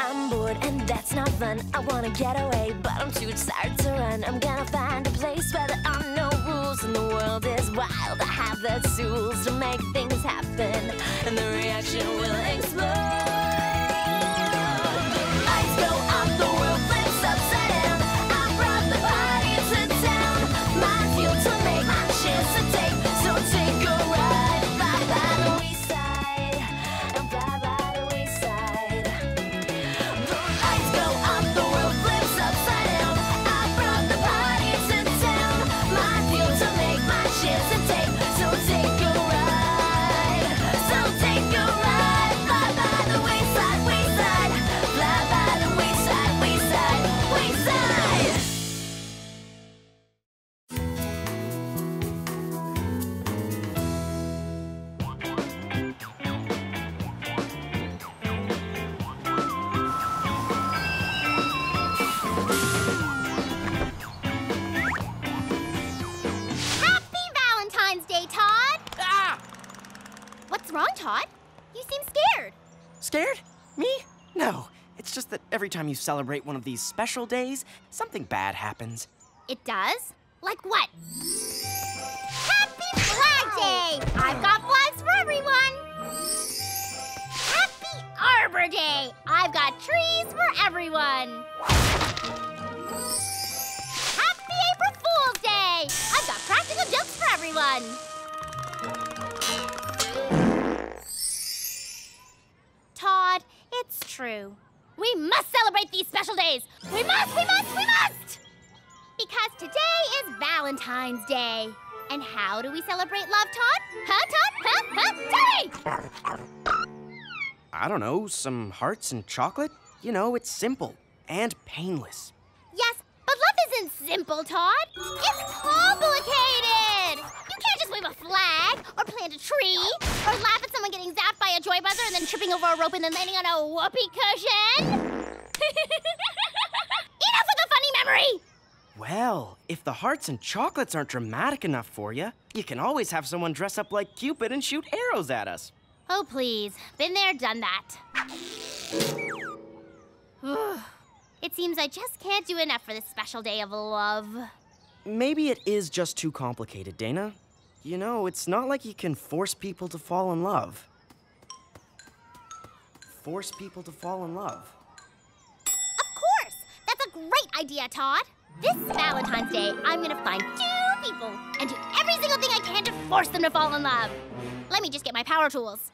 I'm bored and that's not fun. I wanna get away, but I'm too tired to run. I'm gonna find a place where there are no rules and the world is wild. I have the tools to make things happen, and the reaction will explode. Every time you celebrate one of these special days, something bad happens. It does? Like what? Happy Flag Day! I've got flags for everyone! Happy Arbor Day! I've got trees for everyone! Happy April Fool's Day! I've got practical jokes for everyone! Todd, it's true. We must celebrate these special days! We must, we must, we must! Because today is Valentine's Day. And how do we celebrate love, Todd? Huh, Todd? Huh? Huh? Tell me! I don't know, some hearts and chocolate? You know, it's simple and painless. Yes, but love isn't simple, Todd. It's complicated! You can't just wave a flag, or plant a tree, or laugh at someone getting zapped by a joy buzzer and then tripping over a rope and then landing on a whoopee cushion! Enough with the funny memory! Well, if the hearts and chocolates aren't dramatic enough for you, you can always have someone dress up like Cupid and shoot arrows at us. Oh, please. Been there, done that. It seems I just can't do enough for this special day of love. Maybe it is just too complicated, Dana. You know, it's not like you can force people to fall in love. Force people to fall in love. Of course! That's a great idea, Todd. This Valentine's Day, I'm gonna find two people and do every single thing I can to force them to fall in love. Let me just get my power tools.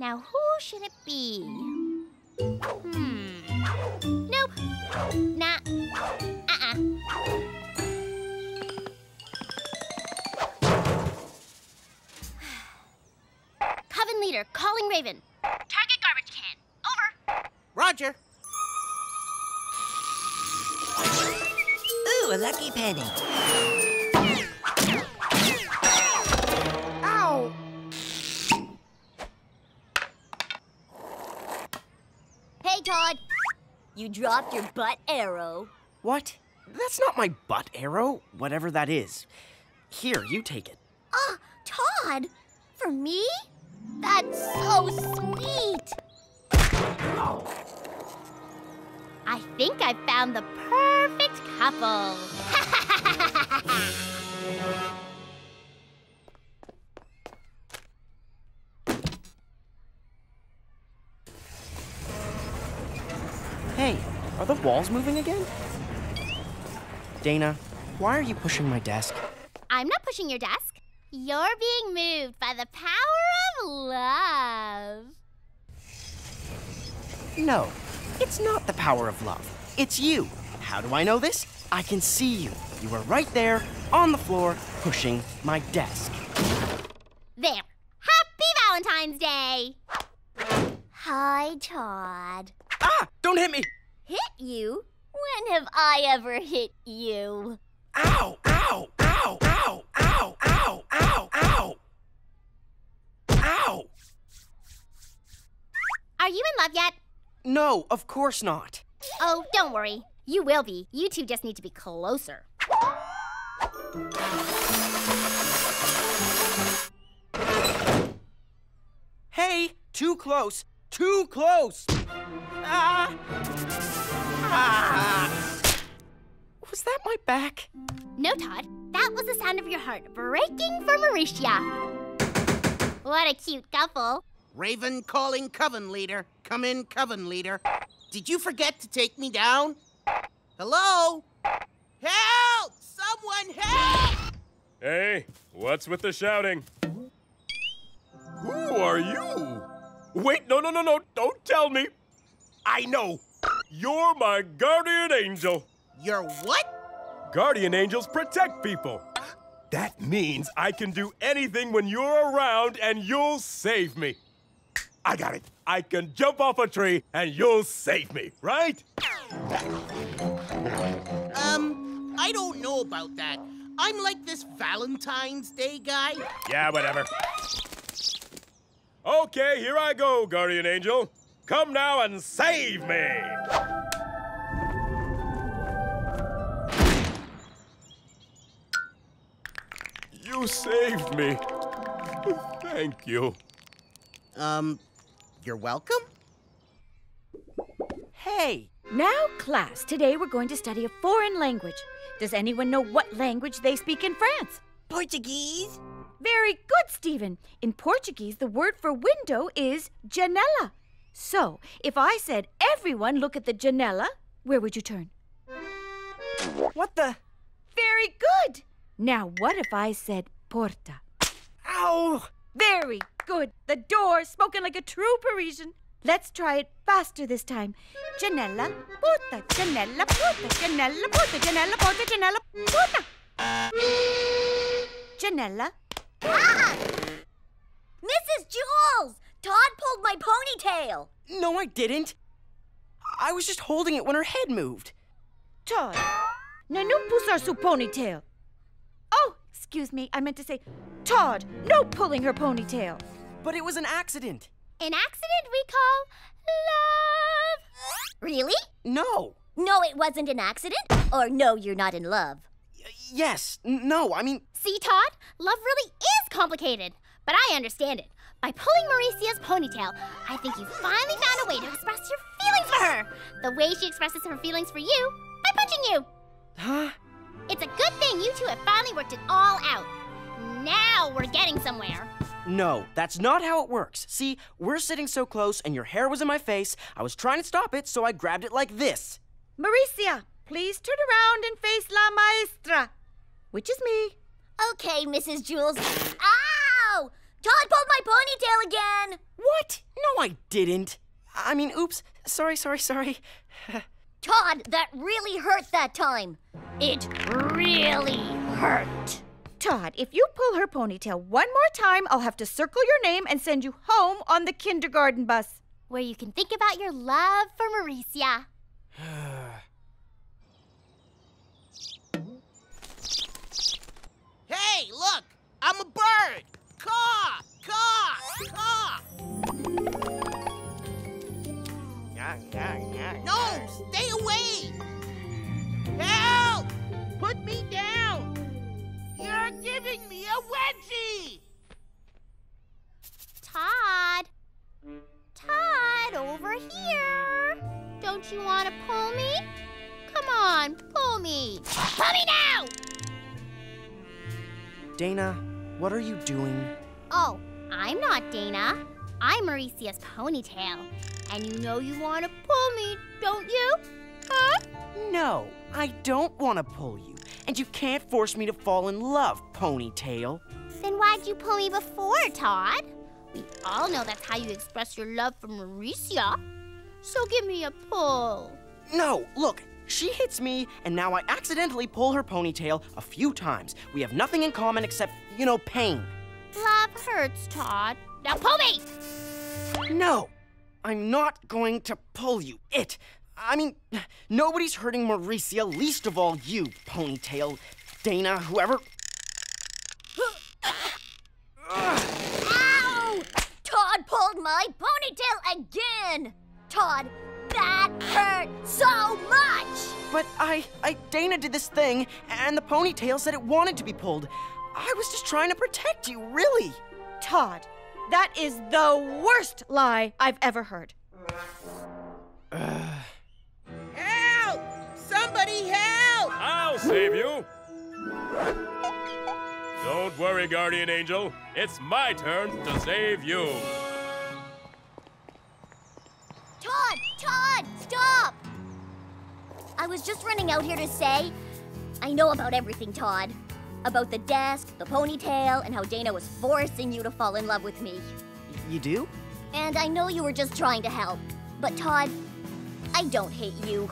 Now, who should it be? Hmm. Nope. Nah. Uh-uh. Coven leader calling Raven. Target garbage can. Over. Roger. Ooh, a lucky penny. Hey, Todd. You dropped your butt arrow. What? That's not my butt arrow, whatever that is. Here, you take it. Ah, Todd! For me? That's so sweet! I think I found the perfect couple. are the walls moving again? Dana, why are you pushing my desk? I'm not pushing your desk. You're being moved by the power of love. No, it's not the power of love. It's you. How do I know this? I can see you. You were right there on the floor pushing my desk. There. Happy Valentine's Day! Hi, Todd. Ah! Don't hit me! Hit you? When have I ever hit you? Ow! Ow! Ow! Ow! Ow! Ow! Ow! Ow! Ow! Are you in love yet? No, of course not. Oh, don't worry. You will be. You two just need to be closer. Hey, too close. Too close. Ah. Ah. Was that my back? No, Todd. That was the sound of your heart breaking for Maurecia. What a cute couple. Raven calling Coven Leader. Come in, Coven Leader. Did you forget to take me down? Hello? Help! Someone help! Hey, what's with the shouting? Who are you? Wait, no, no, no, no, don't tell me. I know. You're my guardian angel. You're what? Guardian angels protect people. That means I can do anything when you're around and you'll save me. I got it. I can jump off a tree and you'll save me, right? Um, I don't know about that. I'm like this Valentine's Day guy. Yeah, whatever. Okay, here I go, guardian angel. Come now and save me. You saved me. Thank you. Um, you're welcome? Hey, Now, class, today we're going to study a foreign language. Does anyone know what language they speak in France? Portuguese? Very good, Stephen. In Portuguese, the word for window is janela. So, if I said, everyone look at the janela, where would you turn? what the? Very good. Now, what if I said porta? Ow! Very good. The door, spoken like a true Parisian. Let's try it faster this time. Janella, porta, janella, porta, janella, porta, janella, porta, janella, porta. Janella, Ah! Mrs. Jewls! Todd pulled my ponytail. No, I didn't. I was just holding it when her head moved. Todd. Na não pussar su ponytail. Oh, excuse me. I meant to say, Todd, no pulling her ponytail. But it was an accident. An accident we call love. Really? No. No, it wasn't an accident? Or no, you're not in love? Y- yes. No, I mean, See, Todd, love really is complicated, but I understand it. By pulling Maurecia's ponytail, I think you finally found a way to express your feelings for her. The way she expresses her feelings for you by punching you. huh? It's a good thing you two have finally worked it all out. Now we're getting somewhere. No, that's not how it works. See, we're sitting so close and your hair was in my face. I was trying to stop it, so I grabbed it like this. Maurecia, please turn around and face la maestra, which is me. Okay, Mrs. Jewls. Ow! Todd pulled my ponytail again! What? No, I didn't. I mean, oops. Sorry, sorry, sorry. Todd, that really hurt that time. It really hurt. Todd, if you pull her ponytail one more time, I'll have to circle your name and send you home on the kindergarten bus. Where you can think about your love for Maurecia. Hey, look! I'm a bird! Caw! Caw! Caw! No! Stay away! Help! Put me down! You're giving me a wedgie! Todd. Todd, over here. Don't you want to pull me? Come on, pull me. Pull me now! Dana, what are you doing? Oh, I'm not Dana. I'm Maurecia's ponytail. And you know you want to pull me, don't you? Huh? No, I don't want to pull you. And you can't force me to fall in love, ponytail. Then why'd you pull me before, Todd? We all know that's how you express your love for Mauricia. So give me a pull. No, look, she hits me, and now I accidentally pull her ponytail a few times. We have nothing in common except, you know, pain. Love hurts, Todd. Now pull me! No, I'm not going to pull you. It. I mean, nobody's hurting Maurecia, least of all you, ponytail. Dana, whoever. Ow! Todd pulled my ponytail again! Todd, that hurt so much! But I, I, Dana did this thing, and the ponytail said it wanted to be pulled. I was just trying to protect you, really. Todd, That is the worst lie I've ever heard. Help! Somebody help! I'll save you. Don't worry, Guardian Angel. It's my turn to save you. Todd! Todd! Stop! I was just running out here to say I know about everything, Todd. About the desk, the ponytail, and how Dana was forcing you to fall in love with me. You do? And I know you were just trying to help. But Todd, I don't hate you.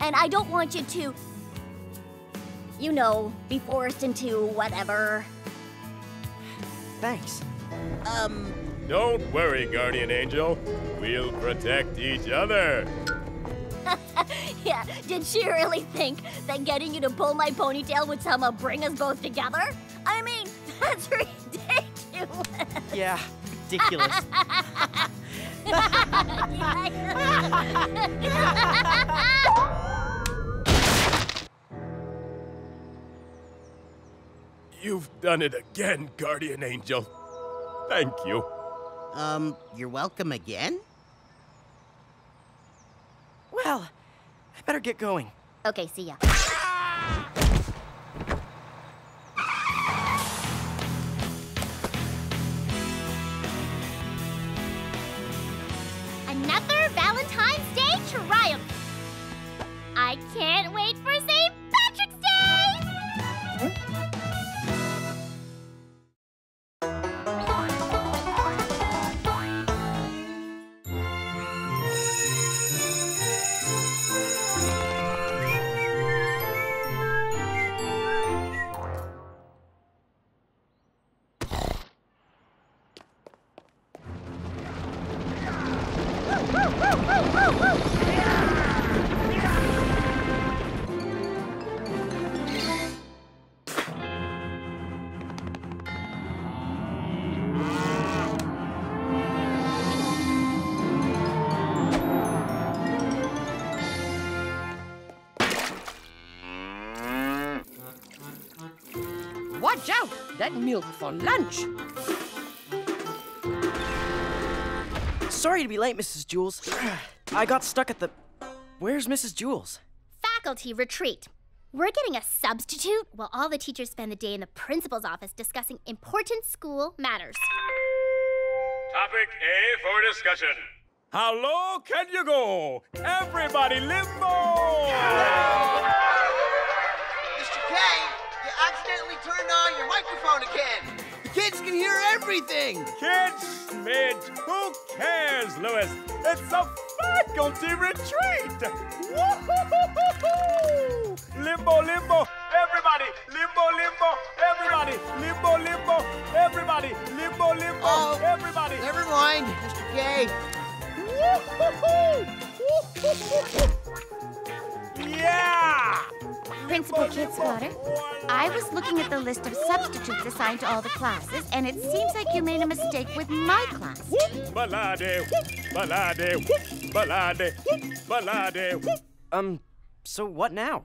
And I don't want you to, you know, be forced into whatever. Thanks. Um, Don't worry, Guardian Angel. We'll protect each other. Yeah, did she really think that getting you to pull my ponytail would somehow bring us both together? I mean, that's ridiculous. Yeah, ridiculous. You've done it again, Guardian Angel. Thank you. Um, you're welcome again? well, I better get going. okay, see ya. Another Valentine's Day triumph. I can't wait for milk for lunch. Sorry to be late, Mrs. Jewls. I got stuck at the. Where's Mrs. Jewls? Faculty retreat. We're getting a substitute while all the teachers spend the day in the principal's office discussing important school matters. Topic A for discussion. How low can you go? Everybody limbo! Mr. K, turned on your microphone again. The kids can hear everything! Kids, Midge, who cares, Louis? It's a faculty retreat! Woo-hoo-hoo-hoo-hoo! Limbo, limbo, everybody! Limbo, limbo, everybody! Limbo, limbo, everybody! Limbo, limbo, Oh, everybody! Never mind, Mr. K. Woo-hoo-hoo! Woo-hoo-hoo-hoo! Yeah! Principal Limbo, Kidswatter. I was looking at the list of substitutes assigned to all the classes, and it seems like you made a mistake with my class. Balade, balade, balade, balade. Um, so what now?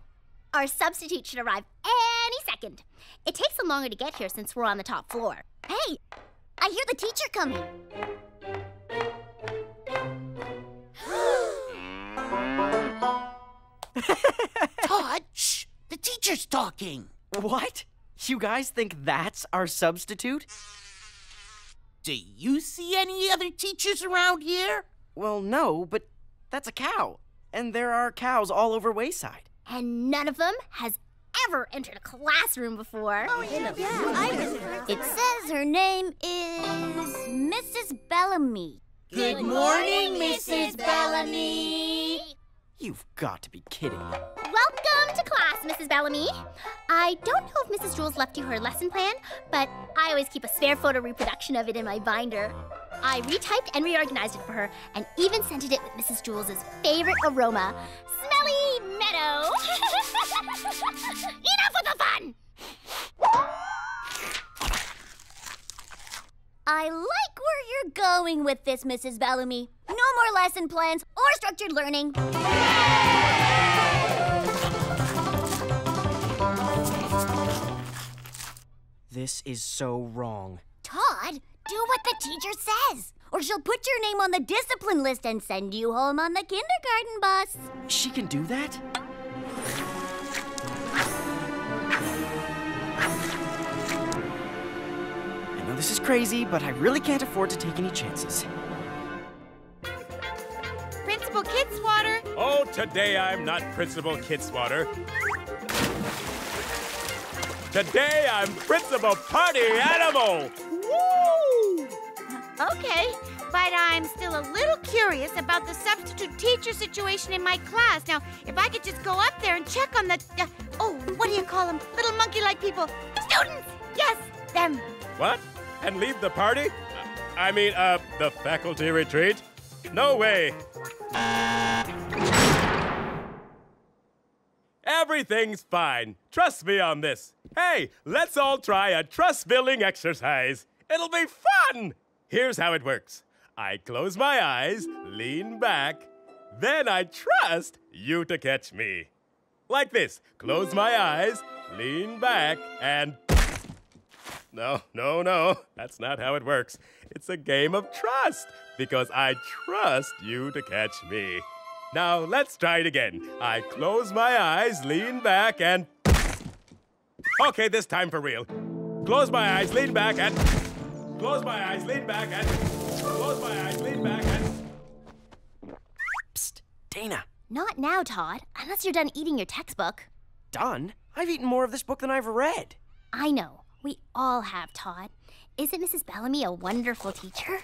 Our substitute should arrive any second. It takes them longer to get here since we're on the top floor. Hey, I hear the teacher coming. Todd, shh! The teacher's talking. What? You guys think that's our substitute? Do you see any other teachers around here? Well, no, but that's a cow. And there are cows all over Wayside. And none of them has ever entered a classroom before. Oh, yeah. It says her name is Mrs. Bellamy. Good morning, Mrs. Bellamy. You've got to be kidding. Welcome to class, Mrs. Bellamy. I don't know if Mrs. Jewls left you her lesson plan, but I always keep a spare photo reproduction of it in my binder. I retyped and reorganized it for her, and even scented it with Mrs. Jewls's favorite aroma, Smelly Meadow. Enough with the fun! I like where you're going with this, Mrs. Bellamy. No more lesson plans or structured learning. This is so wrong. Todd, Do what the teacher says, or she'll put your name on the discipline list and send you home on the kindergarten bus. She can do that? Know this is crazy, but I really can't afford to take any chances. Principal Kidswatter. Oh, today I'm not Principal Kidswatter. Today I'm Principal Party Animal! Woo! Okay, but I'm still a little curious about the substitute teacher situation in my class. Now, if I could just go up there and check on the. Uh, oh, what do you call them? Little monkey like people. Students! Yes, them. What? And leave the party? I mean, uh, the faculty retreat? No way! Everything's fine. Trust me on this. Hey, let's all try a trust building exercise. It'll be fun! Here's how it works I close my eyes, lean back, then I trust you to catch me. Like this close my eyes, lean back, and. No, no, no. That's not how it works. It's a game of trust because I trust you to catch me. Now, let's try it again. I close my eyes, lean back, and. Okay, this time for real. Close my eyes, lean back, and. Close my eyes, lean back, and. Close my eyes, lean back, and. Psst, Dana. Not now, Todd, unless you're done eating your textbook. Done? I've eaten more of this book than I've read. I know. We all have, Todd. Isn't Mrs. Bellamy a wonderful teacher?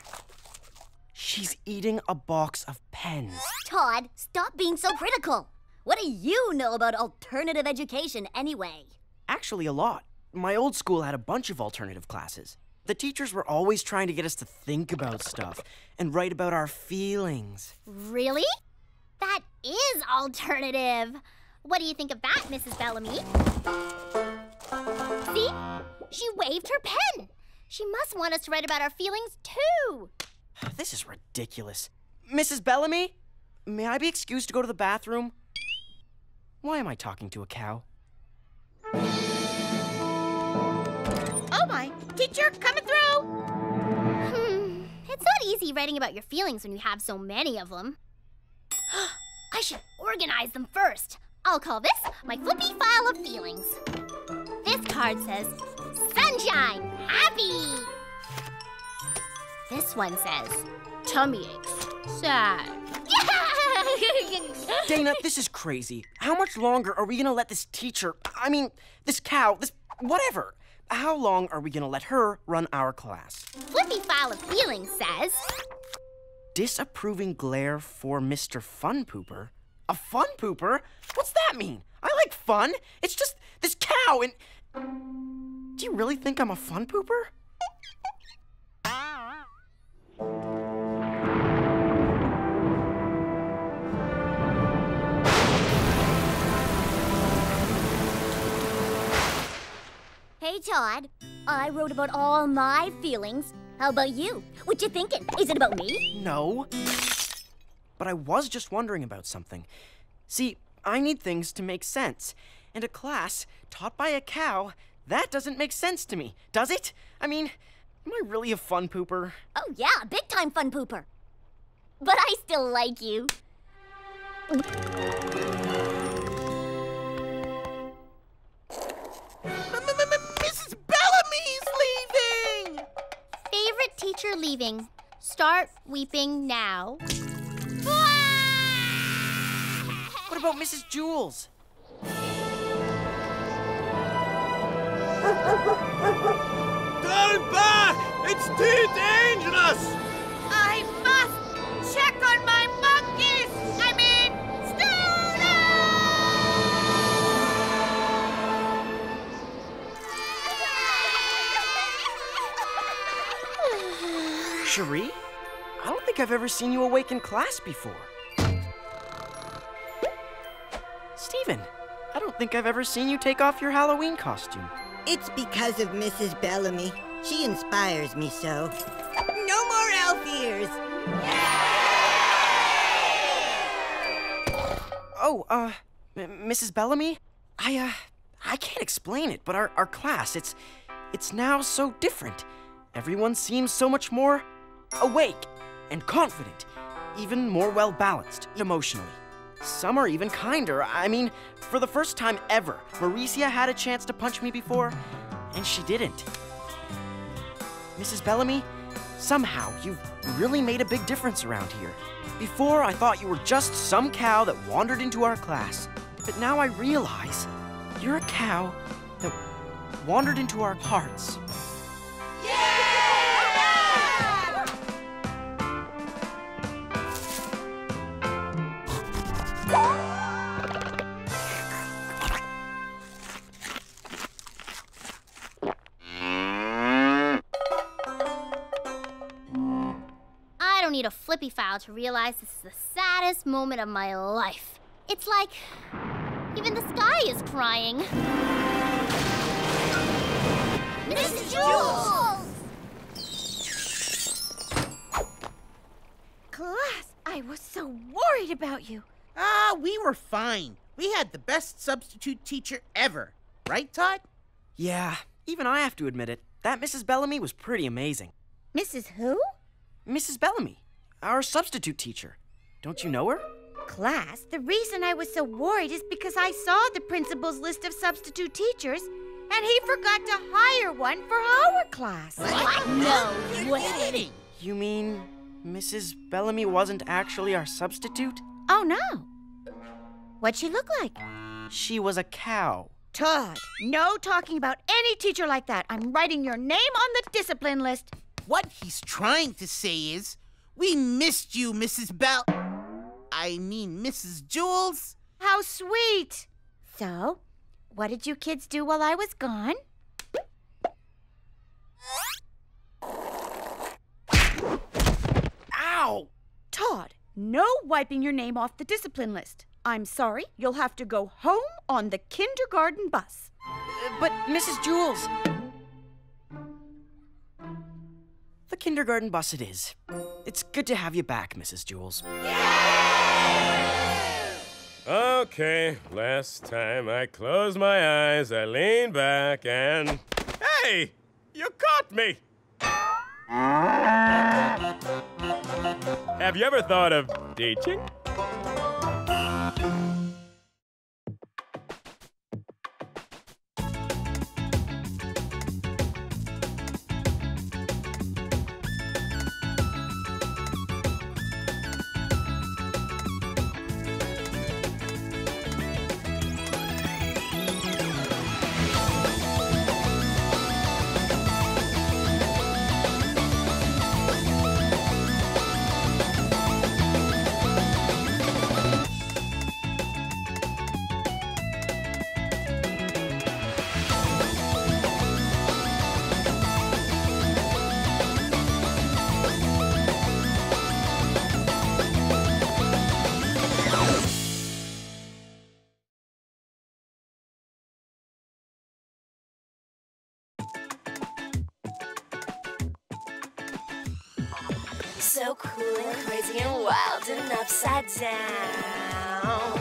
She's eating a box of pens. Todd, stop being so critical. What do you know about alternative education anyway? Actually, a lot. My old school had a bunch of alternative classes. The teachers were always trying to get us to think about stuff and write about our feelings. Really? That is alternative. What do you think of that, Mrs. Bellamy? See? She waved her pen. She must want us to write about our feelings, too. This is ridiculous. Mrs. Bellamy? May I be excused to go to the bathroom? Why am I talking to a cow? Oh my, teacher, coming through. Hmm. It's not easy writing about your feelings when you have so many of them. I should organize them first. I'll call this my flippy file of feelings. This card says, Sunshine, happy. This one says, Tummy aches, sad. Dana, this is crazy. How much longer are we gonna let this teacher, I mean, this cow, this whatever, how long are we gonna let her run our class? Flippy file of feelings says, Disapproving glare for Mr. Fun Pooper? A fun pooper? What's that mean? I like fun. It's just this cow and. Do you really think I'm a fun pooper? Hey, Todd. I wrote about all my feelings. How about you? What you thinking? Is it about me? No. But I was just wondering about something. See, I need things to make sense. And a class taught by a cow, that doesn't make sense to me, does it? I mean, am I really a fun pooper? Oh, yeah, a big time fun pooper. But I still like you. Mrs. Bellamy's leaving! Favorite teacher leaving. Start weeping now. What about Mrs. Jewls? Turn back! It's too dangerous! I must check on my monkeys. I mean, Sharie? I don't think I've ever seen you awake in class before. Steven, I don't think I've ever seen you take off your Halloween costume. It's because of Mrs. Bellamy. She inspires me so. No more elf ears! Oh, uh, Mrs. Bellamy? I, uh, I can't explain it, but our, our class, it's, it's now so different. Everyone seems so much more awake and confident, even more well balanced emotionally. Some are even kinder. I mean, for the first time ever, Maurecia had a chance to punch me before, and she didn't. Mrs. Bellamy, somehow you've really made a big difference around here. Before, I thought you were just some cow that wandered into our class. But now I realize you're a cow that wandered into our hearts. Flippy file to realize this is the saddest moment of my life. It's like even the sky is crying. Mrs. Jewls! Class, I was so worried about you. Ah, we were fine. We had the best substitute teacher ever. Right, Todd? Yeah, even I have to admit it. That Mrs. Bellamy was pretty amazing. Mrs. Who? Mrs. Bellamy, our substitute teacher. Don't you know her? Class, the reason I was so worried is because I saw the principal's list of substitute teachers and he forgot to hire one for our class. What? No You're way. kidding. You mean Mrs. Bellamy wasn't actually our substitute? Oh no. What'd she look like? She was a cow. Todd, no talking about any teacher like that. I'm writing your name on the discipline list. What he's trying to say is, we missed you, Mrs. Bell. I mean, Mrs. Jewls. How sweet. So, what did you kids do while I was gone? Ow! Todd, no wiping your name off the discipline list. I'm sorry, you'll have to go home on the kindergarten bus. Uh, But, Mrs. Jewls. Kindergarten bus it is. It's good to have you back, Mrs. Jewls. Okay, last time I closed my eyes, I leaned back, and. Hey! You caught me! Have you ever thought of teaching? Upside down.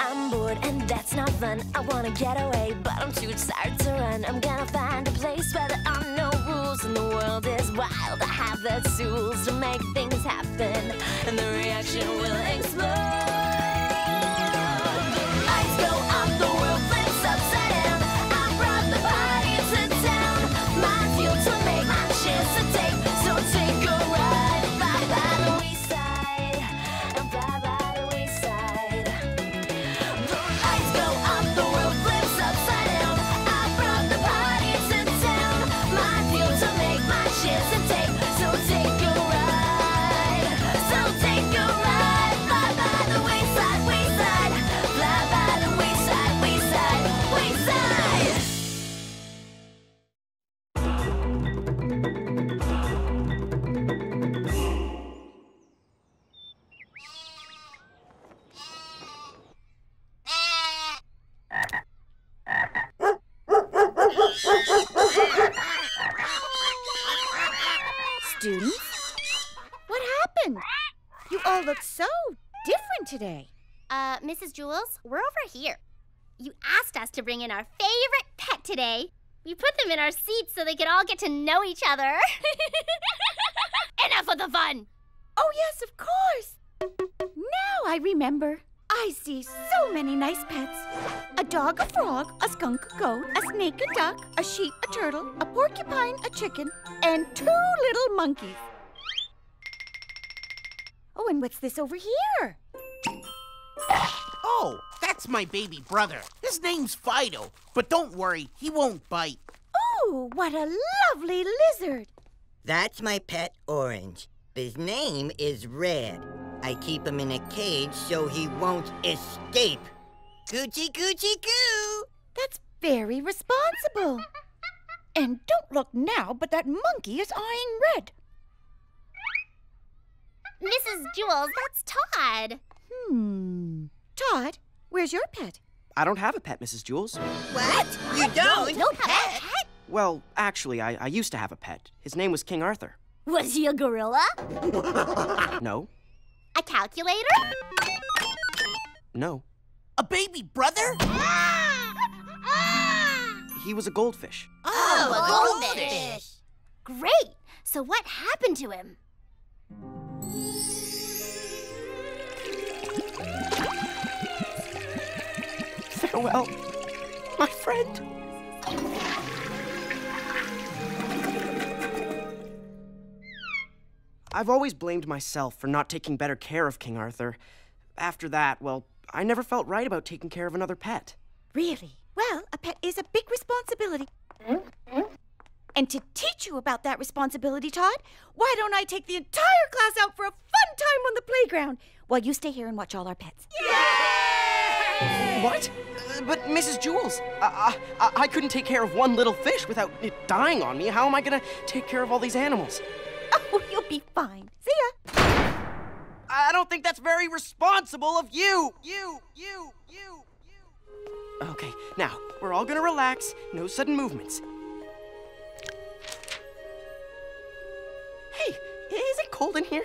I'm bored and that's not fun. I wanna get away, but I'm too tired to run. I'm gonna find a place where there are no rules and the world is wild. I have the tools to make things happen, and the reaction will explode. Uh, Mrs. Jewls, we're over here. You asked us to bring in our favorite pet today. We put them in our seats so they could all get to know each other. Enough of the fun! Oh, yes, of course. Now I remember. I see so many nice pets. A dog, a frog, a skunk, a goat, a snake, a duck, a sheep, a turtle, a porcupine, a chicken, and two little monkeys. Oh, and what's this over here? Oh, that's my baby brother. His name's Fido. But don't worry, he won't bite. Oh, what a lovely lizard. That's my pet Orange. His name is Red. I keep him in a cage so he won't escape. Coochie coochie coo! That's very responsible. And don't look now, but that monkey is eyeing Red. Mrs. Jewls, that's Todd. Hmm. Todd, where's your pet? I don't have a pet, Mrs. Jewls. What? You don't? No pet. Well, actually, I, I used to have a pet. His name was King Arthur. Was he a gorilla? No, A calculator? no. A baby brother? He was a goldfish. Oh, a goldfish. Great. So what happened to him? Farewell, my friend. I've always blamed myself for not taking better care of King Arthur. After that, well, I never felt right about taking care of another pet. Really? Well, a pet is a big responsibility. And to teach you about that responsibility, Todd, why don't I take the entire class out for a fun time on the playground while you stay here and watch all our pets? What? Uh, but Mrs. Jewls, I, I, I couldn't take care of one little fish without it dying on me. How am I gonna take care of all these animals? Oh, you'll be fine. See ya. I don't think that's very responsible of you. You, you, you, you. Okay, now, we're all gonna relax. No sudden movements. Hey, is it cold in here?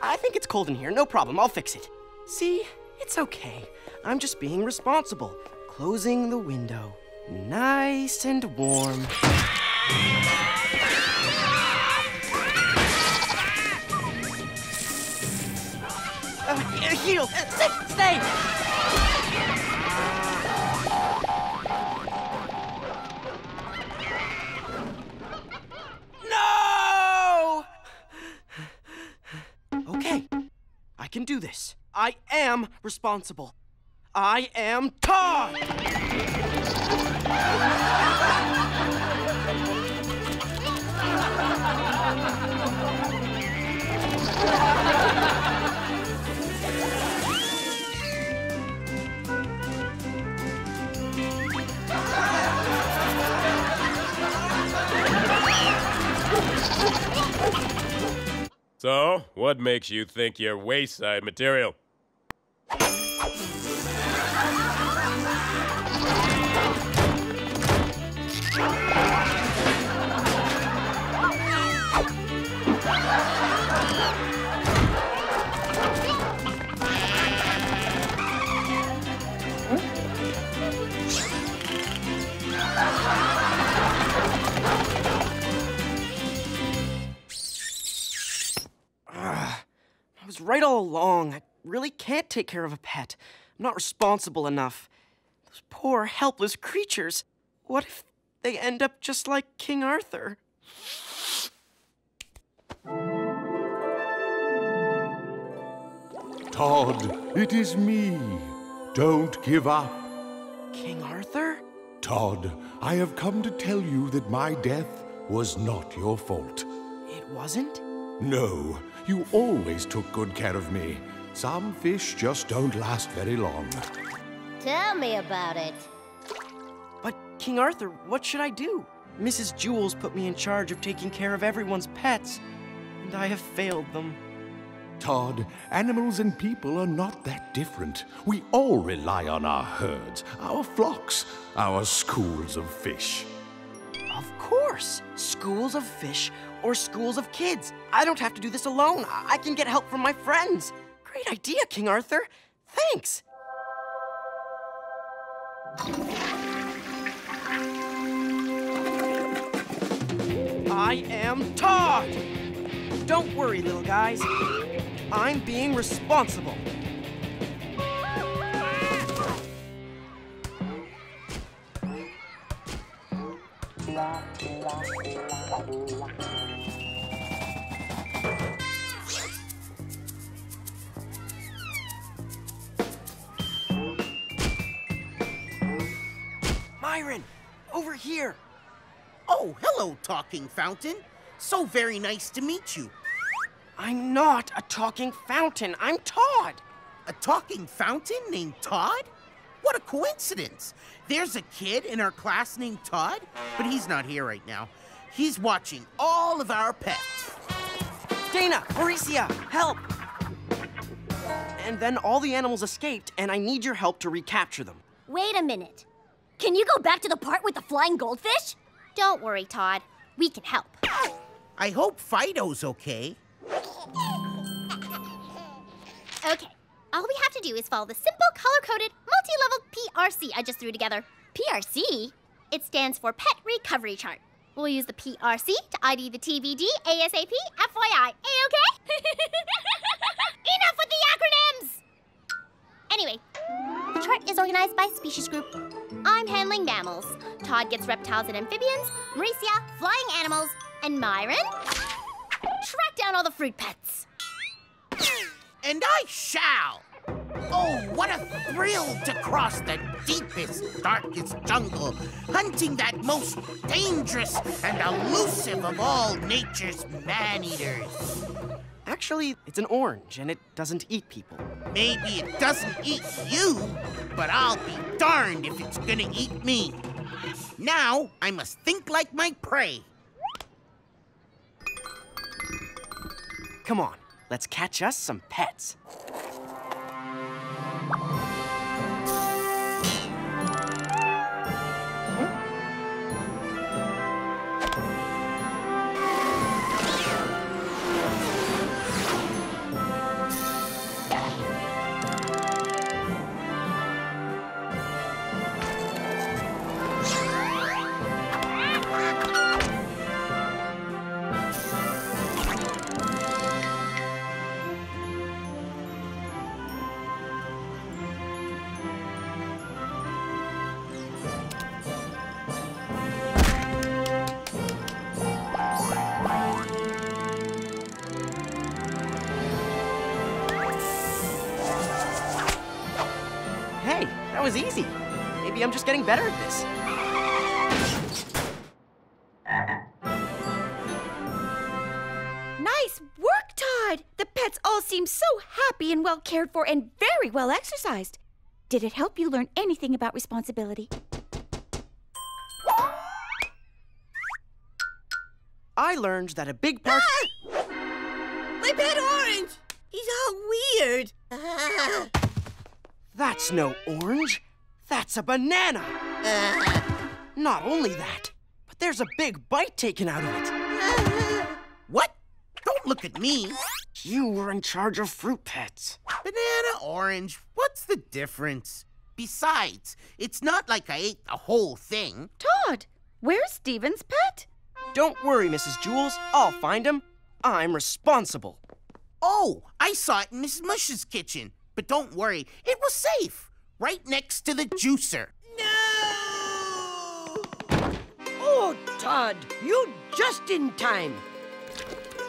I think it's cold in here. No problem. I'll fix it. See? It's okay. I'm just being responsible. Closing the window. Nice and warm. Uh, heel! Uh, stay! Stay! No! Okay, I can do this. I am responsible. I am Todd! So, what makes you think you're wayside material? Really can't take care of a pet. I'm not responsible enough. Those poor, helpless creatures. What if they end up just like King Arthur? Todd, it is me. Don't give up. King Arthur? Todd, I have come to tell you that my death was not your fault. It wasn't? No, you always took good care of me. Some fish just don't last very long. Tell me about it. But, King Arthur, what should I do? Mrs. Jewls put me in charge of taking care of everyone's pets, and I have failed them. Todd, animals and people are not that different. We all rely on our herds, our flocks, our schools of fish. Of course! Schools of fish or schools of kids. I don't have to do this alone. I I can get help from my friends. Great idea, King Arthur. Thanks. I am Todd! Don't worry, little guys. I'm being responsible. Myron, over here. Oh, hello, Talking Fountain. So very nice to meet you. I'm not a talking fountain. I'm Todd. A talking fountain named Todd? What a coincidence. There's a kid in our class named Todd, but he's not here right now. He's watching all of our pets. Dana, Maurecia, help! And then all the animals escaped, and I need your help to recapture them. Wait a minute. Can you go back to the part with the flying goldfish? Don't worry, Todd. We can help. I hope Fido's okay. Okay. All we have to do is follow the simple, color-coded, multi-level PRC I just threw together. PRC? It stands for Pet Recovery Chart. We'll use the PRC to ID the TVD ASAP FYI. A-okay? Enough with the acronyms! Anyway, the chart is organized by species group. I'm handling mammals. Todd gets reptiles and amphibians, Maurecia, flying animals, and Myron, track down all the fruit pets. And I shall! Oh, what a thrill to cross the deepest, darkest jungle, hunting that most dangerous and elusive of all nature's man-eaters. Actually, it's an orange, and it doesn't eat people. Maybe it doesn't eat you, but I'll be darned if it's gonna eat me. Now, I must think like my prey. Come on, let's catch us some pets. Well cared for and very well exercised. Did it help you learn anything about responsibility? I learned that a big part. Ah! My pet orange! He's all weird. That's no orange. That's a banana. Ah. Not only that, but there's a big bite taken out of it. What? Don't look at me. You were in charge of fruit pets. Banana orange, what's the difference? Besides, it's not like I ate the whole thing. Todd, where's Steven's pet? Don't worry, Mrs. Jewls. I'll find him. I'm responsible. Oh, I saw it in Mrs. Mush's kitchen. But don't worry, it was safe. Right next to the juicer. No! Oh, Todd, you just in time.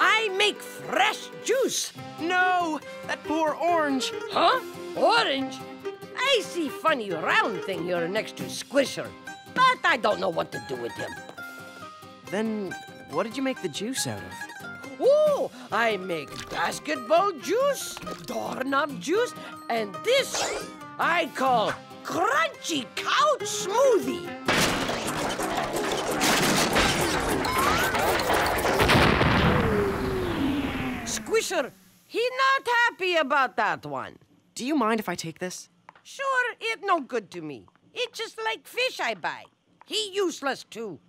I make fresh juice. No, that poor orange. Huh? Orange? I see funny round thing here next to Squisher, but I don't know what to do with him. Then, what did you make the juice out of? Oh, I make basketball juice, doorknob juice, and this I call crunchy couch smoothie. Squisher, he not happy about that one. Do you mind if I take this? Sure, it no good to me. It just like fish I buy. He useless too.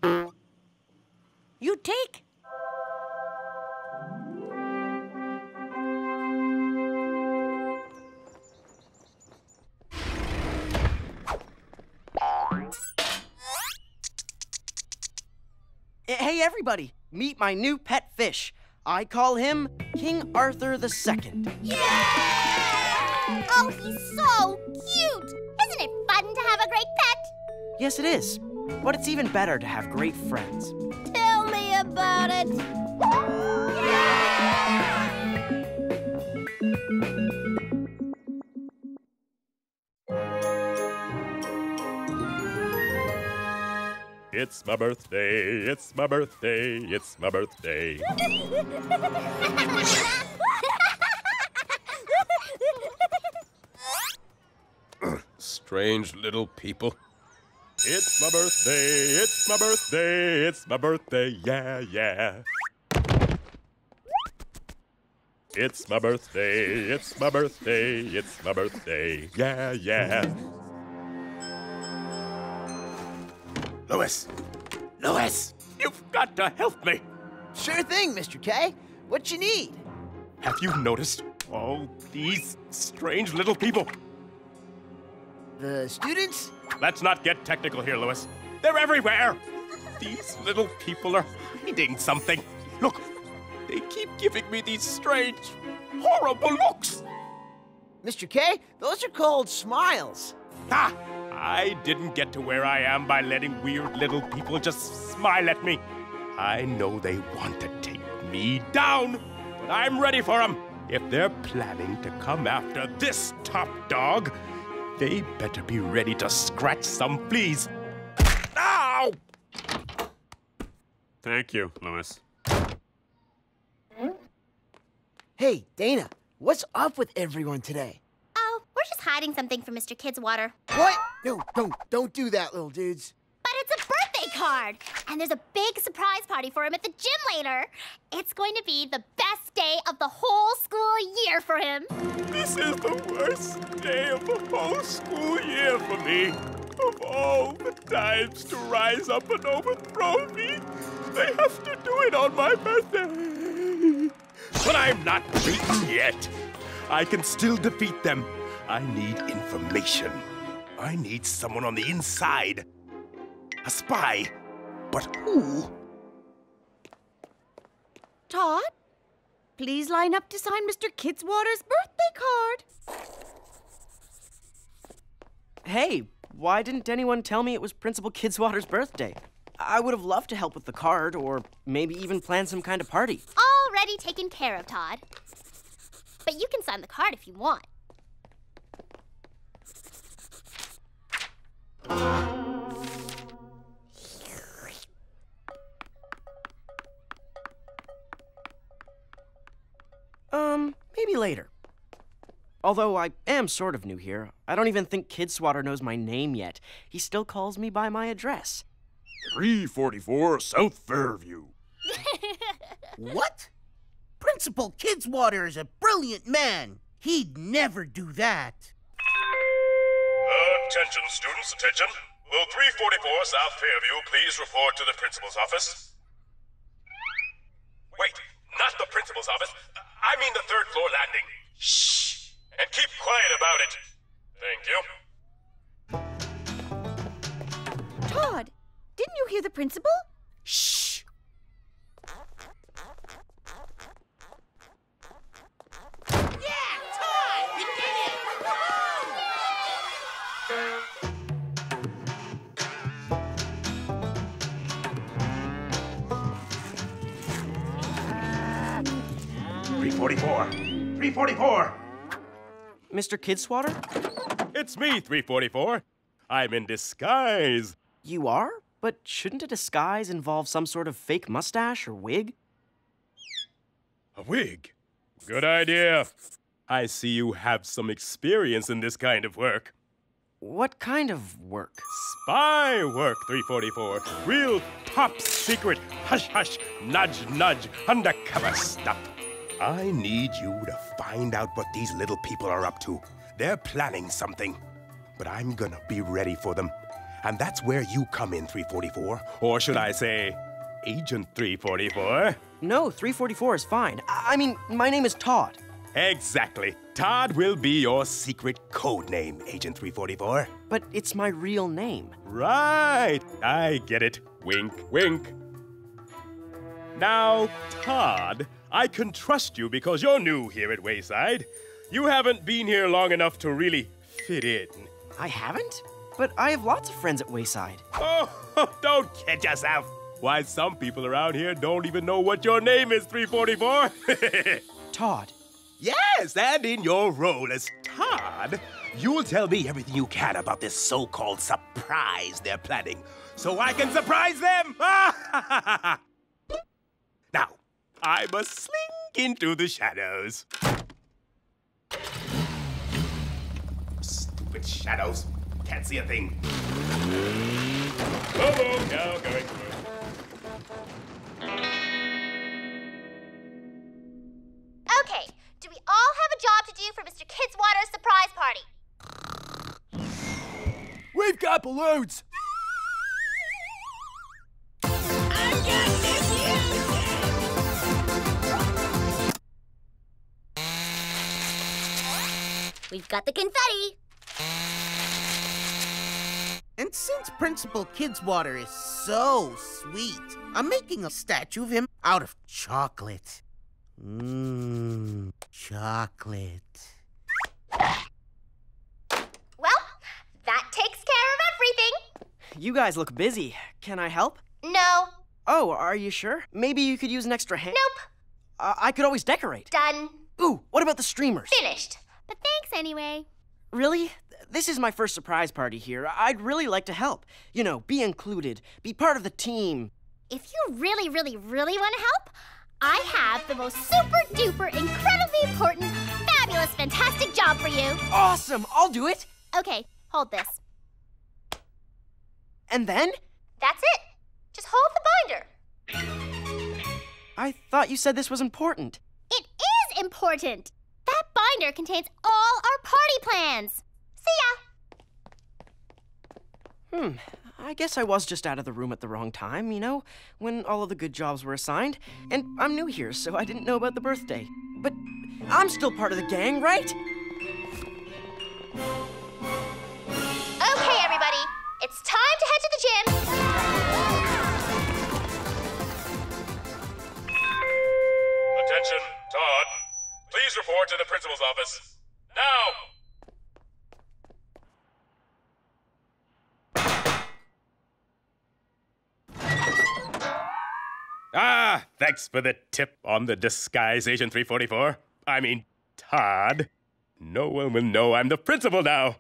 You take? Hey, everybody. meet my new pet fish. I call him King Arthur II. Oh, he's so cute! Isn't it fun to have a great pet? Yes, it is. But it's even better to have great friends. Tell me about it. It's my birthday, it's my birthday, it's my birthday. Strange little people. It's my birthday, it's my birthday, it's my birthday, yeah, yeah. It's my birthday, it's my birthday, it's my birthday, yeah, yeah. Louis! Louis! You've got to help me! Sure thing, Mr. K. What you need? Have you noticed all these strange little people? The students? Let's not get technical here, Louis. They're everywhere! These little people are hiding something. Look, they keep giving me these strange, horrible looks. Mr. K, those are called smiles. Ah! I didn't get to where I am by letting weird little people just smile at me. I know they want to take me down, but I'm ready for them. If they're planning to come after this top dog, they better be ready to scratch some fleas. Ow! Thank you, Louis. Hey, Dana, what's up with everyone today? We're just hiding something from Mr. Kidswatter. What? No, don't, don't do that, little dudes. But it's a birthday card! And there's a big surprise party for him at the gym later. It's going to be the best day of the whole school year for him. This is the worst day of the whole school year for me. Of all the times to rise up and overthrow me, they have to do it on my birthday. But I'm not beaten yet. I can still defeat them. I need information. I need someone on the inside. A spy. But who? Todd, please line up to sign Mr. Kidswatter's birthday card. Hey, why didn't anyone tell me it was Principal Kidswatter's birthday? I would have loved to help with the card, or maybe even plan some kind of party. Already taken care of, Todd. But you can sign the card if you want. Um, maybe later. Although I am sort of new here, I don't even think Kidswatter knows my name yet. He still calls me by my address. 344 South Fairview. What? Principal Kidswatter is a brilliant man. He'd never do that. Attention, students, attention. Will 344 South Fairview please report to the principal's office? Wait, not the principal's office. I mean the third floor landing. Shh! And keep quiet about it. Thank you. Todd, didn't you hear the principal? Shh! 344. 344! Mr. Kidswatter? It's me, 344. I'm in disguise. You are? But shouldn't a disguise involve some sort of fake mustache or wig? A wig? Good idea. I see you have some experience in this kind of work. What kind of work? Spy work, 344. Real top secret, hush hush, nudge nudge, undercover stuff. I need you to find out what these little people are up to. They're planning something. But I'm gonna be ready for them. And that's where you come in, 344. Or should I say, Agent 344? No, 344 is fine. I I mean, my name is Todd. Exactly. Todd will be your secret code name, Agent 344. But it's my real name. Right. I get it. Wink, wink. Now, Todd, I can trust you because you're new here at Wayside. You haven't been here long enough to really fit in. I haven't? But I have lots of friends at Wayside. Oh, don't kid yourself. Why, some people around here don't even know what your name is, 344. Todd. Yes, and in your role as Todd, you'll tell me everything you can about this so called surprise they're planning so I can surprise them. now, I must slink into the shadows. Stupid shadows. Can't see a thing. Oh, oh, now going through. Okay, do we all have a job to do for Mr. Kidswatter's surprise party? We've got balloons! We've got the confetti. And since Principal Kidswatter is so sweet, I'm making a statue of him out of chocolate. Mmm, chocolate. Well, that takes care of everything. You guys look busy. Can I help? No. Oh, are you sure? Maybe you could use an extra hand? Nope. Uh, I could always decorate. Done. Ooh, what about the streamers? Finished. But thanks anyway. Really? This is my first surprise party here. I'd really like to help. You know, be included, be part of the team. If you really, really, really want to help, I have the most super duper, incredibly important, fabulous, fantastic job for you. Awesome! I'll do it! Okay, hold this. And then? That's it. Just hold the binder. I thought you said this was important. It is important. That binder contains all our party plans. See ya. Hmm. I guess I was just out of the room at the wrong time, you know, when all of the good jobs were assigned. And I'm new here, so I didn't know about the birthday. But I'm still part of the gang, right? Okay, everybody. It's time to head to the gym. Attention, Todd. Please report to the principal's office. Now! Ah, thanks for the tip on the disguise, Agent 344. I mean, Todd. No one will know I'm the principal now.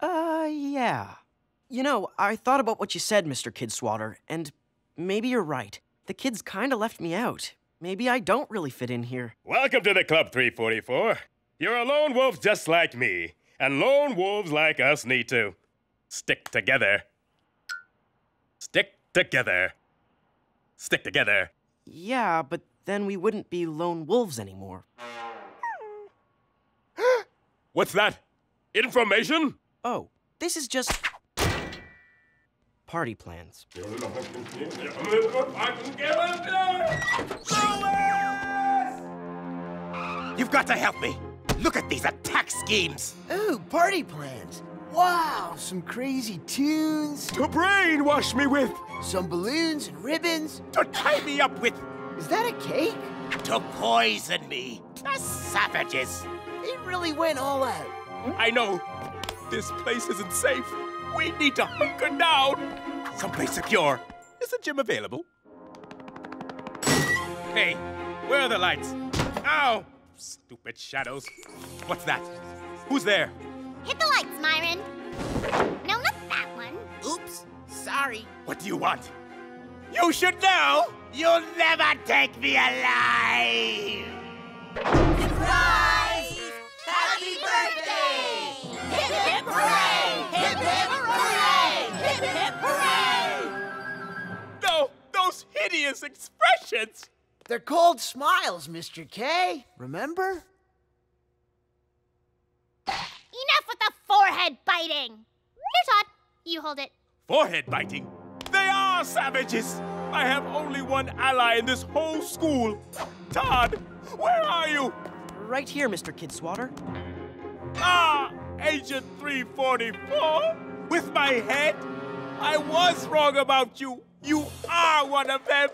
Uh, yeah. You know, I thought about what you said, Mr. Kidswatter, and maybe you're right. The kids kinda left me out. Maybe I don't really fit in here. Welcome to the Club 344. You're a lone wolf just like me, and lone wolves like us need to stick together. Stick together. Stick together. Yeah, but then we wouldn't be lone wolves anymore. What's that? Information? Oh, this is just party plans. You've got to help me. Look at these attack schemes. Ooh, party plans. Wow, some crazy tunes. To brainwash me with. Some balloons and ribbons. To tie me up with. Is that a cake? To poison me. The savages. They really went all out. I know. This place isn't safe. We need to hunker down. Someplace secure. Is the gym available? Hey, where are the lights? Ow! Stupid shadows. What's that? Who's there? Hit the lights, Myron. No, not that one. Oops. Sorry. What do you want? You should know! You'll never take me alive! Surprise! Happy birthday! Hip hip hooray! No, those hideous expressions! They're called smiles, Mr. K. Remember? Enough with the forehead biting. Here, Todd. You hold it. Forehead biting? They are savages! I have only one ally in this whole school. Todd, where are you? Right here, Mr. Kidswatter. Ah, Agent 344? With my head? I was wrong about you. You are one of them.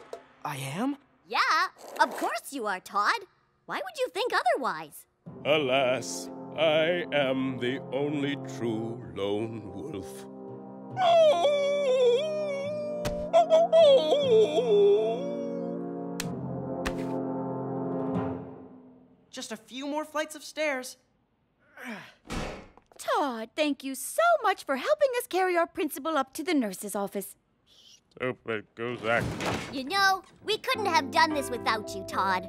I am? Yeah, of course you are, Todd. Why would you think otherwise? Alas, I am the only true lone wolf. Just a few more flights of stairs. Todd, thank you so much for helping us carry our principal up to the nurse's office. Stupid Guzak. You know, we couldn't have done this without you, Todd.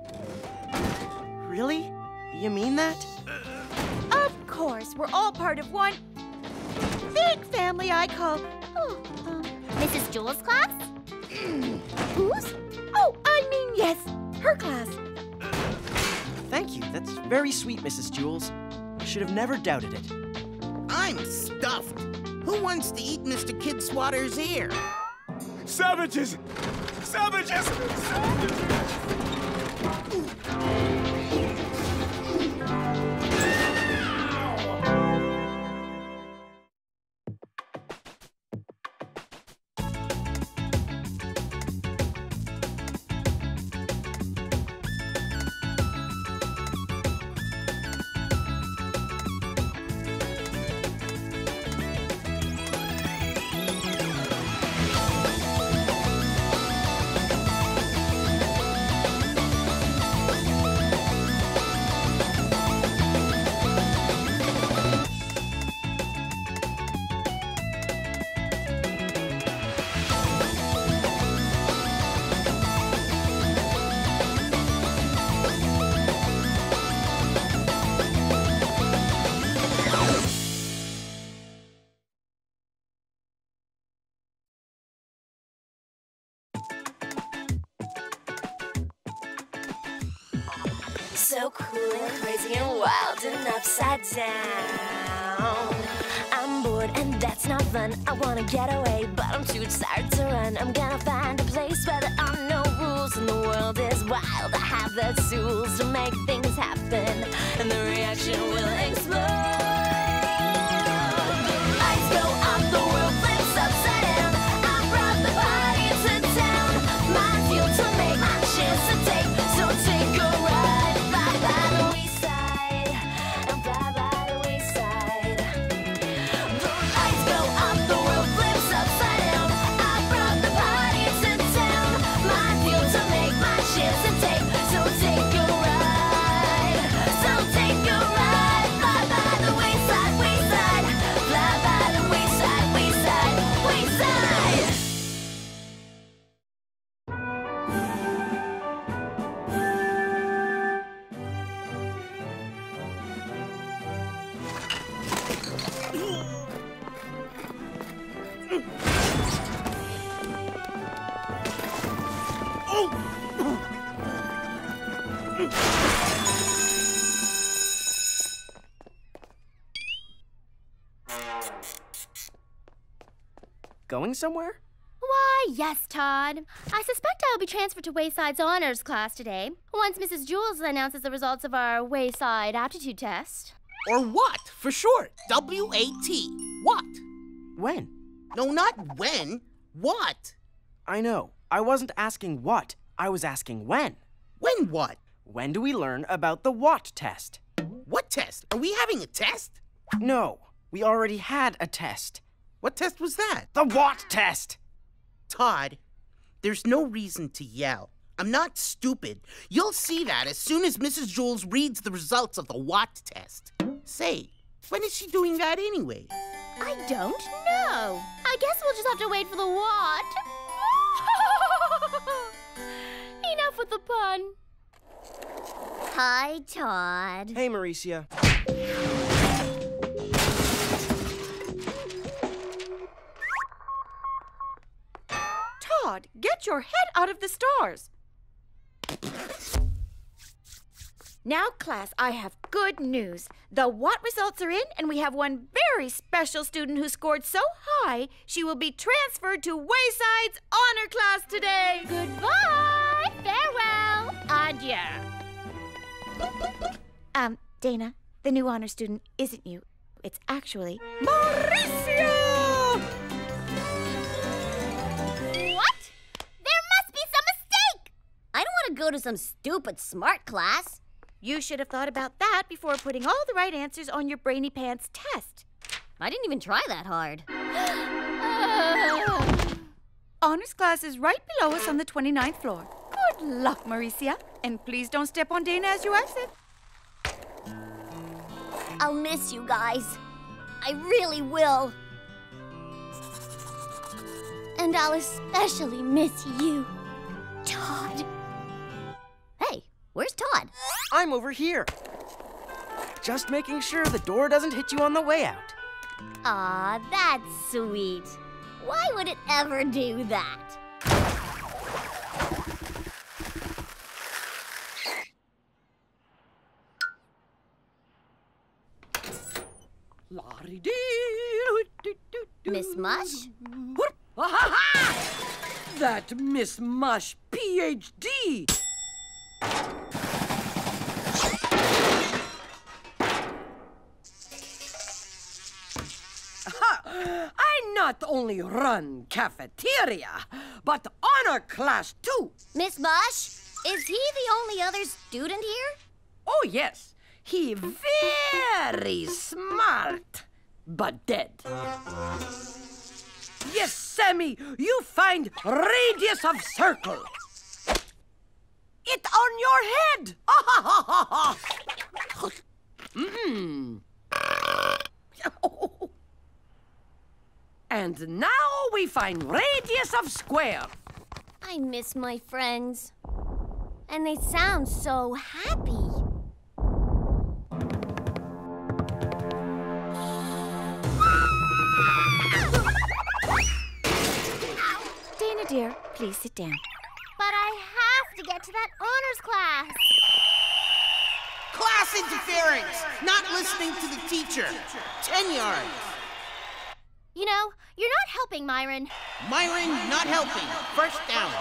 Really? You mean that? Of course, we're all part of one big family I call. Oh, um, Mrs. Jewls's class? whose? Oh, I mean, yes, her class. Thank you. That's very sweet, Mrs. Jewls. I should have never doubted it. I'm stuffed. Who wants to eat Mr. Kidswatter's ear? Savages! Savages! Savages! I'm bored and that's not fun. I wanna get away, but I'm too tired to run. I'm gonna find a place where there are no rules and the world is wild. I have the tools to make things happen, and the reaction will explode. Going somewhere? Why, yes, Todd. I suspect I'll be transferred to Wayside's honors class today, once Mrs. Jewls announces the results of our Wayside aptitude test. Or what, for short. W A T. What? When? No, not when. What? I know. I wasn't asking what. I was asking when. When what? When do we learn about the Watt test? What test? Are we having a test? No, we already had a test. What test was that? The Watt test! Todd, there's no reason to yell. I'm not stupid. You'll see that as soon as Mrs. Jewls reads the results of the Watt test. Say, when is she doing that anyway? I don't know. I guess we'll just have to wait for the what. Enough with the pun. Hi, Todd. Hey, Maurecia. Todd, get your head out of the stars. Now, class, I have good news. The what results are in, and we have one very special student who scored so high she will be transferred to Wayside's honor class today. Goodbye. Farewell. Adieu. Um, Dana, the new honor student isn't you. It's actually Maurecia! I don't want to go to some stupid smart class. You should have thought about that before putting all the right answers on your Brainy Pants test. I didn't even try that hard. Honors class is right below us on the 29th floor. Good luck, Maurecia. And please don't step on Dana as you exit. I'll miss you guys. I really will. And I'll especially miss you, Todd. Hey, where's Todd? I'm over here. Just making sure the door doesn't hit you on the way out. Aw, that's sweet. Why would it ever do that? Miss Mush? That Miss Mush, PhD. Ha! I not only run cafeteria, but honor class too. Miss Mush, is he the only other student here? Oh, yes. He very smart, but dead. Yes, Sammy, you find radius of circle. It on your head. mm. And now we find radius of square. I miss my friends. And they sound so happy. Dana, dear, please sit down. But I have to get to that honors class. Class interference! Not listening to the teacher. Ten yards. You know, you're not helping, Myron. Myron, not helping. First down.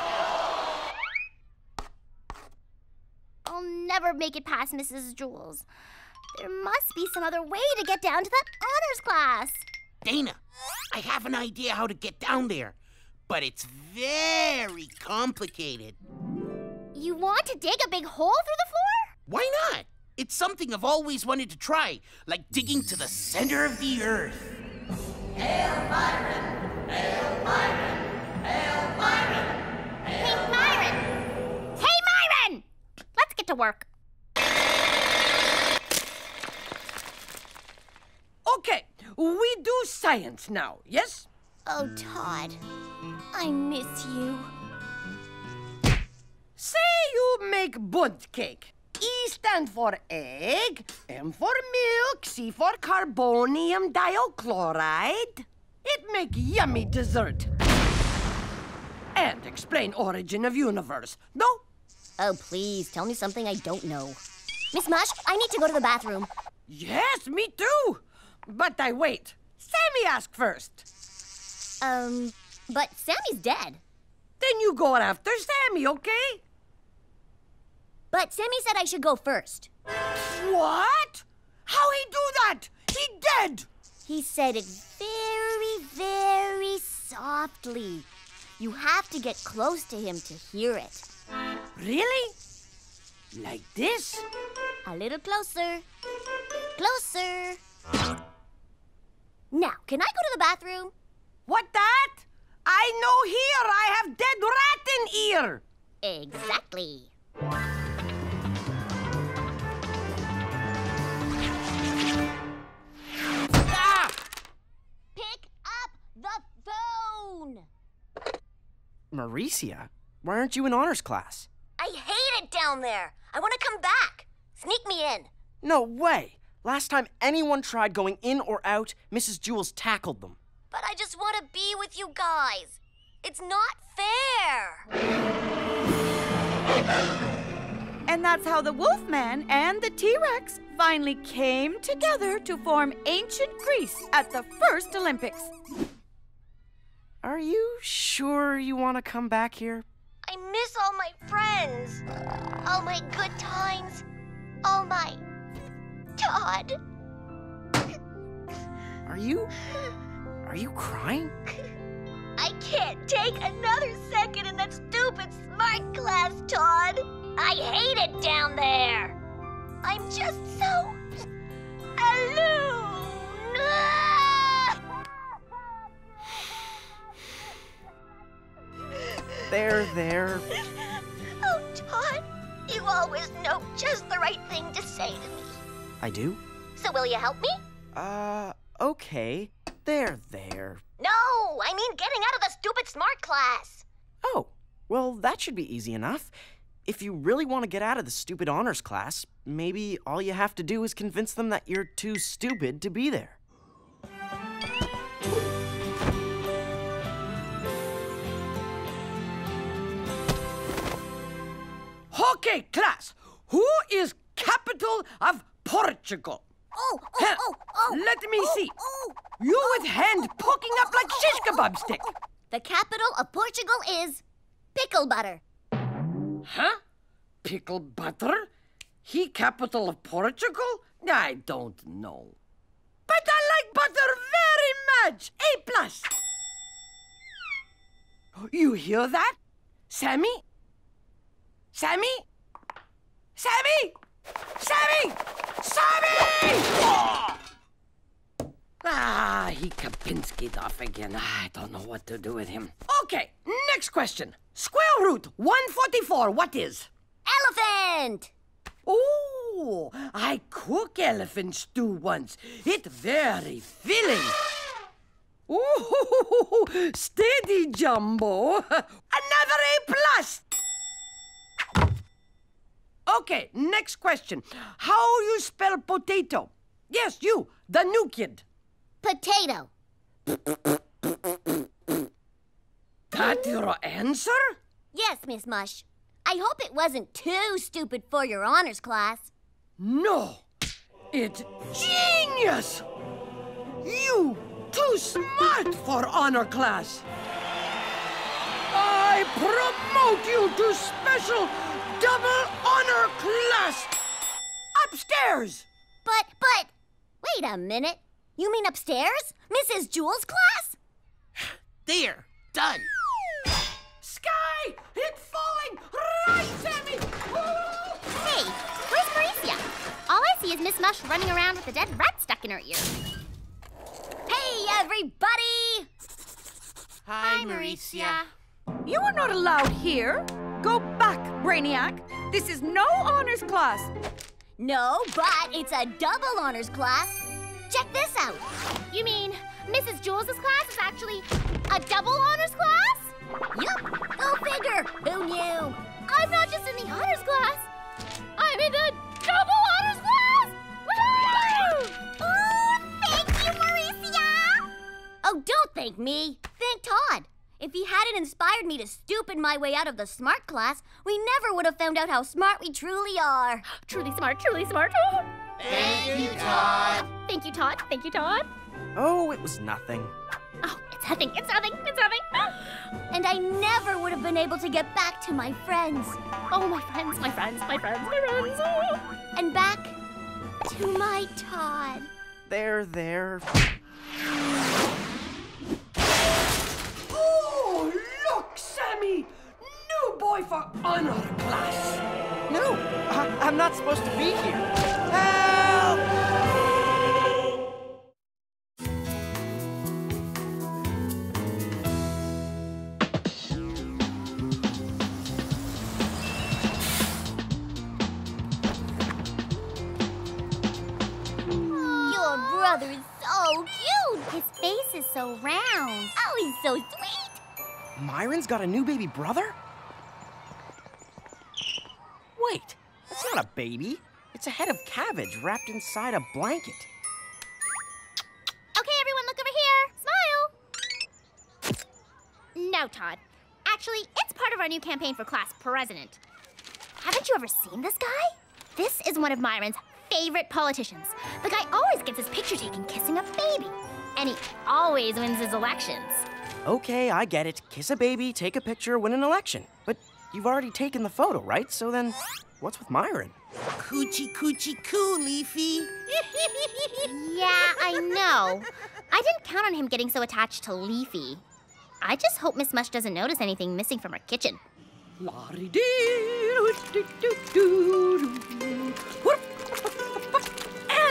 I'll never make it past Mrs. Jewls. There must be some other way to get down to that honors class. Dana, I have an idea how to get down there, but it's very complicated. You want to dig a big hole through the floor? Why not? It's something I've always wanted to try, like digging to the center of the earth. Hail Myron! Hail Myron! Hail Myron! Hey, Myron! Hey, Myron! Let's get to work. Okay, we do science now, yes? Oh, Todd, I miss you. Say you make bunt cake. E stand for egg, M for milk, C for carbonium diochloride. It make yummy dessert. And explain origin of universe. No? Oh, please, tell me something I don't know. Miss Mush, I need to go to the bathroom. Yes, me too. But I wait. Sammy ask first. Um, but Sammy's dead. Then you go after Sammy, okay? But Sammy said I should go first. What? How he do that? He dead. He said it very, very softly. You have to get close to him to hear it. Really? Like this? A little closer. Closer. Now, can I go to the bathroom? What that? I know here I have dead rat in ear. Exactly. Phone! Maurecia, why aren't you in honors class? I hate it down there. I want to come back. Sneak me in. No way. Last time anyone tried going in or out, Mrs. Jewls tackled them. But I just want to be with you guys. It's not fair. And that's how the Wolfman and the T Rex finally came together to form ancient Greece at the first Olympics. Are you sure you want to come back here? I miss all my friends, all my good times, all my Todd. Are you. Are you crying? I can't take another second in that stupid smart class, Todd. I hate it down there. I'm just so alone. There, there. Oh, Todd, you always know just the right thing to say to me. I do? So will you help me? Uh, okay. There, there. No, I mean getting out of the stupid smart class. Oh, well, that should be easy enough. If you really want to get out of the stupid honors class, maybe all you have to do is convince them that you're too stupid to be there. Okay, class. Who is capital of Portugal? Oh, oh, oh, oh. Let me oh, see. Oh. You with hand poking up like shish kebab stick. The capital of Portugal is Pickle Butter. Huh? Pickle butter? He capital of Portugal? I don't know. But I like butter very much. A plus. You hear that? Sammy? Sammy? Sammy? Sammy! Sammy! Ah, he Kapinski'd off again. I don't know what to do with him. Okay, next question. Square root 144, what is? Elephant! Oh, I cook elephant stew once. It very filling. Ooh, steady, Jumbo. Another A plus. Okay, next question. How you spell potato? Yes, you, the new kid. Potato. That your answer? Yes, Miss Mush. I hope it wasn't too stupid for your honors class. No, it's genius. You too smart for honor class. I promote you to special double honor class upstairs. But, but, wait a minute. You mean upstairs? Mrs. Jewls's class? There, done. Sky, it's falling right, Sammy. Hey, where's Maurecia? All I see is Miss Mush running around with a dead rat stuck in her ear. Hey, everybody! Hi, Maurecia. You are not allowed here. Go back, Brainiac. This is no honors class. No, but it's a double honors class. Check this out. You mean Mrs. Jewls' class is actually a double honors class? Yup, go figure. Who knew? I'm not just in the honors class. I'm in the double honors class! Woohoo! Oh, thank you, Maurecia! Oh, don't thank me. Thank Todd. If he hadn't inspired me to stupid my way out of the smart class, we never would have found out how smart we truly are. Truly smart, truly smart. Thank you, Todd. Thank you, Todd. Thank you, Todd. Oh, it was nothing. Oh, it's nothing. It's nothing. It's nothing. And I never would have been able to get back to my friends. Oh, my friends, my friends, my friends, my friends. Oh. And back to my Todd. There, there. Look, Sammy! New boy for honor class. No, I- I'm not supposed to be here. Help! Your brother is so cute. His face is so round. Oh, he's so sweet. Myron's got a new baby brother? Wait, that's not a baby. It's a head of cabbage wrapped inside a blanket. Okay, everyone, look over here. Smile. No, Todd. Actually, it's part of our new campaign for class president. Haven't you ever seen this guy? This is one of Myron's favorite politicians. The guy always gets his picture taken kissing a baby. And he always wins his elections. Okay, I get it. Kiss a baby, take a picture, win an election. But you've already taken the photo, right? So then, what's with Myron? Coochie coochie coo, Leafy. Yeah, I know. I didn't count on him getting so attached to Leafy. I just hope Miss Mush doesn't notice anything missing from her kitchen.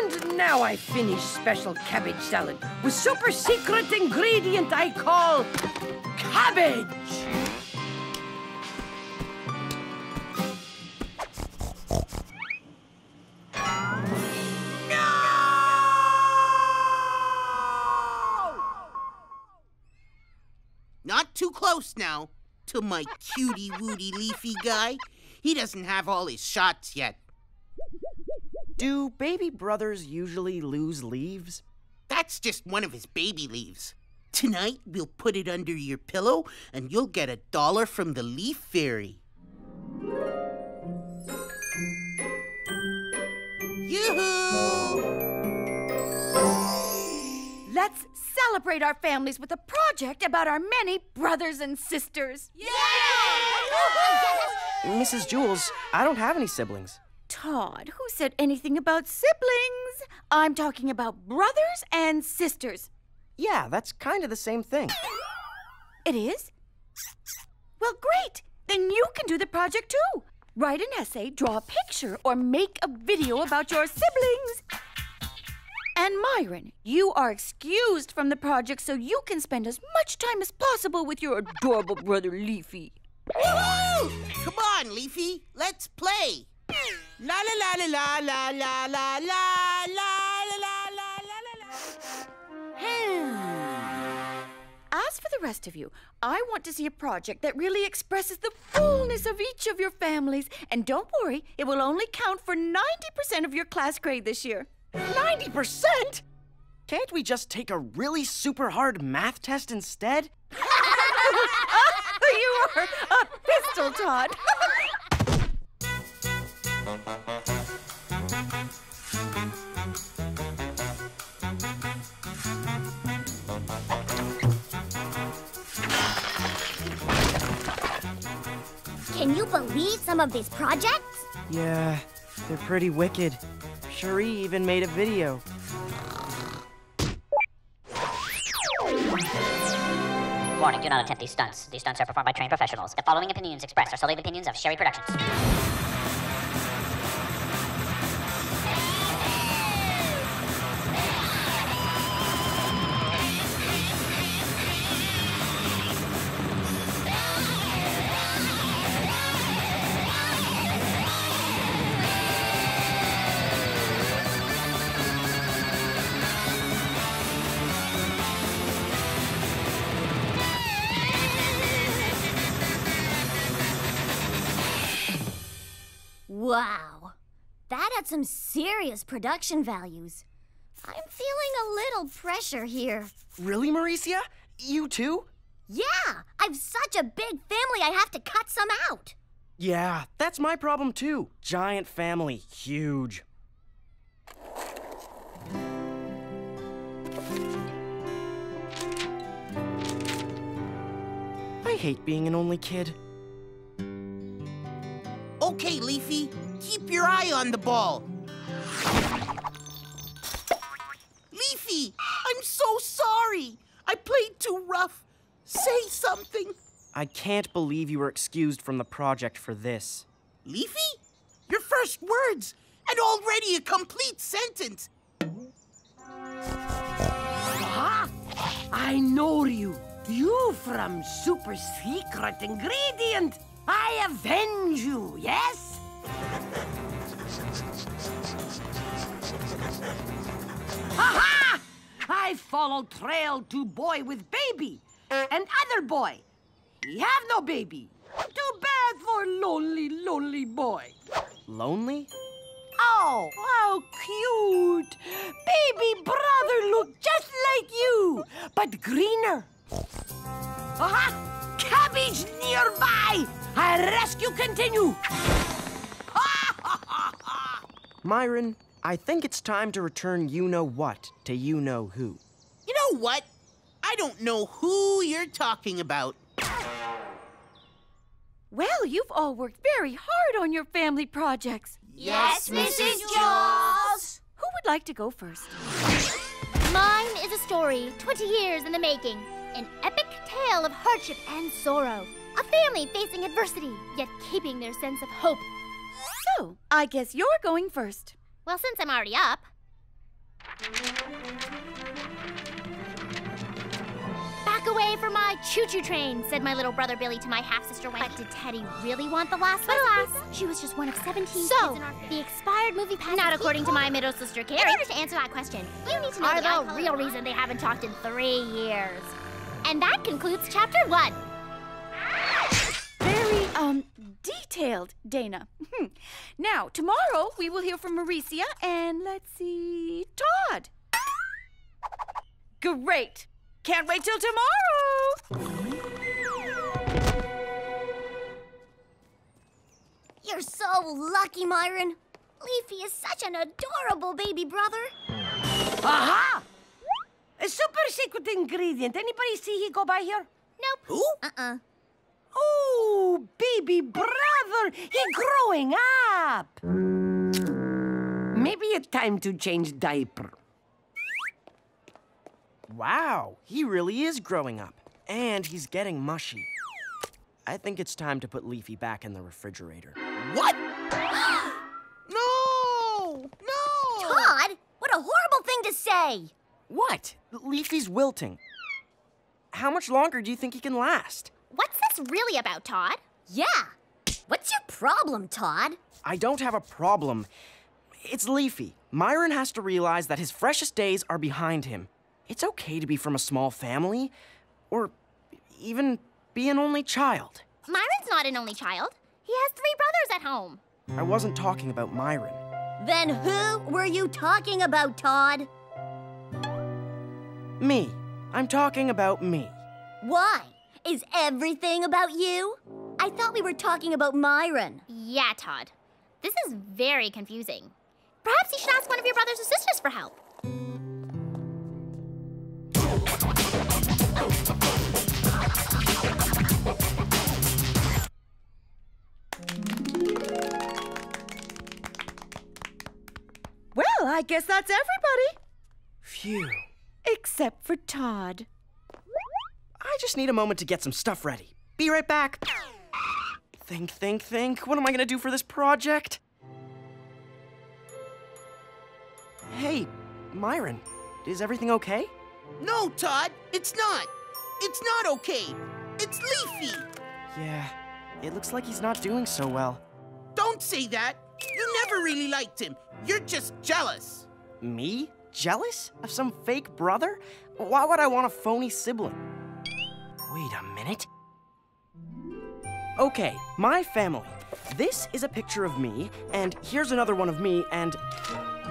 And now I finish special cabbage salad with super secret ingredient I call cabbage. Not too close now to my cutie wooty leafy guy. He doesn't have all his shots yet. Do baby brothers usually lose leaves? That's just one of his baby leaves. Tonight, we'll put it under your pillow and you'll get a dollar from the leaf fairy. Yoo-hoo! Let's celebrate our families with a project about our many brothers and sisters. Mrs. Jewls, I don't have any siblings. Todd, who said anything about siblings? I'm talking about brothers and sisters. Yeah, that's kind of the same thing. It is? Well, great. Then you can do the project too. Write an essay, draw a picture, or make a video about your siblings. And Myron, you are excused from the project so you can spend as much time as possible with your adorable brother Leafy. Woo-hoo! Come on, Leafy, let's play. La la la la la la la la la la la la la la la. As for the rest of you, I want to see a project that really expresses the fullness of each of your families. And don't worry, it will only count for 90% of your class grade this year. 90%? Can't we just take a really super hard math test instead? you are a pistol, Todd. Can you believe some of these projects? Yeah, they're pretty wicked. Sharie even made a video. Warning, do not attempt these stunts. These stunts are performed by trained professionals. The following opinions expressed are solely the opinions of Sharie Productions. Some serious production values. I'm feeling a little pressure here. Really, Maurecia? You too? Yeah, I've such a big family I have to cut some out. Yeah, that's my problem too. Giant family, huge. I hate being an only kid. Okay, Leafy, keep your eye on the ball. Leafy, I'm so sorry. I played too rough. Say something. I can't believe you were excused from the project for this. Leafy? Your first words, and already a complete sentence. Ah, I know you. You from Super Secret Ingredient. I avenge you, yes? Ha-ha! I follow trail to boy with baby. And other boy. He have no baby. Too bad for lonely, lonely boy. Lonely? Oh, how cute! Baby brother look just like you, but greener. Aha! Cabbage nearby! Our rescue continue! Myron, I think it's time to return you know what to you know who. You know what? I don't know who you're talking about. Well, you've all worked very hard on your family projects. Yes, Mrs. Jaws. Who would like to go first? Mine is a story 20 years in the making. An epic tale of hardship and sorrow. A family facing adversity, yet keeping their sense of hope. So, I guess you're going first. Well, since I'm already up. Back away from my choo-choo train, said my little brother Billy to my half-sister Wendy. But did Teddy really want the last but alas, she was just one of 17 So, the expired movie pass Not according to my middle sister Carrie. In order to answer that question, you need to know are the, real reason they haven't talked in three years. And that concludes chapter one. Very, um, detailed, Dana. Hmm. now, tomorrow we will hear from Maurecia and let's see, Todd. Great. Can't wait till tomorrow. You're so lucky, Myron. Leafy is such an adorable baby brother. Aha! A super secret ingredient. Anybody see he go by here? Nope. Who? Uh-uh. Oh, baby brother, he growing up. Maybe it's time to change diaper. Wow, he really is growing up. And he's getting mushy. I think it's time to put Leafy back in the refrigerator. What? no! No! Todd, what a horrible thing to say. What? Leafy's wilting. How much longer do you think he can last? What's this really about, Todd? Yeah. What's your problem, Todd? I don't have a problem. It's Leafy. Myron has to realize that his freshest days are behind him. It's okay to be from a small family, or even be an only child. Myron's not an only child. He has three brothers at home. I wasn't talking about Myron. Then who were you talking about, Todd? Me. I'm talking about me. Why? Is everything about you? I thought we were talking about Myron. Yeah, Todd. This is very confusing. Perhaps you should ask one of your brothers or sisters for help. Well, I guess that's everybody. Phew. Except for Todd. I just need a moment to get some stuff ready. Be right back. Think, think, think. What am I gonna do for this project? Hey, Myron, is everything okay? No, Todd, it's not. It's not okay. It's Leafy. Yeah, it looks like he's not doing so well. Don't say that. You never really liked him. You're just jealous. Me? Jealous? Of some fake brother? Why would I want a phony sibling? Wait a minute. Okay, my family. This is a picture of me, and here's another one of me, and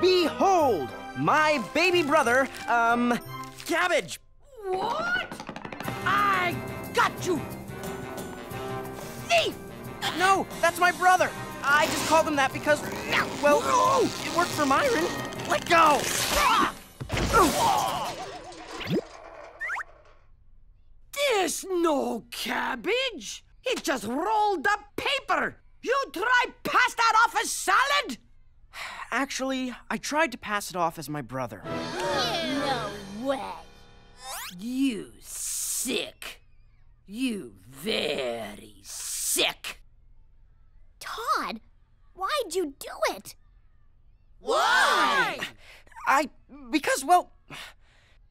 behold, my baby brother, um, Cabbage. What? I got you. Thief! No, that's my brother. I just called him that because, well, it worked for Myron. Let go. This no cabbage. It just rolled up paper. You try pass that off as salad? Actually, I tried to pass it off as my brother. No way. You sick. You very sick. Todd, why'd you do it? Why? I, because, well,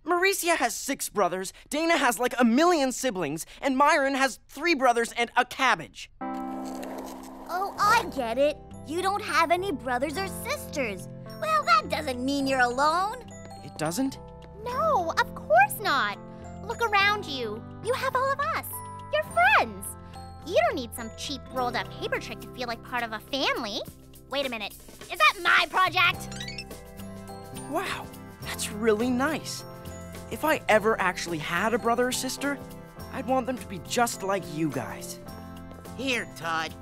Maurecia has six brothers, Dana has like a million siblings, and Myron has three brothers and a cabbage. Oh, I get it. You don't have any brothers or sisters. Well, that doesn't mean you're alone. It doesn't? No, of course not. Look around you. You have all of us. You're friends. You don't need some cheap rolled up paper trick to feel like part of a family. Wait a minute. Is that my project? Wow, that's really nice. If I ever actually had a brother or sister, I'd want them to be just like you guys. Here, Todd.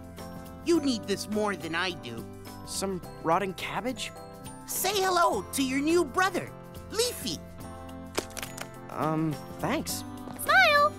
You need this more than I do. Some rotting cabbage? Say hello to your new brother, Leafy. Um, thanks. Smile!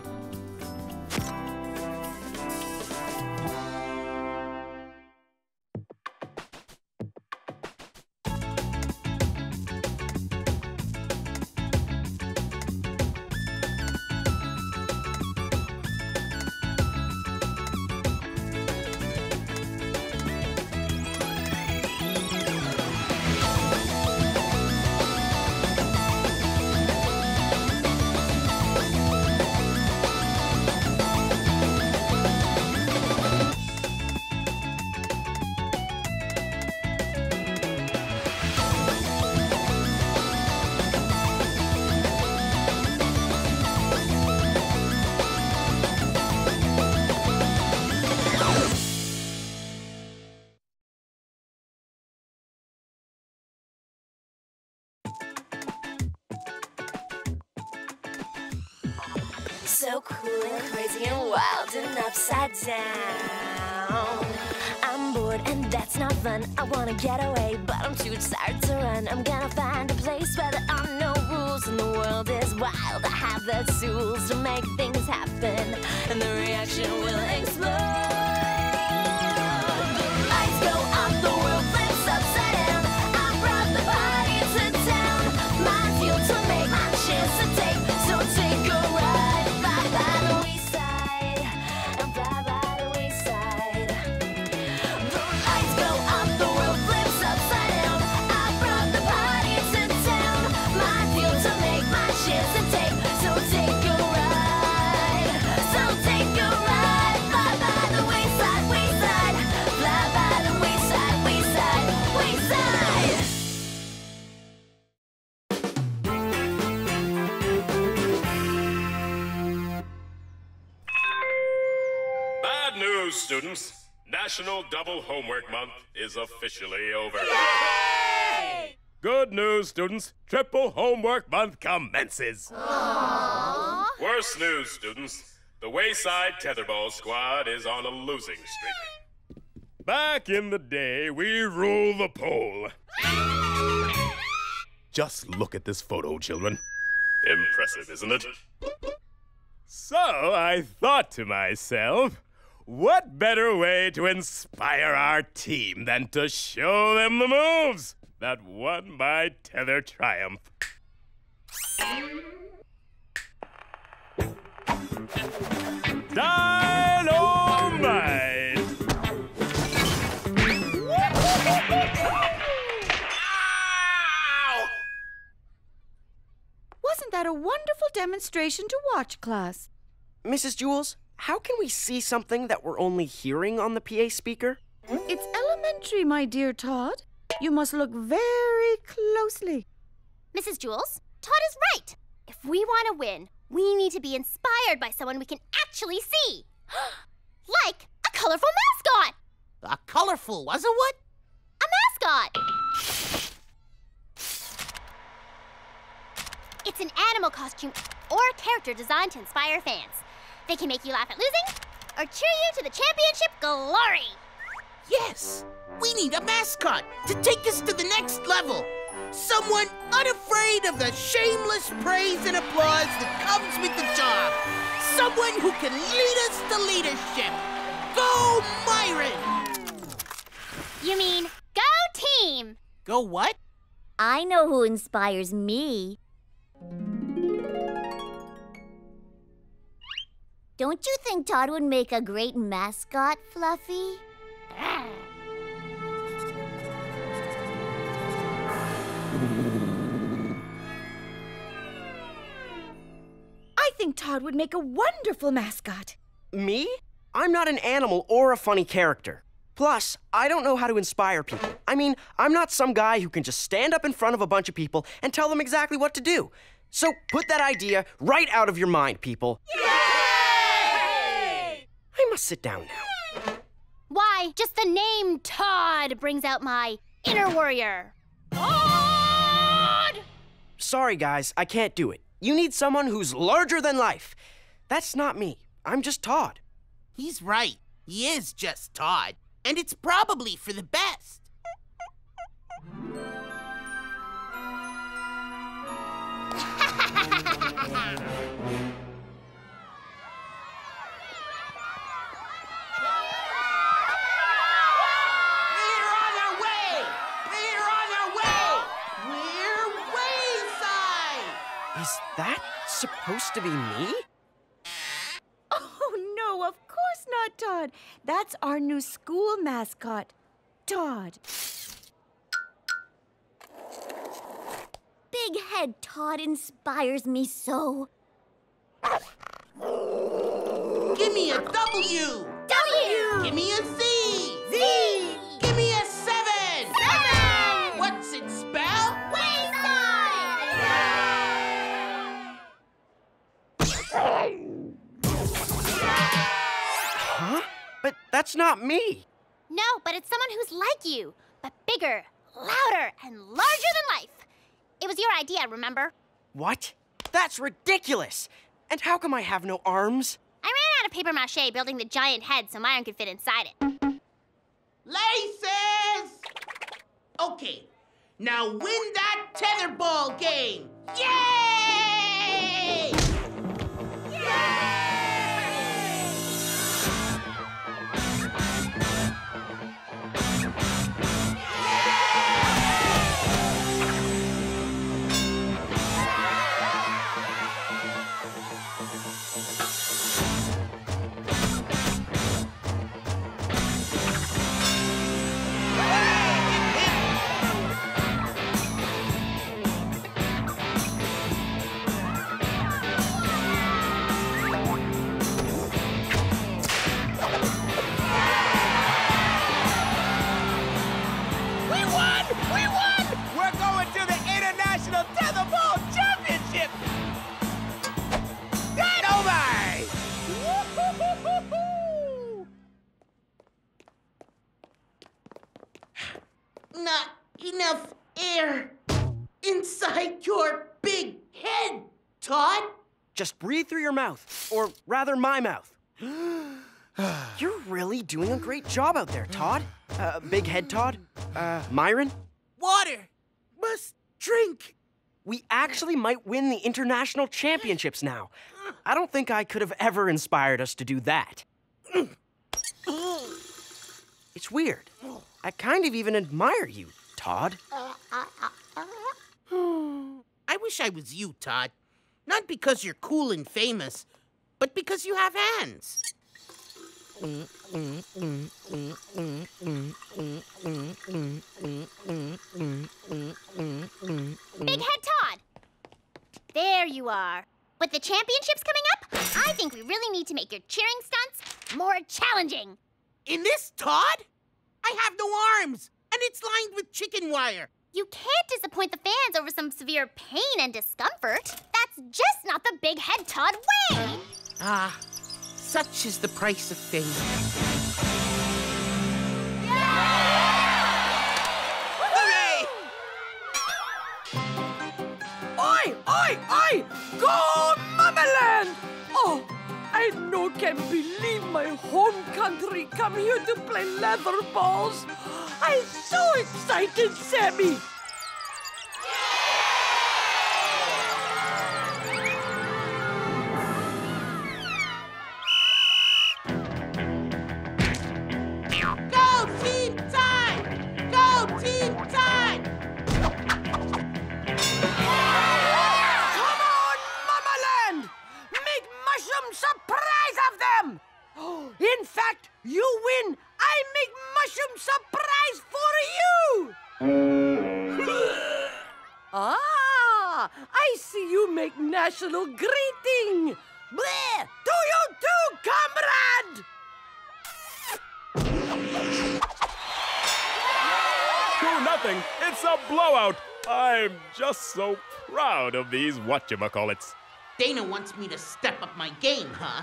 So cool and crazy and wild and upside down. I'm bored and that's not fun. I wanna get away, but I'm too tired to run. I'm gonna find a place where there are no rules and the world is wild. I have the tools to make things happen, and the reaction will explode. Students. National Double Homework Month is officially over. Yay! Good news, students. Triple Homework Month commences. Worse news, students. The Wayside Tetherball Squad is on a losing streak. Back in the day, we rule the pole. Just look at this photo, children. Impressive, isn't it? So I thought to myself, what better way to inspire our team than to show them the moves that won my tether triumph? Dynamite! Wasn't that a wonderful demonstration to watch, class? Mrs. Jewls, how can we see something that we're only hearing on the PA speaker? It's elementary, my dear Todd. You must look very closely. Mrs. Jewls, Todd is right. If we want to win, we need to be inspired by someone we can actually see. like a colorful mascot. A colorful, was a what? A mascot. It's an animal costume or a character designed to inspire fans. They can make you laugh at losing or cheer you to the championship glory. Yes! We need a mascot to take us to the next level. Someone unafraid of the shameless praise and applause that comes with the job. Someone who can lead us to leadership. Go, Myron! You mean go team? Go what? I know who inspires me. Don't you think Todd would make a great mascot, Fluffy? I think Todd would make a wonderful mascot. Me? I'm not an animal or a funny character. Plus, I don't know how to inspire people. I mean, I'm not some guy who can just stand up in front of a bunch of people and tell them exactly what to do. So put that idea right out of your mind, people. Yay! I must sit down now. Why, just the name Todd brings out my inner warrior. Todd! Sorry, guys, I can't do it. You need someone who's larger than life. That's not me. I'm just Todd. He's right. He is just Todd. And it's probably for the best. that supposed to be me? Oh, no, of course not, Todd. That's our new school mascot, Todd. Big head Todd inspires me so. Give me a W! W! Give me a Z! Z! That's not me. No, but it's someone who's like you, but bigger, louder, and larger than life. It was your idea, remember? What? That's ridiculous. And how come I have no arms? I ran out of paper mache building the giant head so Myron could fit inside it. Laces! Okay, now win that tetherball game! Yay! Mouth, or rather, my mouth. You're really doing a great job out there, Todd. Uh, big head Todd. Uh, Myron. Water! Must drink! We actually might win the international championships now. I don't think I could have ever inspired us to do that. It's weird. I kind of even admire you, Todd. I wish I was you, Todd. Not because you're cool and famous, but because you have hands. Big Head Todd! There you are. With the championships coming up, I think we really need to make your cheering stunts more challenging. In this, Todd? I have no arms, and it's lined with chicken wire. You can't disappoint the fans over some severe pain and discomfort. That's just not the Big Head Todd way! Ah, such is the price of fame. Hooray! Oi, oi, oi! Go Mamaland! I no can believe my home country come here to play leather balls. I'm so excited, Sammy. You win. I make mushroom surprise for you! ah, I see you make national greeting. Bleh! To you too, comrade! Two nothing. It's a blowout. I'm just so proud of these whatchamacallits. Dana wants me to step up my game, huh?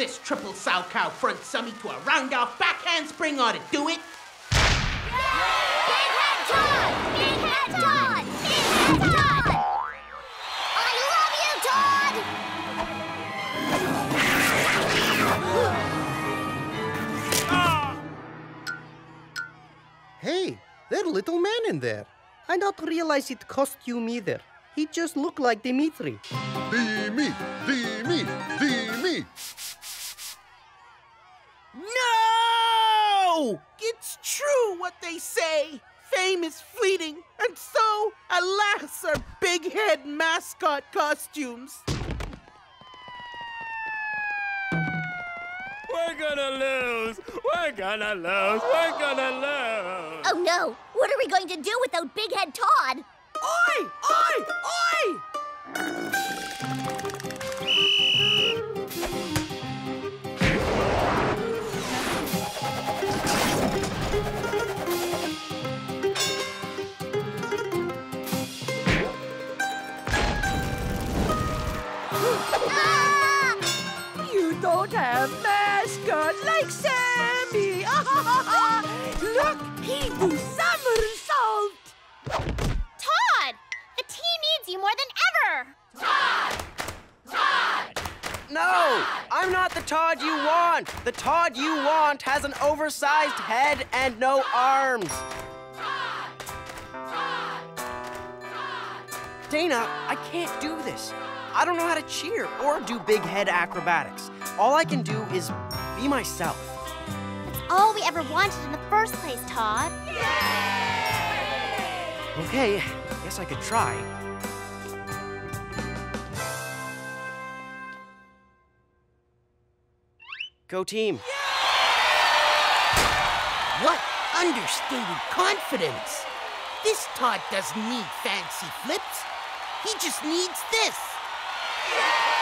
This triple salchow front summy to a round off backhand spring ought to do it. Big Head Todd! Big Head Todd! Big Head Todd! I love you, Todd! Hey, that little man in there. I not realize it costume either. He just looked like Dimitri. Dimi, true what they say. Fame is fleeting, and so, alas, are big head mascot costumes. We're gonna lose. We're gonna lose. We're gonna lose. Oh no! What are we going to do without Big Head Todd? Oi! Oi! Oi! You mascot like Sammy. Look, he do somersault. Todd! The team needs you more than ever! Todd! Todd! No! I'm not the Todd you want! The Todd you want has an oversized head and no arms! Todd! Todd! Dana, I can't do this. I don't know how to cheer or do big head acrobatics. All I can do is be myself. It's all we ever wanted in the first place, Todd. Okay, guess I could try. Go team. What understated confidence! This Todd doesn't need fancy flips. He just needs this. Do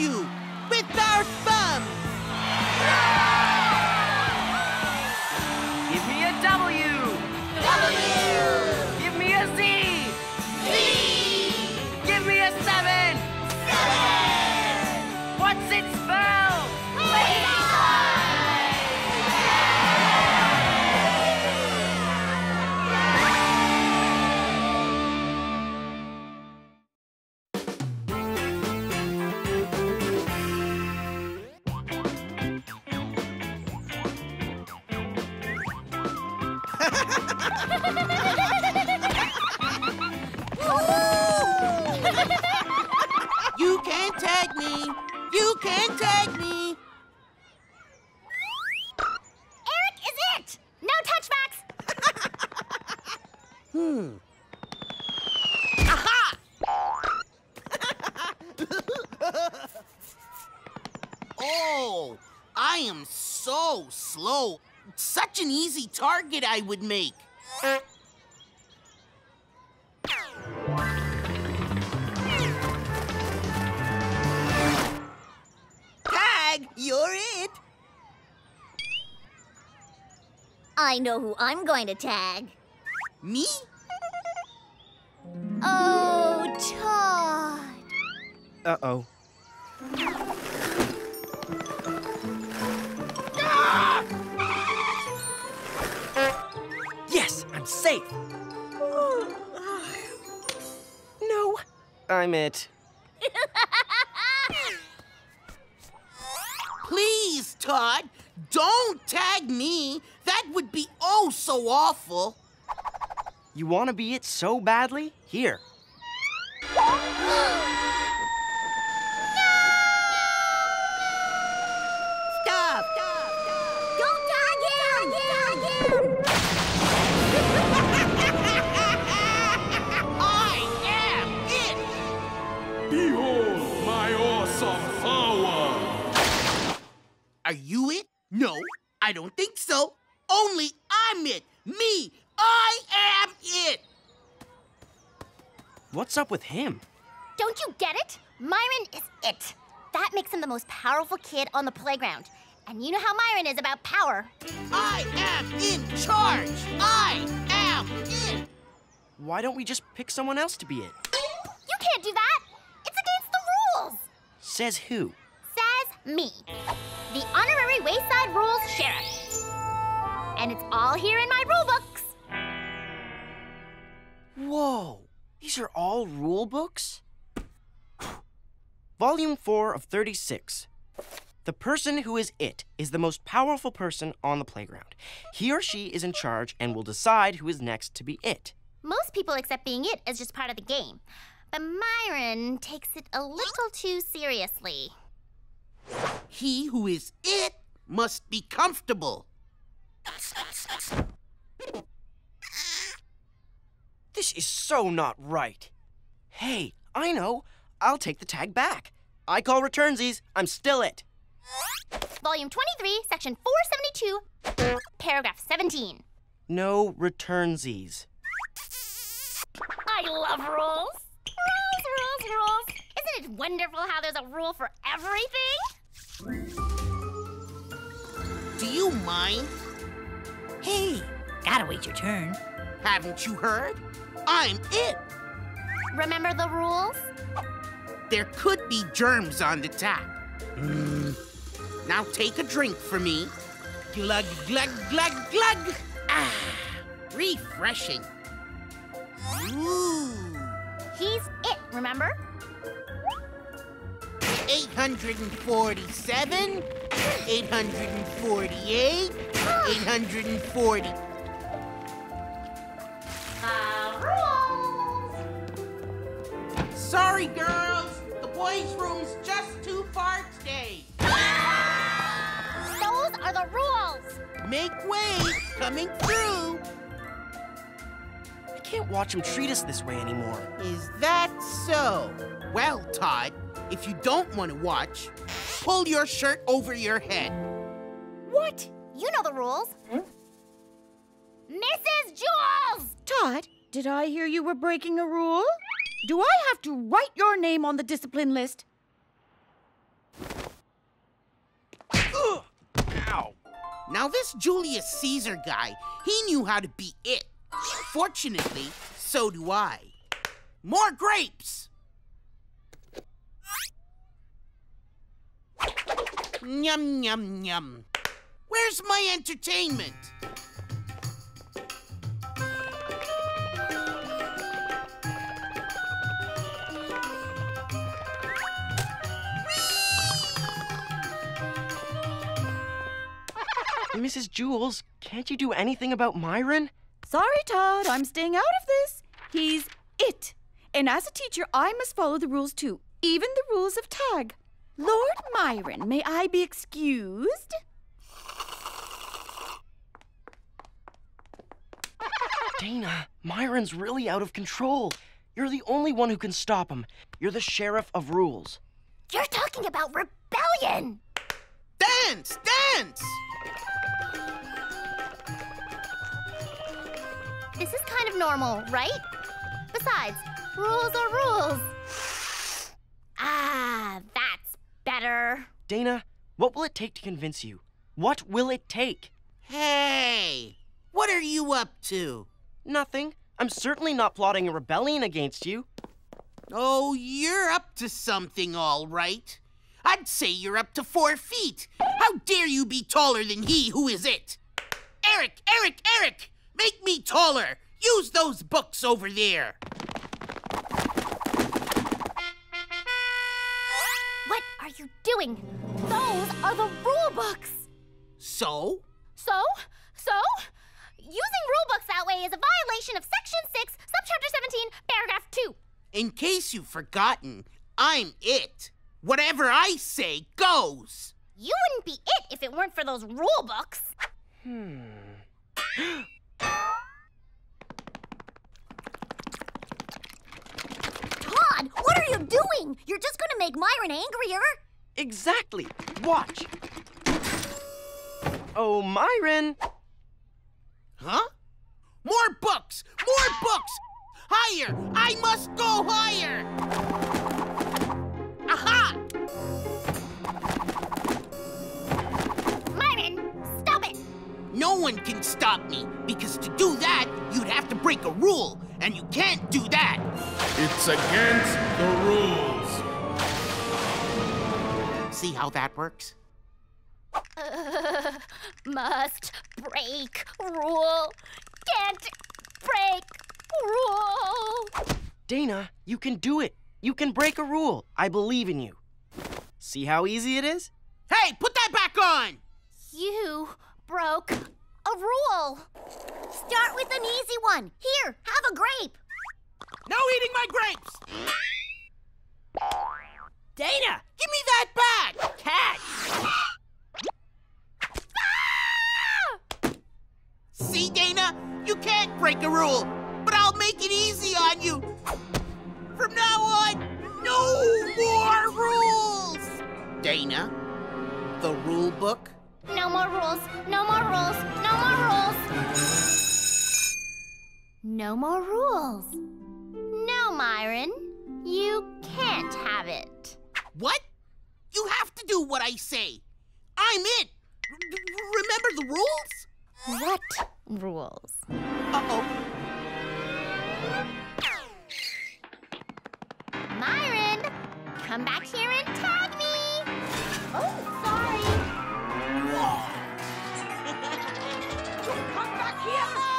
you I would make. Tag, you're it. I know who I'm going to tag. Me? Oh, Todd. Uh oh. I'm safe. No, I'm it. Please, Todd, don't tag me. That would be oh so awful. You want to be it so badly? Here. Are you it? No, I don't think so. Only I'm it. Me. I am it. What's up with him? Don't you get it? Myron is it. That makes him the most powerful kid on the playground. And you know how Myron is about power. I am in charge. I am it. Why don't we just pick someone else to be it? You can't do that. It's against the rules. Says who? Me, the honorary Wayside Rules Sheriff. And it's all here in my rule books. Whoa, these are all rule books? Volume 4 of 36. The person who is it is the most powerful person on the playground. He or she is in charge and will decide who is next to be it. Most people accept being it as just part of the game. But Myron takes it a little too seriously. He who is it must be comfortable. This is so not right. Hey, I know. I'll take the tag back. I call returnsies. I'm still it. Volume 23, Section 472, paragraph 17. No returnsies. I love rules. Rules, rules, rules. Isn't it wonderful how there's a rule for everything? Do you mind? Hey, gotta wait your turn. Haven't you heard? I'm it. Remember the rules? There could be germs on the tap. Mm. Now take a drink for me. Glug, glug, glug, glug. Ah, refreshing. Ooh. He's it, remember? 847, 848, 840. Sorry, girls. The boys' room's just too far today. Those are the rules. Make way, coming through. I can't watch him treat us this way anymore. Is that so? Well, Todd, if you don't want to watch, pull your shirt over your head. What? You know the rules. Mrs. Jewls! Todd, did I hear you were breaking a rule? Do I have to write your name on the discipline list? Ow. Now, this Julius Caesar guy, he knew how to be it. Fortunately, so do I. More grapes! Yum, yum, yum. Where's my entertainment? Mrs. Jewls, can't you do anything about Myron? Sorry, Todd, I'm staying out of this. He's it. And as a teacher, I must follow the rules too, even the rules of tag. Lord Myron, may I be excused? Dana, Myron's really out of control. You're the only one who can stop him. You're the sheriff of rules. You're talking about rebellion. Dance! Dance! This is kind of normal, right? Besides, rules are rules. Ah, that's better. Dana, what will it take to convince you? What will it take? Hey! What are you up to? Nothing. I'm certainly not plotting a rebellion against you. Oh, you're up to something, all right. I'd say you're up to four feet. How dare you be taller than he who is it? Eric, Eric, Eric! Make me taller! Use those books over there! Doing? Those are the rule books. So? So? So? Using rule books that way is a violation of Section 6, Subchapter 17, Paragraph 2. In case you've forgotten, I'm it. Whatever I say goes. You wouldn't be it if it weren't for those rule books. Hmm. Todd, what are you doing? You're just gonna make Myron angrier. Exactly. Watch. Oh, Myron. Huh? More books! More books! Higher! I must go higher! Aha! Myron, stop it! No one can stop me, because to do that, you'd have to break a rule, and you can't do that. It's against the rules. See how that works? Uh, must break rule. Can't break rule. Dana, you can do it. You can break a rule. I believe in you. See how easy it is? Hey, put that back on! You broke a rule. Start with an easy one. Here, have a grape. No eating my grapes! Dana, Give me that back! catch! Ah! See, Dana? You can't break a rule, but I'll make it easy on you. From now on, no more rules! Dana, the rule book? No more rules. No more rules. No more rules. No more rules. No, Myron. You can't have it. What? You have to do what I say. I'm it. Remember the rules? What rules? Uh-oh. Myron, come back here and tag me. Oh, sorry. Come back here!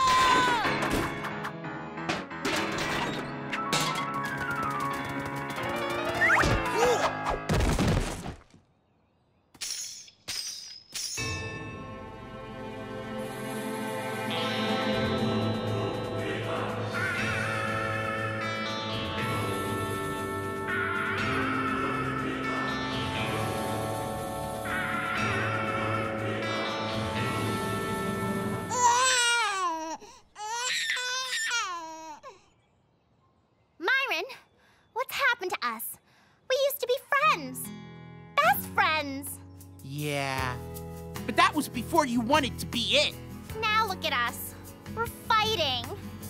You wanted to be it. Now look at us. We're fighting.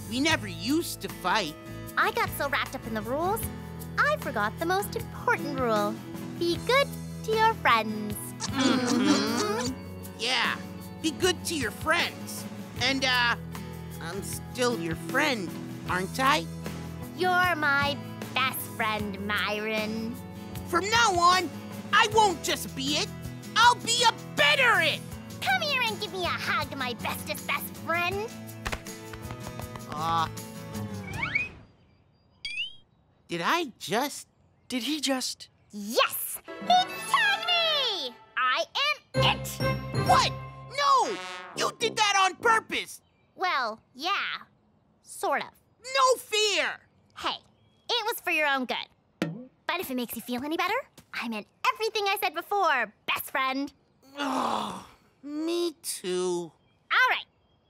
We never used to fight. I got so wrapped up in the rules, I forgot the most important rule. Be good to your friends. Yeah. Be good to your friends. And, uh, I'm still your friend, aren't I? You're my best friend, Myron. From now on, I won't just be it. I'll be a better it. And give me a hug, my bestest best friend. Uh. Did I just. Did he just. Yes! He tagged me! I am it! What? No! You did that on purpose! Well, yeah. Sort of. No fear! Hey, it was for your own good. But if it makes you feel any better, I meant everything I said before, best friend. Me too. All right.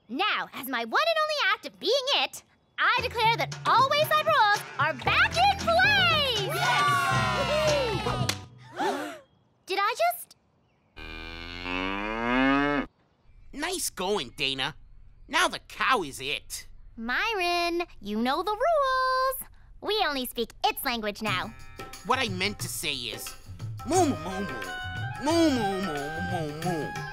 Now, as my one and only act of being it, I declare that all Wayside rules are back in place! Did I just? Nice going, Dana. Now the cow is it. Myron, you know the rules. We only speak its language now. What I meant to say is moo moo moo moo. Moo moo moo moo moo.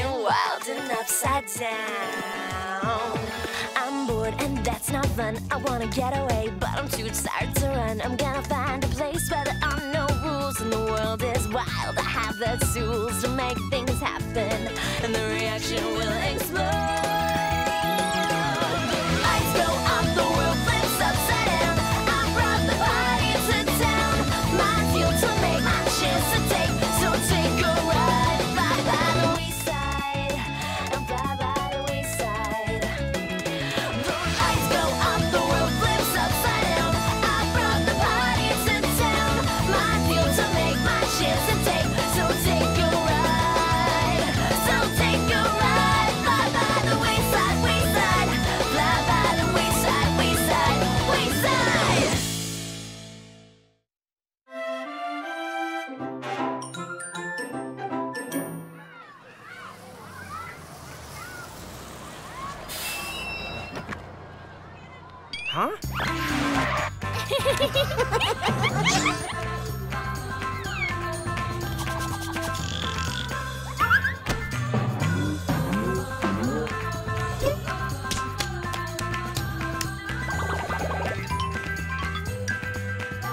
And wild and upside down. I'm bored and that's not fun. I wanna get away, but I'm too tired to run. I'm gonna find a place where there are no rules and the world is wild. I have the tools to make things happen, and the reaction will explode.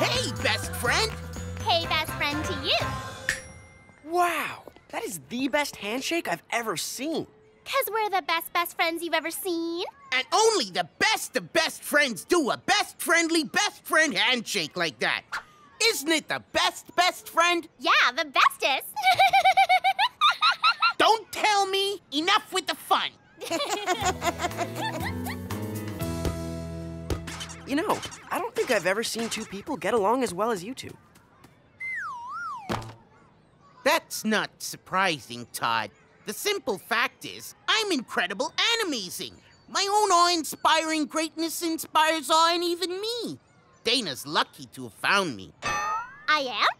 Hey, best friend! Hey, best friend to you. Wow, that is the best handshake I've ever seen. Because we're the best best friends you've ever seen. And only the best of best friends do a best friendly best friend handshake like that. Isn't it the best best friend? Yeah, the bestest. Don't tell me. Enough with the fun. You know, I don't think I've ever seen two people get along as well as you two. That's not surprising, Todd. The simple fact is, I'm incredible and amazing. My own awe-inspiring greatness inspires awe in even me. Dana's lucky to have found me. I am?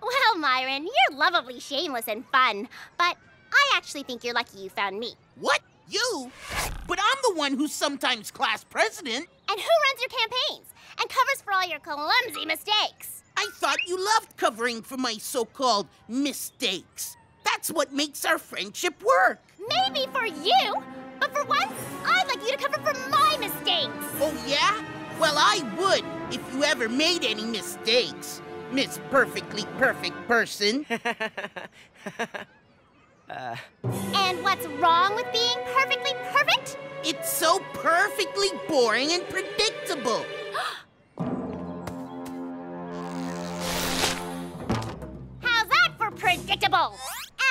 Well, Myron, you're lovably shameless and fun, but I actually think you're lucky you found me. What? You? But I'm the one who's sometimes class president. And who runs your campaigns and covers for all your clumsy mistakes? I thought you loved covering for my so-called mistakes. That's what makes our friendship work. Maybe for you, but for once, I'd like you to cover for my mistakes. Oh, yeah? Well, I would if you ever made any mistakes, Miss Perfectly Perfect Person. uh... And what's wrong with being perfectly perfect? It's so perfectly boring and predictable. How's that for predictable?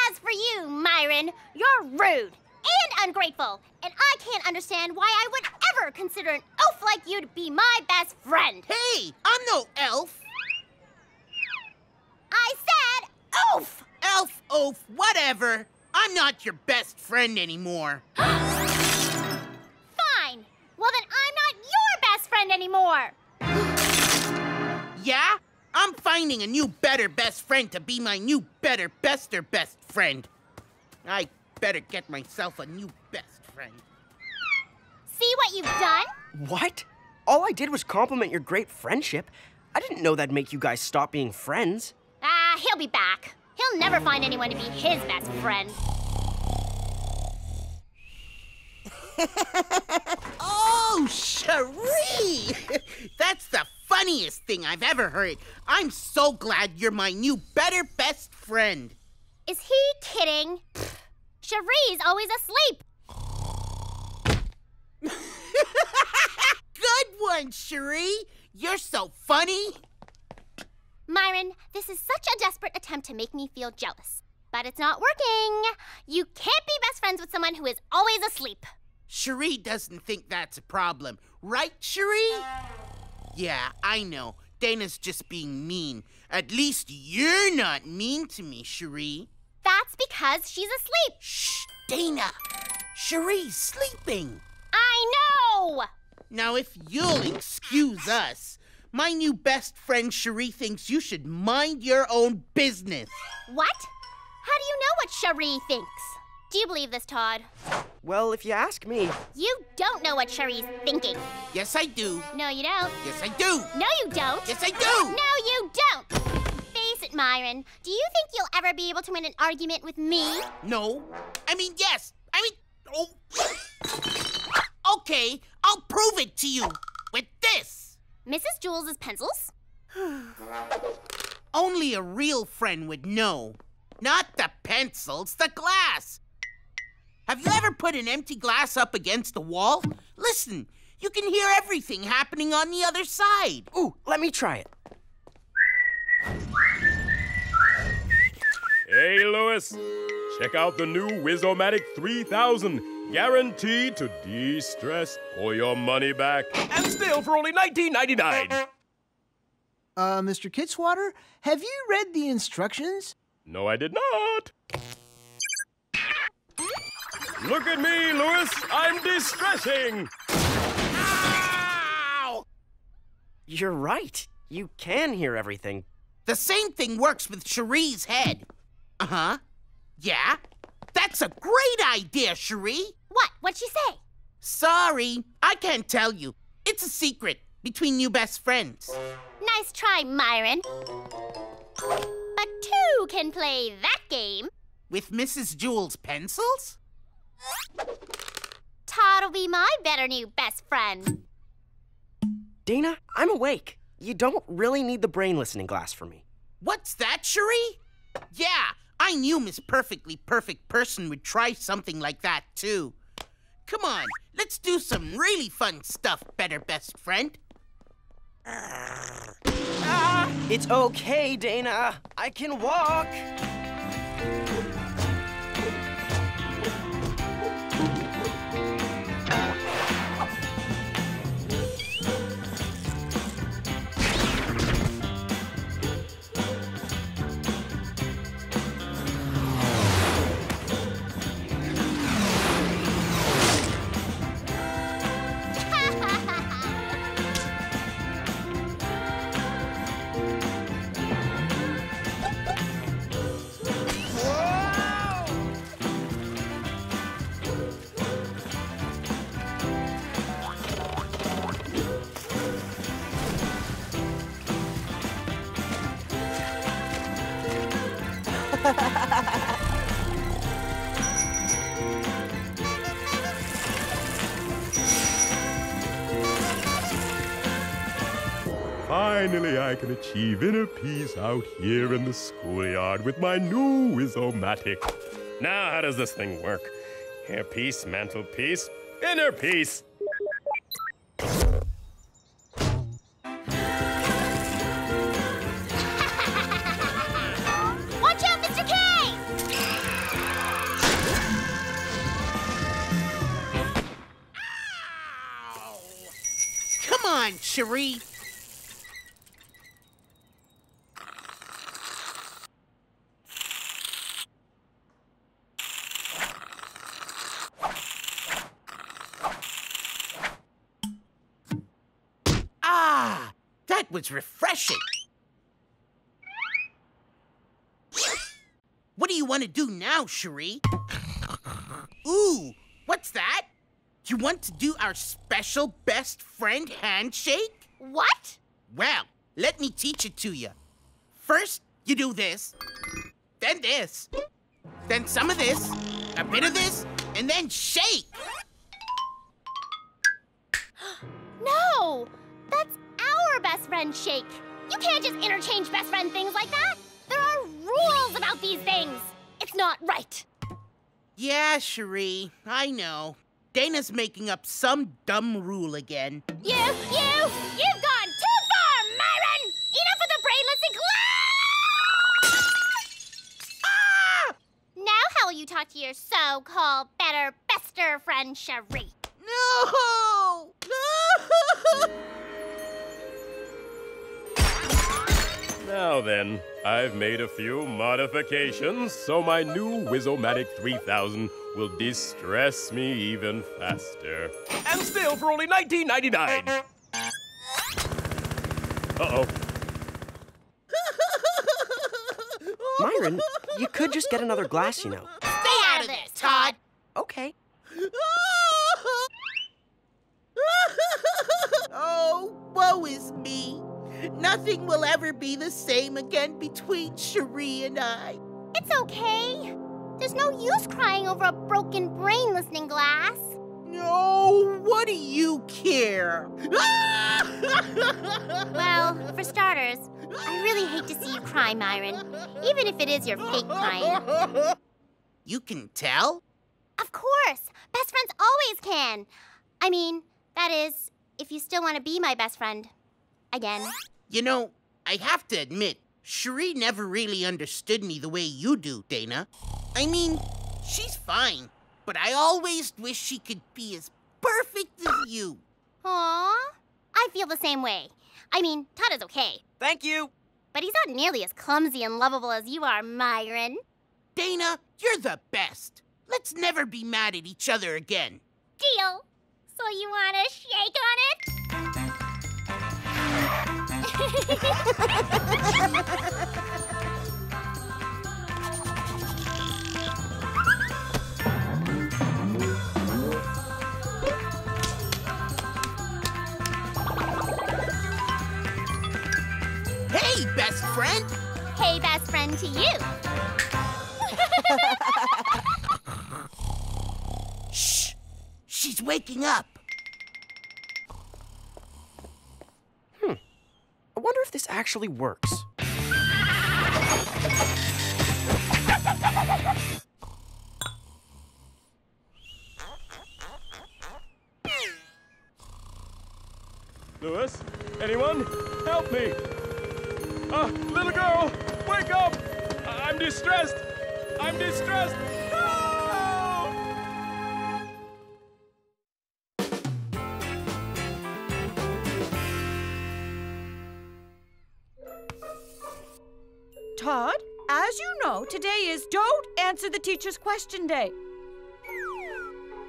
As for you, Myron, you're rude and ungrateful, and I can't understand why I would ever consider an elf like you to be my best friend. Hey, I'm no elf. I said oof! Elf, oaf, whatever. I'm not your best friend anymore. Fine. Well, then I'm not your best friend anymore. Yeah? I'm finding a new, better best friend to be my new, better, bester best friend. I better get myself a new best friend. See what you've done? What? All I did was compliment your great friendship. I didn't know that'd make you guys stop being friends. Ah, uh, he'll be back. He'll never find anyone to be his best friend. oh, Sharie! That's the funniest thing I've ever heard. I'm so glad you're my new, better best friend. Is he kidding? Sharie's always asleep. Good one, Sharie. You're so funny. Myron, this is such a desperate attempt to make me feel jealous. But it's not working. You can't be best friends with someone who is always asleep. Sharie doesn't think that's a problem. Right, Sharie? Yeah, I know. Dana's just being mean. At least you're not mean to me, Sharie. That's because she's asleep. Shh, Dana. Sharie's sleeping. I know! Now, if you'll excuse us, my new best friend Sharie thinks you should mind your own business. What? How do you know what Sharie thinks? Do you believe this, Todd? Well, if you ask me. You don't know what Sharie's thinking. Yes, I do. No, you don't. Yes, I do. No, you don't. Yes, I do. No, you don't. Face it, Myron. Do you think you'll ever be able to win an argument with me? No. I mean, yes. I mean, oh. Okay, I'll prove it to you with this. Mrs. Jewls' pencils? Only a real friend would know. Not the pencils, the glass. Have you ever put an empty glass up against a wall? Listen, you can hear everything happening on the other side. Ooh, let me try it. Hey, Louis. Check out the new Wizomatic 3000. Guaranteed to de-stress or your money back. And still for only $19.99. Uh, Mr. Kidswatter, have you read the instructions? No, I did not. Look at me, Louis. I'm distressing. Ow! You're right. You can hear everything. The same thing works with Sharie's head. Uh-huh. Yeah? That's a great idea, Sharie. What? What'd she say? Sorry, I can't tell you. It's a secret between you best friends. Nice try, Myron. But two can play that game. With Mrs. Jewls' pencils? Todd'll be my better new best friend. Dana, I'm awake. You don't really need the brain listening glass for me. What's that, Sharie? Yeah, I knew Miss Perfectly Perfect Person would try something like that, too. Come on, let's do some really fun stuff, better best friend. Ah, it's okay, Dana. I can walk. Finally, I can achieve inner peace out here in the schoolyard with my new Wizomatic. Now, how does this thing work? Inner peace, mental peace, inner peace. Watch out, Mr. K! Come on, Sharie. That was refreshing. What do you want to do now, Sharie? Ooh, what's that? You want to do our special best friend handshake? What? Well, let me teach it to you. First, you do this, then this, then some of this, a bit of this, and then shake. No! That's our best friend shake. You can't just interchange best friend things like that. There are rules about these things. It's not right. Yeah, Sharie, I know. Dana's making up some dumb rule again. You, you, you've gone too far, Myron! Enough of the brainless and ah! Now how will you talk to your so-called better, bester friend, Sharie? No! Now then, I've made a few modifications so my new Wizomatic 3000 will distress me even faster. And still for only $19.99. Uh-oh. Myron, you could just get another glass, you know. Stay out of this, Todd. Okay. oh, woe is me. Nothing will ever be the same again between Sharie and I. It's okay. There's no use crying over a broken brain listening glass. No, what do you care? well, for starters, I really hate to see you cry, Myron, even if it is your fake crying. You can tell? Of course. Best friends always can. I mean, that is, if you still want to be my best friend. Again. You know, I have to admit, Sharie never really understood me the way you do, Dana. I mean, she's fine, but I always wish she could be as perfect as you. Aw, I feel the same way. I mean, Todd is okay. Thank you. But he's not nearly as clumsy and lovable as you are, Myron. Dana, you're the best. Let's never be mad at each other again. Deal. So you want to shake on it? Hey, best friend! hey, best friend to you. Shh! She's waking up. This actually works. Answer the Teacher's Question Day.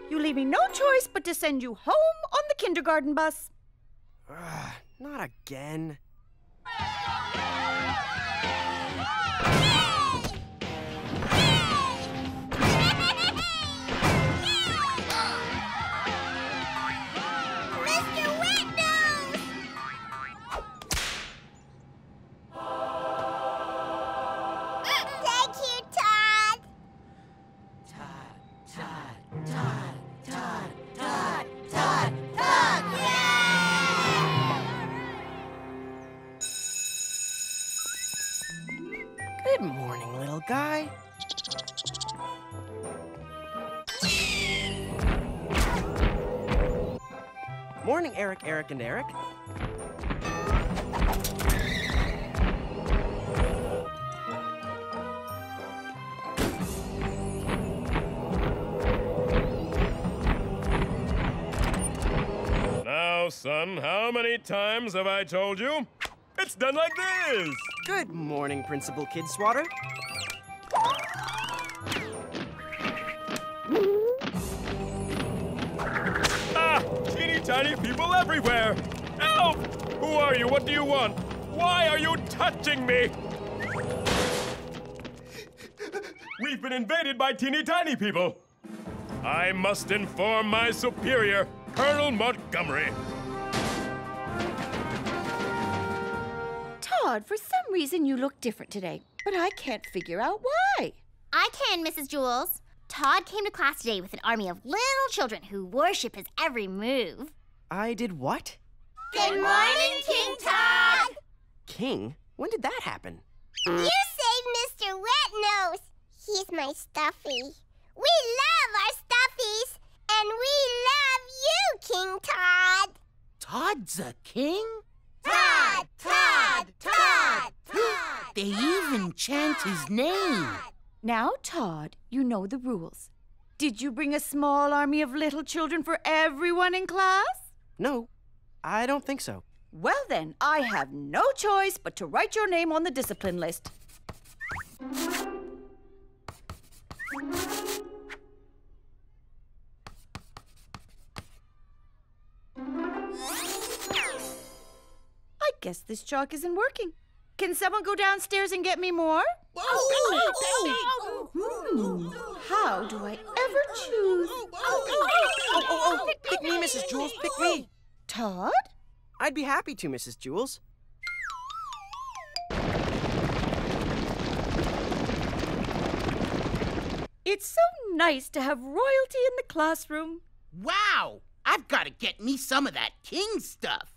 You leave me no choice but to send you home on the kindergarten bus. Ugh, not again. Eric, Eric, and Eric. Now, son, how many times have I told you? It's done like this! Good morning, Principal Kidswatter. Tiny people everywhere! Help! Who are you? What do you want? Why are you touching me? We've been invaded by teeny tiny people. I must inform my superior, Colonel Montgomery. Todd, for some reason you look different today, but I can't figure out why. I can, Mrs. Jewls. Todd came to class today with an army of little children who worship his every move. I did what? Good morning, King Todd! King? When did that happen? You saved Mr. Wetnose! He's my stuffy. We love our stuffies! And we love you, King Todd! Todd's a king? Todd! Todd! Todd! They even chant his name. Now, Todd, you know the rules. Did you bring a small army of little children for everyone in class? No, I don't think so. Well, then, I have no choice but to write your name on the discipline list. I guess this chalk isn't working. Can someone go downstairs and get me more? Hmm, How do I ever choose? Oh, oh, oh! Pick me, Mrs. Jewls, pick me! Todd? I'd be happy to, Mrs. Jewls. It's so nice to have royalty in the classroom. Wow! I've got to get me some of that king stuff.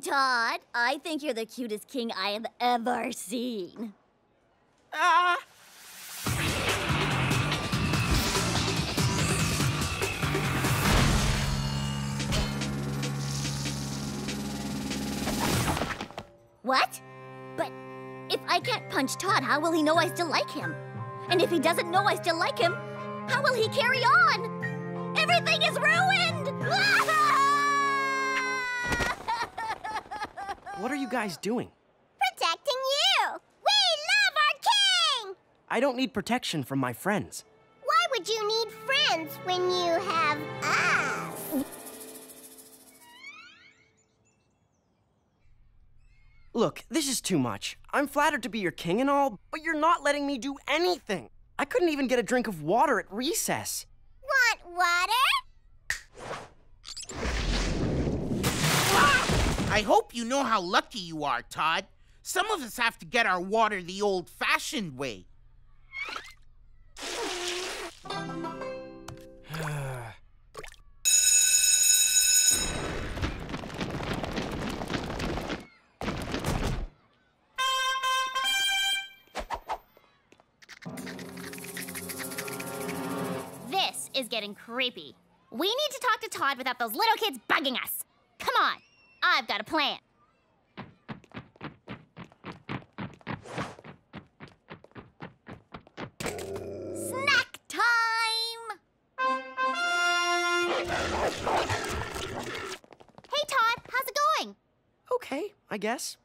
Todd, I think you're the cutest king I have ever seen. Ah! What? But if I can't punch Todd, how will he know I still like him? And if he doesn't know I still like him, how will he carry on? Everything is ruined! What are you guys doing? Protecting you! We love our king! I don't need protection from my friends. Why would you need friends when you have us? Look, this is too much. I'm flattered to be your king and all, but you're not letting me do anything. I couldn't even get a drink of water at recess. Want water? I hope you know how lucky you are, Todd. Some of us have to get our water the old fashioned way. this is getting creepy. We need to talk to Todd without those little kids bugging us. Come on. I've got a plan. Snack time! Hey, Todd, how's it going? Okay, I guess.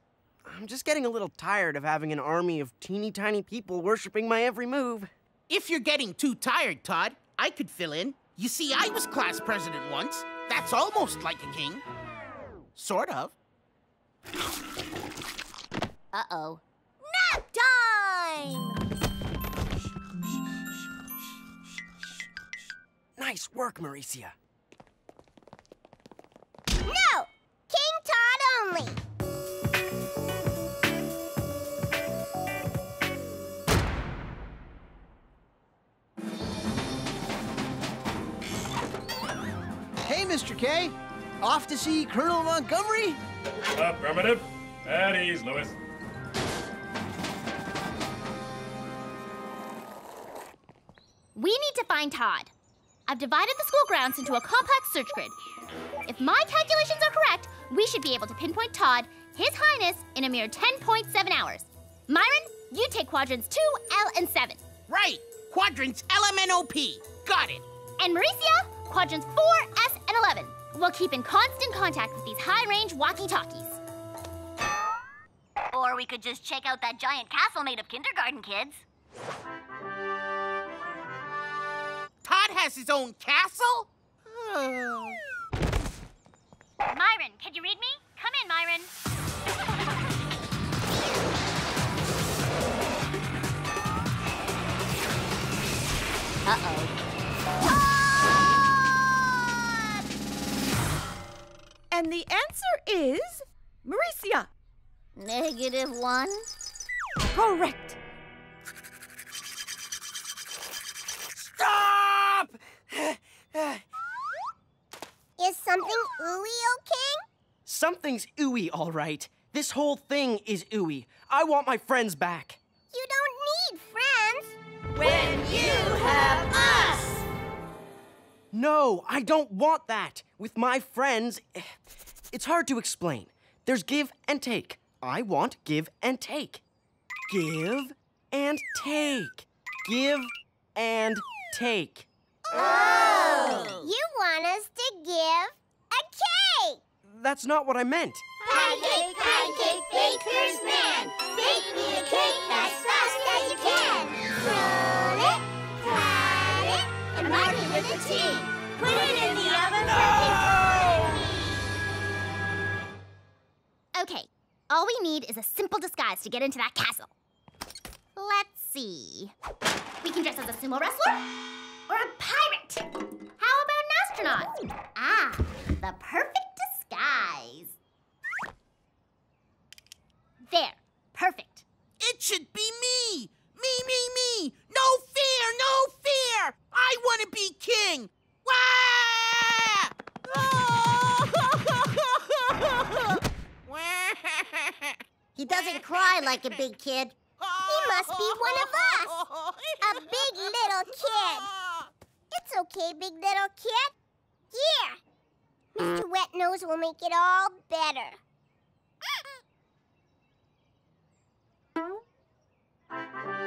I'm just getting a little tired of having an army of teeny tiny people worshipping my every move. If you're getting too tired, Todd, I could fill in. You see, I was class president once. That's almost like a king. Sort of. Uh-oh. Nap time! Nice work, Maurecia. No! King Todd only! Hey, Mr. K. Off to see Colonel Montgomery? Affirmative. At ease, Louis. We need to find Todd. I've divided the school grounds into a complex search grid. If my calculations are correct, we should be able to pinpoint Todd, His Highness, in a mere 10.7 hours. Myron, you take quadrants 2, L, and 7. Right. Quadrants LMNOP. Got it. And Maurecia, quadrants 4, S, and 11. We'll keep in constant contact with these high-range walkie-talkies. Or we could just check out that giant castle made of kindergarten kids. Todd has his own castle? Hmm. Myron, can you read me? Come in, Myron. Uh-oh. And the answer is Maurecia. Negative one. Correct. Stop! Is something ooey, O King? Something's ooey, all right. This whole thing is ooey. I want my friends back. You don't need friends. When you have us! No, I don't want that. With my friends, it's hard to explain. There's give and take. I want give and take. Give and take. Give and take. Oh! You want us to give a cake! That's not what I meant. Pancake, pancake, baker's man. Bake me a cake as fast as you can. Mark it with a T. Put it in the oven for Okay, all we need is a simple disguise to get into that castle. Let's see. We can dress as a sumo wrestler or a pirate. How about an astronaut? Ah, the perfect disguise. There, perfect. It should be me. Me, me, me. No fear, no fear. I want to be king. Wah! He doesn't cry like a big kid. He must be one of us. A big little kid. It's okay, big little kid. Here. Mr. Wet Nose will make it all better. Uh-uh.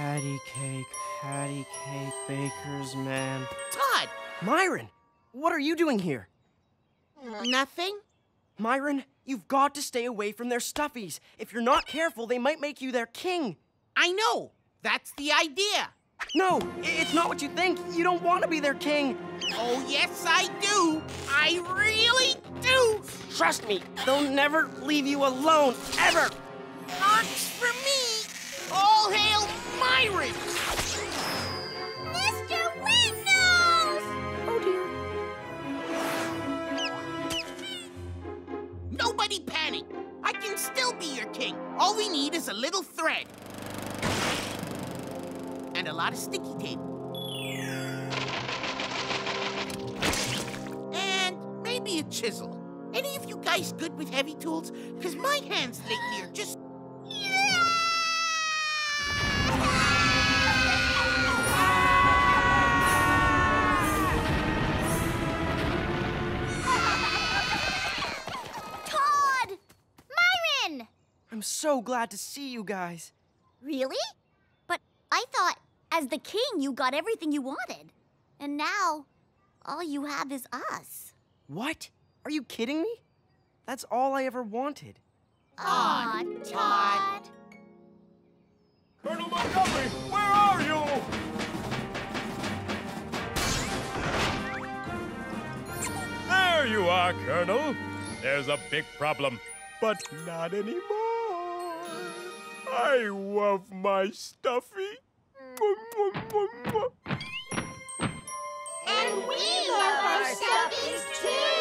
Patty cake, patty cake, baker's man. Todd! Myron, what are you doing here? Nothing. Myron, you've got to stay away from their stuffies. If you're not careful, they might make you their king. I know. That's the idea. No, it's not what you think. You don't want to be their king. Oh, yes, I do. I really do. Trust me, they'll never leave you alone, ever. Works for me. All hail Myron. Mr. Wet Oh dear. Nobody panic. I can still be your king. All we need is a little thread. And a lot of sticky tape. And maybe a chisel. Any of you guys good with heavy tools? Because my hands lately are just... so glad to see you guys. Really? But I thought, as the king, you got everything you wanted. And now, all you have is us. What? Are you kidding me? That's all I ever wanted. Aw, Todd. Colonel Montgomery, where are you? There you are, Colonel. There's a big problem, but not anymore. I love my stuffy. And we love our stuffies too.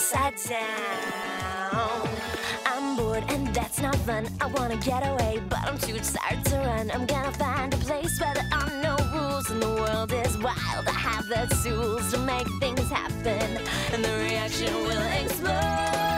Upside down. I'm bored and that's not fun. I wanna get away, but I'm too tired to run. I'm gonna find a place where there are no rules and the world is wild. I have the tools to make things happen, and the reaction will explode.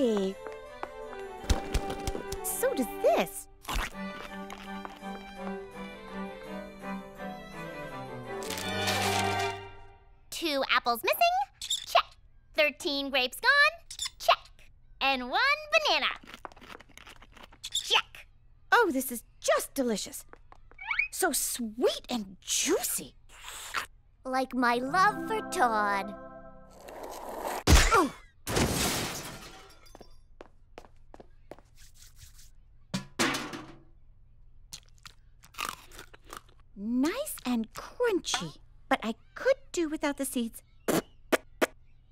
So does this. Two apples missing? Check. Thirteen grapes gone? Check. And one banana? Check. Oh, this is just delicious. So sweet and juicy. Like my love for Todd. Nice and crunchy. But I could do without the seeds.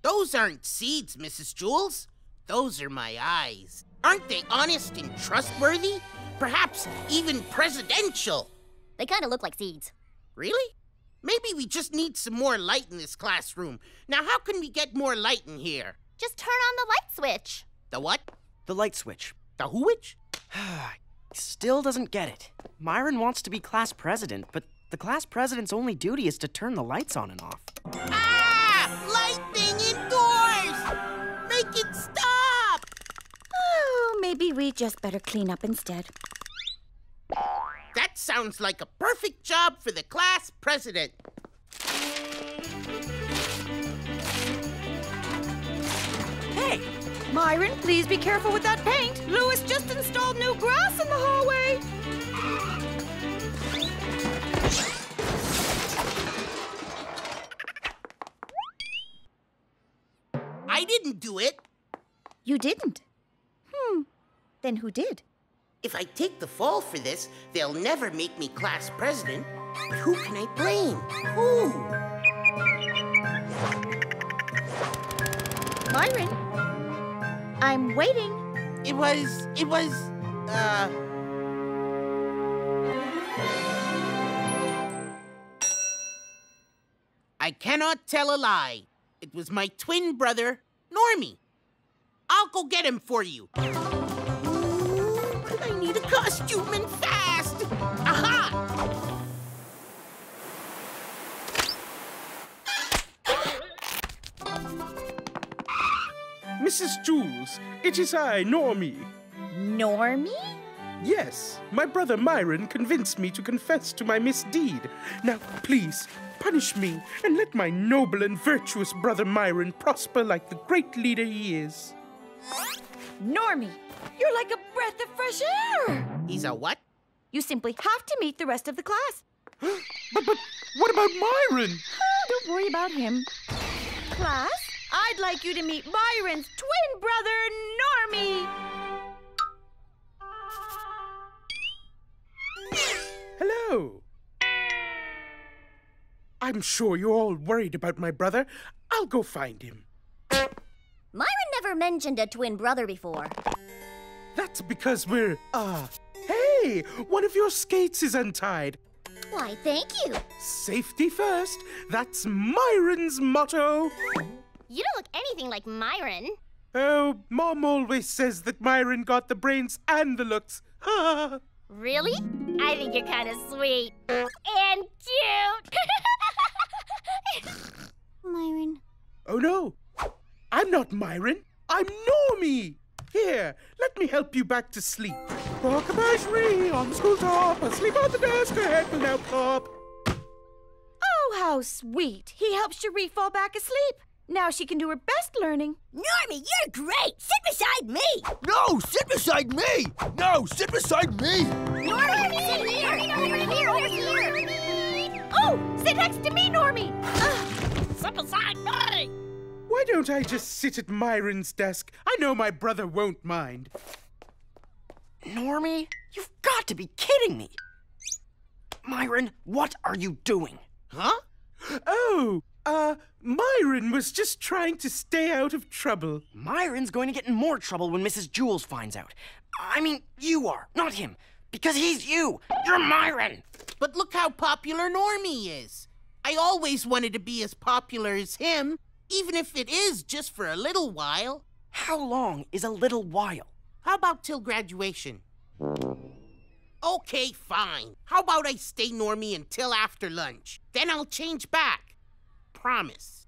Those aren't seeds, Mrs. Jewls. Those are my eyes. Aren't they honest and trustworthy? Perhaps even presidential. They kind of look like seeds. Really? Maybe we just need some more light in this classroom. Now, how can we get more light in here? Just turn on the light switch. The what? The light switch. The whoich? Still doesn't get it. Myron wants to be class president, but the class president's only duty is to turn the lights on and off. Ah! Light thing indoors! Make it stop! Oh, maybe we just better clean up instead. That sounds like a perfect job for the class president. Hey, Myron, please be careful with that paint. Louis just installed new grass in the hallway. I didn't do it. You didn't? Hmm. Then who did? If I take the fall for this, they'll never make me class president. But who can I blame? Who? Myron, I'm waiting. It was, it was, uh... I cannot tell a lie. It was my twin brother, Normie. I'll go get him for you. I need a costume and Mrs. Jewls, it is I, Normie. Normie? Yes, my brother Myron convinced me to confess to my misdeed. Now, please, punish me and let my noble and virtuous brother Myron prosper like the great leader he is. Normie, you're like a breath of fresh air. He's a what? You simply have to meet the rest of the class. but, but, what about Myron? Oh, don't worry about him. Class, I'd like you to meet Myron's twin brother, Normie. Hello. I'm sure you're all worried about my brother. I'll go find him. Myron never mentioned a twin brother before. That's because we're, uh, hey, one of your skates is untied. Why, thank you. Safety first. That's Myron's motto. You don't look anything like Myron. Oh, Mom always says that Myron got the brains and the looks. really? I think you're kind of sweet. And cute. Myron. Oh, no. I'm not Myron. I'm Normie. Here, let me help you back to sleep. Rockabashry on the school top, asleep on the desk, her head will now pop. Oh, how sweet. He helps Sharie fall back asleep. Now she can do her best learning. Normie, you're great. Sit beside me. No, sit beside me. No, sit beside me. Normie, sit here. Here, here, here. Oh, sit next to me, Normie. sit beside me. Why don't I just sit at Myron's desk? I know my brother won't mind. Normie, you've got to be kidding me. Myron, what are you doing? Huh? Oh, uh, Myron was just trying to stay out of trouble. Myron's going to get in more trouble when Mrs. Jewls finds out. I mean, you are, not him. Because he's you. You're Myron. But look how popular Normie is. I always wanted to be as popular as him, even if it is just for a little while. How long is a little while? How about till graduation? Okay, fine. How about I stay Normie until after lunch? Then I'll change back. Promise.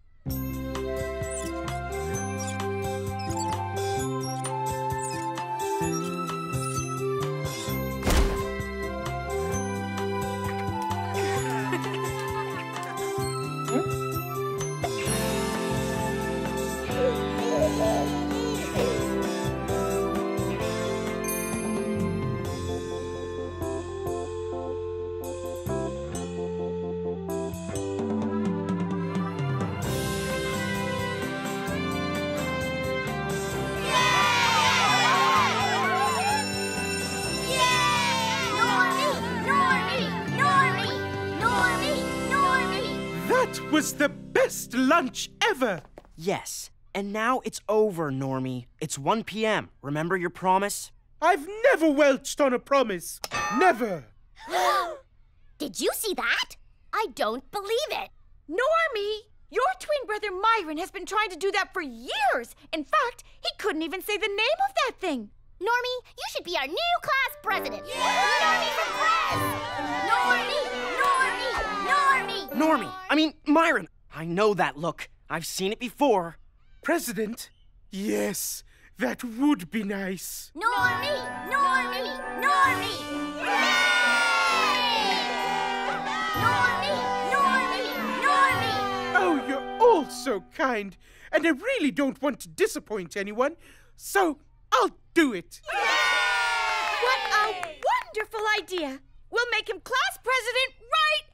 Was the best lunch ever! Yes. And now it's over, Normie. It's 1 p.m. Remember your promise? I've never welched on a promise. Never. Did you see that? I don't believe it. Normie, your twin brother Myron has been trying to do that for years. In fact, he couldn't even say the name of that thing. Normie, you should be our new class president. Normie for Prez! Normie! Normie! Normie! Normie, I mean, Myron. I know that look. I've seen it before. President? Yes, that would be nice. Normie! Normie! Normie! Normie! Normie! Normie! Oh, you're all so kind. And I really don't want to disappoint anyone, so I'll do it. Yay! What a wonderful idea! We'll make him class president right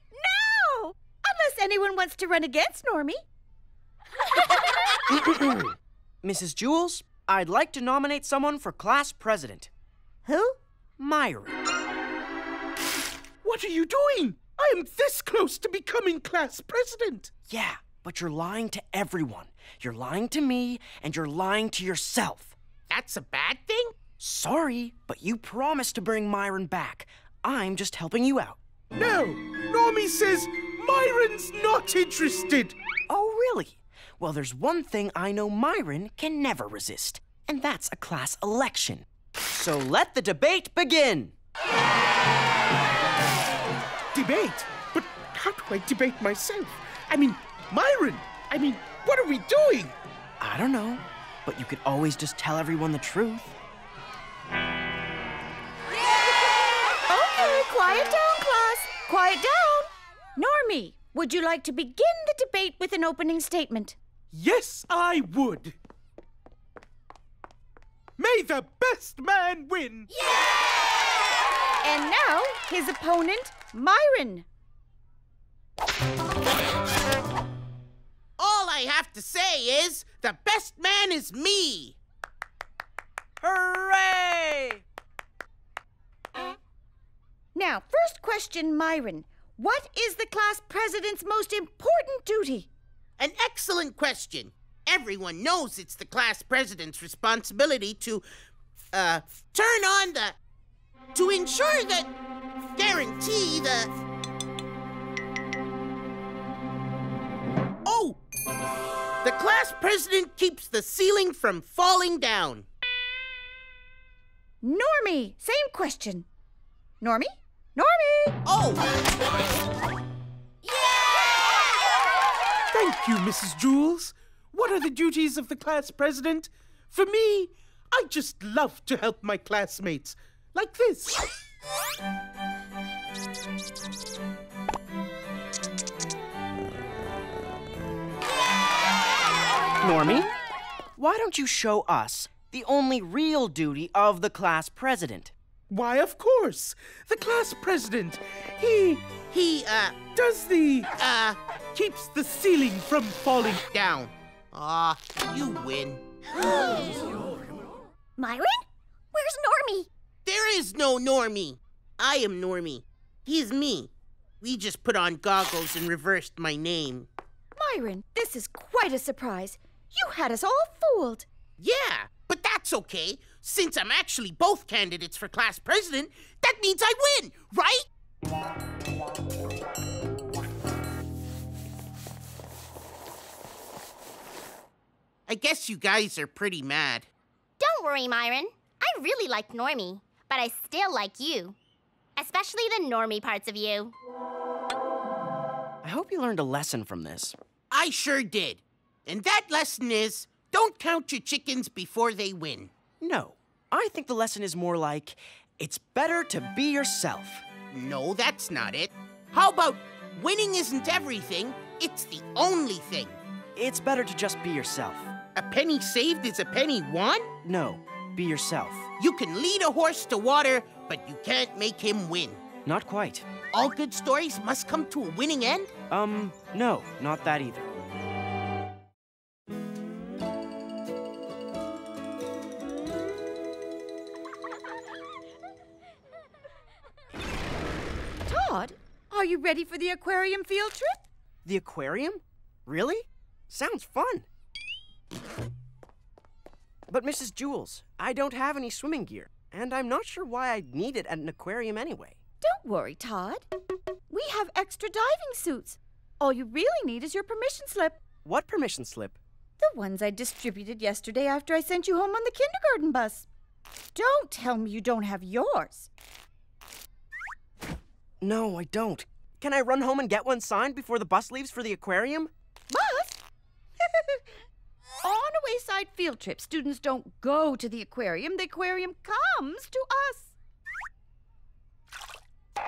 now! Unless anyone wants to run against Normie. Mrs. Jewls, I'd like to nominate someone for class president. Who? Myron. What are you doing? I am this close to becoming class president. Yeah, but you're lying to everyone. You're lying to me, and you're lying to yourself. That's a bad thing? Sorry, but you promised to bring Myron back. I'm just helping you out. No! Normie says Myron's not interested! Oh, really? Well, there's one thing I know Myron can never resist, and that's a class election. So let the debate begin! Debate? But how do I debate myself? I mean, Myron! I mean, what are we doing? I don't know, but you could always just tell everyone the truth. Okay, quiet down, class. Quiet down. Normie, would you like to begin the debate with an opening statement? Yes, I would. May the best man win! And now, his opponent, Myron. All I have to say is the best man is me. Hooray! Now, first question, Myron. What is the class president's most important duty? An excellent question. Everyone knows it's the class president's responsibility to, uh, turn on the. to ensure that. guarantee the. Oh! The class president keeps the ceiling from falling down. Normie, same question. Normie? Normie! Oh! Yeah! Thank you, Mrs. Jewls. What are the duties of the class president? For me, I just love to help my classmates. Like this. Normie, why don't you show us the only real duty of the class president? Why, of course. The class president. He. He, uh. Does the. Uh. keeps the ceiling from falling down. Ah, you win. Myron? Where's Normie? There is no Normie. I am Normie. He's me. We just put on goggles and reversed my name. Myron, this is quite a surprise. You had us all fooled. Yeah, but that's okay. Since I'm actually both candidates for class president, that means I win, right? I guess you guys are pretty mad. Don't worry, Myron. I really like Normie, but I still like you. Especially the Normie parts of you. I hope you learned a lesson from this. I sure did. And that lesson is don't count your chickens before they win. No, I think the lesson is more like it's better to be yourself. No, that's not it. How about winning isn't everything, it's the only thing? It's better to just be yourself. A penny saved is a penny won? No, be yourself. You can lead a horse to water, but you can't make him win. Not quite. All good stories must come to a winning end? Um, no, not that either. Todd, are you ready for the aquarium field trip? The aquarium? Really? Sounds fun. But, Mrs. Jewls, I don't have any swimming gear, and I'm not sure why I'd need it at an aquarium anyway. Don't worry, Todd. We have extra diving suits. All you really need is your permission slip. What permission slip? The ones I distributed yesterday after I sent you home on the kindergarten bus. Don't tell me you don't have yours. No, I don't. Can I run home and get one signed before the bus leaves for the aquarium? Bus? On a wayside field trip, students don't go to the aquarium. The aquarium comes to us.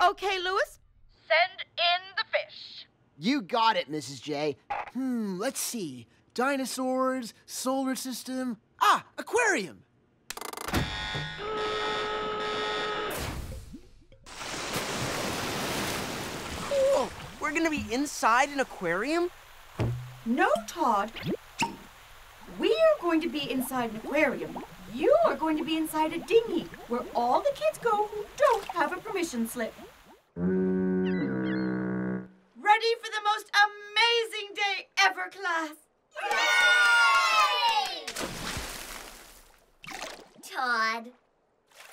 Okay, Louis? Send in the fish. You got it, Mrs. J. Hmm, let's see. Dinosaurs, solar system. Ah, aquarium. We're gonna be inside an aquarium? No, Todd. We are going to be inside an aquarium. You are going to be inside a dinghy where all the kids go who don't have a permission slip. Ready for the most amazing day ever, class. Yay! Todd,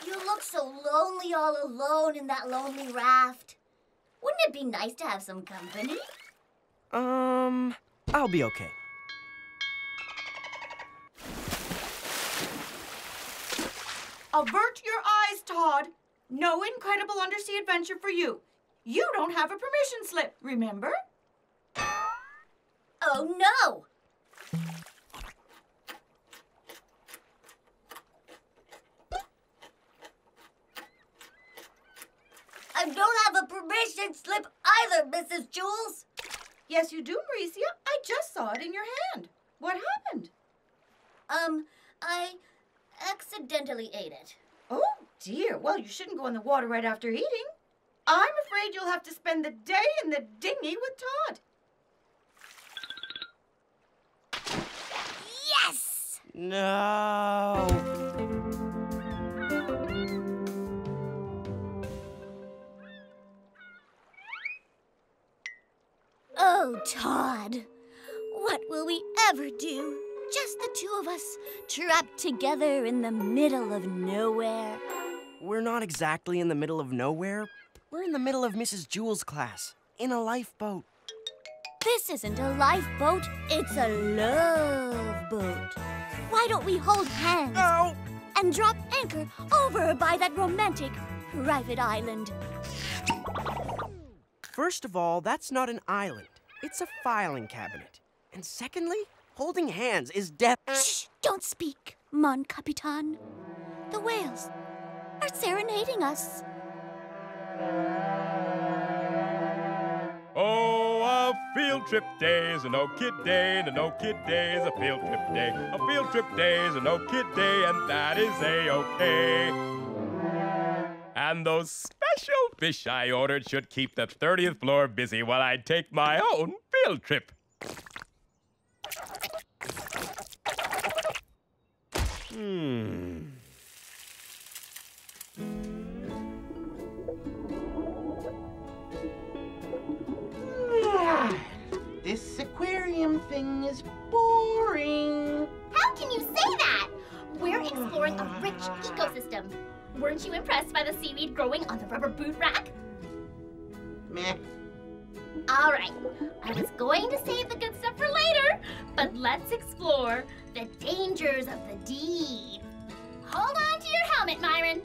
you look so lonely all alone in that lonely raft. Wouldn't it be nice to have some company? Um, I'll be okay. Avert your eyes, Todd. No incredible undersea adventure for you. You don't have a permission slip, remember? Oh no! I don't have a permission slip either, Mrs. Jewls. Yes, you do, Maurecia. I just saw it in your hand. What happened? Um, I accidentally ate it. Oh, dear. Well, you shouldn't go in the water right after eating. I'm afraid you'll have to spend the day in the dinghy with Todd. Yes! No. Oh, Todd. What will we ever do? Just the two of us, trapped together in the middle of nowhere. We're not exactly in the middle of nowhere. We're in the middle of Mrs. Jewls' class, in a lifeboat. This isn't a lifeboat, it's a love boat. Why don't we hold hands and drop anchor over by that romantic private island? First of all, that's not an island. It's a filing cabinet. And secondly, holding hands is death. Shh! Don't speak, Mon Capitan. The whales are serenading us. Oh, a field trip day is a no kid day, and a no kid day is a field trip day. A field trip day is a no kid day, and that is a okay. And those special fish I ordered should keep the 30th floor busy while I take my own field trip. Hmm. This aquarium thing is boring. How can you say that? We're exploring a rich ecosystem. Weren't you impressed by the seaweed growing on the rubber boot rack? Meh. All right, I was going to save the good stuff for later, but let's explore the dangers of the deep. Hold on to your helmet, Myron.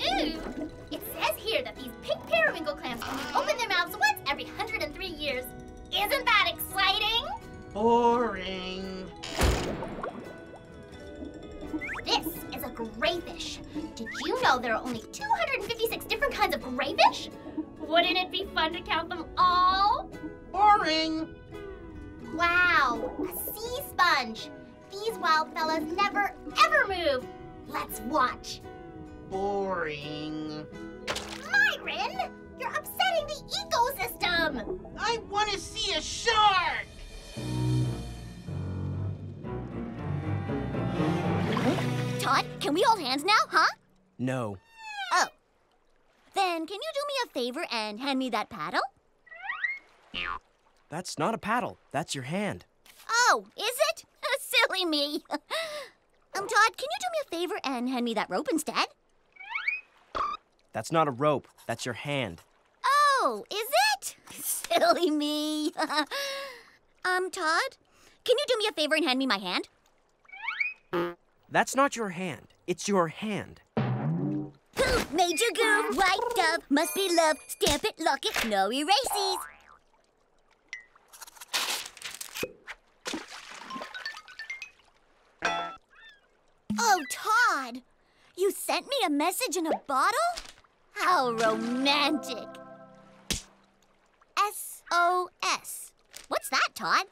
Ooh, it says here that these pink periwinkle clams only open their mouths once every 103 years. Isn't that exciting? Boring. Grayfish. Did you know there are only 256 different kinds of grayfish? Wouldn't it be fun to count them all? Boring. Wow, a sea sponge. These wild fellas never ever move. Let's watch. Boring. Myron, you're upsetting the ecosystem. I want to see a shark. Todd, can we hold hands now, huh? No. Oh. Then can you do me a favor and hand me that paddle? That's not a paddle. That's your hand. Oh, is it? Silly me. um, Todd, can you do me a favor and hand me that rope instead? That's not a rope. That's your hand. Oh, is it? Silly me. um, Todd, can you do me a favor and hand me my hand? That's not your hand. It's your hand. You groove? White dove, must be love. Stamp it, lock it, no erases. Oh, Todd, you sent me a message in a bottle? How romantic. SOS. What's that, Todd?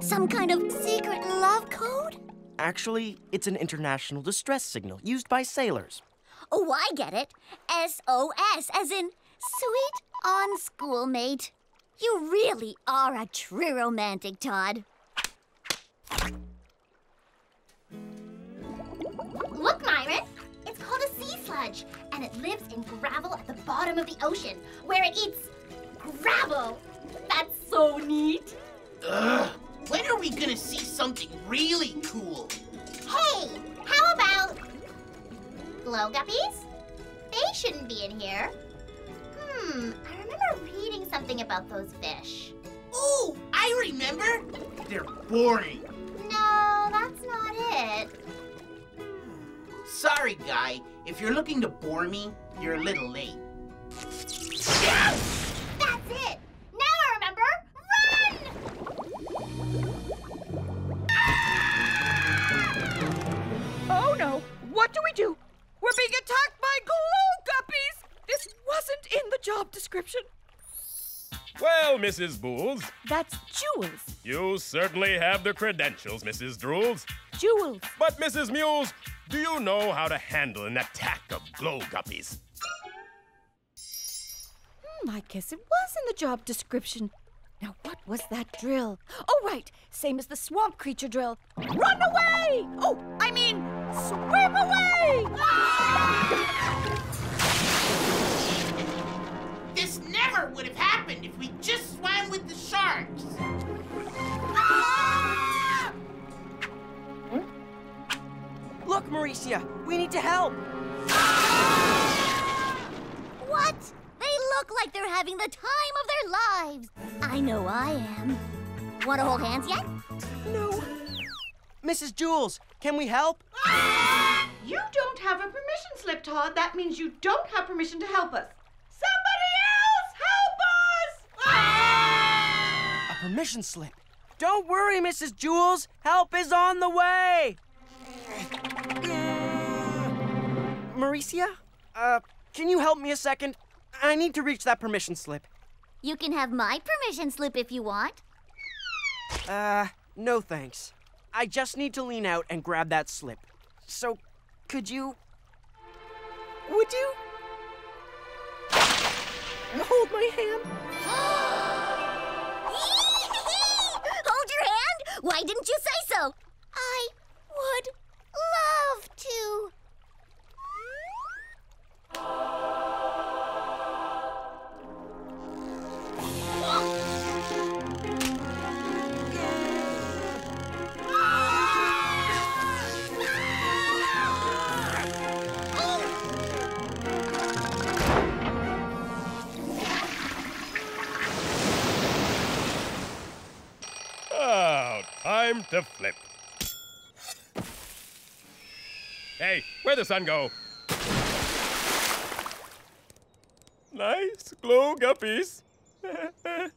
Some kind of secret love code? Actually, it's an international distress signal used by sailors. Oh, I get it. SOS, as in sweet on schoolmate. You really are a true romantic, Todd. Look, Myron. It's called a sea sludge, and it lives in gravel at the bottom of the ocean, where it eats gravel. That's so neat! Ugh. When are we gonna see something really cool? Hey, how about glow guppies? They shouldn't be in here. Hmm, I remember reading something about those fish. Oh, I remember. They're boring. No, that's not it. Sorry, guy. If you're looking to bore me, you're a little late. What do we do? We're being attacked by glow guppies! This wasn't in the job description. Well, Mrs. Bools, That's Jewls. you certainly have the credentials, Mrs. Drools. Jewls. But, Mrs. Mules, do you know how to handle an attack of glow guppies? Hmm, I guess it was in the job description. Now, what was that drill? Oh, right. Same as the swamp creature drill. Run away! Oh, I mean, swim away! Ah! This never would have happened if we just swam with the sharks. Ah! Look, Maurecia, we need to help. Ah! What? They look like they're having the time of their lives. I know I am. Want to hold hands yet? No. Mrs. Jewls, can we help? You don't have a permission slip, Todd. That means you don't have permission to help us. Somebody else help us! A permission slip. Don't worry, Mrs. Jewls. Help is on the way. Maurecia, uh, can you help me a second? I need to reach that permission slip. You can have my permission slip if you want. Uh, no thanks. I just need to lean out and grab that slip. So, could you. Would you. Hold my hand? Hold your hand? Why didn't you say so? I would love to. Time to flip. Hey, where'd the sun go? Nice glow guppies.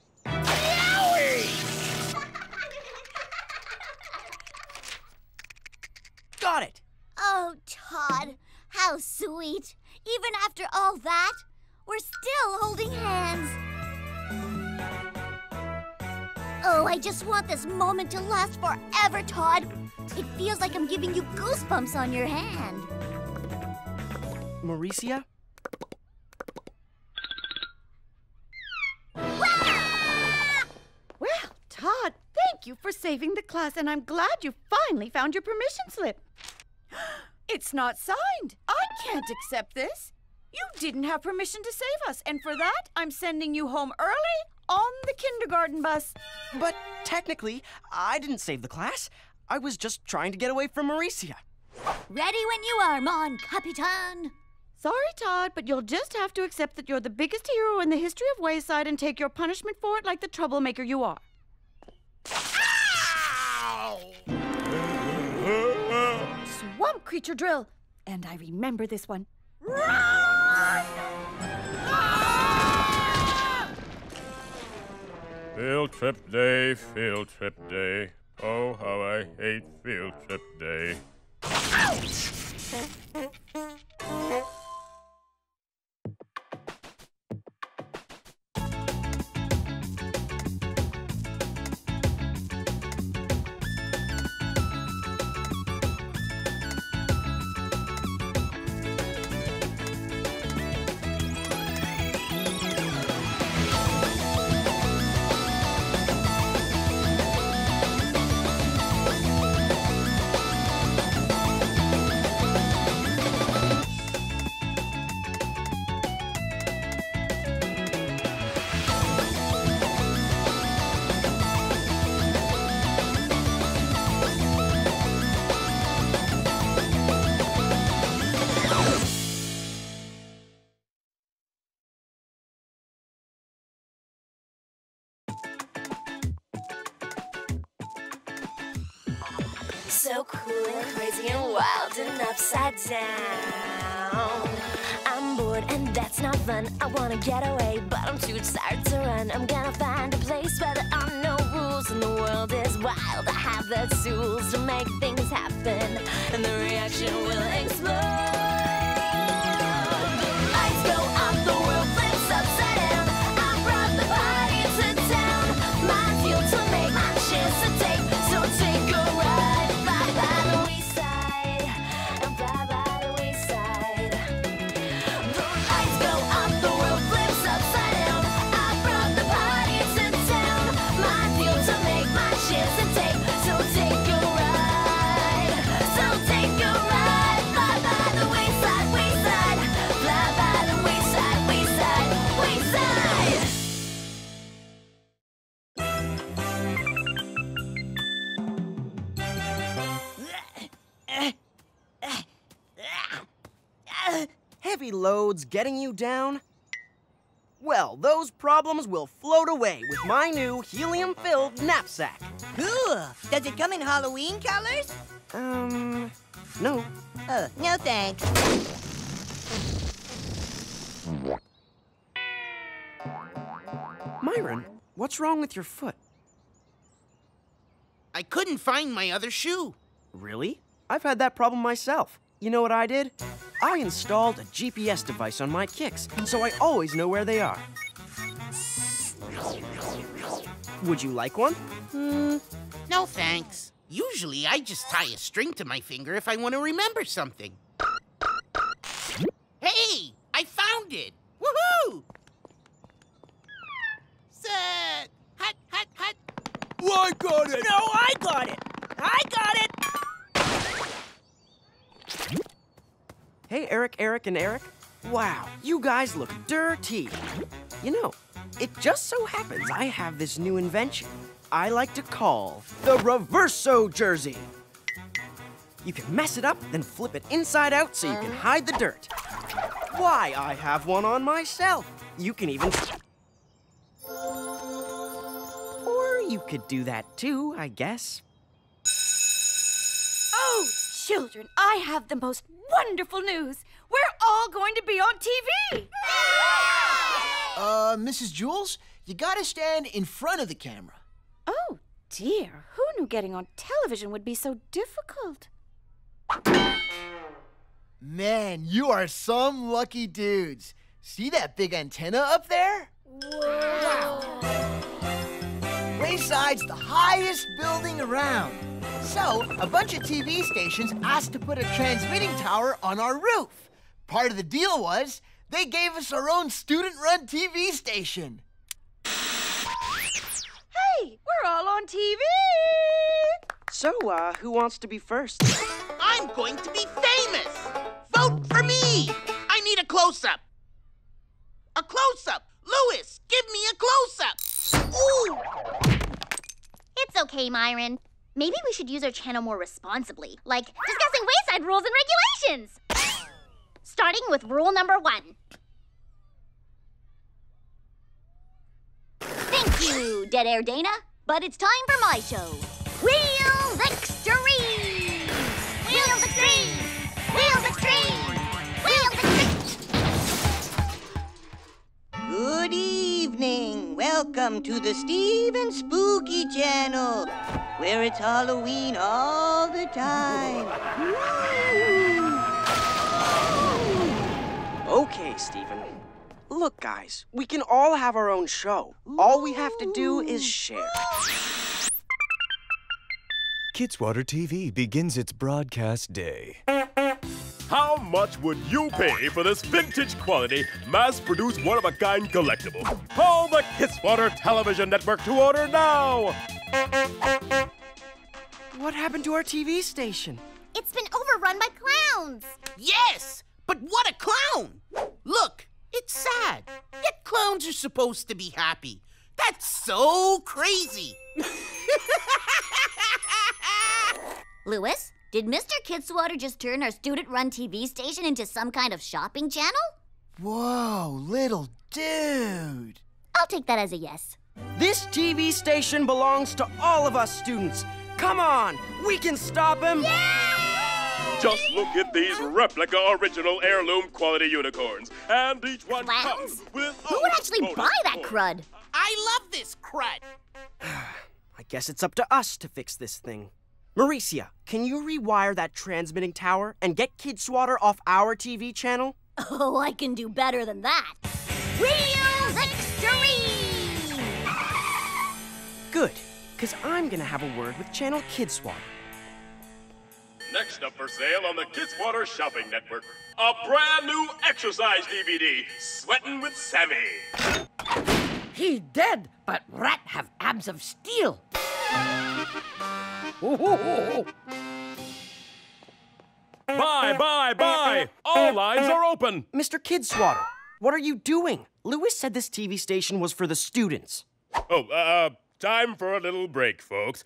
Got it. Oh, Todd, how sweet. Even after all that, we're still holding hands. Oh, I just want this moment to last forever, Todd. It feels like I'm giving you goosebumps on your hand. Maurecia? Well, Todd, thank you for saving the class, and I'm glad you finally found your permission slip. It's not signed. I can't accept this. You didn't have permission to save us, and for that, I'm sending you home early on the kindergarten bus. But technically, I didn't save the class. I was just trying to get away from Maurecia. Ready when you are, Mon Capitan. Sorry, Todd, but you'll just have to accept that you're the biggest hero in the history of Wayside and take your punishment for it like the troublemaker you are. Swamp creature drill. And I remember this one. Field trip day, field trip day. Oh, how I hate field trip day. so upside down. I'm bored and that's not fun. I wanna get away, but I'm too tired to run. I'm gonna find a place where there are no rules and the world is wild. I have the tools to make things happen, and the reaction will explode. Heavy loads getting you down? Well, those problems will float away with my new helium filled knapsack. Cool. Does it come in Halloween colors? Um, no. Oh, no thanks. Myron, what's wrong with your foot? I couldn't find my other shoe. Really? I've had that problem myself. You know what I did? I installed a GPS device on my kicks, so I always know where they are. Would you like one? Hmm, no thanks. Usually I just tie a string to my finger if I want to remember something. Hey, I found it! Woohoo! Set! Hut, hut, hut! Well, I got it! No, I got it! I got it! Hey, Eric, Eric, and Eric. Wow, you guys look dirty. You know, it just so happens I have this new invention I like to call the Reverso Jersey. You can mess it up, then flip it inside out so you can uh-huh. hide the dirt. Why, I have one on myself. You can even. Or you could do that too, I guess. Children, I have the most wonderful news. We're all going to be on TV. Uh, Mrs. Jewls, you gotta stand in front of the camera. Oh, dear. Who knew getting on television would be so difficult? Man, you are some lucky dudes. See that big antenna up there? Wow. Wayside's the highest building around. So, a bunch of TV stations asked to put a transmitting tower on our roof. Part of the deal was they gave us our own student run TV station. Hey, we're all on TV. So, uh, who wants to be first? I'm going to be famous! Vote for me! I need a close-up! A close-up! Louis, give me a close-up! Ooh! It's okay, Myron. Maybe we should use our channel more responsibly, like discussing wayside rules and regulations. Starting with rule number one. Thank you, Dead Air Dana. But it's time for my show. Wheels Extreme! Wheels Extreme! Good evening. Welcome to the Steve and Spooky Channel, where it's Halloween all the time. Okay, Stephen. Look, guys, we can all have our own show. All we have to do is share. Kidswatter TV begins its broadcast day. How much would you pay for this vintage quality, mass produced one of a kind collectible? Call the Kidswatter Television Network to order now! What happened to our TV station? It's been overrun by clowns. Yes! But what a clown! Look, it's sad. Yet clowns are supposed to be happy. That's so crazy. Louis, did Mr. Kidswatter just turn our student run TV station into some kind of shopping channel? Whoa, little dude. I'll take that as a yes. This TV station belongs to all of us students. Come on! We can stop him! Just look at these replica original heirloom quality unicorns. And each one comes with a- Who would actually buy that crud? I love this crud. I guess it's up to us to fix this thing. Mauricia, can you rewire that transmitting tower and get Kidswatter off our TV channel? Oh, I can do better than that. Wheels Extreme! Good, because I'm gonna have a word with Channel Kidswatter. Next up for sale on the Kidswatter Shopping Network, a brand new exercise DVD, Sweatin' with Sammy. He dead, but rat have abs of steel. Ooh. Bye, bye, bye! All lines are open! Mr. Kidswatter, what are you doing? Louis said this TV station was for the students. Oh, uh, time for a little break, folks.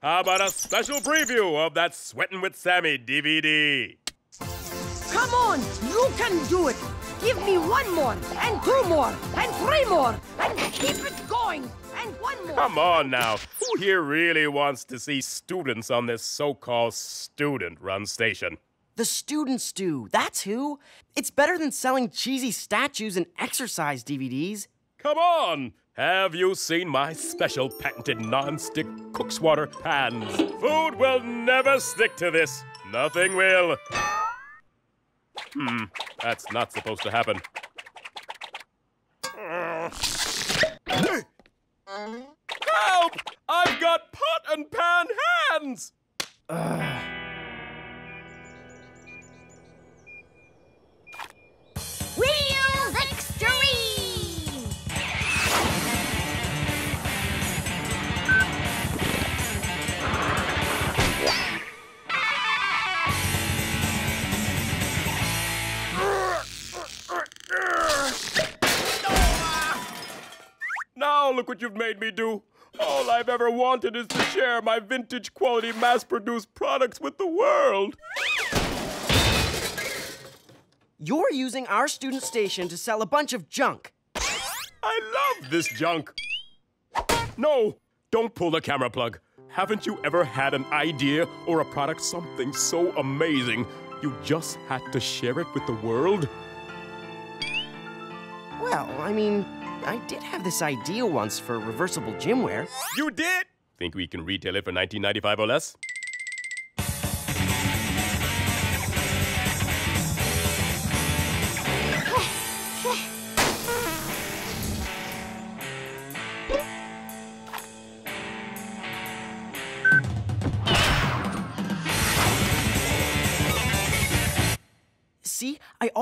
How about a special preview of that Sweatin' with Sammy DVD? Come on, you can do it. Give me one more, and two more, and three more, and keep it going, and one more. Come on now. Who here really wants to see students on this so called student run station? The students do, that's who. It's better than selling cheesy statues and exercise DVDs. Come on! Have you seen my special patented non-stick cook's water pans? Food will never stick to this. Nothing will. Hmm, that's not supposed to happen. Help! I've got pot and pan hands! Wheels Now look what you've made me do. All I've ever wanted is to share my vintage quality mass produced products with the world. You're using our student station to sell a bunch of junk. I love this junk. No, don't pull the camera plug. Haven't you ever had an idea or a product, something so amazing, you just had to share it with the world? Well, I mean, I did have this idea once for reversible gymwear. You did? Think we can retail it for 19.95 or less?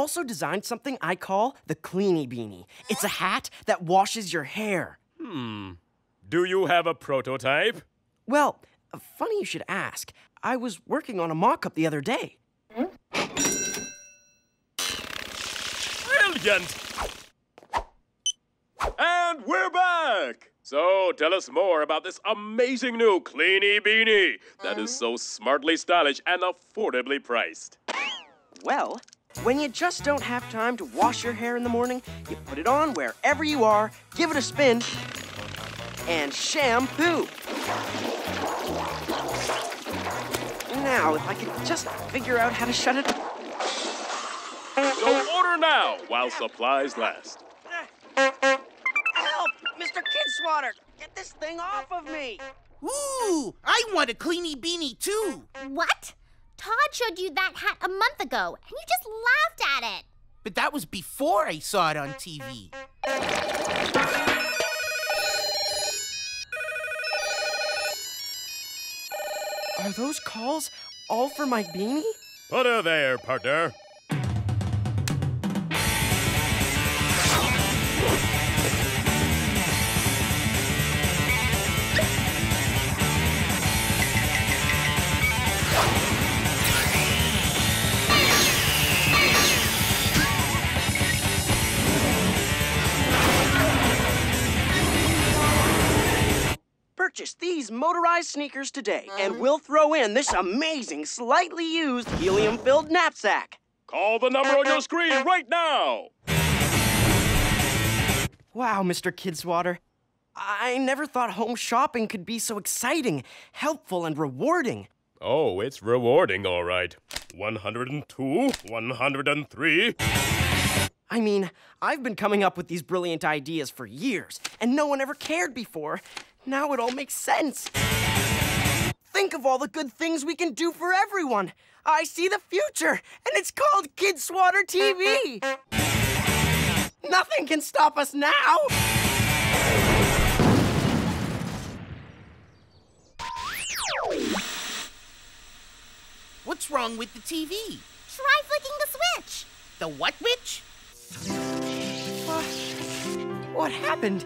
Also designed something I call the Cleanie Beanie. It's a hat that washes your hair. Hmm. Do you have a prototype? Well, funny you should ask. I was working on a mock up the other day. Brilliant! And we're back! So tell us more about this amazing new Cleanie Beanie that is so smartly stylish and affordably priced. Well, when you just don't have time to wash your hair in the morning, you put it on wherever you are, give it a spin, and shampoo. Now, if I could just figure out how to shut it. So order now while supplies last. Help! Mr. Kidswatter! Get this thing off of me! Ooh, I want a Cleanie Beanie too. What? Todd showed you that hat a month ago, and you just laughed at it. But that was before I saw it on TV. Are those calls all for my beanie? Put her there, partner. Purchase these motorized sneakers today, and mm-hmm. we'll throw in this amazing, slightly used helium filled knapsack. Call the number on your screen uh-huh. right now. Wow, Mr. Kidswatter. I never thought home shopping could be so exciting, helpful, and rewarding. Oh, it's rewarding, all right. 102, 103. I mean, I've been coming up with these brilliant ideas for years, and no one ever cared before. Now it all makes sense. Think of all the good things we can do for everyone. I see the future, and it's called Kidswatter TV. Nothing can stop us now. What's wrong with the TV? Try flicking the switch. The what witch? What? What happened?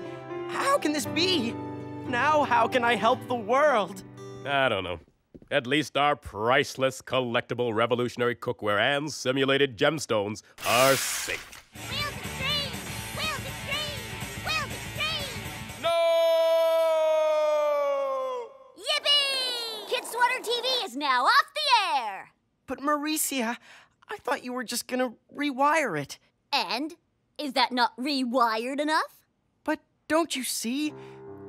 How can this be? Now, how can I help the world? I don't know. At least our priceless collectible revolutionary cookware and simulated gemstones are safe. Yippee! Kidswatter TV is now off the air. But Maurecia, I thought you were just gonna rewire it. And is that not rewired enough? But don't you see?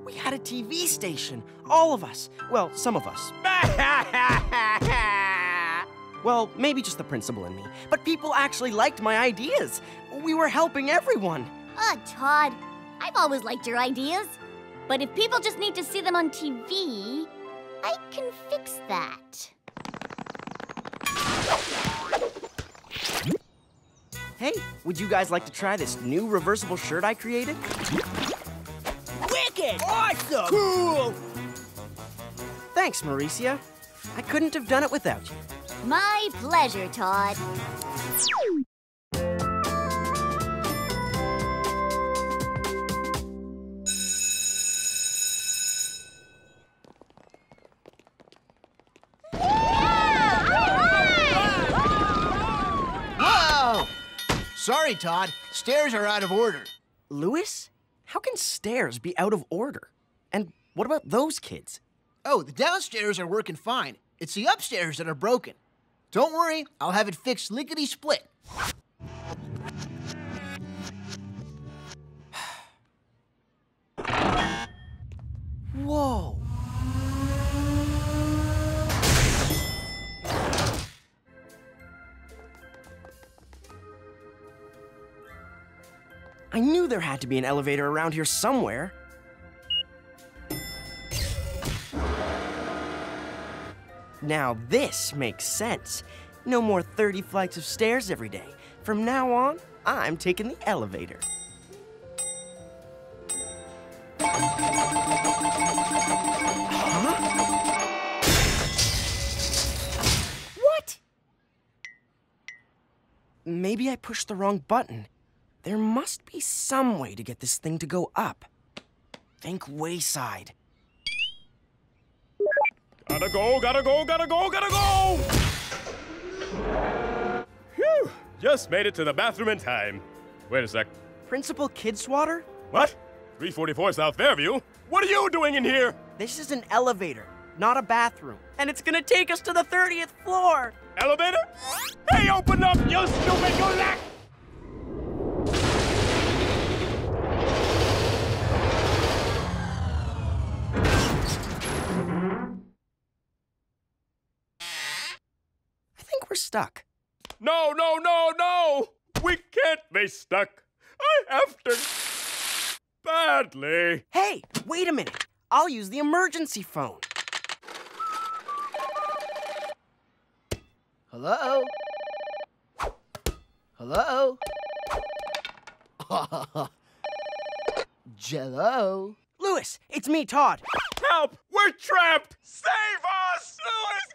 We had a TV station. All of us. Well, some of us. well, maybe just the principal and me. But people actually liked my ideas. We were helping everyone. Uh, Todd, I've always liked your ideas. But if people just need to see them on TV, I can fix that. Hey, would you guys like to try this new reversible shirt I created? Wicked! Awesome! Cool! Thanks, Maurecia. I couldn't have done it without you. My pleasure, Todd. Whoa! Sorry, Todd. Stairs are out of order. Louis? How can stairs be out of order? And what about those kids? Oh, the downstairs are working fine. It's the upstairs that are broken. Don't worry, I'll have it fixed lickety split. Whoa. I knew there had to be an elevator around here somewhere. Now this makes sense. No more 30 flights of stairs every day. From now on, I'm taking the elevator. What? Maybe I pushed the wrong button. There must be some way to get this thing to go up. Think wayside. Gotta go, gotta go, gotta go, gotta go! Phew! Just made it to the bathroom in time. Wait a sec. Principal Kidswatter? What? 344 South Fairview? What are you doing in here? This is an elevator, not a bathroom. And it's gonna take us to the 30th floor. Elevator? Hey, open up, you stupid gulak! We're stuck. No, no, no, no! We can't be stuck. I have to. Badly. Hey, wait a minute. I'll use the emergency phone. Hello? Hello? Jello? Louis, it's me, Todd. Help! We're trapped! Save us! Louis, get me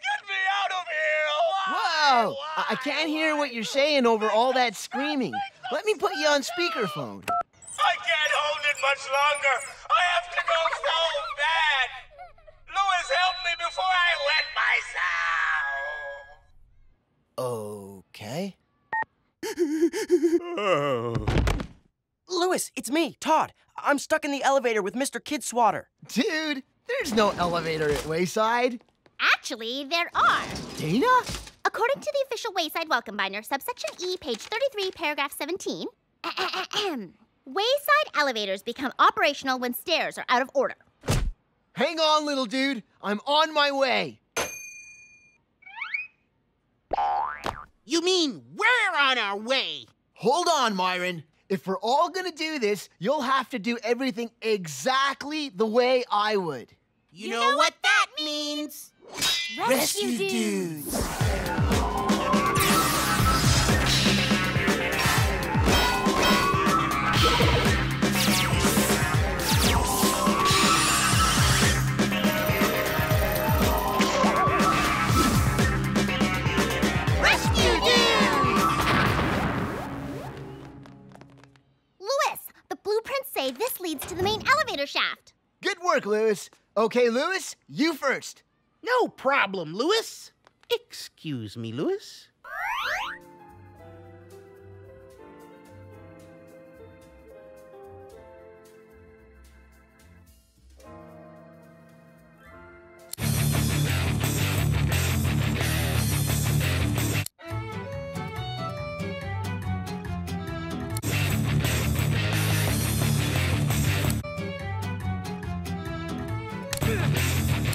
out of here! Whoa! I I can't hear what you're saying over all that screaming. Let me put you on speakerphone. I can't hold it much longer. I have to go so bad. Louis, help me before I wet myself. Okay. Oh. Louis, it's me, Todd. I'm stuck in the elevator with Mr. Kidswatter. Dude, there's no elevator at Wayside. Actually, there are. Dana? According to the official Wayside Welcome Binder, subsection E, page 33, paragraph 17, Wayside elevators become operational when stairs are out of order. Hang on, little dude. I'm on my way. You mean we're on our way? Hold on, Myron. If we're all gonna do this, you'll have to do everything exactly the way I would. You, know, what that means? Rescue dudes. Rescue dudes! Louis, the blueprints say this leads to the main elevator shaft. Good work, Louis. Okay, Louis, you first. No problem, Louis. Excuse me, Louis.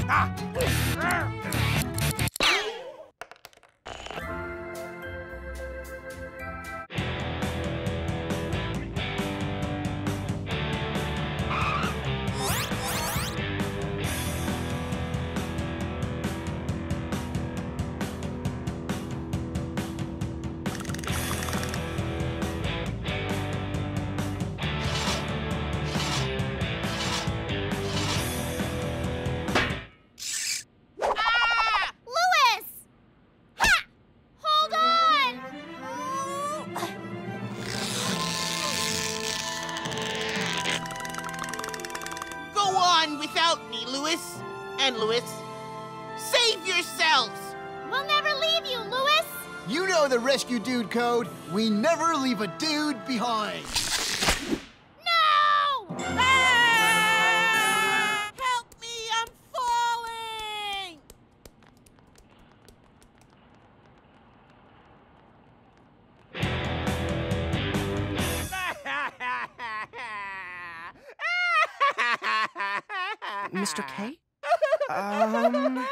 Ah! Louis! Code. We never leave a dude behind. No! Help me, I'm falling. Mr. K? Um,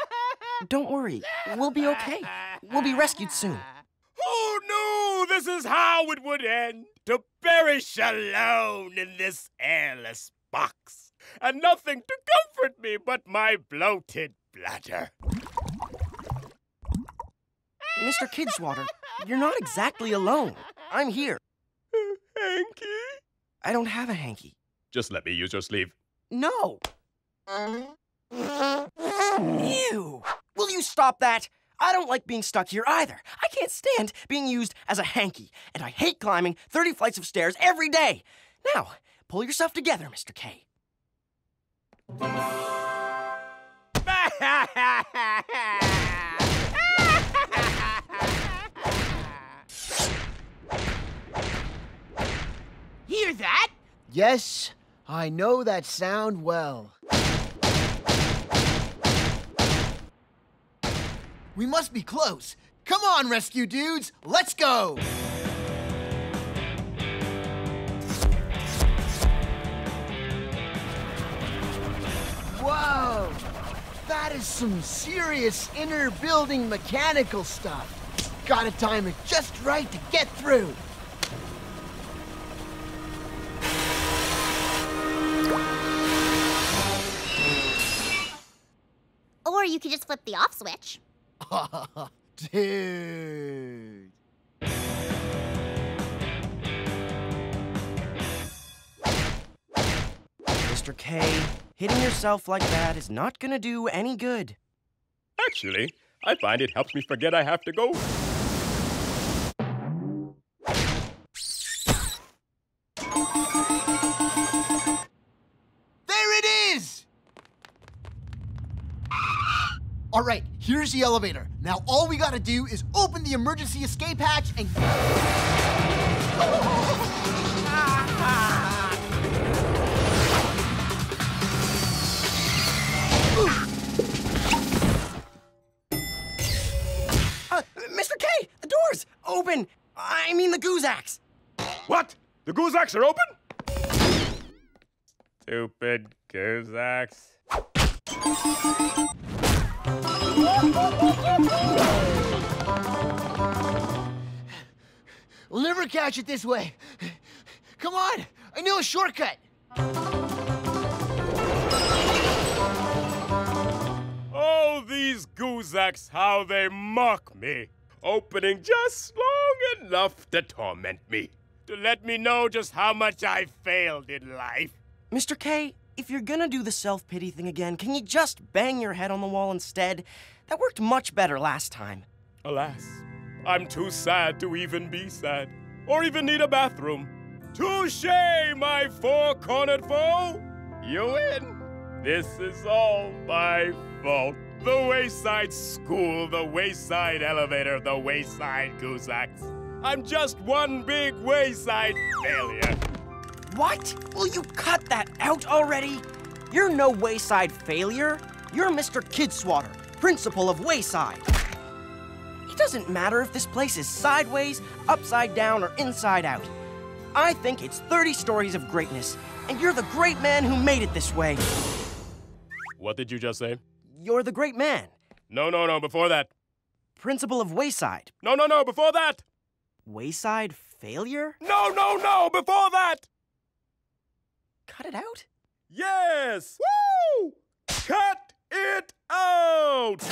don't worry. We'll be okay. We'll be rescued soon. Who knew this is how it would end? To perish alone in this airless box, and nothing to comfort me but my bloated bladder. Mr. Kidswatter, you're not exactly alone. I'm here. Hanky? I don't have a hanky. Just let me use your sleeve. No. Ew. Will you stop that? I don't like being stuck here either. I can't stand being used as a hanky, and I hate climbing 30 flights of stairs every day. Now, pull yourself together, Mr. K. Hear that? Yes, I know that sound well. We must be close. Come on, rescue dudes, let's go! Whoa! That is some serious inner building mechanical stuff. Gotta time it just right to get through. Or you could just flip the off switch. Dude. Mr. K, hitting yourself like that is not gonna do any good. Actually, I find it helps me forget I have to go. All right, here's the elevator. Now all we gotta do is open the emergency escape hatch and... Uh, Mr. K, the door's open. I mean the goose axe. What? The Guzaks are open? Stupid Guzaks. We'll never catch it this way. Come on, I know a shortcut. Oh, these Guzaks, how they mock me. Opening just long enough to torment me. To let me know just how much I failed in life. Mr. K, if you're gonna do the self pity thing again, can you just bang your head on the wall instead? That worked much better last time. Alas, I'm too sad to even be sad, or even need a bathroom. Touche, my four cornered foe! You win! This is all my fault. The Wayside School, the Wayside Elevator, the Wayside Guzaks. I'm just one big Wayside failure. What? Will you cut that out already? You're no Wayside failure. You're Mr. Kidswatter, principal of Wayside. It doesn't matter if this place is sideways, upside down, or inside out. I think it's 30 stories of greatness, and you're the great man who made it this way. What did you just say? You're the great man. No, no, no, before that. Principal of Wayside. No, no, no, before that. Wayside failure? No, no, no, before that. Cut it out? Yes! Woo! Cut it out!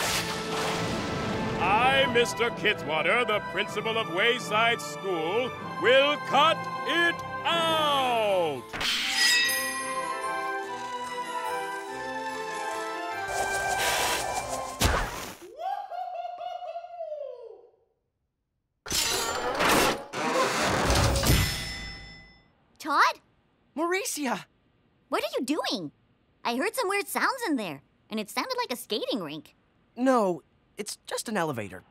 I, Mr. Kidswatter, the principal of Wayside School, will cut it out! Maurecia! What are you doing? I heard some weird sounds in there, and it sounded like a skating rink. No, it's just an elevator.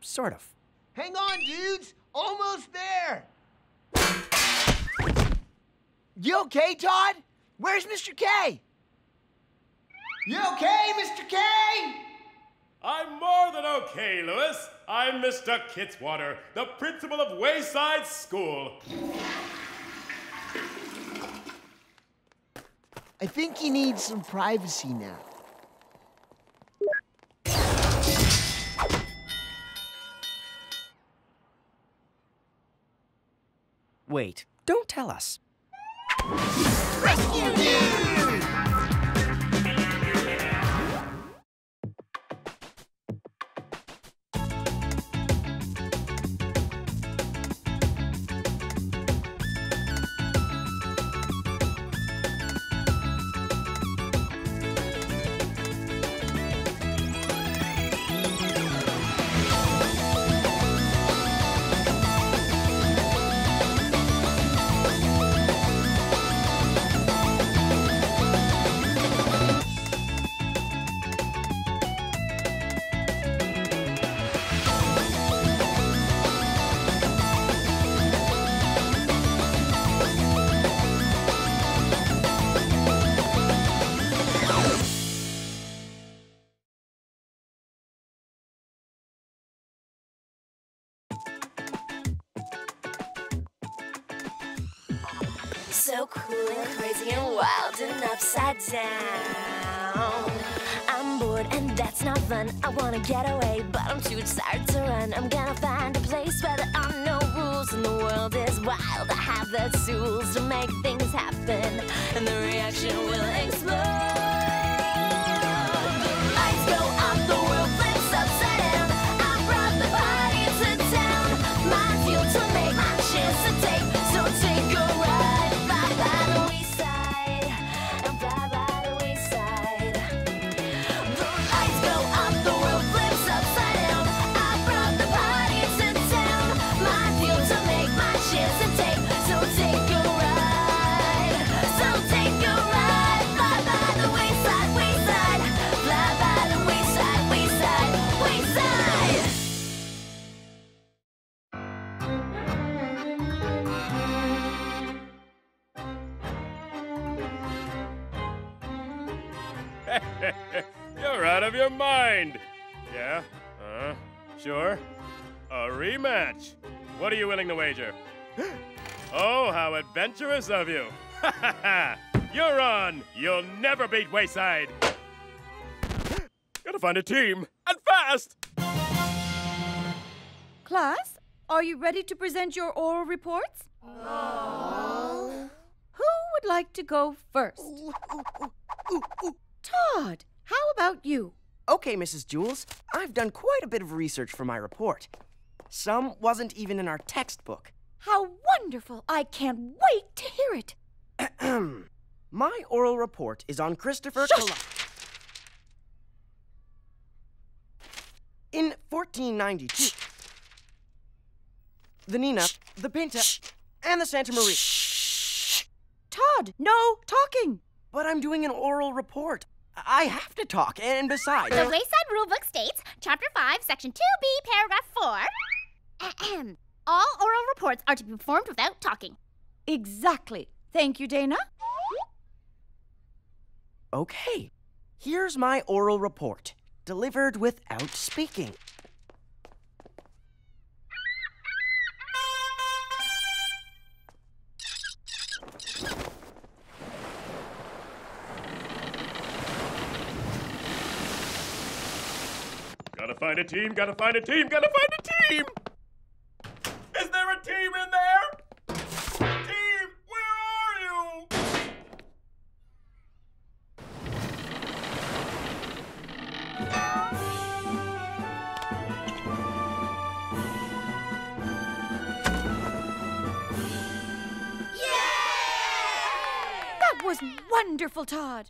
Sort of. Hang on, dudes. Almost there. You okay, Todd? Where's Mr. K? You okay, Mr. K? I'm more than okay, Louis. I'm Mr. Kidswatter, the principal of Wayside School. I think he needs some privacy now. Wait, don't tell us. Rescue Dude! I'm bored and that's not fun. I wanna get away, but I'm too tired to run. I'm gonna find a place where there are no rules and the world is wild. I have the tools to make things happen, and the reaction will explode. Sure. A rematch. What are you willing to wager? oh, how adventurous of you. you're on. You'll never beat Wayside. Gotta find a team, and fast! Class, are you ready to present your oral reports? Who would like to go first? Todd, how about you? Okay, Mrs. Jewls, I've done quite a bit of research for my report. Some wasn't even in our textbook. How wonderful! I can't wait to hear it. my oral report is on Christopher! Columbus. In 1492, the Nina, the Pinta, and the Santa Maria. Todd, no talking. But I'm doing an oral report. I have to talk, and besides. The Wayside Rulebook states, Chapter 5, Section 2B, Paragraph 4. Ahem. All oral reports are to be performed without talking. Exactly. Thank you, Dana. Okay, here's my oral report, delivered without speaking. Gotta find a team, gotta find a team, gotta find a team! Is there a team in there? Team, where are you? That was wonderful, Todd.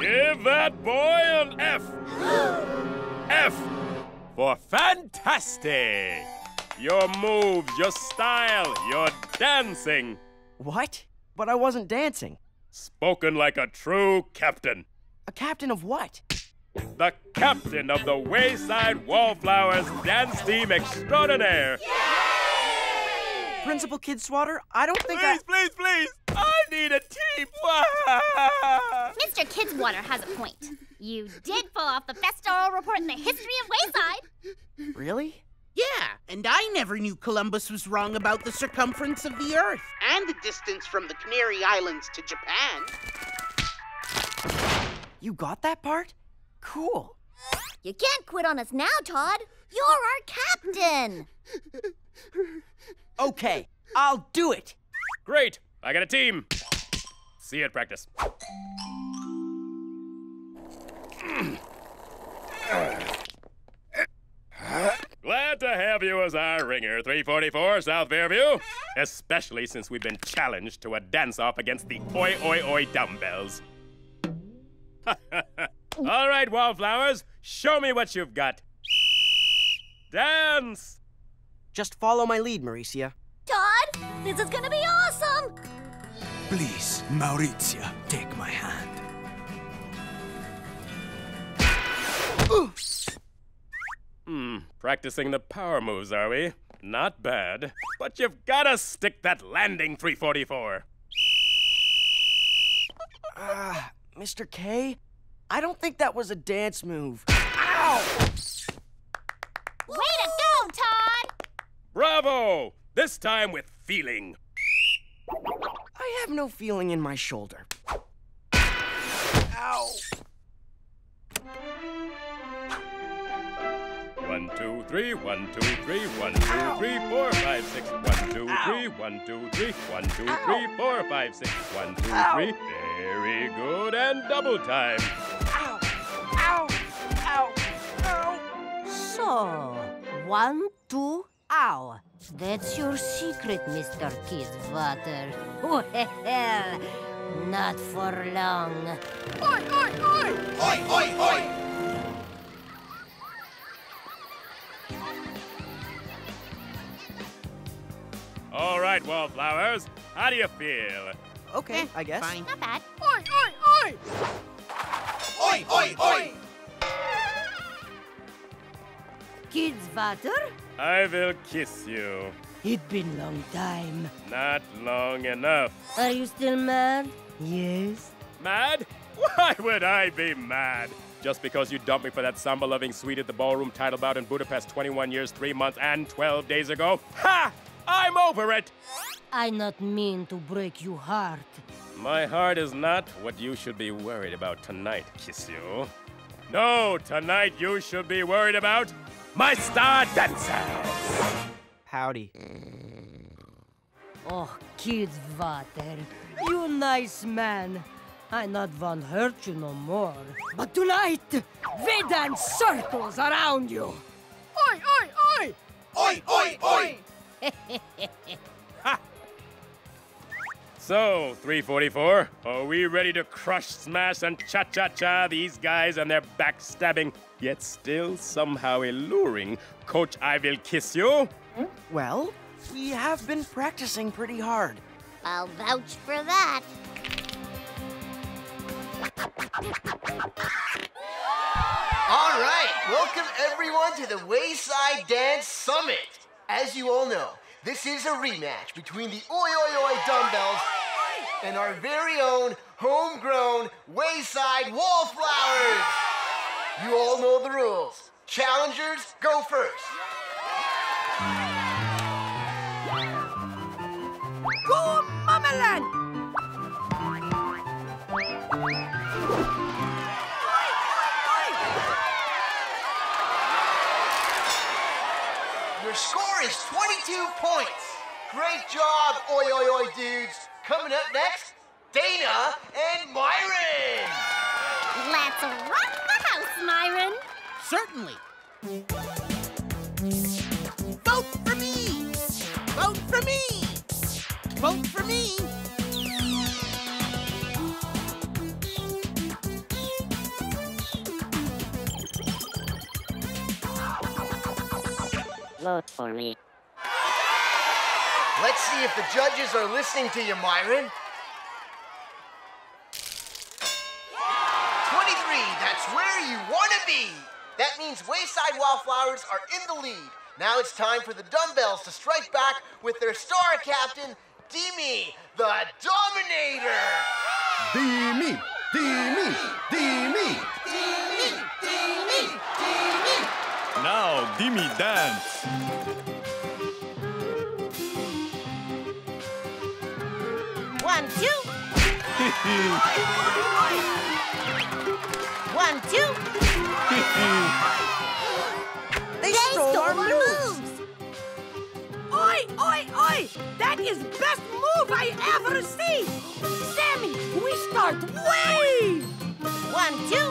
Give that boy an F. F for fantastic. Your moves, your style, your dancing. What? But I wasn't dancing. Spoken like a true captain. A captain of what? The captain of the Wayside Wallflowers Dance Team Extraordinaire. Principal Kidswatter, I don't think Please, I. please, please! I need a team! Mr. Kidswatter has a point. You did pull off the best oral report in the history of Wayside. Really? Yeah, and I never knew Columbus was wrong about the circumference of the Earth. And the distance from the Canary Islands to Japan. You got that part? Cool. You can't quit on us now, Todd. You're our captain. Okay, I'll do it. Great! I got a team. See you at practice. Glad to have you as our ringer, 344 South Fairview. Especially since we've been challenged to a dance off against the Oi Oi Oi dumbbells. All right, Wallflowers, show me what you've got. Dance! Just follow my lead, Maurecia. Todd, this is gonna be awesome. Please, Maurecia, take my hand. Hmm, practicing the power moves, are we? Not bad. But you've gotta stick that landing, 344. Ah, Mr. K, I don't think that was a dance move. Ow! Way to go, Todd! Bravo! This time with feeling. I have no feeling in my shoulder. Ow! One, two, three, one, two, three, one, two, three, four, five, six, one, two, three, one, two, three, one, two, three, four, five, six, one, two, three. Very good, and double time. Ow! Ow! Ow! Ow! So, one, two, ow. That's your secret, Mr. Kidswatter. Well, not for long. Oi, oi, oi! Oi, oi, oi! All right, Wallflowers, how do you feel? Okay, eh, I guess. Fine. Not bad. Oi, oi, oi! Oi, oi, oi! Kidswatter? I will kiss you. It been long time. Not long enough. Are you still mad? Yes. Mad? Why would I be mad? Just because you dumped me for that samba loving sweet at the ballroom title bout in Budapest 21 years, 3 months, and 12 days ago? Ha! I'm over it! I not mean to break your heart, My heart is not what you should be worried about tonight, Kissio. No, tonight you should be worried about my star dancers. Howdy. Oh, Kid Vater, you nice man. I not want hurt you no more. But tonight, we dance circles around you. Oi, oi, oi! Oi, oi, oi! So, 344, are we ready to crush, smash, and cha cha cha these guys and their backstabbing, yet still somehow alluring Coach I will kiss you? Hmm? Well, we have been practicing pretty hard. I'll vouch for that. All right, welcome everyone to the Wayside Dance Summit. As you all know, this is a rematch between the Oi Oi Oi dumbbells and our very own homegrown Wayside Wallflowers. You all know the rules. Challengers, go first. Go, Mamaland! Your score is 22 points. Great job, Oi Oi Oi dudes. Coming up next, Dana and Myron. Let's house, Myron. Certainly. Vote for me! Vote for me! Vote for me! Vote for me. Let's see if the judges are listening to you, Myron. You want to be. That means Wayside Wallflowers are in the lead. Now it's time for the dumbbells to strike back with their star captain, Demi, the Dominator. Demi, Demi, Demi. Now, Dimi dance. One, two. One, two. Oi, oi! That is best move I ever see. Sammy, we start way. One, two.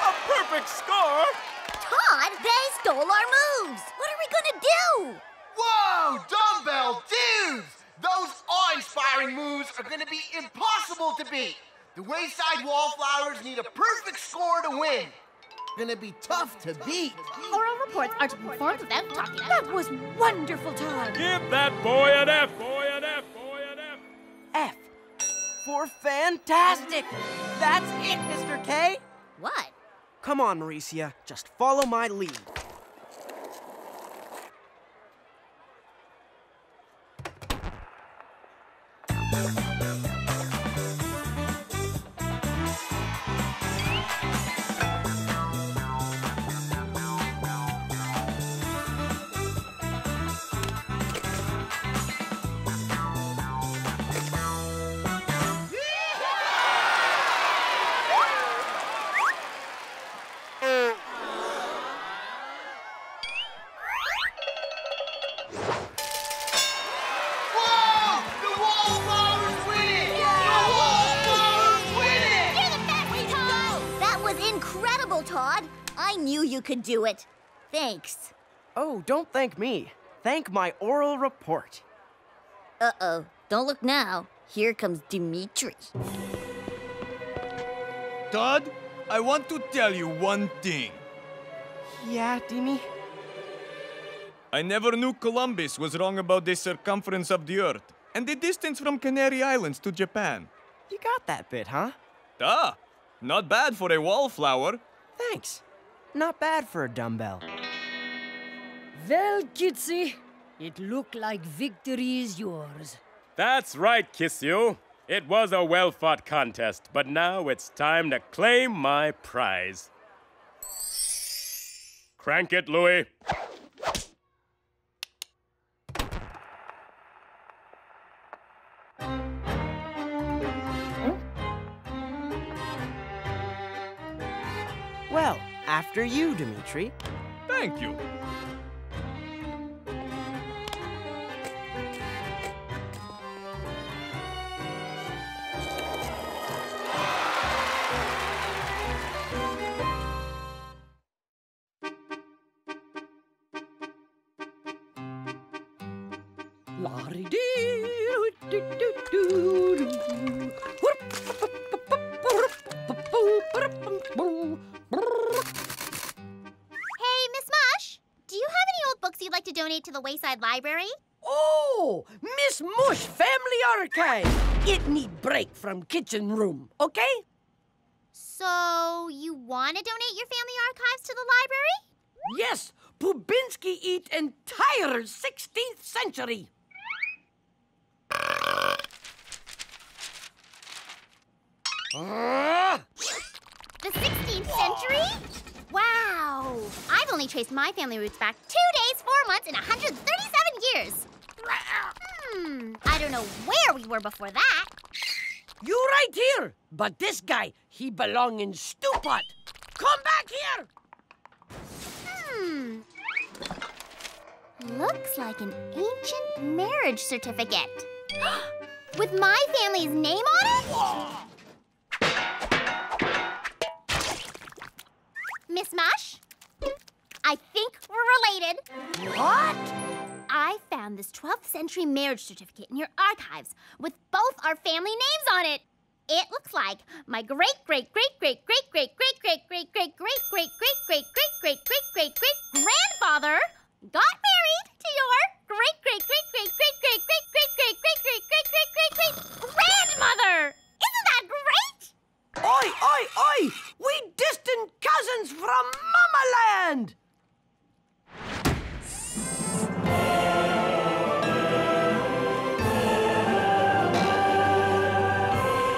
A perfect score! Todd, they stole our moves. What are we gonna do? Whoa, dumbbell dudes! Those awe-inspiring moves are going to be impossible to beat. The Wayside Wallflowers need a perfect score to win. Gonna be tough to beat. Oral reports are to be performed without talking. That was wonderful, Todd. Give that boy an F, boy an F, boy an F. F. For fantastic! That's it, Mr. K! What? Come on, Maurecia. Just follow my lead. Do it. Thanks. Oh, don't thank me. Thank my oral report. Uh-oh. Don't look now. Here comes Dimitri. Todd, I want to tell you one thing. Yeah, Demi? I never knew Columbus was wrong about the circumference of the Earth and the distance from Canary Islands to Japan. You got that bit, huh? Ah, not bad for a wallflower. Thanks. Not bad for a dumbbell. Well, Kitsy, it look like victory is yours. That's right, Kiss You. It was a well fought contest, but now it's time to claim my prize. Crank it, Louis. After you, Dimitri. Thank you. Donate to the Wayside Library? Oh, Miss Mush Family Archive. It need break from kitchen room, okay? So, you want to donate your family archives to the library? Yes, Pubinsky eat entire 16th century. The 16th century? Wow! I've only traced my family roots back two days, four months, and 137 years. Hmm, I don't know where we were before that. You right here. But this guy, he belong in Stewpot. Come back here. Hmm. Looks like an ancient marriage certificate. With my family's name on it? Miss Mush? I think we're related. What? I found this 12th century marriage certificate in your archives with both our family names on it. It looks like my great great great great great great great great great great great great great great great great great great great grandfather got married to your great great great great great great great great great great great great great great great grandmother. Oi, oi, oi! We distant cousins from Mama Land!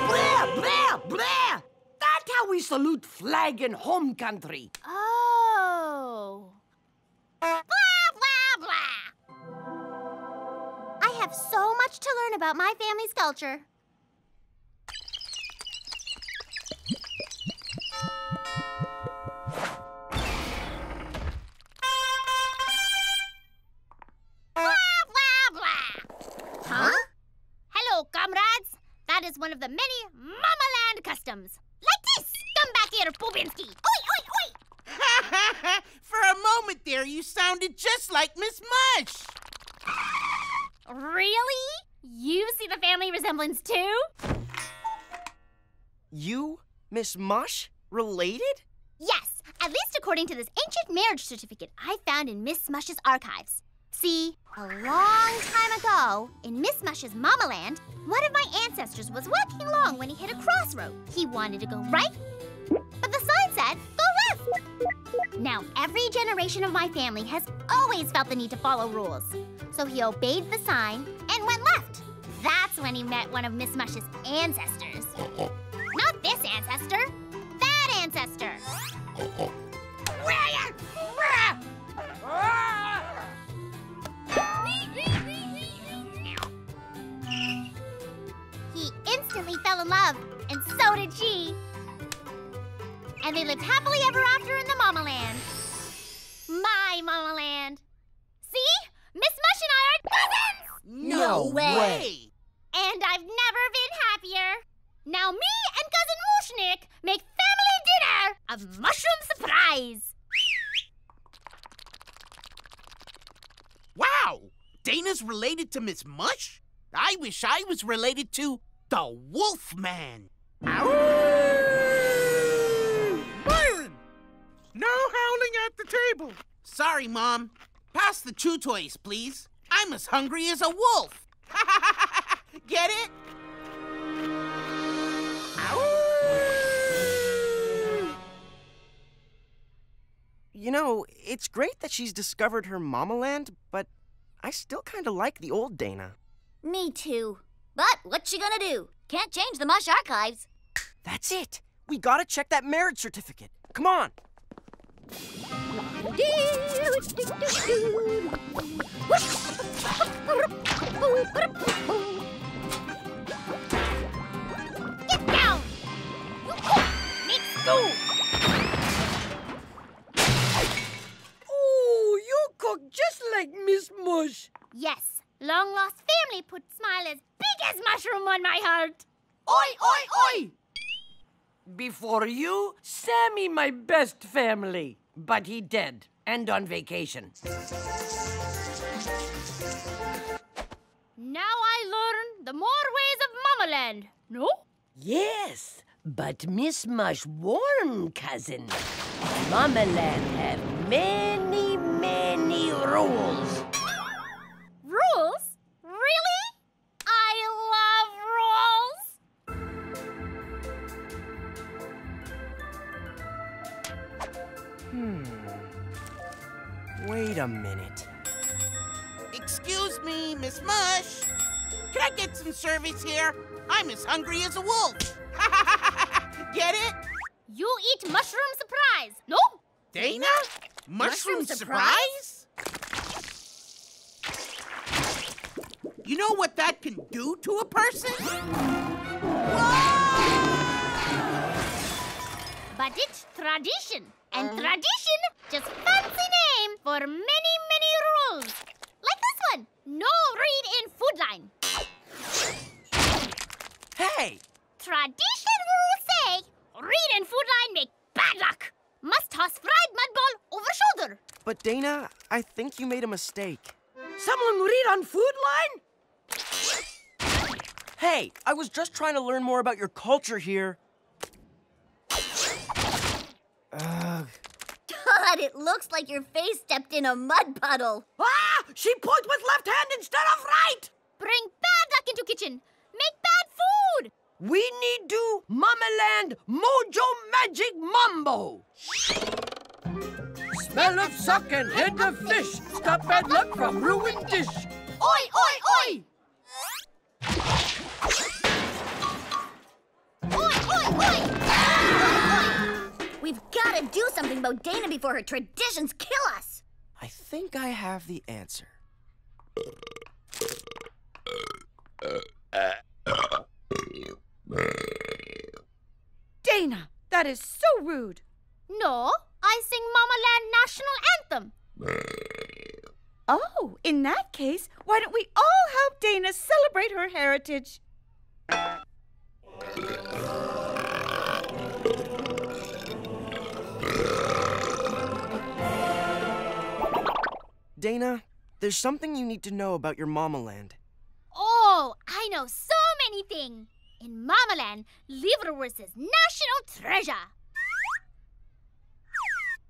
Blah, blah, blah! That's how we salute flag in home country. Oh. Blah, blah, blah. I have so much to learn about my family's culture. Is one of the many Mama Land customs. Like this. Come back here, Pubinsky. Oi, oi, oi. For a moment there, you sounded just like Miss Mush. Really? You see the family resemblance too? You, Miss Mush, related? Yes, at least according to this ancient marriage certificate I found in Miss Mush's archives. See, a long time ago, in Miss Mush's Mama Land, one of my ancestors was walking along when he hit a crossroad. He wanted to go right, but the sign said go left. Now, every generation of my family has always felt the need to follow rules. So he obeyed the sign and went left. That's when he met one of Miss Mush's ancestors. Not this ancestor, that ancestor. Instantly fell in love, and so did she. And they lived happily ever after in the Mama Land. My Mama Land. See? Miss Mush and I are cousins! No way. And I've never been happier. Now me and Cousin Mushnik make family dinner of mushroom surprise. Wow! Dana's related to Miss Mush? I wish I was related to the Wolf Man. Byron! No howling at the table. Sorry, Mom. Pass the chew toys, please. I'm as hungry as a wolf. Get it? You know, it's great that she's discovered her Mama Land, but I still kind of like the old Dana. Me too. But what's she gonna do? Can't change the Mush archives. That's it. We gotta check that marriage certificate. Come on. Get down! You cook! Make stew! Oh, you cook just like Miss Mush. Yes, long lost family put smile as big as mushroom on my heart. Oi, oi, oi! Before you, Sammy, my best family. But he dead and on vacation. Now I learn the more ways of Mamaland. No? Yes, but Miss Mush warm cousin. Mama Land have many, many. Rules? A minute. Excuse me, Miss Mush. Can I get some service here? I'm as hungry as a wolf. get it? You eat mushroom surprise. No? Dana? Mushroom, Mushroom surprise? You know what that can do to a person? But it's tradition. And uh-huh. tradition, just fancy name for many, many rules. Like this one. No read in food line. Hey! Tradition rules say, read in food line make bad luck. Must toss fried mud ball over shoulder. But Dana, I think you made a mistake. Someone read on food line? Hey, I was just trying to learn more about your culture here. Ugh. God, it looks like your face stepped in a mud puddle. Ah! She points with left hand instead of right! Bring bad luck into kitchen. Make bad food. We need do Mama Land Mojo Magic Mambo. Smell of suck and head of fish. Stop bad luck from ruined dish. Oi, oi, oi! We've got to do something about Dana before her traditions kill us. I think I have the answer. Dana, that is so rude. No, I sing Mama Land national anthem. Oh, in that case, why don't we all help Dana celebrate her heritage? Dana, there's something you need to know about your Mama Land. Oh, I know so many things. In Mama Land, liverwurst is national treasure.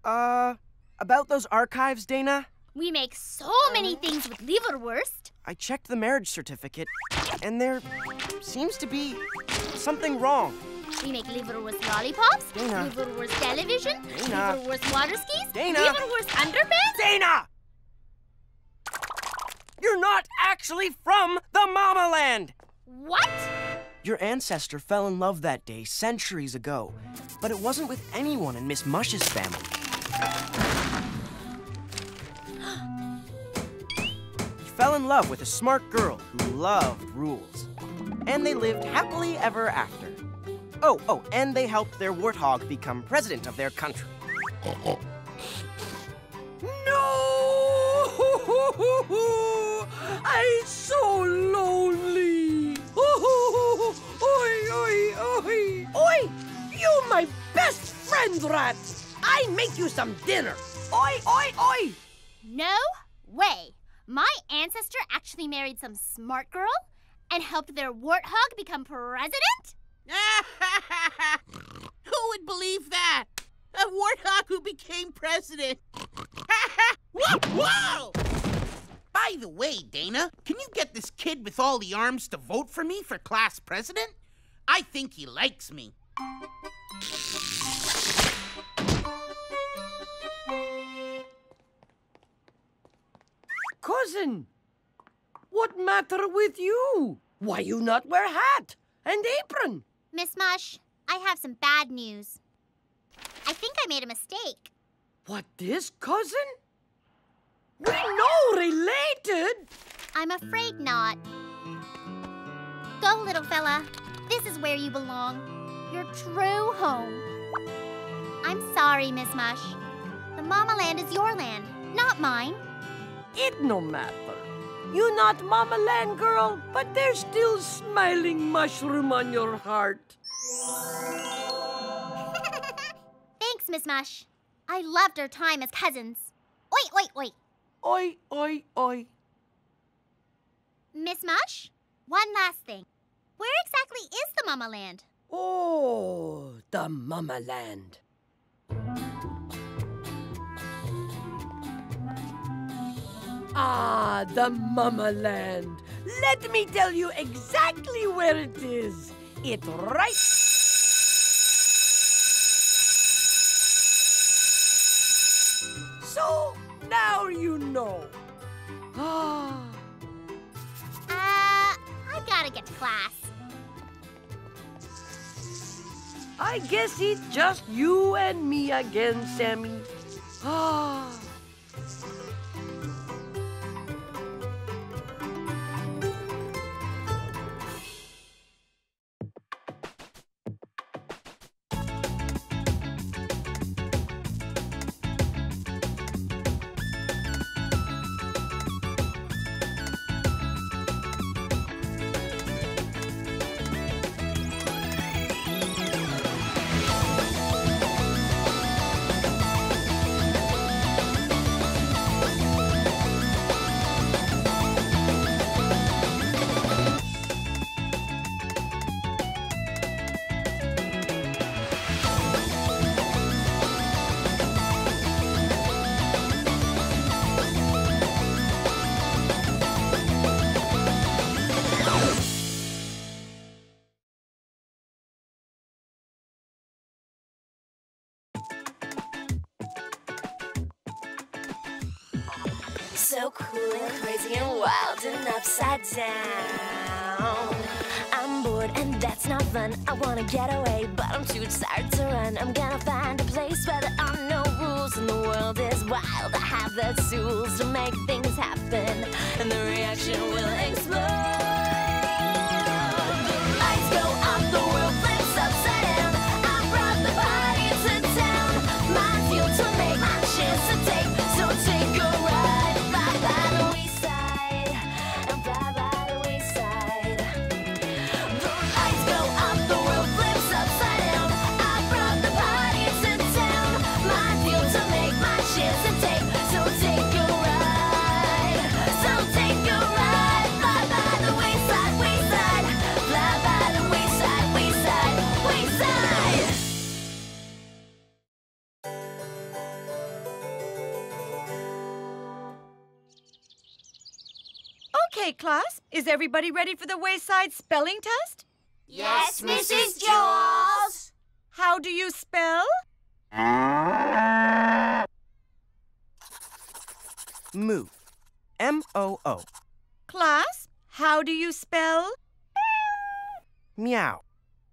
Uh, about those archives, Dana? We make so many things with liverwurst. I checked the marriage certificate, and there seems to be something wrong. We make liverwurst lollipops, Dana. liverwurst television, Dana. liverwurst water skis, Dana. liverwurst underpants. Dana! You're not actually from the Mama Land! What? Your ancestor fell in love that day centuries ago, but it wasn't with anyone in Miss Mush's family. He fell in love with a smart girl who loved rules. And they lived happily ever after. Oh, oh, and they helped their warthog become president of their country. I'm so lonely. Oi, oi, oi. Oi! You my best friend, rat. I make you some dinner. Oi, oi, oi. No way. My ancestor actually married some smart girl and helped their warthog become president? Who would believe that? A warthog who became president. Ha ha! Whoa, whoa! By the way, Dana, can you get this kid with all the arms to vote for me for class president? I think he likes me. Cousin, what matter with you? Why you not wear hat? and apron. Miss Mush, I have some bad news. I think I made a mistake. What, this cousin? We know related. I'm afraid not. Go, little fella. This is where you belong. Your true home. I'm sorry, Miss Mush. The Mama Land is your land, not mine. It no matter. You not Mama Land girl, but there's still smiling mushroom on your heart. Thanks, Miss Mush. I loved our time as cousins. Oi, oi, oi. Oi, oi, oi. Miss Mush, one last thing. Where exactly is the Mama Land? Oh, the Mama Land. Ah, the Mama Land. Let me tell you exactly where it is. It right. So now you know. Ah. Uh, I gotta get to class. I guess it's just you and me again, Sammy. Ah. Wild upside down. I'm bored and that's not fun. I wanna get away, but I'm too tired to run. I'm gonna find a place where there are no rules and the world is wild. I have the tools to make things happen, and the reaction will explode. Class, is everybody ready for the Wayside spelling test? Yes, Mrs. Jewls. How do you spell? Moo. M O O. Class, how do you spell? Meow.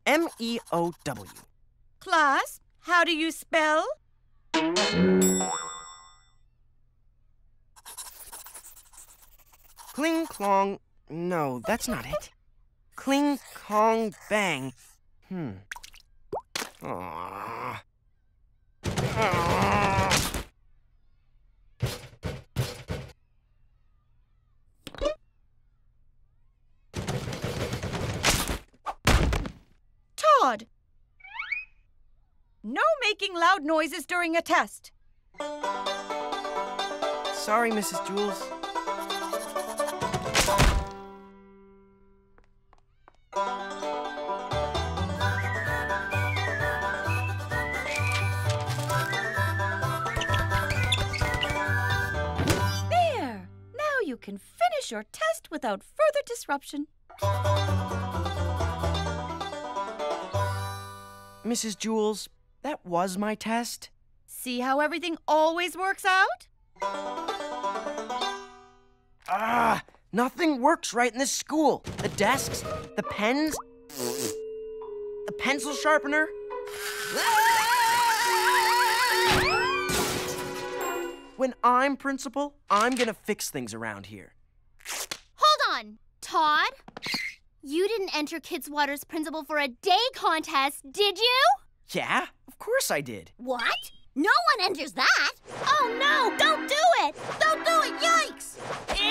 M E O W. Class, how do you spell? Kling clong. No, that's not it. Kling clong bang. Hmm. Aww. Aww. Todd! No making loud noises during a test. Sorry, Mrs. Jewls. Can finish your test without further disruption. Mrs. Jewls, that was my test. See how everything always works out? Ah, nothing works right in this school. The desks, the pens, the pencil sharpener? When I'm principal, I'm gonna fix things around here. Hold on, Todd. You didn't enter Kidswatter's principal for a day contest, did you? Yeah, of course I did. What? No one enters that. Oh no, don't do it! Don't do it, yikes!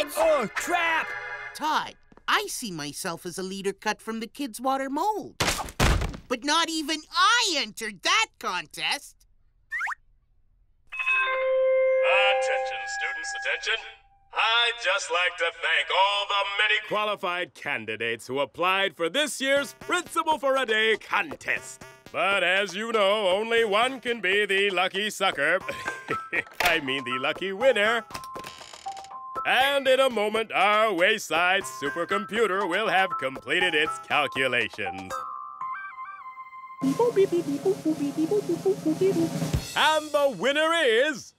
It's. Oh, trap! Todd, I see myself as a leader cut from the Kidswatter mold. But not even I entered that contest. Attention, students, attention. I'd just like to thank all the many qualified candidates who applied for this year's Principal for a Day contest. But as you know, only one can be the lucky sucker. I mean, the lucky winner. And in a moment, our wayside supercomputer will have completed its calculations. And the winner is.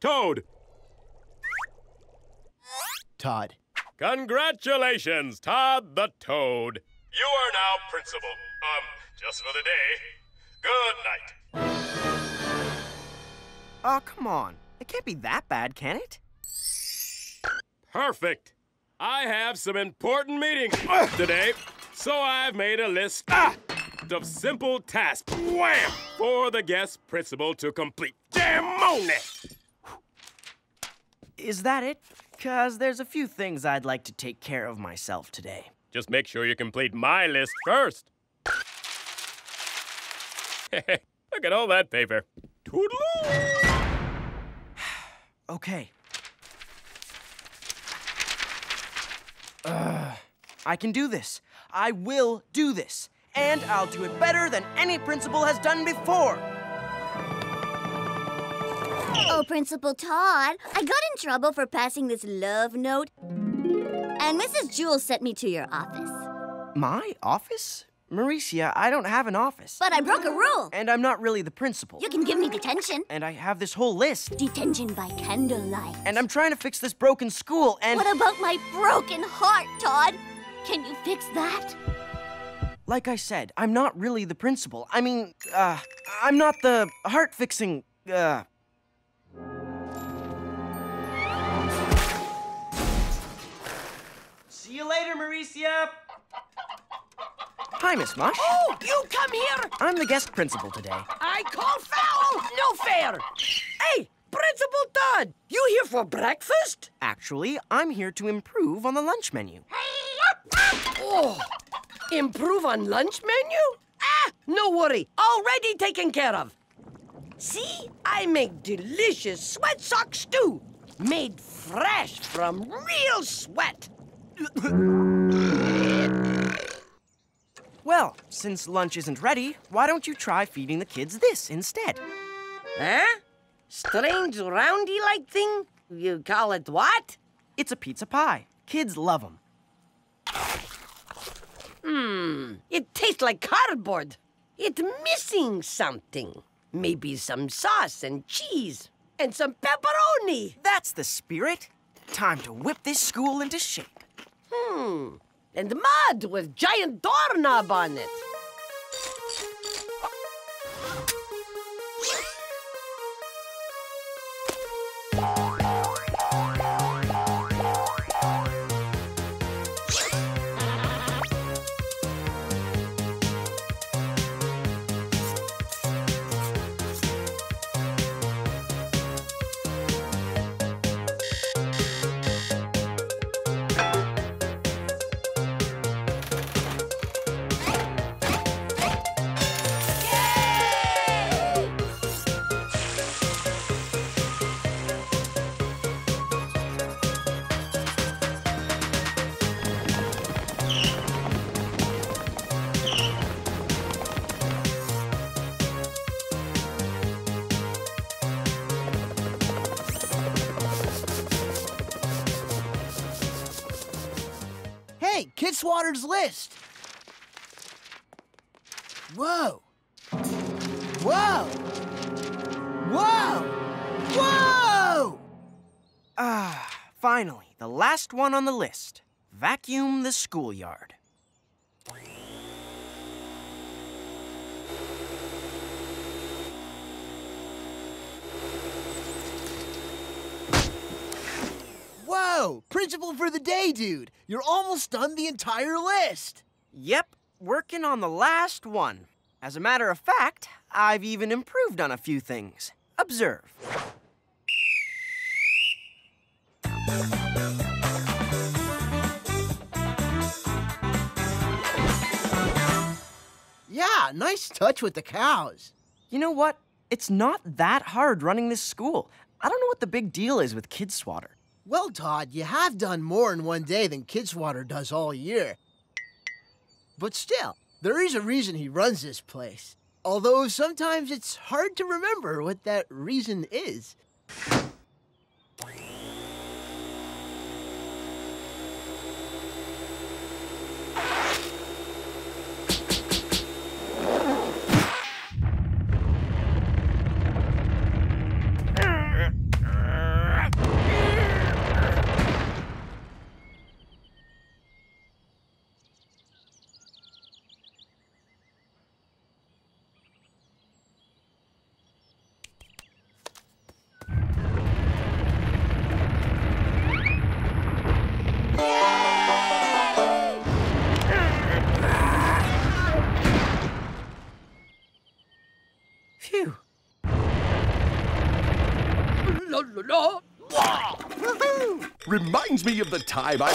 Toad. Todd. Congratulations, Todd the Toad. You are now principal. Um, just for the day. Good night. Oh, come on. It can't be that bad, can it? Perfect. I have some important meetings today, so I've made a list ah, of simple tasks wham, for the guest principal to complete. Damn on it! Is that it? Cause there's a few things I'd like to take care of myself today. Just make sure you complete my list first. Look at all that paper. Toodaloo! okay. Ugh. I can do this. I will do this. And I'll do it better than any principal has done before. Oh, Principal Todd, I got in trouble for passing this love note. And Mrs. Jewls sent me to your office. My office? Maurecia, I don't have an office. But I broke a rule. And I'm not really the principal. You can give me detention. And I have this whole list. Detention by candlelight. And I'm trying to fix this broken school and. What about my broken heart, Todd? Can you fix that? Like I said, I'm not really the principal. I mean, uh, I'm not the heart fixing, uh. You later, Maurecia. Hi, Miss Mush. Oh, you come here! I'm the guest principal today. I call foul! No fair! Hey, Principal Todd, you here for breakfast? Actually, I'm here to improve on the lunch menu. Oh, improve on lunch menu? Ah, no worry, already taken care of. See, I make delicious sweat sock stew, made fresh from real sweat. Well, since lunch isn't ready, why don't you try feeding the kids this instead? Huh? Strange roundy-like thing? You call it what? It's a pizza pie. Kids love them. Hmm, it tastes like cardboard. It's missing something. Maybe some sauce and cheese and some pepperoni. That's the spirit. Time to whip this school into shape. Hmm, and mud with giant doorknob on it. One on the list, vacuum the schoolyard. Whoa! Principal for the day, dude! You're almost done the entire list! Yep, working on the last one. As a matter of fact, I've even improved on a few things. Observe. Yeah, nice touch with the cows. You know what? It's not that hard running this school. I don't know what the big deal is with Kidswatter. Well, Todd, you have done more in one day than Kidswatter does all year. But still, there is a reason he runs this place. Although sometimes it's hard to remember what that reason is. Reminds of the time I.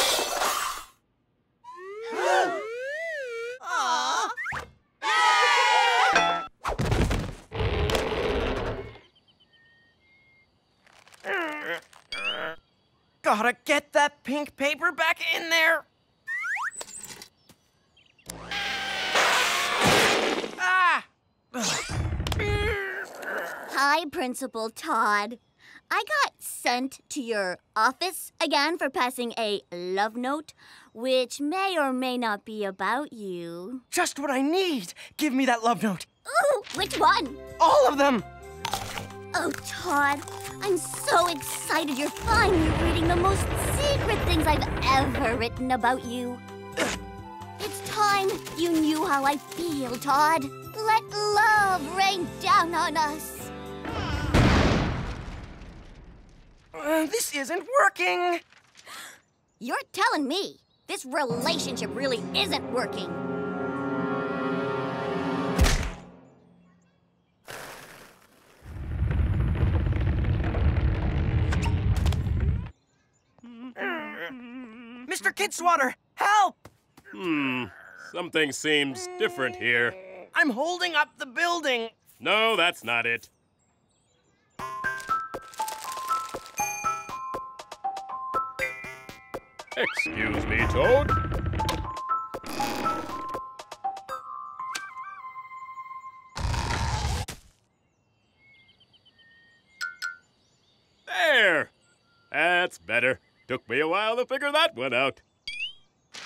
Gotta get that pink paper back in there. Ah! Hi, Principal Todd. I got sent to your office again for passing a love note, which may or may not be about you. Just what I need. Give me that love note. Ooh, which one? All of them. Oh, Todd, I'm so excited you're finally reading the most secret things I've ever written about you. It's time you knew how I feel, Todd. Let love rain down on us. Uh, this isn't working. You're telling me this relationship really isn't working. Mr. Kidswatter, help! Hmm, something seems different here. I'm holding up the building. No, that's not it. Excuse me, Toad. There! That's better. Took me a while to figure that one out.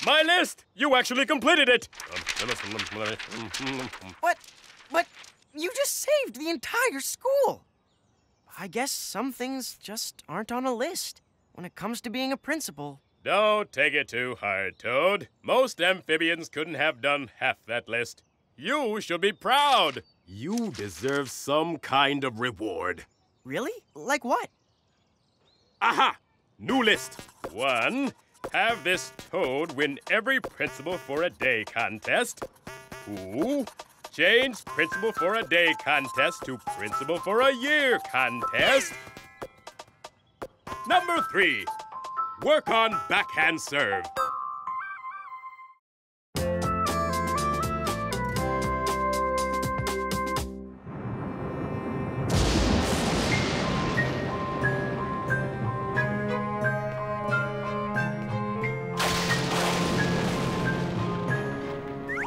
My list! You actually completed it! What? But you just saved the entire school. I guess some things just aren't on a list. When it comes to being a principal, Don't take it too hard, Toad. Most amphibians couldn't have done half that list. You should be proud. You deserve some kind of reward. Really? Like what? Aha! New list. One, have this Toad win every Principal for a Day contest. Two, change Principal for a Day contest to Principal for a Year contest. Number three, work on backhand serve.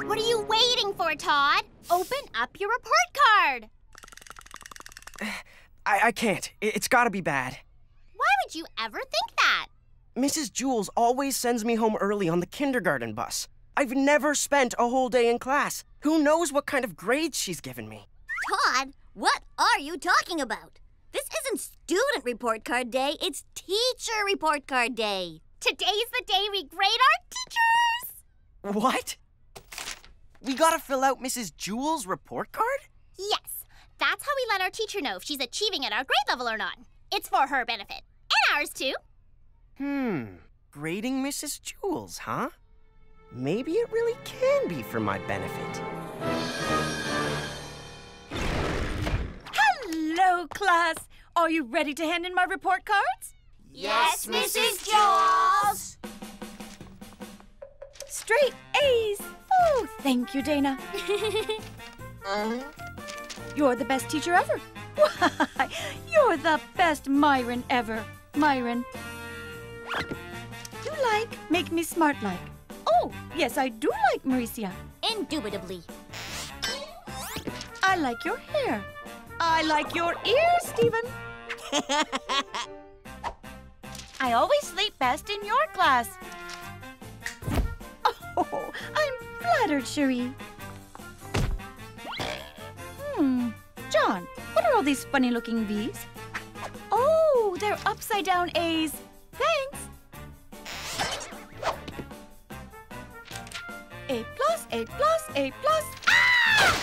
What are you waiting for, Todd? Open up your report card. I, I can't. It's gotta be bad. Why would you ever think that? Mrs. Jewls always sends me home early on the kindergarten bus. I've never spent a whole day in class. Who knows what kind of grades she's given me? Todd, what are you talking about? This isn't student report card day, it's teacher report card day. Today's the day we grade our teachers. What? We gotta fill out Mrs. Jewls' report card? Yes, that's how we let our teacher know if she's achieving at our grade level or not. It's for her benefit. And ours too. Hmm, grading Mrs. Jewls, huh? Maybe it really can be for my benefit. Hello, class. Are you ready to hand in my report cards? Yes, Mrs. Jewls. Straight A's. Oh, thank you, Dana. You're the best teacher ever. Why, you're the best Myron ever. Myron. You like Make Me Smart Like. Oh, yes, I do like Maurecia. Indubitably. I like your hair. I like your ears, Stephen. I always sleep best in your class. Oh, I'm flattered, Sharie. Hmm. John, what are all these funny looking V's? Oh, they're upside down A's. Thanks. A plus, A plus, A plus. Ah!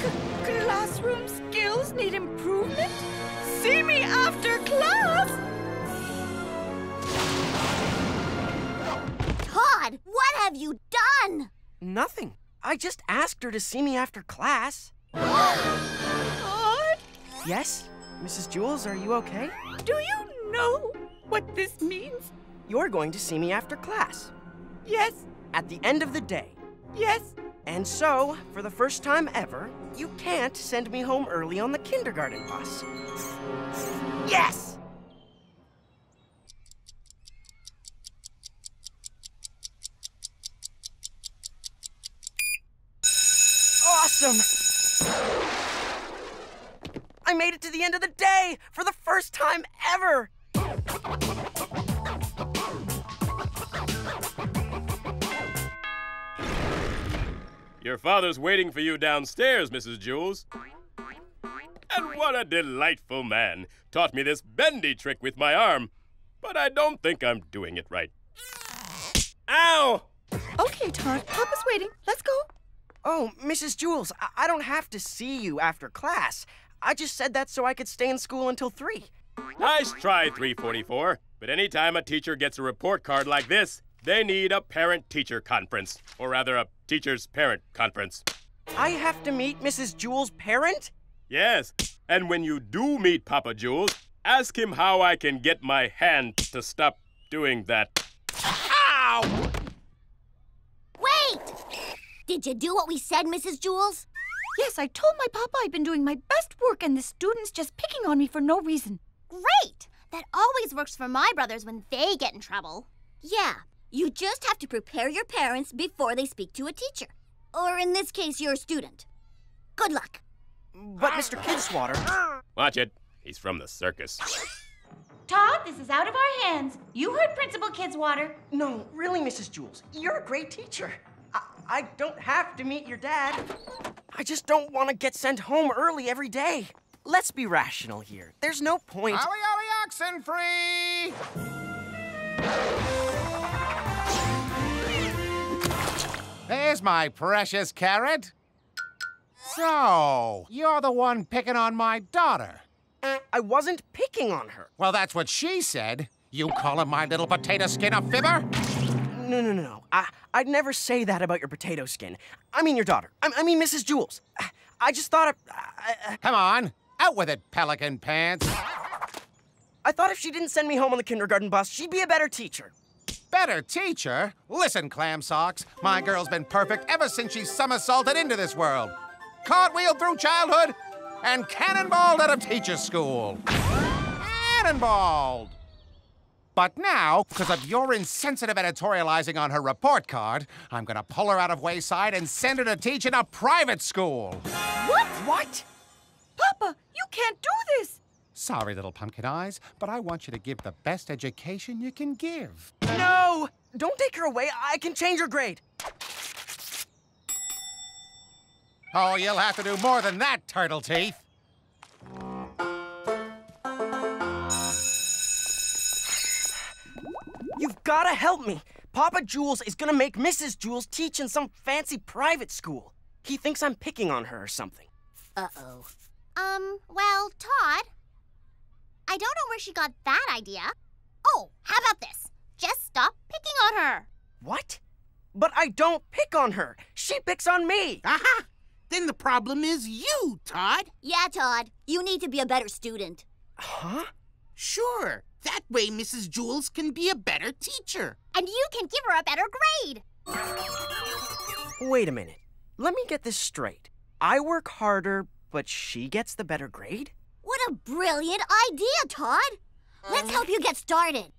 C- classroom skills need improvement? See me after class! Todd, what have you done? Nothing. I just asked her to see me after class. Todd, Yes? Mrs. Jewls, are you okay? do you know what this means? You're going to see me after class. Yes, At the end of the day. yes. And so, for the first time ever, you can't send me home early on the kindergarten bus. Yes! Awesome! I made it to the end of the day for the first time ever! Your father's waiting for you downstairs, Mrs. Jewls. And what a delightful man. Taught me this bendy trick with my arm, but I don't think I'm doing it right. Ow! Okay, Todd, Papa's waiting. Let's go. Oh, Mrs. Jewls, I, I don't have to see you after class. I just said that so I could stay in school until 3. Nice try, 344. But anytime a teacher gets a report card like this, they need a parent teacher conference. Or rather, a teacher's parent conference. I have to meet Mrs. Jewls' parent? Yes, and when you do meet Papa Jewls, ask him how I can get my hand to stop doing that. Ow! Wait! Did you do what we said, Mrs. Jewls? Yes, I told my papa I've been doing my best work and the students just picking on me for no reason. Great! That always works for my brothers when they get in trouble. Yeah, you just have to prepare your parents before they speak to a teacher. Or in this case, your student. Good luck. But Mr. Kidswatter. Watch it. He's from the circus. Todd, this is out of our hands. You heard Principal Kidswatter. No, really, Mrs. Jewls. You're a great teacher. I, I don't have to meet your dad. I just don't want to get sent home early every day. Let's be rational here. There's no point. Ollie, ollie, oxen free! There's my precious carrot. So, you're the one picking on my daughter. I wasn't picking on her. Well, that's what she said. You calling my little potato skin a fibber? No, no, no, no. I, I'd never say that about your potato skin. I mean your daughter. I, I mean Mrs. Jewls. I, I just thought. I, I, Come on, out with it, pelican pants. I thought if she didn't send me home on the kindergarten bus, she'd be a better teacher. Better teacher? Listen, clam socks. My girl's been perfect ever since she somersaulted into this world. Cartwheeled through childhood and cannonballed out of teacher school. Cannonballed! But now, because of your insensitive editorializing on her report card, I'm gonna pull her out of Wayside and send her to teach in a private school. What? What? Papa, you can't do this. Sorry, little pumpkin eyes, but I want you to give the best education you can give. No! Don't take her away. I can change her grade. Oh, you'll have to do more than that, Turtle Teeth. You've got to help me. Papa Jewls is going to make Mrs. Jewls teach in some fancy private school. He thinks I'm picking on her or something. Uh-oh. Um, well, Todd, I don't know where she got that idea. Oh, how about this? Just stop picking on her. What? But I don't pick on her. She picks on me. Aha! Then the problem is you, Todd. Yeah, Todd. You need to be a better student. Huh? Sure. That way Mrs. Jewls can be a better teacher. And you can give her a better grade. Wait a minute. Let me get this straight. I work harder, but she gets the better grade? What a brilliant idea, Todd. Let's help you get started.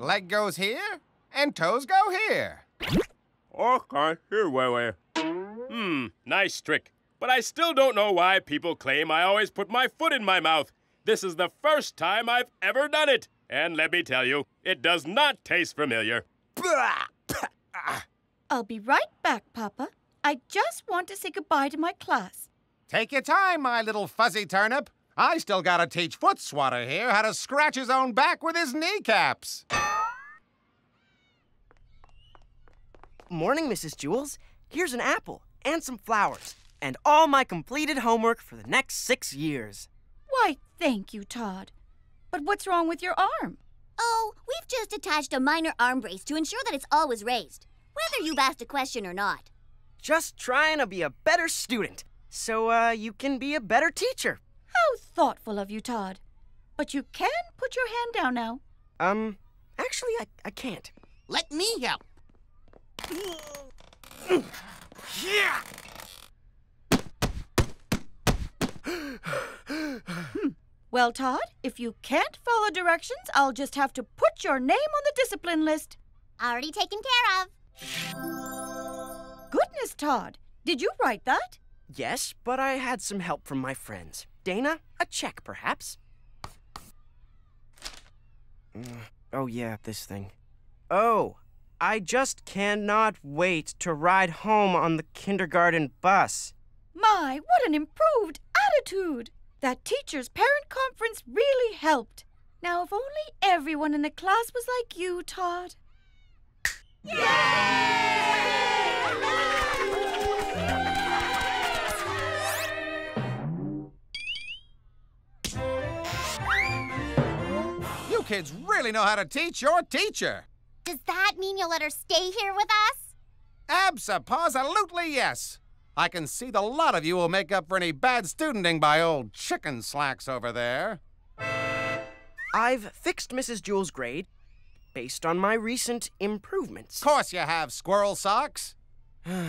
Leg goes here, and toes go here. Okay, here, Wei Hmm, nice trick. But I still don't know why people claim I always put my foot in my mouth. This is the first time I've ever done it. And let me tell you, it does not taste familiar. I'll be right back, Papa. I just want to say goodbye to my class. Take your time, my little fuzzy turnip. I still gotta teach Foot Swatter here how to scratch his own back with his kneecaps. Morning, Mrs. Jewls. Here's an apple and some flowers, and all my completed homework for the next six years. Why, thank you, Todd. But what's wrong with your arm? Oh, we've just attached a minor arm brace to ensure that it's always raised, whether you've asked a question or not. Just trying to be a better student, so uh, you can be a better teacher. How thoughtful of you, Todd. But you can put your hand down now. Um, actually, I, I can't. Let me help. Yeah! Well, Todd, if you can't follow directions, I'll just have to put your name on the discipline list. Already taken care of. Goodness, Todd. Did you write that? Yes, but I had some help from my friends. Dana, a check, perhaps? Mm, oh, yeah, this thing. Oh, I just cannot wait to ride home on the kindergarten bus. My, what an improved attitude! That teacher's parent conference really helped. Now, if only everyone in the class was like you, Todd. You kids really know how to teach your teacher. Does that mean you'll let her stay here with us? Abso-positively yes. I can see the lot of you will make up for any bad studenting by old chicken slacks over there. I've fixed Mrs. Jewls' grade based on my recent improvements. Of course you have, squirrel socks.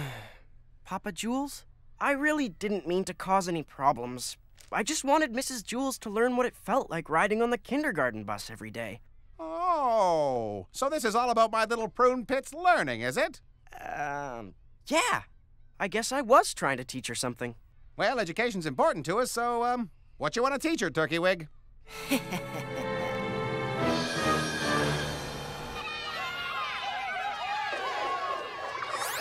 Papa Jewls, I really didn't mean to cause any problems. I just wanted Mrs. Jewls to learn what it felt like riding on the kindergarten bus every day. Oh, so this is all about my little prune pit's learning, is it? Um, yeah. I guess I was trying to teach her something. Well, education's important to us, so, um, what you want to teach her, Turkey Wig?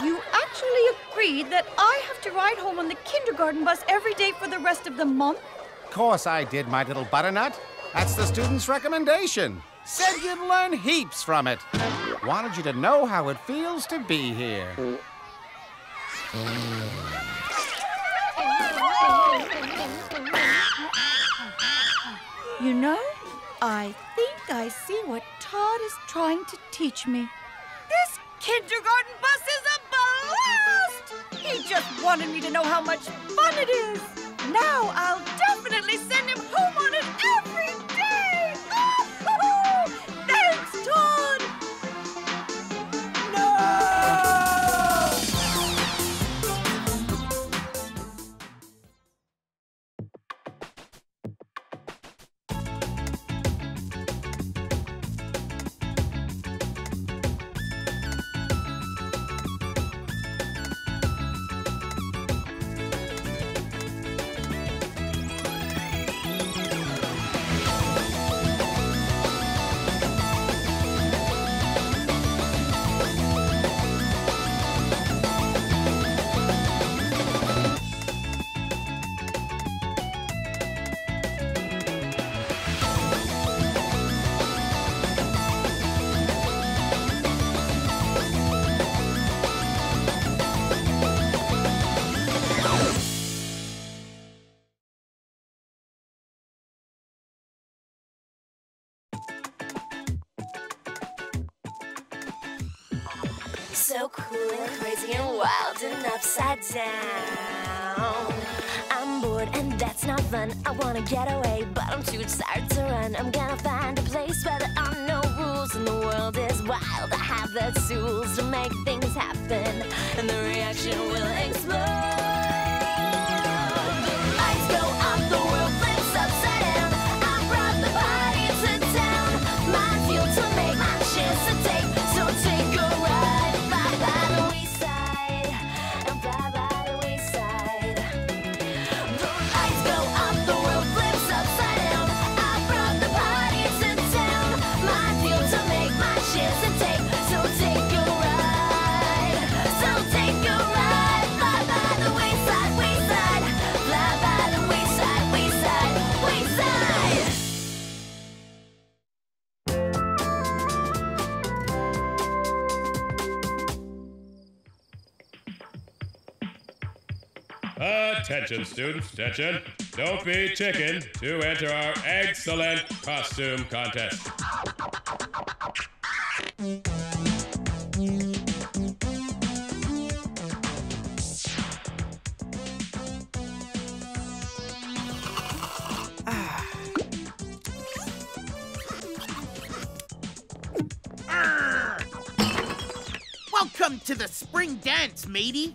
You actually agreed that I have to ride home on the kindergarten bus every day for the rest of the month? Of course I did, my little butternut. That's the student's recommendation. Said you'd learn heaps from it. Wanted you to know how it feels to be here. You know, I think I see what Todd is trying to teach me. This kindergarten bus is a blast! He just wanted me to know how much fun it is. Now I'll definitely send him home on it I'm bored and that's not fun. I wanna get away, but I'm too tired to run. I'm gonna find a place where there are no rules and the world is wild. I have the tools to make things happen, and the reaction will explode. Attention, students, attention. Don't be chicken to enter our excellent costume contest. Welcome to the spring dance, matey.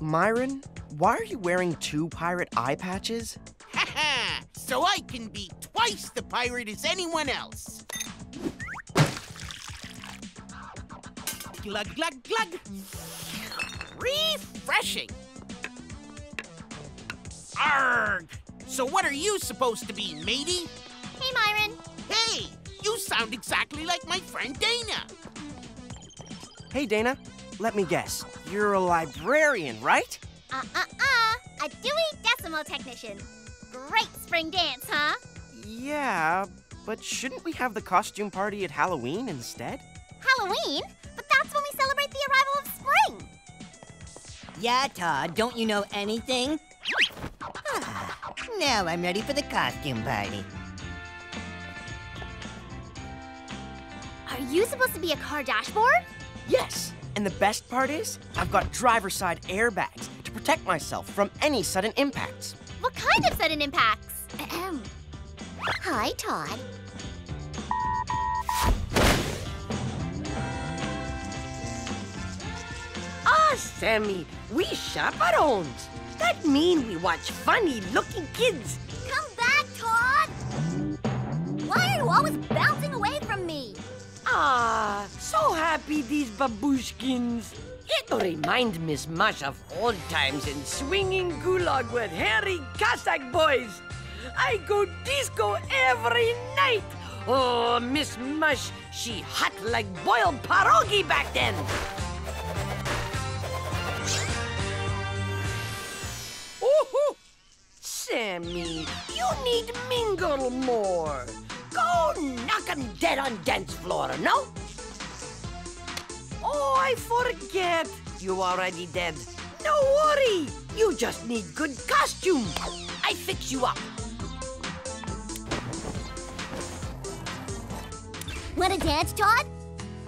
Myron, why are you wearing two pirate eye patches? Haha, so I can be twice the pirate as anyone else. Glug, glug, glug. Refreshing. Arg! So what are you supposed to be, matey? Hey, Myron. Hey, you sound exactly like my friend Dana. Hey, Dana, let me guess. You're a librarian, right? Uh-uh-uh. A Dewey Decimal Technician. Great spring dance, huh? Yeah, but shouldn't we have the costume party at Halloween instead? Halloween? But that's when we celebrate the arrival of spring. Yeah, Todd, don't you know anything? Ah, now I'm ready for the costume party. Are you supposed to be a car dashboard? Yes. And the best part is, I've got driver side airbags to protect myself from any sudden impacts. What kind of sudden impacts? Ahem. Hi, Todd. Ah, Sammy, we chaperones. That mean we watch funny-looking kids. Come back, Todd! Why are you always bouncing away from me? Ah, so happy these babushkins. It remind Miss Mush of old times in swinging gulag with hairy Cossack boys. I go disco every night. Oh, Miss Mush, she hot like boiled pierogi back then. Ooh, Sammy, you need mingle more. Go knock 'em dead on dance floor, no? Oh, I forget. You already dead. No worry. You just need good costume. I fix you up. Want to dance, Todd?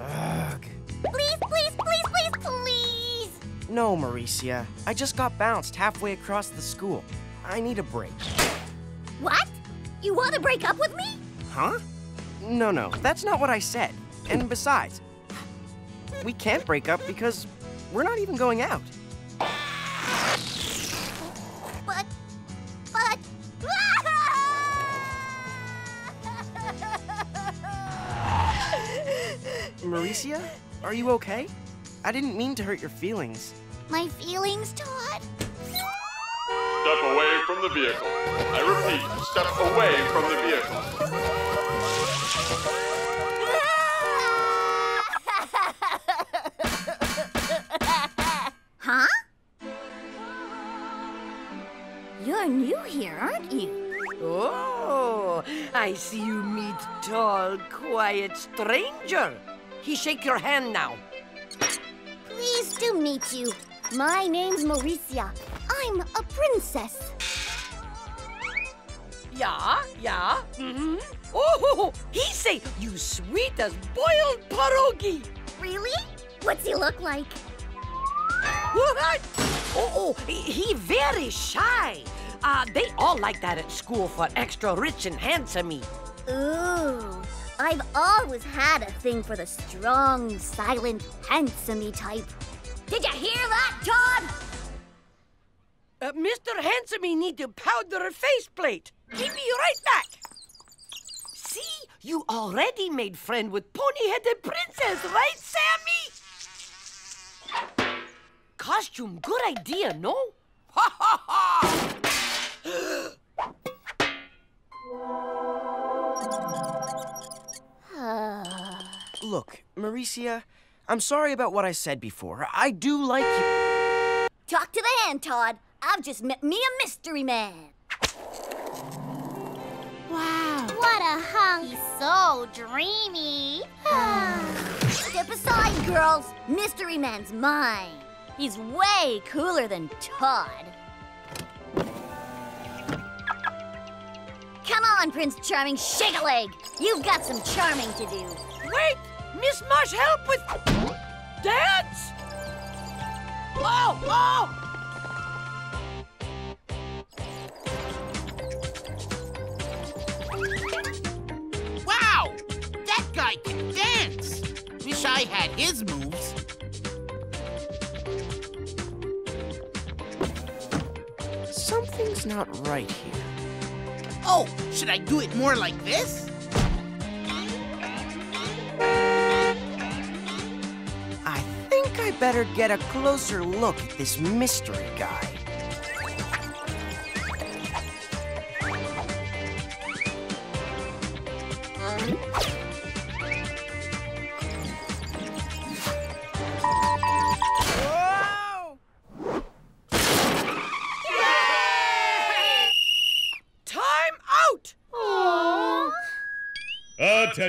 Ugh. Please, please, please, please, please! No, Maurecia. I just got bounced halfway across the school. I need a break. What? You want to break up with me? Huh? No, no, that's not what I said. And besides, we can't break up because we're not even going out. But, but. Maurecia, are you okay? I didn't mean to hurt your feelings. My feelings, Todd? Step away from the vehicle. I repeat, step away from the vehicle. Huh? You're new here, aren't you? Oh, I see you meet tall, quiet stranger. He shake your hand now. Pleased to meet you. My name's Maurecia. I'm a princess. Yeah, yeah. Mm-hmm. Oh, he say you sweet as boiled pierogi. Really? What's he look like? What? Oh, oh, he, very shy. Uh, they all like that at school for extra rich and handsome Ooh, I've always had a thing for the strong, silent, handsome type. Did you hear that, Todd? Uh, Mr. Handsome need to powder a faceplate. He be right back. See, you already made friend with pony-headed princess, right, Sammy? Costume, good idea, no? Ha ha ha! Look, Maurecia, I'm sorry about what I said before. I do like you. Talk to the hand, Todd. I've just met me a mystery man. Wow. What a hunk. He's so dreamy. Step aside, girls. Mystery man's mine. He's way cooler than Todd. Come on, Prince Charming, shake a leg. You've got some charming to do. Wait! Miss Mush, help with... Dance! Oh, oh! That guy can dance! Wish I had his moves. Something's not right here. Oh, should I do it more like this? I think I better get a closer look at this mystery guy.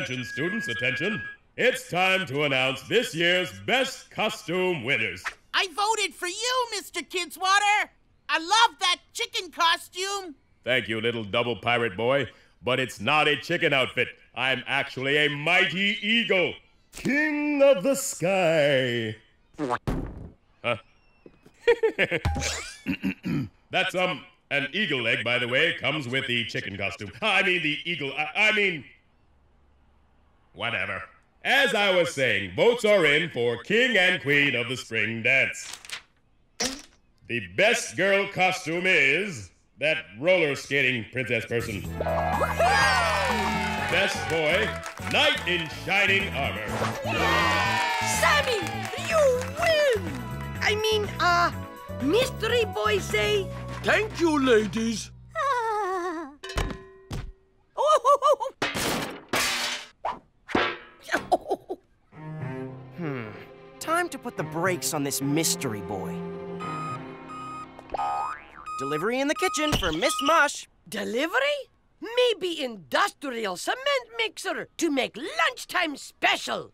Attention, students, attention. It's time to announce this year's best costume winners. I voted for you, Mr. Kidswatter! I love that chicken costume! Thank you, little double pirate boy. But it's not a chicken outfit. I'm actually a mighty eagle, king of the sky. Huh? That's um an eagle egg, by the way, comes with the chicken costume. I mean the eagle. I, I mean, whatever. As I was saying, votes are in for king and queen of the spring dance. The best girl costume is that roller skating princess person. Best boy, knight in shining armor. Sammy, you win! I mean, uh, mystery boy say... Thank you, ladies. To put the brakes on this mystery boy. Delivery in the kitchen for Miss Mush. Delivery? Maybe industrial cement mixer to make lunchtime special.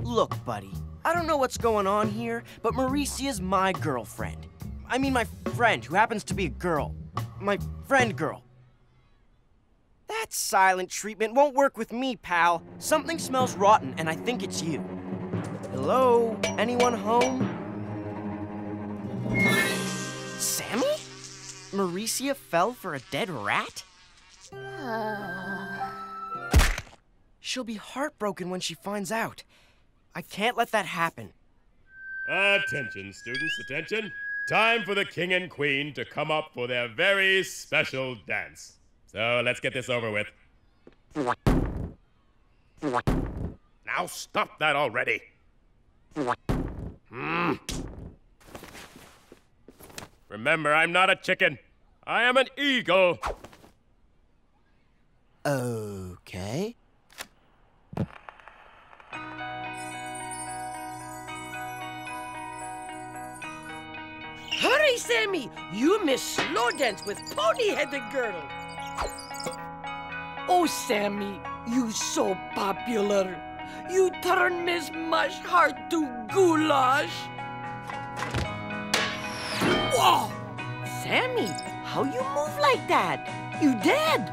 Look, buddy, I don't know what's going on here, but Maurecia's my girlfriend. I mean, my friend who happens to be a girl. My friend girl. That silent treatment won't work with me, pal. Something smells rotten, and I think it's you. Hello? Anyone home? Sammy? Mauricia fell for a dead rat? She'll be heartbroken when she finds out. I can't let that happen. Attention, students, attention. Time for the king and queen to come up for their very special dance. So let's get this over with. Now stop that already. Hmm. Remember, I'm not a chicken. I am an eagle. Okay. Hurry, Sammy! You miss slow dance with pony-headed girl. Oh, Sammy, you so popular. You turn Miss Mush heart to goulash. Whoa! Sammy, how you move like that? You dead!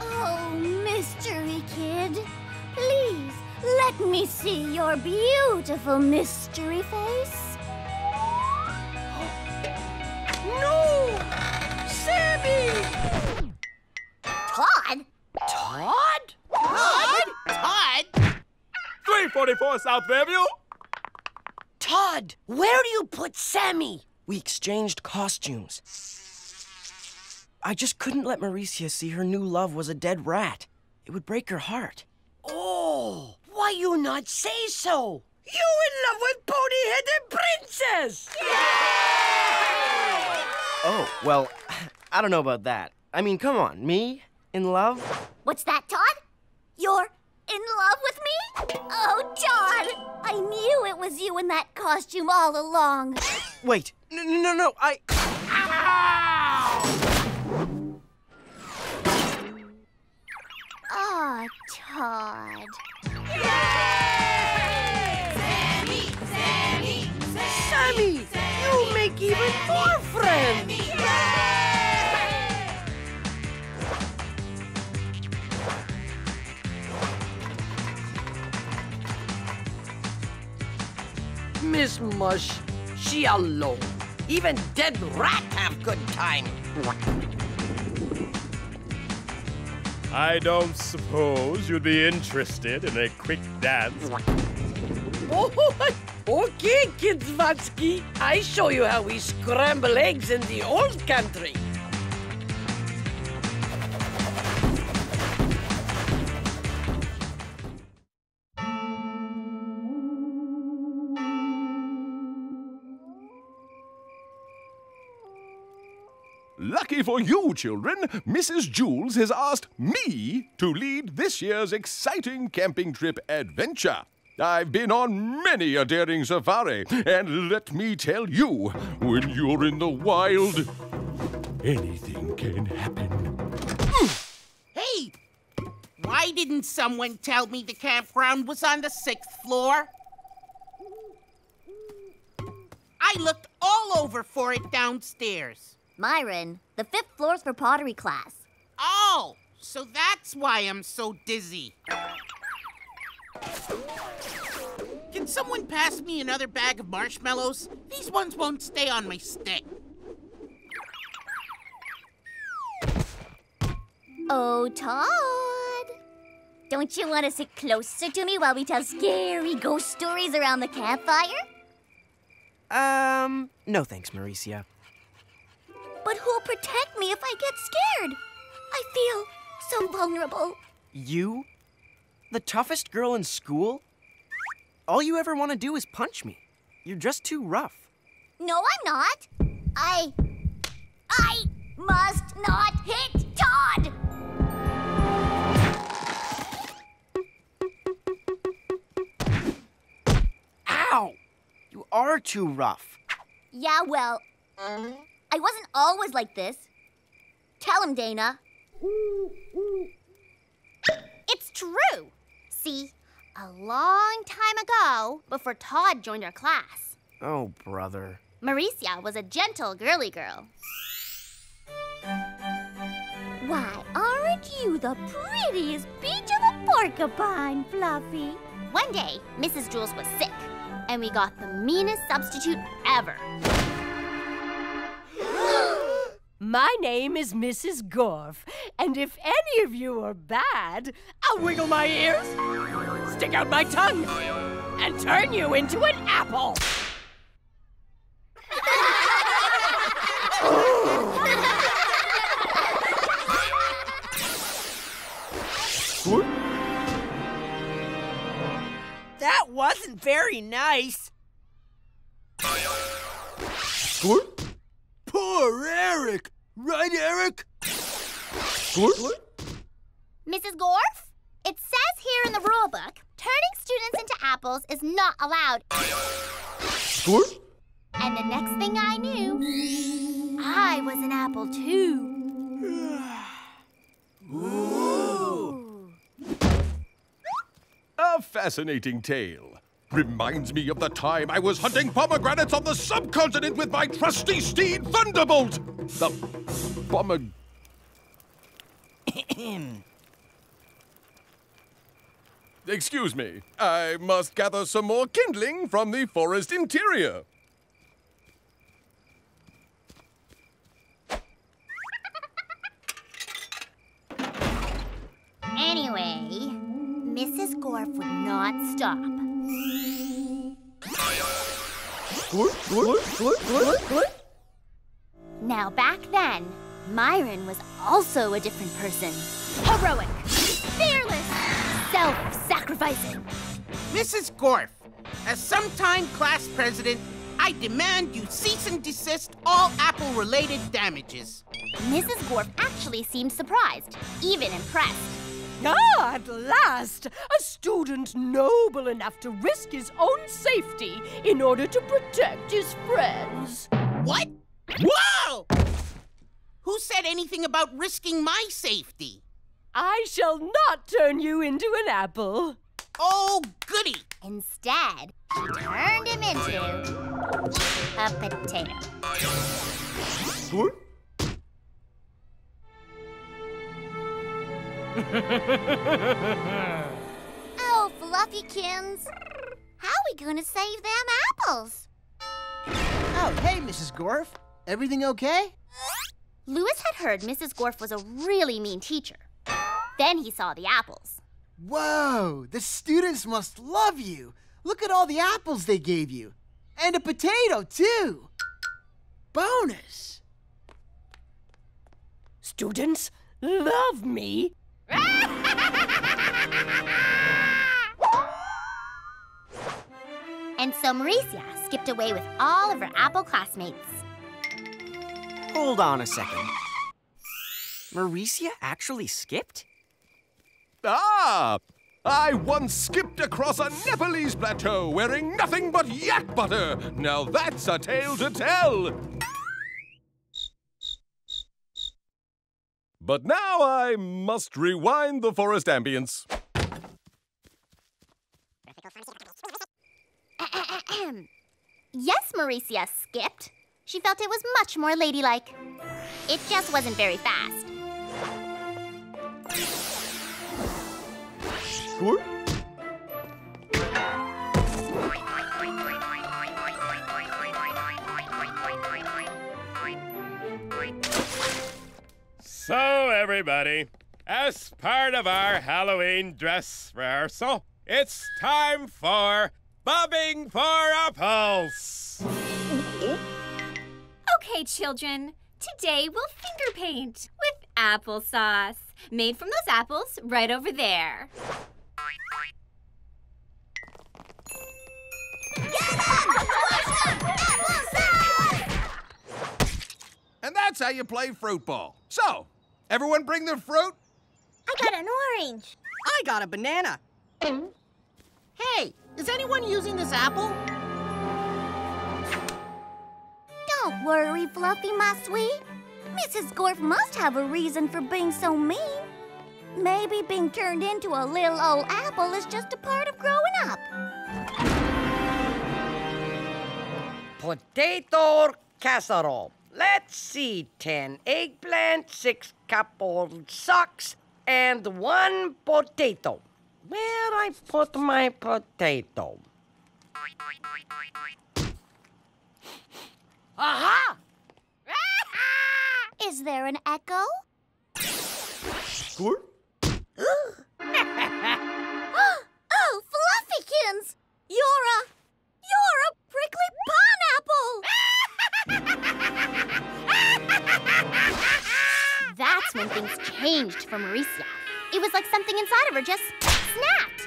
Oh, mystery kid. Please, let me see your beautiful mystery face. No! Sammy! Todd? Todd? Todd? Todd? 344 South Fairview? Todd, where do you put Sammy? We exchanged costumes. I just couldn't let Maurecia see her new love was a dead rat. It would break her heart. Oh, why you not say so? You in love with pony-headed princess? Oh, well, I don't know about that. I mean, come on, me? In love? What's that, Todd? You're in love with me? Oh, Todd! I knew it was you in that costume all along. Wait, no, no, no, no, I. Ah, Todd. Yay! Sammy! Sammy! Sammy! Sammy, you make even more friends. Miss Mush, she alone. Even dead rat have good time. I don't suppose you'd be interested in a quick dance. Oh, okay, Kid Zvatsky. I show you how we scramble eggs in the old country. Lucky for you, children, Mrs. Jewls has asked me to lead this year's exciting camping trip adventure. I've been on many a daring safari, and let me tell you, when you're in the wild, anything can happen. Hey! Why didn't someone tell me the campground was on the sixth floor? I looked all over for it downstairs. Myron, the fifth floor's for pottery class. Oh, so that's why I'm so dizzy. Can someone pass me another bag of marshmallows? These ones won't stay on my stick. Oh, Todd. Don't you want to sit closer to me while we tell scary ghost stories around the campfire? Um, no thanks, Maurecia. But who'll protect me if I get scared? I feel so vulnerable. You? The toughest girl in school? All you ever want to do is punch me. You're just too rough. No, I'm not. I. I must not hit Todd! Ow! You are too rough. Yeah, well, I wasn't always like this. Tell him, Dana. It's true. See, a long time ago, before Todd joined our class, Oh, brother. Maurecia was a gentle, girly girl. Why, aren't you the prettiest peach of a porcupine, Fluffy? One day, Mrs. Jewls was sick, and we got the meanest substitute ever. My name is Mrs. Gorf, and if any of you are bad, I'll wiggle my ears, stick out my tongue, and turn you into an apple. That wasn't very nice. Poor Eric. Right, Eric? Gorf? Mrs. Gorf? It says here in the rule book, turning students into apples is not allowed. Gorf? And the next thing I knew, I was an apple too. A fascinating tale. Reminds me of the time I was hunting pomegranates on the subcontinent with my trusty steed Thunderbolt. The pomeg. excuse me. I must gather some more kindling from the forest interior. Anyway, Mrs. Gorf would not stop. Now, back then, Myron was also a different person. Heroic, fearless, self-sacrificing. Mrs. Gorf, as sometime class president, I demand you cease and desist all Apple-related damages. Mrs. Gorf actually seemed surprised, even impressed. Ah, at last! A student noble enough to risk his own safety in order to protect his friends. What? Whoa! Who said anything about risking my safety? I shall not turn you into an apple. Oh, goody! Instead, she turned him into a potato. oh, Fluffykins. How are we gonna save them apples? Oh, hey, Mrs. Gorf. Everything okay? Louis had heard Mrs. Gorf was a really mean teacher. Then he saw the apples. Whoa, the students must love you. Look at all the apples they gave you. And a potato, too. Bonus. Students love me. And so Maurecia skipped away with all of her apple classmates. Hold on a second. Maurecia actually skipped? Ah! I once skipped across a Nepalese plateau wearing nothing but yak butter. Now that's a tale to tell. But now I must rewind the forest ambience. yes, Maurecia skipped. She felt it was much more ladylike. It just wasn't very fast. Sure. So, everybody, as part of our Halloween dress rehearsal, it's time for Bobbing for Apples! Okay, children. Today we'll finger paint with applesauce. Made from those apples right over there. And that's how you play fruit ball. So, everyone bring their fruit? I got an orange. I got a banana. Hey, is anyone using this apple? Don't worry, Fluffy, my sweet. Mrs. Gorf must have a reason for being so mean. Maybe being turned into a little old apple is just a part of growing up. Potato casserole. Let's see, 10 eggplant, 6 coupled socks, and 1 potato. Where I put my potato? Aha! Is there an echo? Squirt? oh, Fluffykins! You're a... You're a prickly pineapple! That's when things changed for Maurecia. It was like something inside of her just snapped.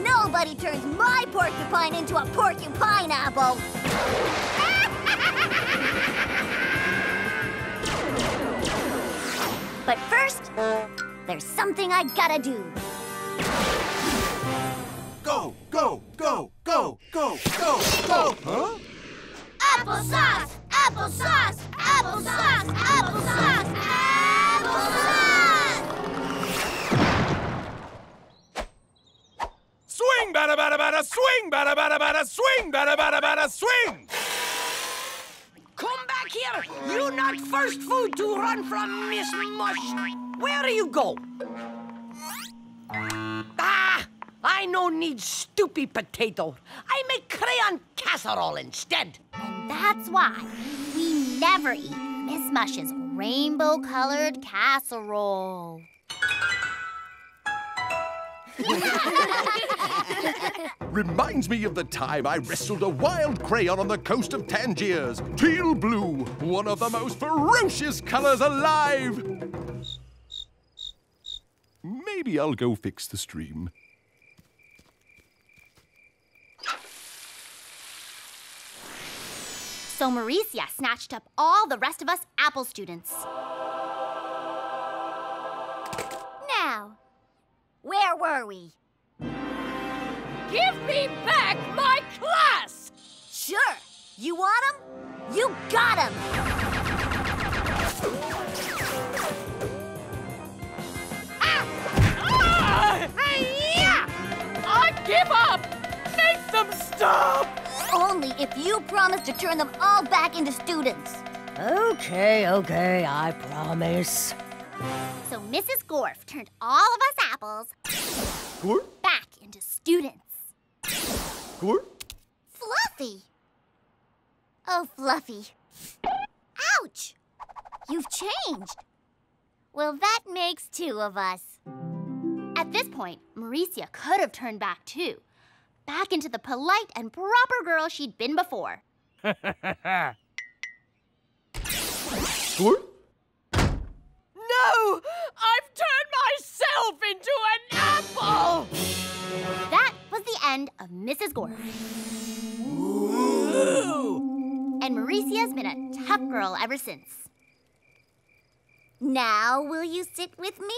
Nobody turns my porcupine into a porcupine apple. but first, there's something I gotta do. Go, go, go, go, go, go, go. Huh? Applesauce! Applesauce! Applesauce! Applesauce! Applesauce! Swing, bada, bada, bada, swing, bada, bada, bada, swing, bada, bada, bada, swing! Come back here! You not first food to run from Miss Mush! Where do you go? Ah! I no need stupid potato. I make crayon casserole instead. And that's why we never eat Miss Mush's rainbow colored casserole. Reminds me of the time I wrestled a wild crayon on the coast of Tangiers. Teal blue, one of the most ferocious colors alive. Maybe I'll go fix the stream. So Maurecia snatched up all the rest of us Apple students. Now, where were we? Give me back my class! Sure. You want him? You got him! Ah! I give up! Make them stop! Only if you promise to turn them all back into students. Okay, okay, I promise. So Mrs. Gorf turned all of us apples Gorf? back into students. Gorf? Fluffy! Oh, Fluffy. Ouch! You've changed. Well, that makes two of us. At this point, Maurecia could have turned back too. Back into the polite and proper girl she'd been before. No! I've turned myself into an apple! That was the end of Mrs. Gorf. And Maurecia's been a tough girl ever since. Now, will you sit with me?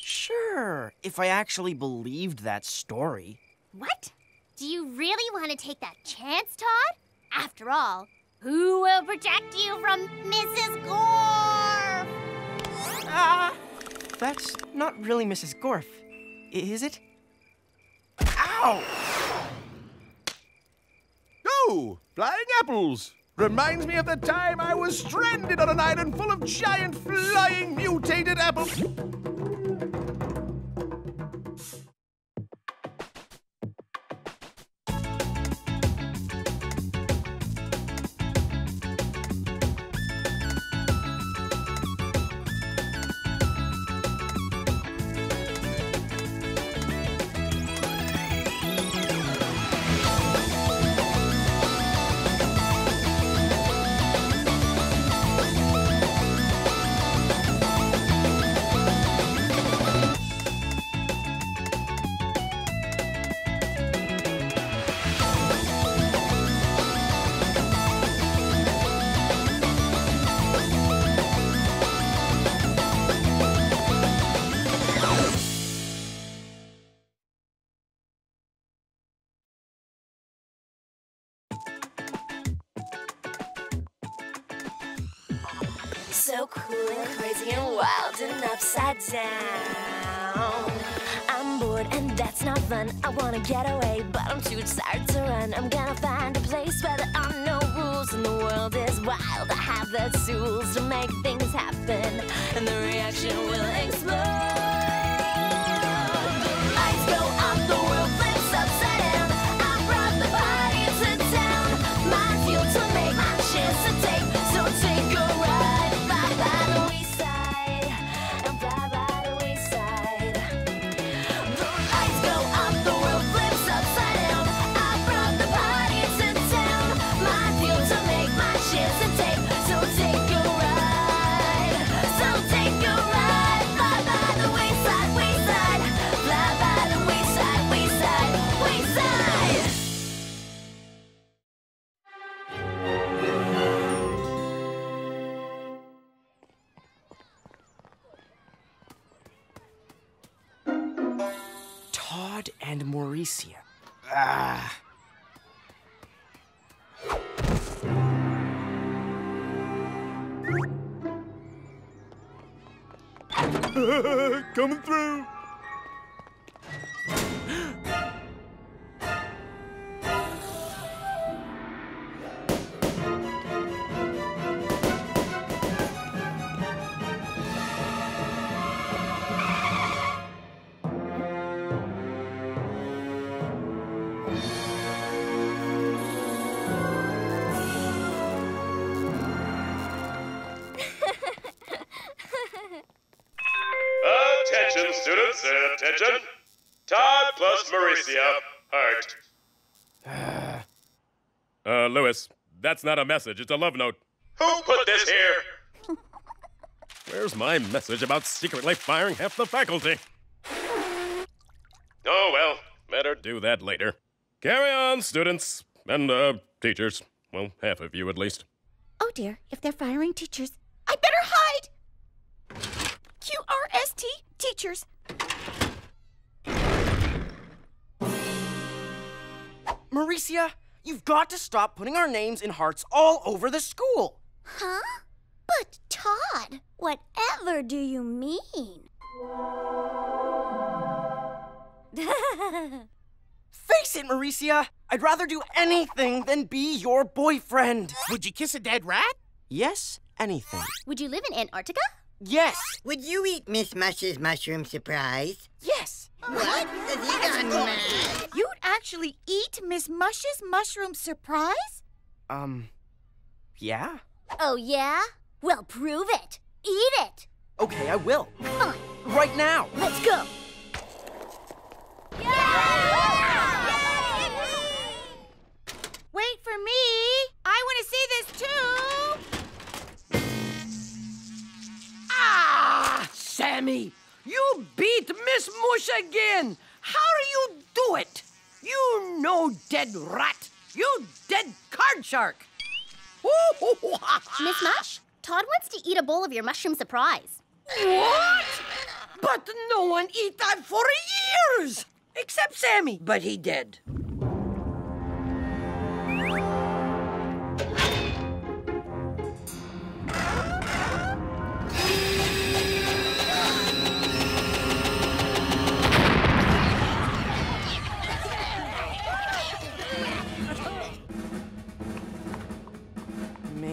Sure, if I actually believed that story. What? Do you really want to take that chance, Todd? After all, who will protect you from Mrs. Gorf? Ah! That's not really Mrs. Gorf, is it? Ow! Oh, flying apples! Reminds me of the time I was stranded on an island full of giant flying mutated apples. Get away, but I'm too tired to run. I'm gonna find a place where there are no rules and the world is wild. I have the tools to make things happen, and the reaction will explode. Coming through. Louis, that's not a message, it's a love note. Who put this here? Where's my message about secretly firing half the faculty? Oh well, better do that later. Carry on, students. And, uh, teachers. Well, half of you at least. Oh dear, if they're firing teachers, I better hide! Q R S T, teachers. Maurecia, you've got to stop putting our names in hearts all over the school. Huh? But Todd, whatever do you mean? Face it, Maurecia. I'd rather do anything than be your boyfriend. Would you kiss a dead rat? Yes, anything. Would you live in Antarctica? Yes. Would you eat Miss Mush's mushroom surprise? Yes. What? Has he gone mad? You'd actually eat Miss Mush's mushroom surprise? Um, yeah. Oh, yeah? Well, prove it. Eat it. Okay, I will. Fine. Right now. Let's go. Yay! Wait for me. I want to see this too. Ah, Sammy, you beat Miss Mush again. How do you do it? You no dead rat. You dead card shark. Miss Mush, Todd wants to eat a bowl of your mushroom surprise. What? But no one eat that for years. Except Sammy, but he did.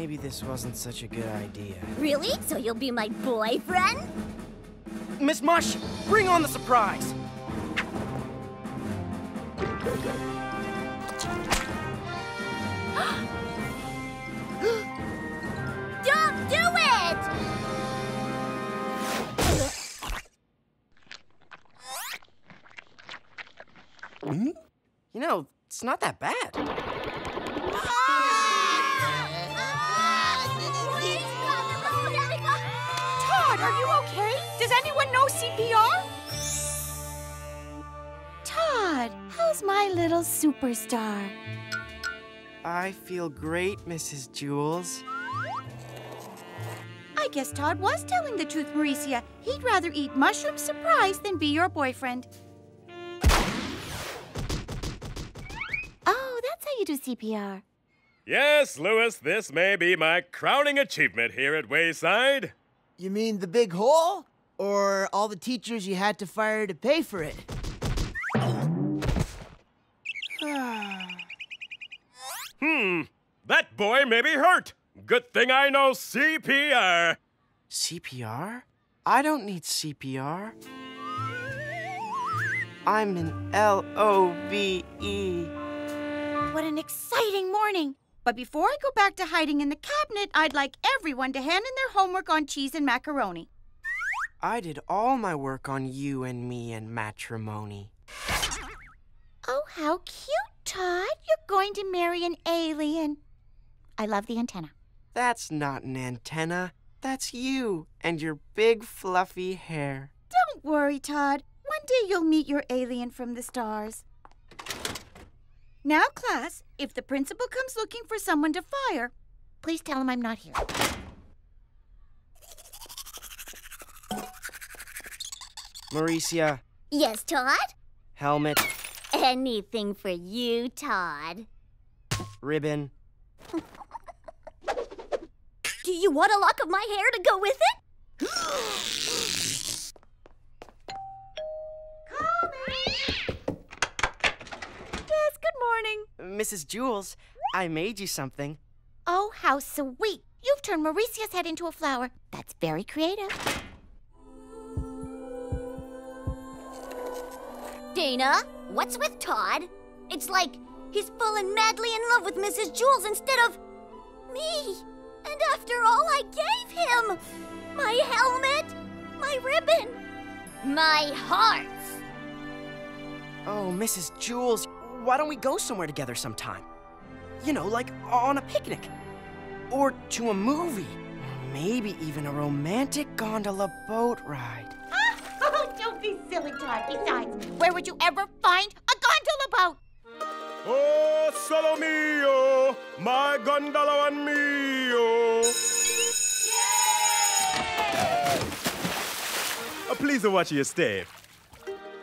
Maybe this wasn't such a good idea. Really? So you'll be my boyfriend? Miss Mush, bring on the surprise. Don't do it! Hmm? You know, it's not that bad. CPR? Todd, how's my little superstar? I feel great, Mrs. Jewls. I guess Todd was telling the truth, Maurecia. He'd rather eat mushroom surprise than be your boyfriend. Oh, that's how you do CPR. Yes, Louis, this may be my crowning achievement here at Wayside. You mean the big hole? Or all the teachers you had to fire to pay for it? Hmm, that boy may be hurt. Good thing I know CPR. CPR? I don't need CPR. I'm an L O V E. What an exciting morning! But before I go back to hiding in the cabinet, I'd like everyone to hand in their homework on cheese and macaroni. I did all my work on you and me and matrimony. Oh, how cute, Todd. You're going to marry an alien. I love the antenna. That's not an antenna. That's you and your big fluffy hair. Don't worry, Todd. One day you'll meet your alien from the stars. Now, class, if the principal comes looking for someone to fire, please tell him I'm not here. Maurecia, Yes, Todd? helmet, Anything for you, Todd. ribbon. Do you want a lock of my hair to go with it? Yes, good morning. Mrs. Jewls, I made you something. Oh, how sweet. You've turned Maurecia's head into a flower. That's very creative. Dana, what's with Todd? It's like he's fallen madly in love with Mrs. Jewls instead of me. And after all I gave him my helmet, my ribbon, my heart. Oh, Mrs. Jewls, why don't we go somewhere together sometime? You know, like on a picnic. Or to a movie. Maybe even a romantic gondola boat ride. Don't be silly, Todd. Besides, where would you ever find a gondola boat? Oh, solo mio, my gondola and mio. Uh, please watch your step.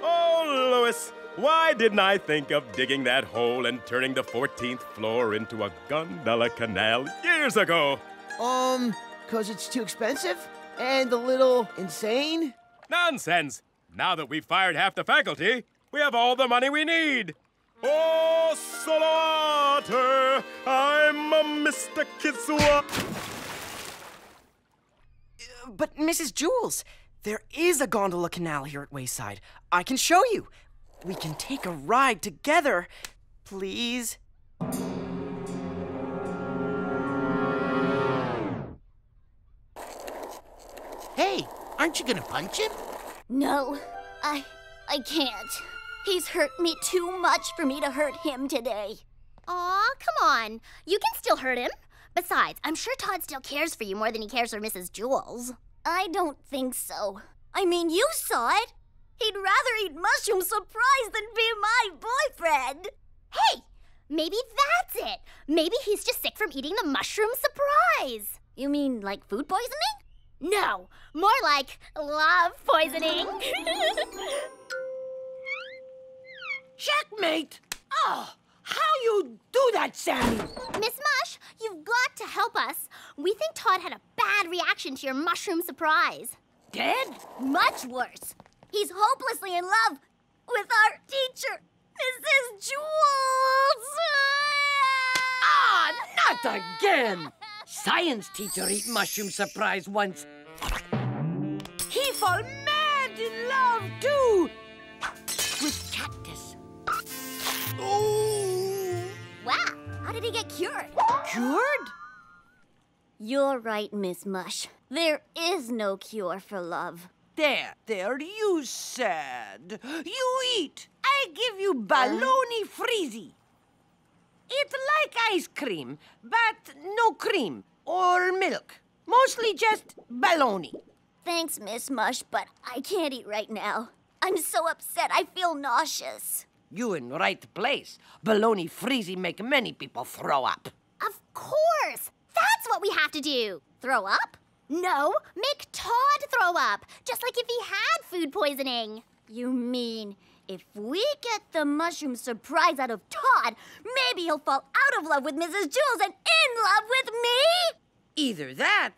Oh, Louis, why didn't I think of digging that hole and turning the 14th floor into a gondola canal years ago? Um, cause it's too expensive and a little insane? Nonsense! Now that we've fired half the faculty, we have all the money we need. Oh, Solowater, I'm a Mr. Kitsua. But Mrs. Jewls, there is a gondola canal here at Wayside. I can show you. We can take a ride together. Please? Hey, aren't you gonna punch him? No, I I can't. He's hurt me too much for me to hurt him today. Aw, come on. You can still hurt him. Besides, I'm sure Todd still cares for you more than he cares for Mrs. Jewls. I don't think so. I mean, you saw it. He'd rather eat mushroom surprise than be my boyfriend. Hey, maybe that's it. Maybe he's just sick from eating the mushroom surprise. You mean like food poisoning? No, more like love poisoning. Checkmate! Oh, how you do that, Sammy? Miss Mush, you've got to help us. We think Todd had a bad reaction to your mushroom surprise. Dead? Much worse. He's hopelessly in love with our teacher, Mrs. Jewls. Ah, not again! Science teacher eat mushroom surprise once. He fall mad in love too with cactus. Oh! Wow, how did he get cured? Cured? You're right, Miss Mush. There is no cure for love. There, there, you said. You eat. I give you uh. baloney freezy. It's like ice cream, but no cream or milk. Mostly just baloney. Thanks, Miss Mush, but I can't eat right now. I'm so upset, I feel nauseous. You in right place. Baloney freezy make many people throw up. Of course! That's what we have to do. Throw up? No, make Todd throw up, just like if he had food poisoning. You mean if we get the mushroom surprise out of Todd, maybe he'll fall out of love with Mrs. Jewls and in love with me? Either that,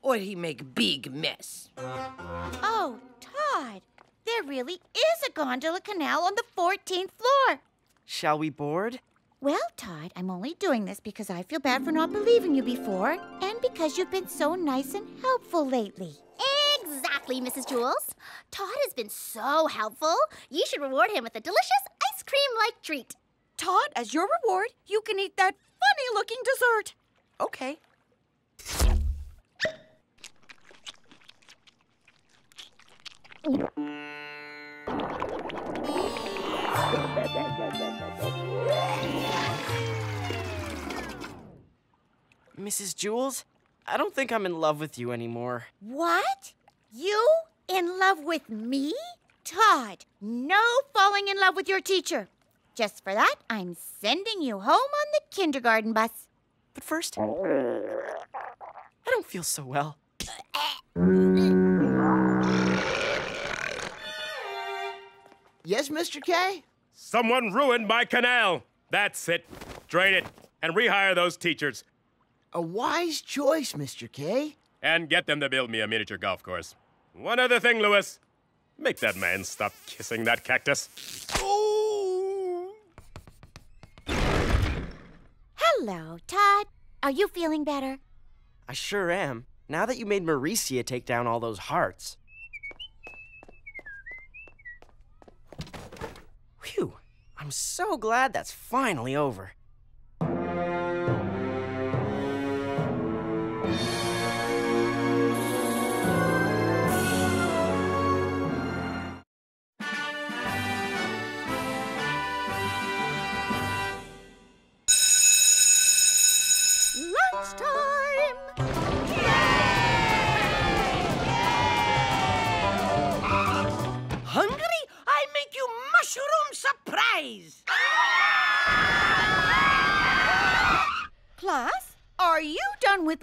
or he make big mess. Oh, Todd, there really is a gondola canal on the 14th floor. Shall we board? Well, Todd, I'm only doing this because I feel bad for not believing you before, and because you've been so nice and helpful lately. Exactly, Mrs. Jewls. Todd has been so helpful. You should reward him with a delicious ice cream like treat. Todd, as your reward, you can eat that funny looking dessert. Okay. Mrs. Jewls, I don't think I'm in love with you anymore. What? You in love with me? Todd, no falling in love with your teacher. Just for that, I'm sending you home on the kindergarten bus. But first, I don't feel so well. Yes, Mr. K? Someone ruined my canal. That's it. Drain it and rehire those teachers. A wise choice, Mr. K. And get them to build me a miniature golf course. One other thing, Louis. Make that man stop kissing that cactus. Hello, Todd. Are you feeling better? I sure am. Now that you made Maurecia take down all those hearts. Whew. I'm so glad that's finally over.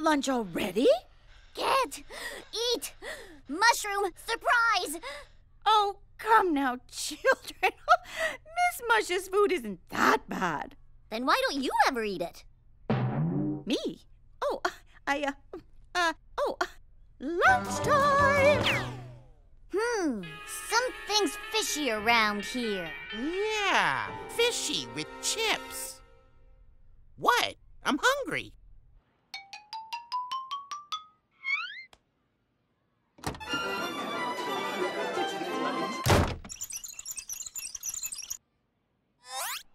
Lunch already? Get, eat, mushroom surprise. Oh, come now, children. Miss Mush's food isn't that bad. Then why don't you ever eat it? Me? Oh, I, uh, uh, oh, uh, lunchtime. Hmm, something's fishy around here. Yeah, fishy with chips. What? I'm hungry.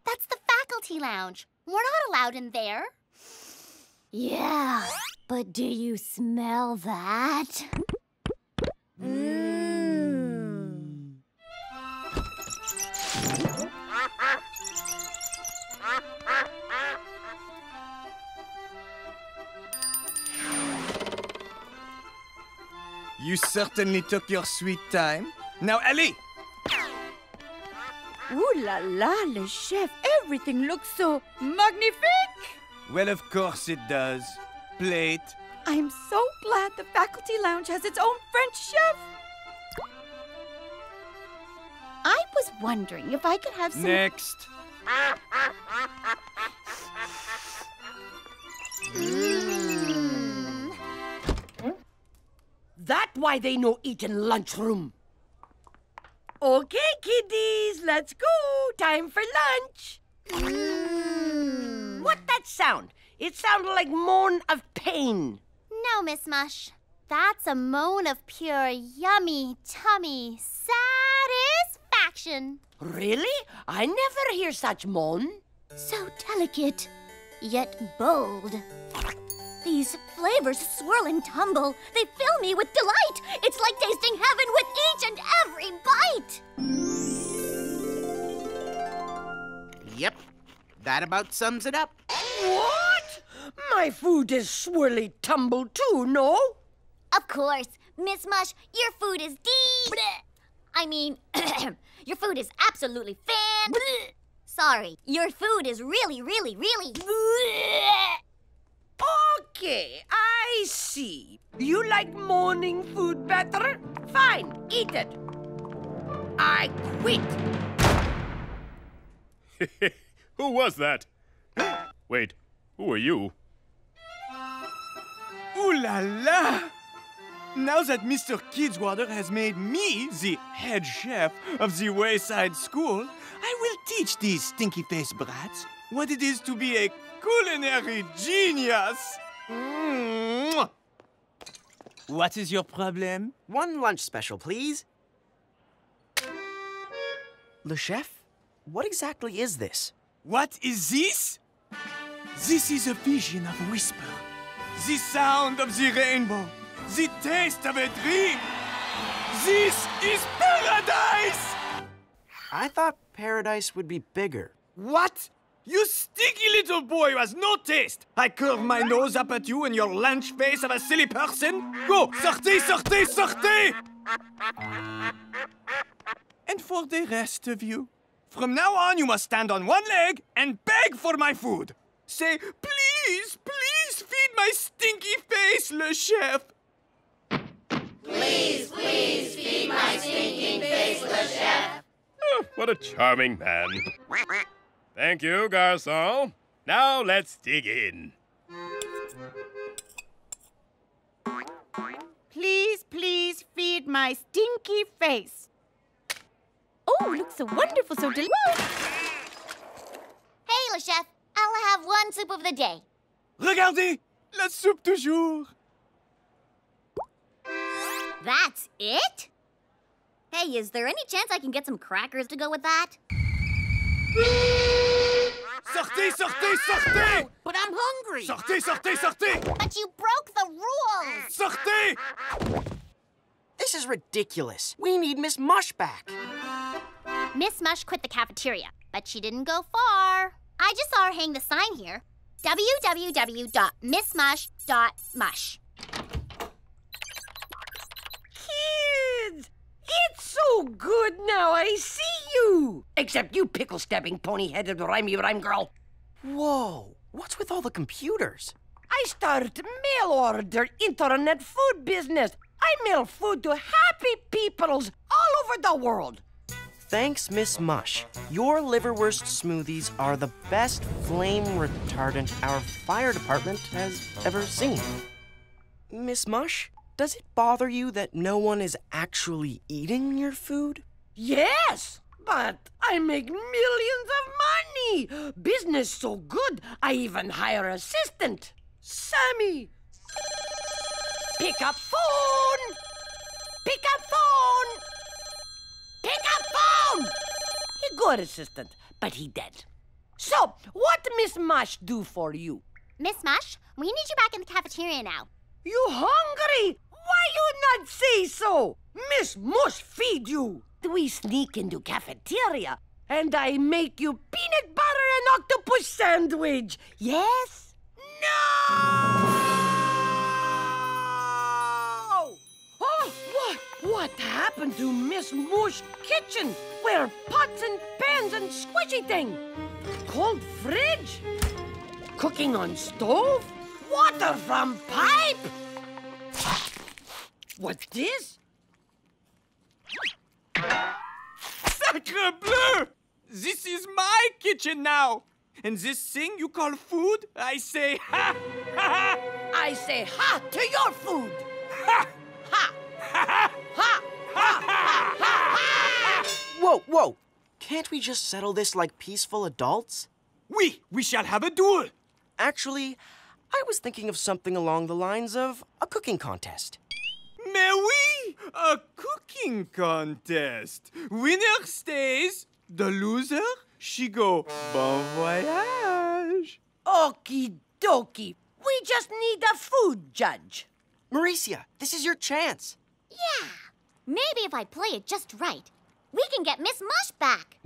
That's the faculty lounge. We're not allowed in there. Yeah, but do you smell that? Mmm. You certainly took your sweet time. Now, allez! Ooh la la, le chef. Everything looks so magnifique. Well, of course it does. Plate. I'm so glad the faculty lounge has its own French chef. I was wondering if I could have some. Next. why they no eat in lunchroom. Okay, kiddies, let's go. Time for lunch. Mm. What that sound? It sounded like moan of pain. No, Miss Mush. That's a moan of pure yummy tummy satisfaction. Really? I never hear such moan. So delicate, yet bold. These flavors swirl and tumble. They fill me with delight. It's like tasting heaven with each and every bite. Yep, that about sums it up. What? My food is swirly tumble too, no? Of course, Miss Mush, your food is deep. I mean, your food is absolutely fan. Sorry, your food is really, really, really. Okay, I see. You like morning food better? Fine, eat it. I quit. Who was that? Wait, who are you? Ooh la la! Now that Mr. Kidswatter has made me the head chef of the Wayside School, I will teach these stinky faced brats what it is to be a culinary genius. What is your problem? One lunch special, please. Le Chef, what exactly is this? What is this? This is a vision of whisper, the sound of the rainbow, the taste of a dream. This is paradise! I thought paradise would be bigger. What? You stinky little boy who has no taste! I curve my nose up at you and your lunch face of a silly person? Go! Sortez, sortez, sortez! And for the rest of you, from now on you must stand on one leg and beg for my food. Say, please, please feed my stinky face, le chef. Please, please feed my stinking face, le chef. Oh, what a charming man. Thank you, Garcon. Now let's dig in. Please, please feed my stinky face. Oh, looks so wonderful, so delicious. Hey, Le Chef, I'll have one soup of the day. Regardez, la soupe du jour. That's it? Hey, is there any chance I can get some crackers to go with that? Sortez, sortez, sortez! But I'm hungry. Sortez, sortez, sortez! But you broke the rules. Sortez! This is ridiculous. We need Miss Mush back. Miss Mush quit the cafeteria, but she didn't go far. I just saw her hang the sign here. www.missmush.mush. Kids, it's so good now I see you. Except you pickle stabbing pony headed rhymey rhyme girl. Whoa, what's with all the computers? I start mail order internet food business. I mail food to happy peoples all over the world. Thanks, Miss Mush. Your liverwurst smoothies are the best flame retardant our fire department has ever seen. Miss Mush, does it bother you that no one is actually eating your food? Yes, but I make millions of money. Business so good, I even hire assistant. Sammy. Pick up phone. Pick up phone. Pick up phone. He good assistant, but he dead. So, what Miss Mush do for you? Miss Mush, we need you back in the cafeteria now. You hungry? Why you not say so? Miss Mush feed you. We sneak into cafeteria, and I make you peanut butter and octopus sandwich. Yes? No! Oh, what? What happened to Miss Mush kitchen? Where pots and pans and squishy thing? Cold fridge? Cooking on stove? Water from pipe? What's this? Sacre bleu! This is my kitchen now! And this thing you call food, I say ha! Ha I say ha to your food! Ha! Ha! Ha! Ha! Ha! Ha! Whoa, whoa! Can't we just settle this like peaceful adults? Oui, we shall have a duel! Actually, I was thinking of something along the lines of a cooking contest. Mais oui! A cooking contest! Winner stays, the loser, she go bon voyage! Okie dokie. We just need a food judge. Maurecia, this is your chance. Yeah, maybe if I play it just right, we can get Miss Mush back.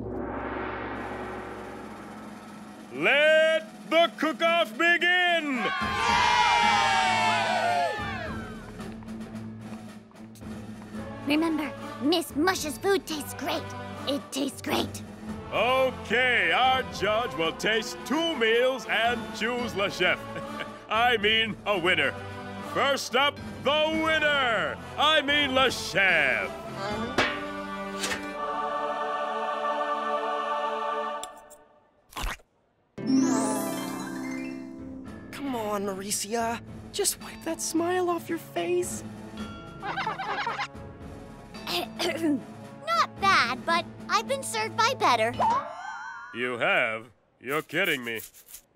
Let the cook-off begin! Remember, Miss Mush's food tastes great. It tastes great. Okay, our judge will taste two meals and choose le chef. I mean, a winner. First up, the winner! I mean, le chef. Come on, Maurecia. Just wipe that smile off your face. Not bad, but I've been served by better. You have? You're kidding me.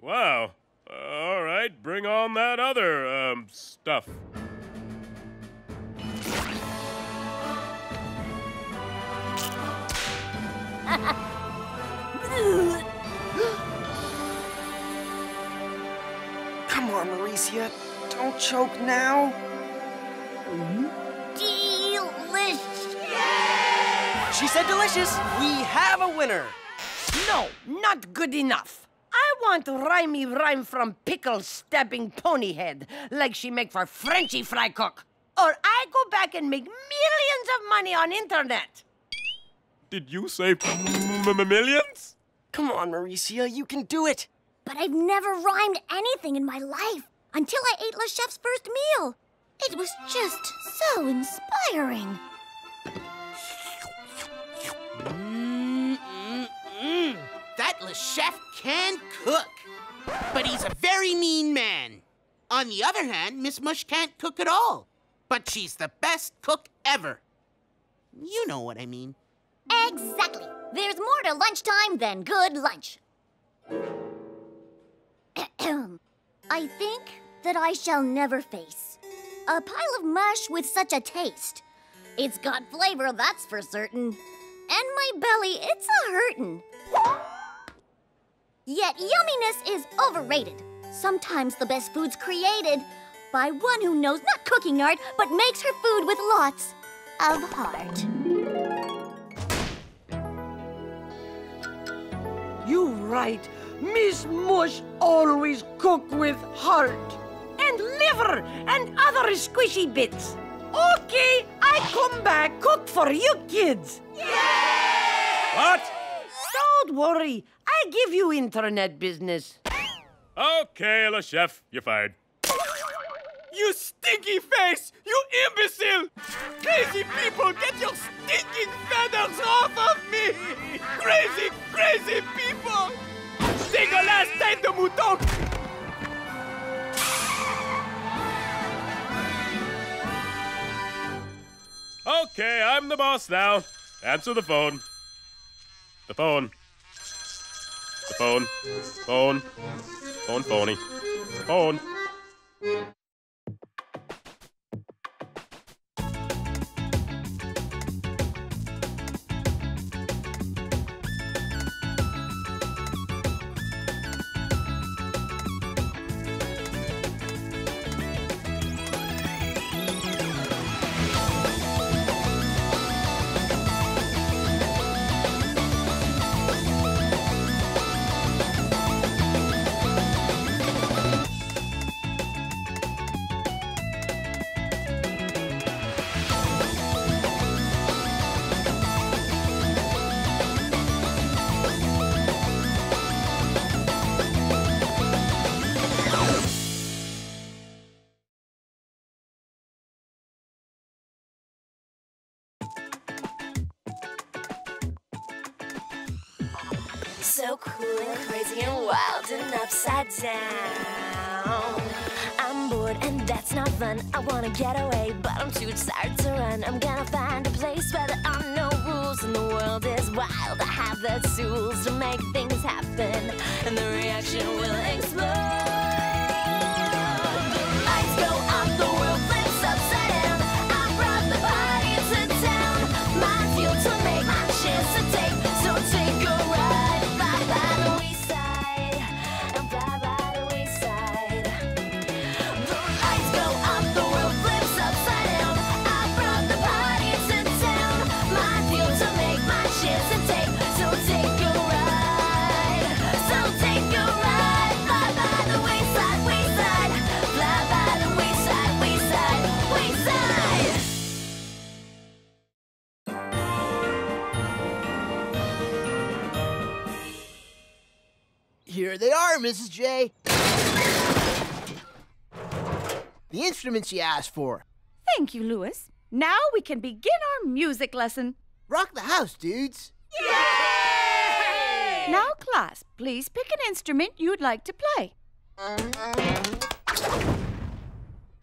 Wow. All right, bring on that other, um, stuff. Come on, Maurecia. Don't choke now. Delicious. She said delicious. We have a winner. No, not good enough. I want rhymey rhyme from pickle stabbing pony head, like she make for Frenchy fry cook. Or I go back and make millions of money on internet. Did you say millions? Come on, Maurecia. You can do it. But I've never rhymed anything in my life until I ate Le Chef's first meal. It was just so inspiring. Mm-mm-mm. That Le Chef can cook, but he's a very mean man. On the other hand, Miss Mush can't cook at all, but she's the best cook ever. You know what I mean. Exactly. There's more to lunchtime than good lunch. I think that I shall never face a pile of mush with such a taste. It's got flavor, that's for certain. And my belly, it's a hurtin'. Yet yumminess is overrated. Sometimes the best food's created by one who knows not cooking art, but makes her food with lots of heart. You right. Miss Mush always cook with heart. And liver and other squishy bits. Okay, I come back cook for you kids. What? Don't worry, I give you internet business. Okay, Le Chef, you're fired. You stinky face! You imbecile! Crazy people, get your stinking feathers off of me! Crazy, crazy people! Dégueulasse tête de mouton! Okay, I'm the boss now. Answer the phone. The phone. The phone. Phone. Phone phony. Phone. Crazy and wild and upside down. I'm bored and that's not fun. I wanna get away, but I'm too tired to run. I'm gonna find a place where there are no rules and the world is wild. I have the tools to make things happen, and the reaction will explode. Are, Mrs. J. The instruments you asked for. Thank you, Louis. Now we can begin our music lesson. Rock the house, dudes. Yay! Now, class, please pick an instrument you'd like to play.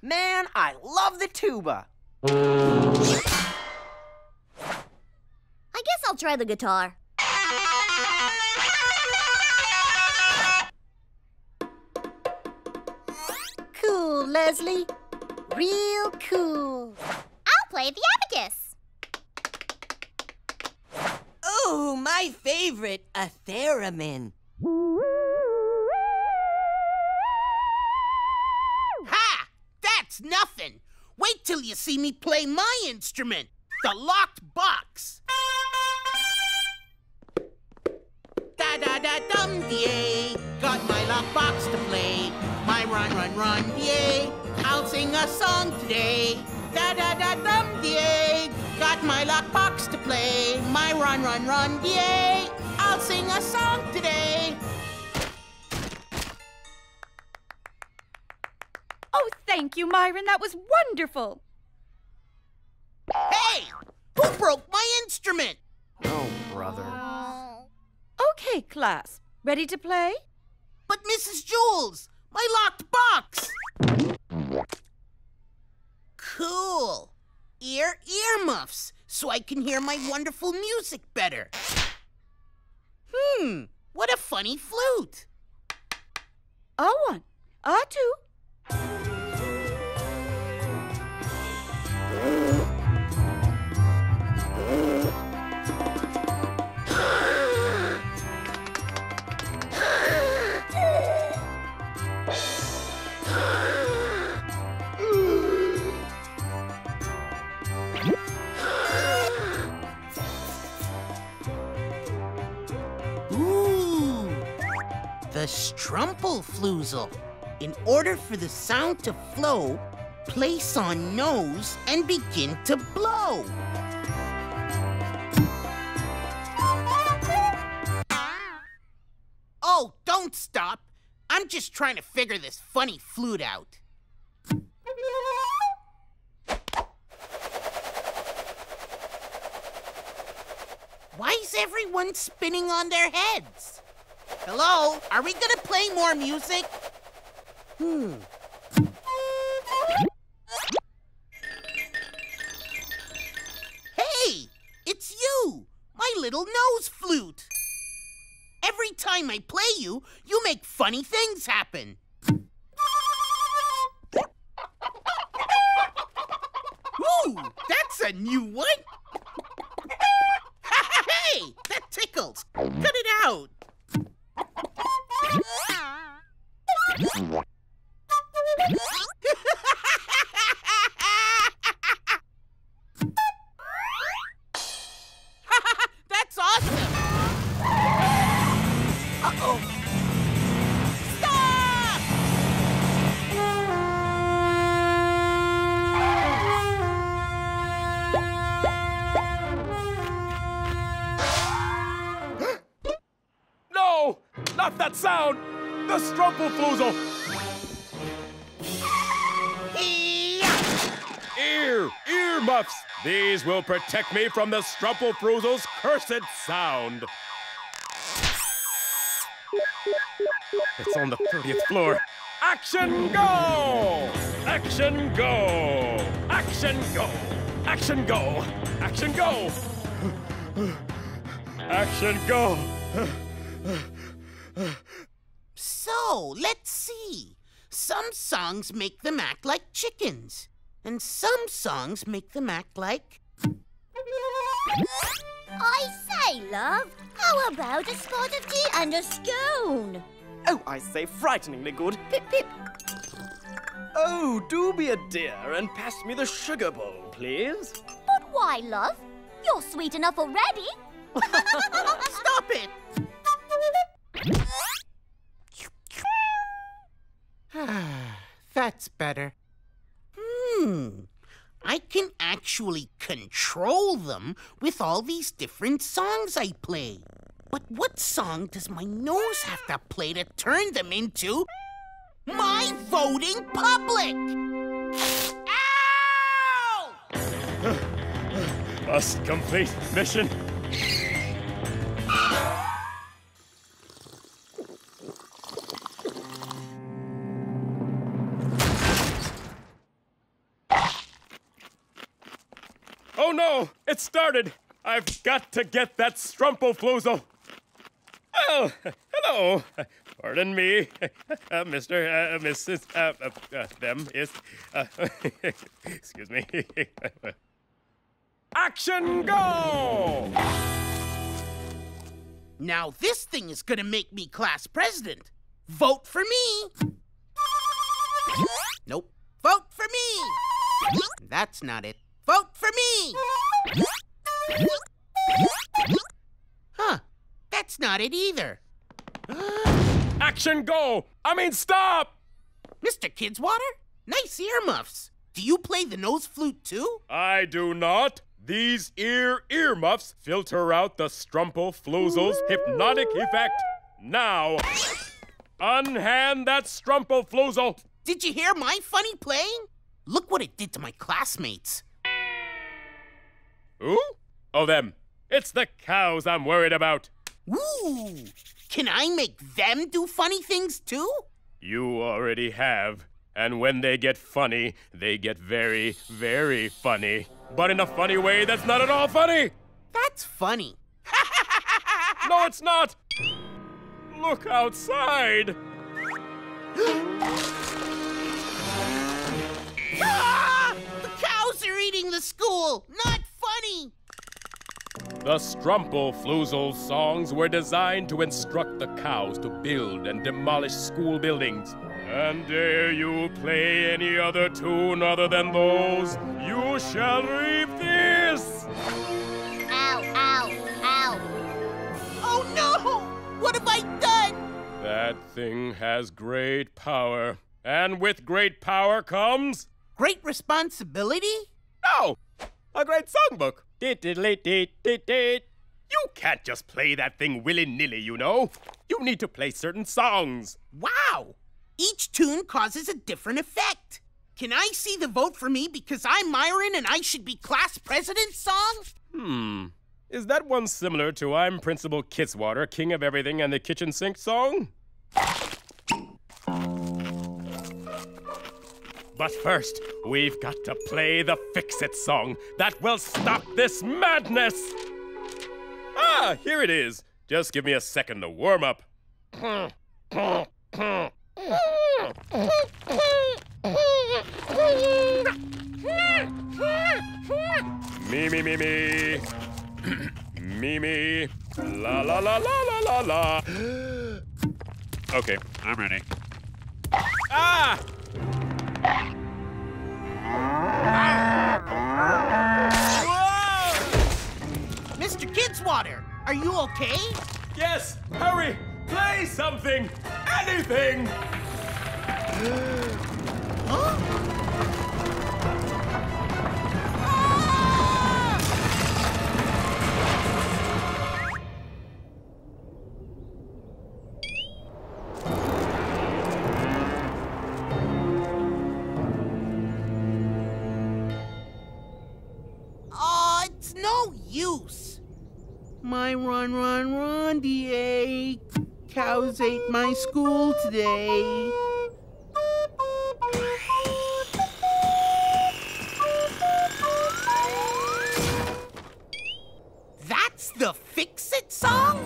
Man, I love the tuba. I guess I'll try the guitar. Leslie. Real cool. I'll play the abacus. Oh, my favorite, a theremin. Ha! That's nothing. Wait till you see me play my instrument, the locked box. Da da da dum da, got my locked box to play. My run run run da, I'll sing a song today. Da da da dum da, got my locked box to play. My run run run yay! I'll sing a song today. Oh, thank you, Myron. That was wonderful. Hey! Who broke my instrument? Oh, brother. Okay, class. Ready to play? But Mrs. Jewls, my locked box! Cool. Ear earmuffs, so I can hear my wonderful music better. Hmm, what a funny flute. A one, a two. Ooh. strumplefloozle. In order for the sound to flow, place on nose and begin to blow. Oh, don't stop. I'm just trying to figure this funny flute out. Why is everyone spinning on their heads? Hello? Are we gonna play more music? Hmm. Hey! It's you! My little nose flute! Every time I play you, you make funny things happen. Ooh, that's a new one! hey! That tickles! Cut it out! That's awesome! Uh-oh! Stop! No! Not that sound! The Strumpelfoozle! Ear! Ear muffs! These will protect me from the Strumpelfoozle's cursed sound. It's on the 30th floor. Action go! Action go! Action go! Action go! Action go! Action go! So, let's see. Some songs make them act like chickens, and some songs make them act like. I say, love, how about a spot of tea and a scone? Oh, I say frighteningly good. Pip, pip. Oh, do be a dear and pass me the sugar bowl, please. But why, love? You're sweet enough already. Stop it! That's better. Hmm. I can actually control them with all these different songs I play. But what song does my nose have to play to turn them into my voting public? Ow! Must complete mission. Oh no! It started! I've got to get that Strumpelfloozle! Well, hello. Pardon me, uh, Mr. Uh, Mrs. Uh, uh, uh, them is. Uh, excuse me. Action go! Now this thing is gonna make me class president. Vote for me. Nope. Vote for me. That's not it. Vote for me. Huh. That's not it either. Action go! I mean, stop! Mr. Kidswatter? Nice earmuffs. Do you play the nose flute too? I do not. These ear earmuffs filter out the Strumpelfloozle's hypnotic effect. Now, unhand that Strumpelfloozle. Did you hear my funny playing? Look what it did to my classmates. Who? Oh, them. It's the cows I'm worried about. Ooh! Can I make them do funny things too? You already have. And when they get funny, they get very, very funny. But in a funny way that's not at all funny. That's funny. no, it's not. Look outside. ah! The cows are eating the school. Not funny. The Strumpelfloozle songs were designed to instruct the cows to build and demolish school buildings. And dare you play any other tune other than those, you shall reap this! Ow, ow, ow. Oh no! What have I done? That thing has great power. And with great power comes. Great responsibility? No! A great songbook. You can't just play that thing willy nilly, you know. You need to play certain songs. Wow! Each tune causes a different effect. Can I see the vote for me because I'm Myron and I should be class president song? Hmm. Is that one similar to I'm Principal Kidswatter, King of Everything and the Kitchen Sink song? But first, we've got to play the Fix It song that will stop this madness! Ah, here it is. Just give me a second to warm up. Me, me, me, me. me, me. La, la, la, la, la, la, la. Okay, I'm ready. Ah! Mr. Kidswatter, are you okay? Yes, hurry! Play something! Anything! Oh, run, run, run, DA. Cows ate my school today. That's the Fix It song?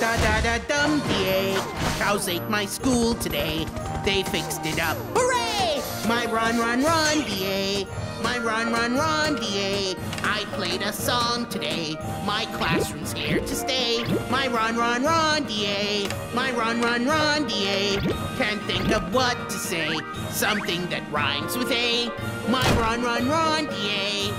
Da da da dum DA. Cows ate my school today. They fixed it up. Hooray! My run, run, run, DA. My run, run, run, DA. I played a song today. My classroom's here to stay. My run, run, run, DA. My run, run, run, DA. Can't think of what to say. Something that rhymes with A. My run, run, run, DA.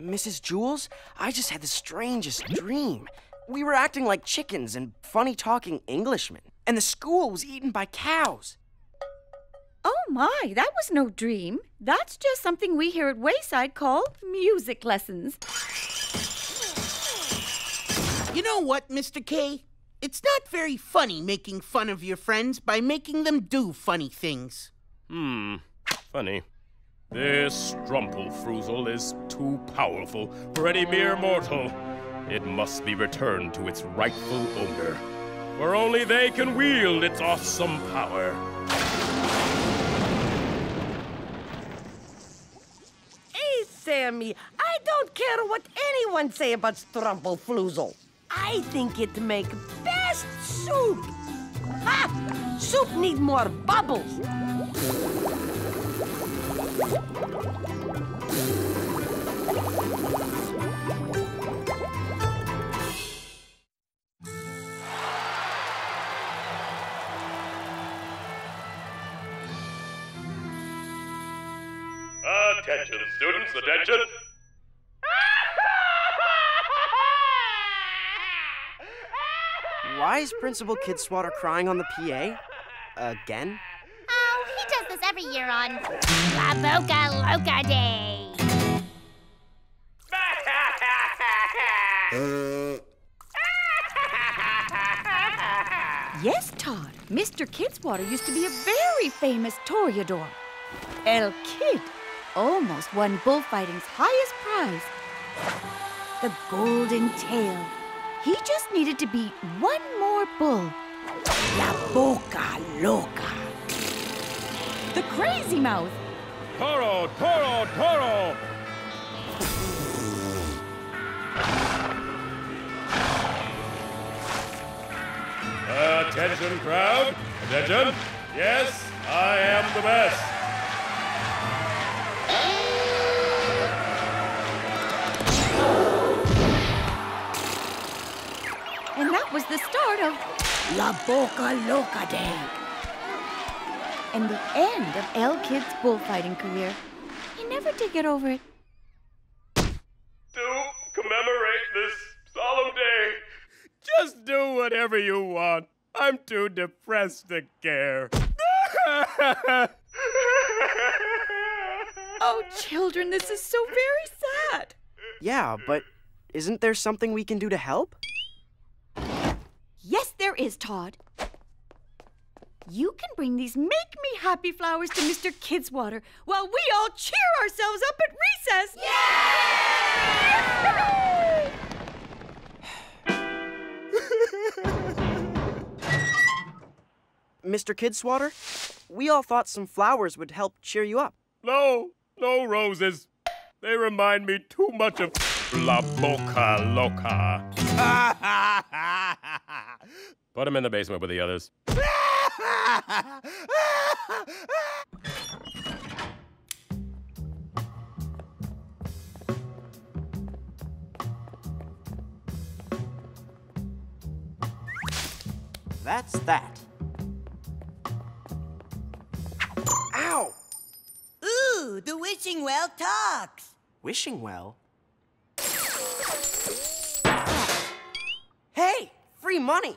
Mrs. Jewls, I just had the strangest dream. We were acting like chickens and funny talking Englishmen, and the school was eaten by cows. Oh my, that was no dream. That's just something we here at Wayside call music lessons. You know what, Mr. K? It's not very funny making fun of your friends by making them do funny things. Hmm, funny. This Strumpelfruzel is too powerful for any mere mortal. It must be returned to its rightful owner, for only they can wield its awesome power. Hey, Sammy, I don't care what anyone say about Strumpelfloozle. I think it make best soup. Ha! Soup need more bubbles. Attention, students, attention! Why is Principal Kidswatter crying on the PA? Again? Oh, he does this every year on La Boca Loca Day. Yes, Todd. Mr. Kidswatter used to be a very famous toreador. El Kid almost won bullfighting's highest prize, the Golden Tail. He just needed to beat one more bull. La Boca Loca. The Crazy Mouth. Toro, Toro, Toro! Attention, crowd! Attention! Yes, I am the best! And that was the start of La Boca Loca Day. And the end of El Kid's bullfighting career. He never did get over it. To commemorate this solemn day. Just do whatever you want. I'm too depressed to care. Oh, children, this is so very sad. Yeah, but isn't there something we can do to help? Yes, there is, Todd. You can bring these make me happy flowers to Mr. Kidswatter while we all cheer ourselves up at recess. Mr. Kidswatter, we all thought some flowers would help cheer you up. No, no roses. They remind me too much of La Boca Loca. Put him in the basement with the others. That's that. Ow! Ooh, the wishing well talks. Wishing well? Hey, free money!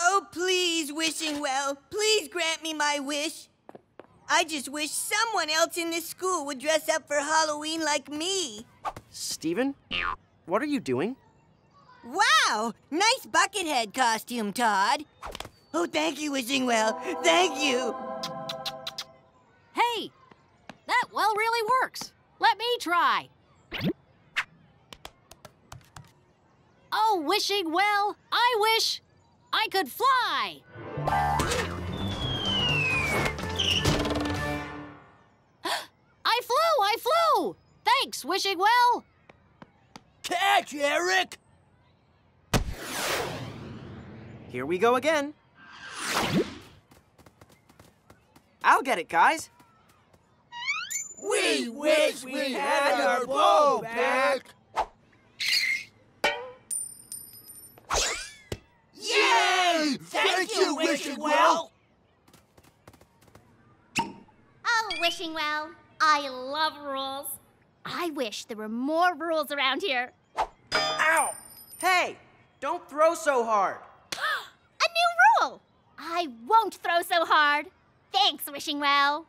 Oh, please, wishing well, please grant me my wish. I just wish someone else in this school would dress up for Halloween like me. Steven, what are you doing? Wow, nice buckethead costume, Todd. Oh, thank you, wishing well. Thank you. Hey, that well really works. Let me try. Oh, wishing well, I wish I could fly. I flew, I flew. Thanks, wishing well. Catch, Eric! Here we go again. I'll get it, guys. We wish we had our bow back! Yay! Thank you, Wishing Well! Oh, wishing well. I love rules. I wish there were more rules around here. Ow! Hey, don't throw so hard. A new rule! I won't throw so hard. Thanks, wishing well.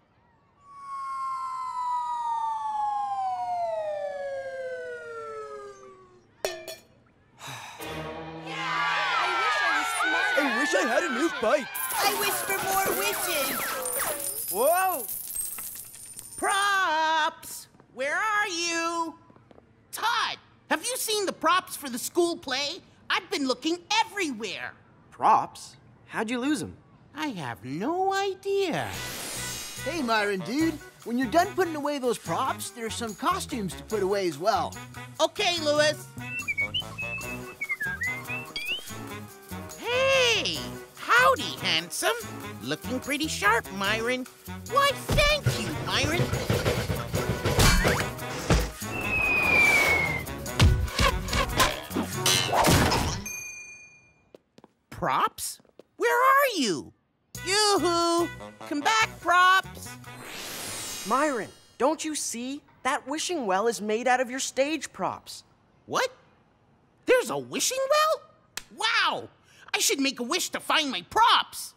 Wish I new bike. I wish for more wishes. Whoa! Props! Where are you? Todd, have you seen the props for the school play? I've been looking everywhere. Props? How'd you lose them? I have no idea. Hey, Myron, dude. When you're done putting away those props, there's some costumes to put away as well. Okay, Louis. Hey! Howdy, handsome. Looking pretty sharp, Myron. Why, thank you, Myron. Props? Where are you? Yoo-hoo! Come back, Props! Myron, don't you see? That wishing well is made out of your stage props. What? There's a wishing well? Wow! I should make a wish to find my props.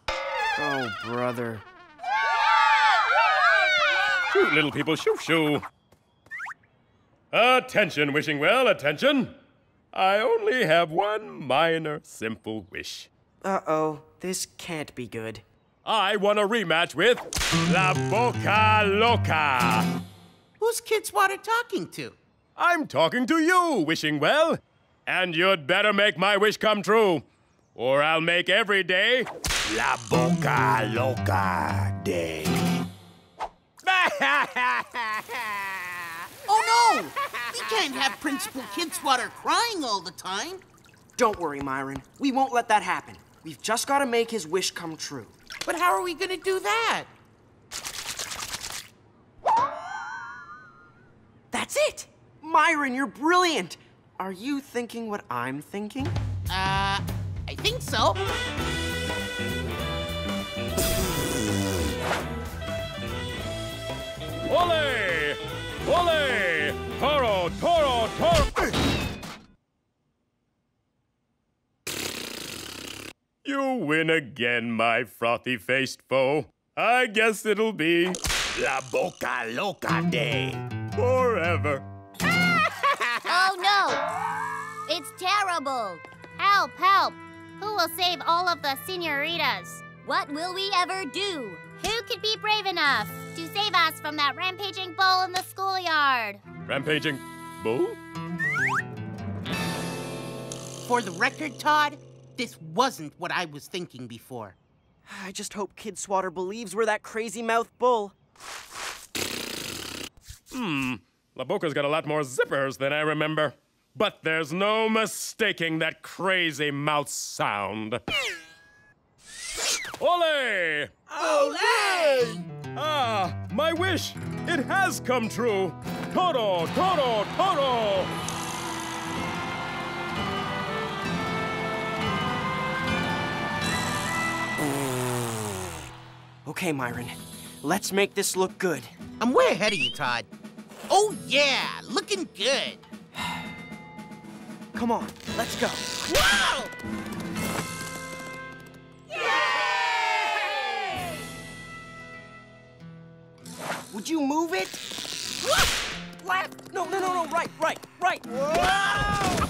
Oh, brother. Shoo, little people, shoo, shoo. Attention, wishing well, attention. I only have one minor, simple wish. Uh oh, this can't be good. I want a rematch with La Boca Loca. Who's Kidswatter talking to? I'm talking to you, wishing well. And you'd better make my wish come true, or I'll make every day La Boca Loca Day. Oh no! We can't have Principal Kidswatter crying all the time. Don't worry, Myron. We won't let that happen. We've just got to make his wish come true. But how are we gonna do that? That's it! Myron, you're brilliant! Are you thinking what I'm thinking? Uh, I think so. Ole! Ole! Toro, Toro, Toro! You win again, my frothy faced foe. I guess it'll be La Boca Loca Day. Forever. oh no! It's terrible! Help, help! Who will save all of the senoritas? What will we ever do? Who could be brave enough to save us from that rampaging bull in the schoolyard? Rampaging bull? For the record, Todd, this wasn't what I was thinking before. I just hope Kidswatter believes we're that crazy mouth bull. Hmm. La Boca's got a lot more zippers than I remember. But there's no mistaking that crazy mouth sound. Ole! Ole! Ah, my wish! It has come true! Toro, Toro, Toro! Okay, Myron. Let's make this look good. I'm way ahead of you, Todd. Oh, yeah, looking good. Come on, let's go. Whoa! Would you move it? Left! No, no, no, no, right, right, right. Whoa!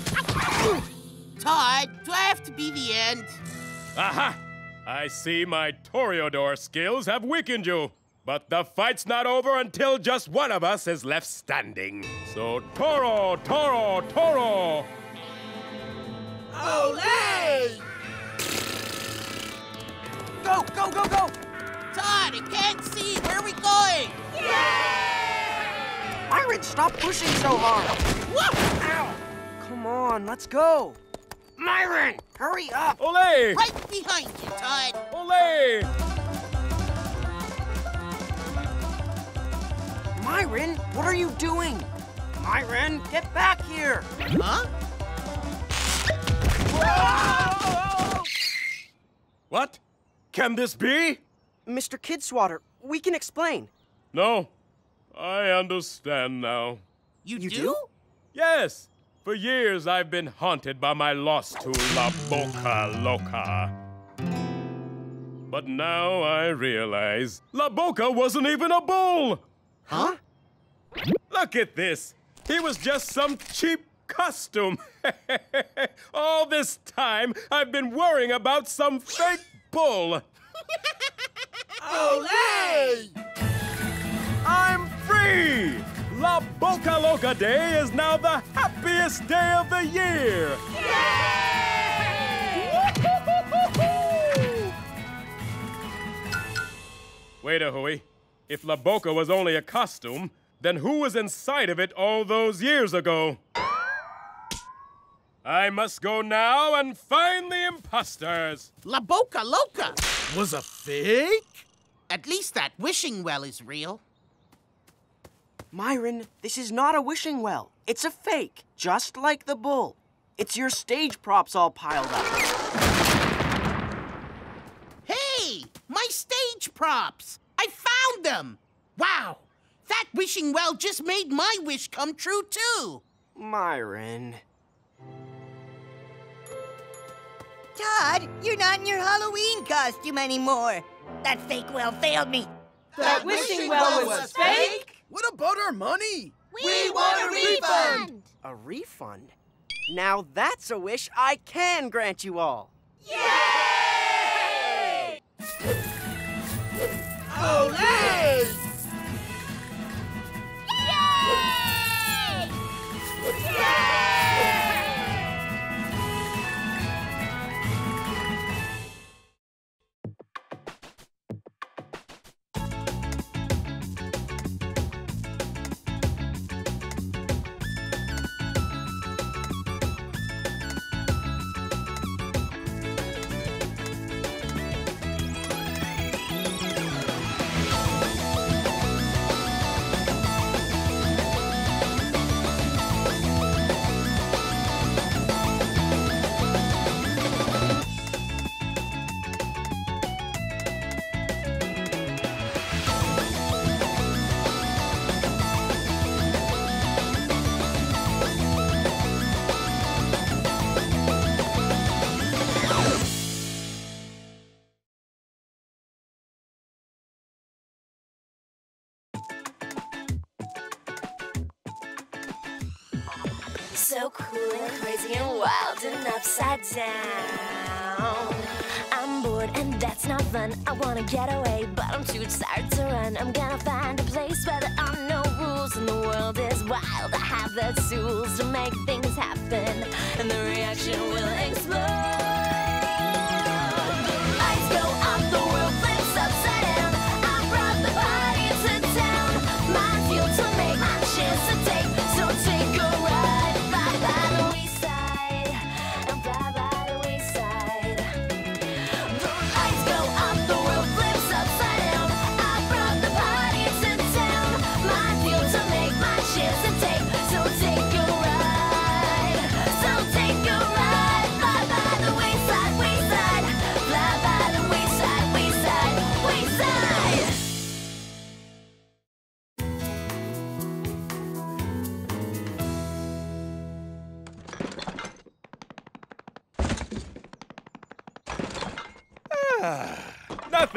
Todd, do I have to be the end? Aha! I see my Toreador skills have weakened you. But the fight's not over until just one of us is left standing. So, Toro, Toro, Toro! Ole! Go, go, go, go! Todd, I can't see. Where are we going? Myron, stop pushing so hard. Whoa! Ow! Come on, let's go. Myron, hurry up. Ole! Right behind you, Todd. Ole! Myron, what are you doing? Myron, get back here. Huh? What? Can this be? Mr. Kidswatter, we can explain. No. I understand now. You, You do? do? Yes. For years I've been haunted by my loss to La Boca Loca. But now I realize La Boca wasn't even a bull! Huh? Look at this! He was just some cheap costume. All this time I've been worrying about some fake bull. Ole! I'm free! La Boca Loca Day is now the happiest day of the year! Wait a hooey. If La Boca was only a costume, then who was inside of it all those years ago? I must go now and find the imposters. La Boca Loca! Was a fake? At least that wishing well is real. Myron, this is not a wishing well. It's a fake, just like the bull. It's your stage props all piled up. Hey! My stage props! I found them! Wow! That wishing well just made my wish come true, too! Myron. Todd, you're not in your Halloween costume anymore. That fake well failed me. That, that wishing well was, was fake? What about our money? We, we want a refund. A refund? Now that's a wish I can grant you all. Yay! Olay! Yay! Yay! Down. I'm bored and that's not fun. I wanna get away, but I'm too tired to run. I'm gonna find a place where there are no rules and the world is wild. I have the tools to make things happen, and the reaction will explode.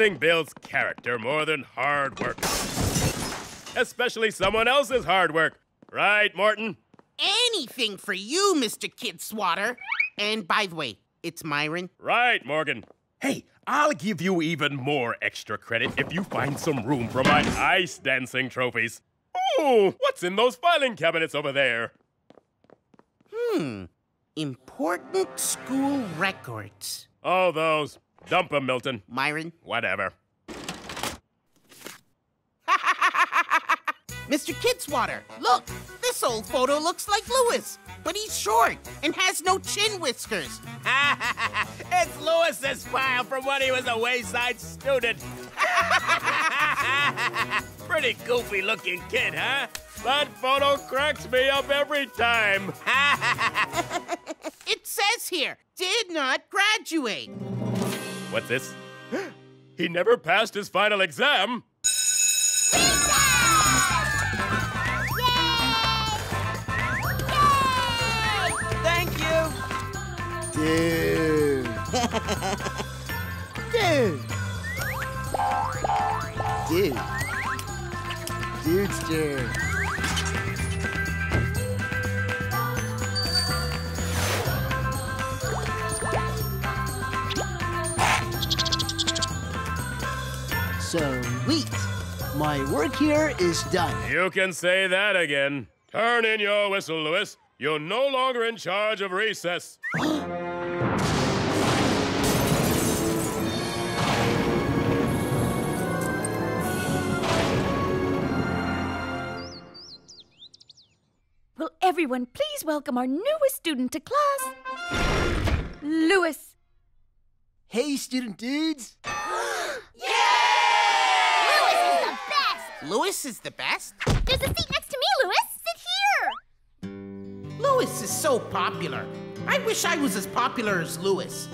Nothing builds character more than hard work. Especially someone else's hard work. Right, Morton? Anything for you, Mr. Kidswatter. And by the way, it's Myron. Right, Morgan. Hey, I'll give you even more extra credit if you find some room for my ice dancing trophies. Ooh, what's in those filing cabinets over there? Hmm. Important school records. Oh, those. Dump 'em, Milton. Myron. Whatever. Mr. Kidswatter, look! This old photo looks like Louis, but he's short and has no chin whiskers. it's Louis's file from when he was a wayside student. Pretty goofy looking kid, huh? That photo cracks me up every time. It says here, did not graduate. What's this? he never passed his final exam. Thank you. Dude. Dude. Dude. Sweet. My work here is done. You can say that again. Turn in your whistle, Louis. You're no longer in charge of recess. Will everyone please welcome our newest student to class, Louis. Hey, student dudes. Louis is the best! Louis is the best? There's a seat next to me, Louis. Sit here. Louis is so popular. I wish I was as popular as Louis.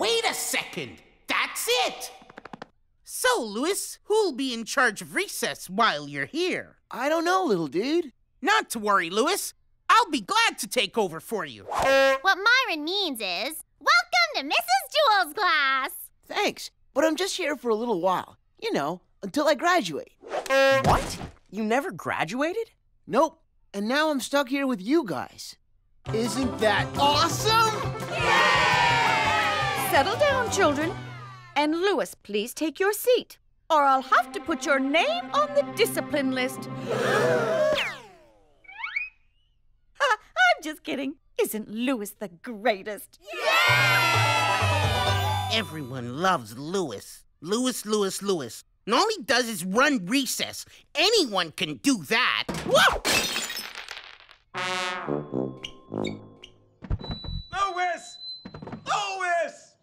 Wait a second. That's it. So, Louis, who'll be in charge of recess while you're here? I don't know, little dude. Not to worry, Louis. I'll be glad to take over for you. What Myron means is, welcome to Mrs. Jewls' class. Thanks, but I'm just here for a little while. You know, until I graduate. What? You never graduated? Nope. And now I'm stuck here with you guys. Isn't that awesome? Settle down, children. And Louis, please take your seat, or I'll have to put your name on the discipline list. Ha, I'm just kidding. Isn't Louis the greatest? Everyone loves Louis. Louis, Louis, Louis. And all he does is run recess. Anyone can do that. Whoa! Louis! Louis!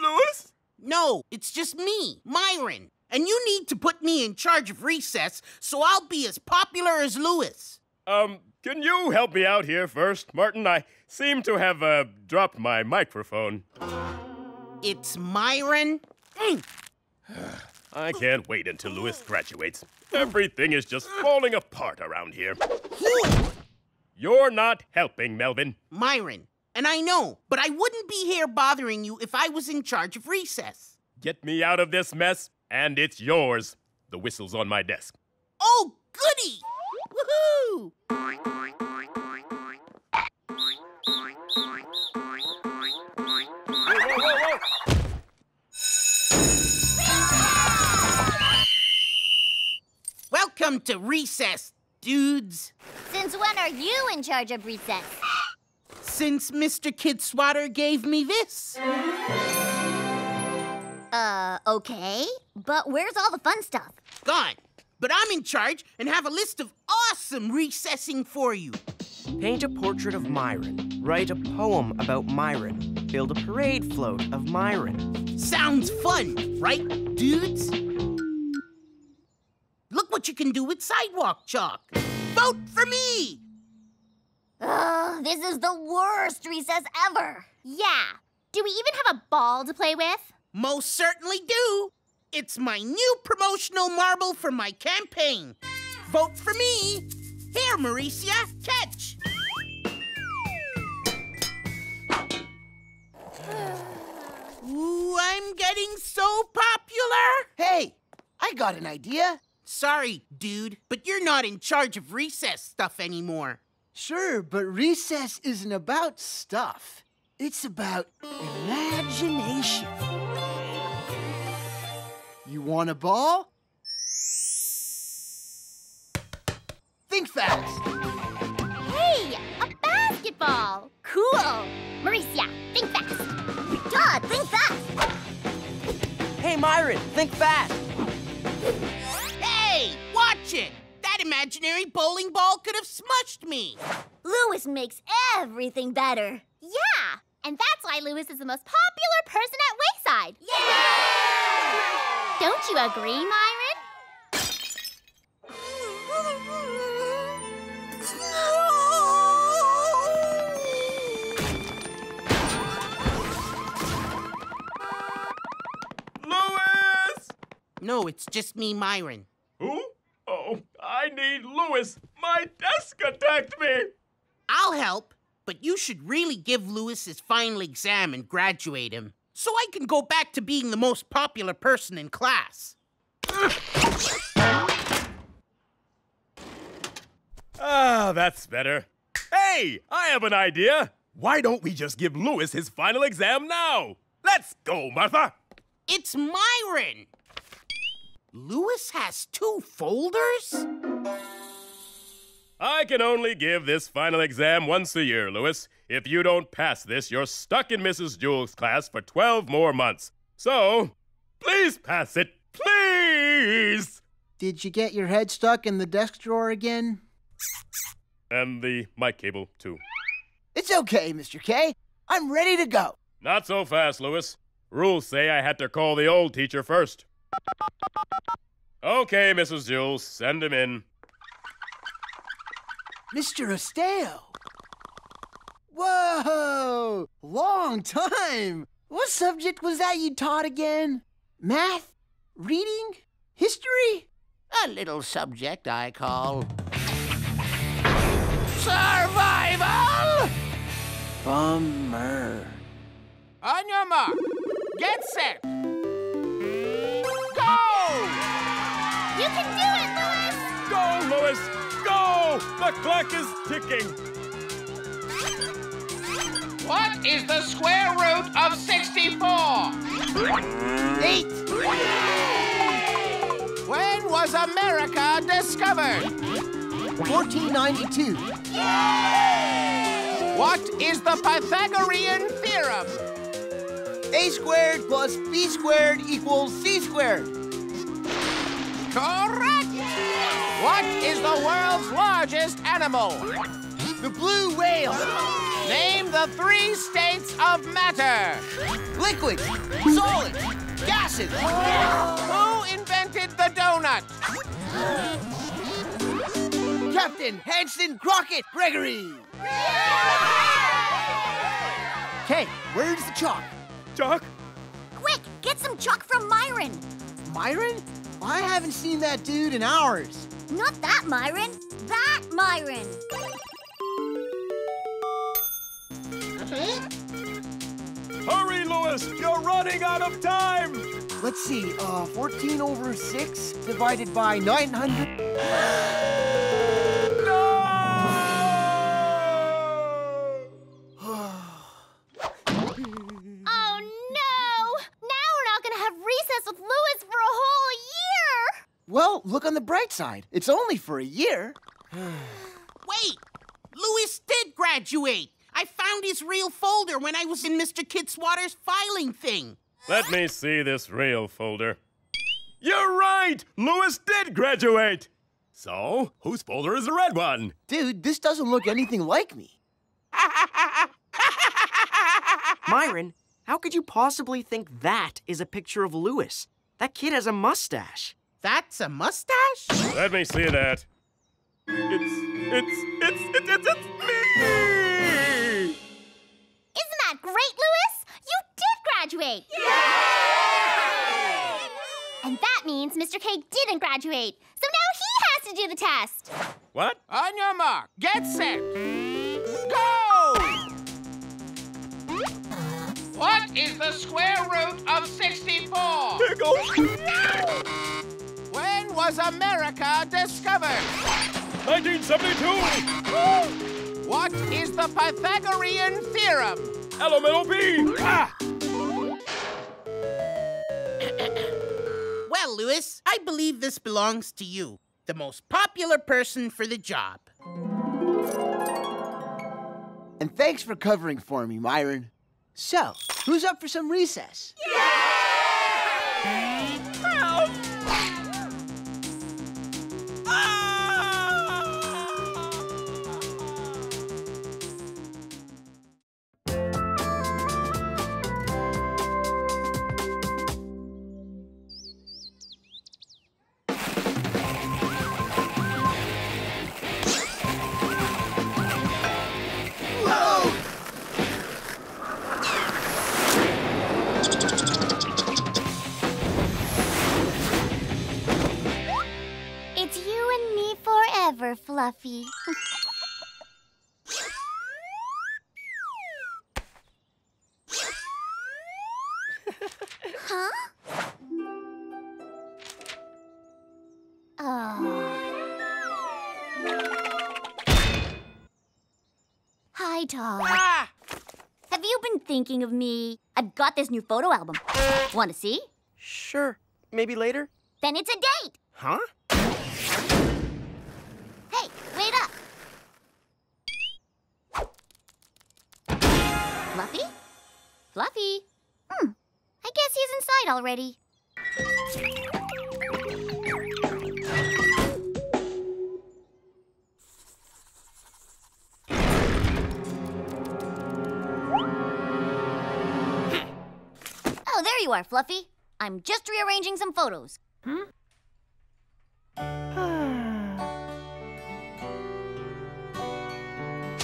Louis? No, it's just me, Myron. And you need to put me in charge of recess so I'll be as popular as Louis. Um, can you help me out here first, Martin? I seem to have, uh, dropped my microphone. It's Myron. Mm. I can't wait until Louis graduates. Everything is just falling apart around here. You're not helping, Melvin. Myron. And I know, but I wouldn't be here bothering you if I was in charge of recess. Get me out of this mess, and it's yours. The whistle's on my desk. Oh, goody! Woohoo! Welcome to recess, dudes. Since when are you in charge of recess? Since Mr. Kidswatter gave me this. Uh, okay. But where's all the fun stuff? Gone. But I'm in charge and have a list of awesome recessing for you. Paint a portrait of Myron. Write a poem about Myron. Build a parade float of Myron. Sounds fun, right, dudes? Look what you can do with sidewalk chalk. Vote for me! Ugh, this is the worst recess ever. Yeah. Do we even have a ball to play with? Most certainly do. It's my new promotional marble for my campaign. Vote for me. Here, Maurecia, catch. Ooh, I'm getting so popular. Hey, I got an idea. Sorry, dude, but you're not in charge of recess stuff anymore. Sure, but recess isn't about stuff. It's about imagination. You want a ball? Think fast. Hey, a basketball. Cool. Maurecia, think fast. Todd, think fast. Hey, Myron, think fast. Hey, watch it. That imaginary bowling ball could have smushed me. Louis makes everything better. Yeah, and that's why Louis is the most popular person at Wayside. Yeah! Don't you agree, Myron? Louis! No, it's just me, Myron. Who? Oh, I need Louis. My desk attacked me. I'll help, but you should really give Louis his final exam and graduate him, so I can go back to being the most popular person in class. Ah, that's better. Hey, I have an idea. Why don't we just give Louis his final exam now? Let's go, Martha. It's Myron. Louis has two folders? I can only give this final exam once a year, Louis. If you don't pass this, you're stuck in Mrs. Jewls' class for 12 more months. So, please pass it. Please! Did you get your head stuck in the desk drawer again? And the mic cable, too. It's okay, Mr. K. I'm ready to go. Not so fast, Louis. Rules say I had to call the old teacher first. Okay, Mrs. Jewls, send him in. Mr. Esteo. Whoa! Long time! What subject was that you taught again? Math? Reading? History? A little subject I call Survival! Bummer. On your mark. Get set. The clock is ticking. What is the square root of 64? Eight. When was America discovered? 1492. What is the Pythagorean theorem? A squared plus B squared equals C squared. Correct! What is the world's largest animal? The blue whale. Name the three states of matter. Liquid, solid, gases. Who invented the donut? Captain Hanson Crockett Gregory. Okay, where's the chalk? Chalk? Quick, get some chalk from Myron. Myron? I haven't seen that dude in hours. Not that Myron, that Myron. Hurry, Louis! You're running out of time! Let's see, uh, 14 over 6 divided by 900... no! oh, no! Now we're not gonna have recess with Louis for a whole well, look on the bright side. It's only for a year. Wait! Louis did graduate! I found his real folder when I was in Mr. Kidswatter's filing thing. Let me see this real folder. You're right! Louis did graduate! So, whose folder is the red one? Dude, this doesn't look anything like me. Myron, how could you possibly think that is a picture of Louis? That kid has a mustache. That's a mustache? Let me see that. It's, it's, it's, it's, it's, it's me! Isn't that great, Louis? You did graduate! And that means Mr. K didn't graduate. So now he has to do the test. What? On your mark, get set, go! What is the square root of 64? When was America discovered? 1972! What is the Pythagorean theorem? Elemental B! Ah! Well, Louis, I believe this belongs to you, the most popular person for the job. And thanks for covering for me, Myron. So, who's up for some recess? It's Todd. Have you been thinking of me? I've got this new photo album. Want to see? Sure. Maybe later? Then it's a date. Huh? Hey, wait up. Fluffy? Fluffy? Hmm. I guess he's inside already. There you are, Fluffy. I'm just rearranging some photos. Hmm?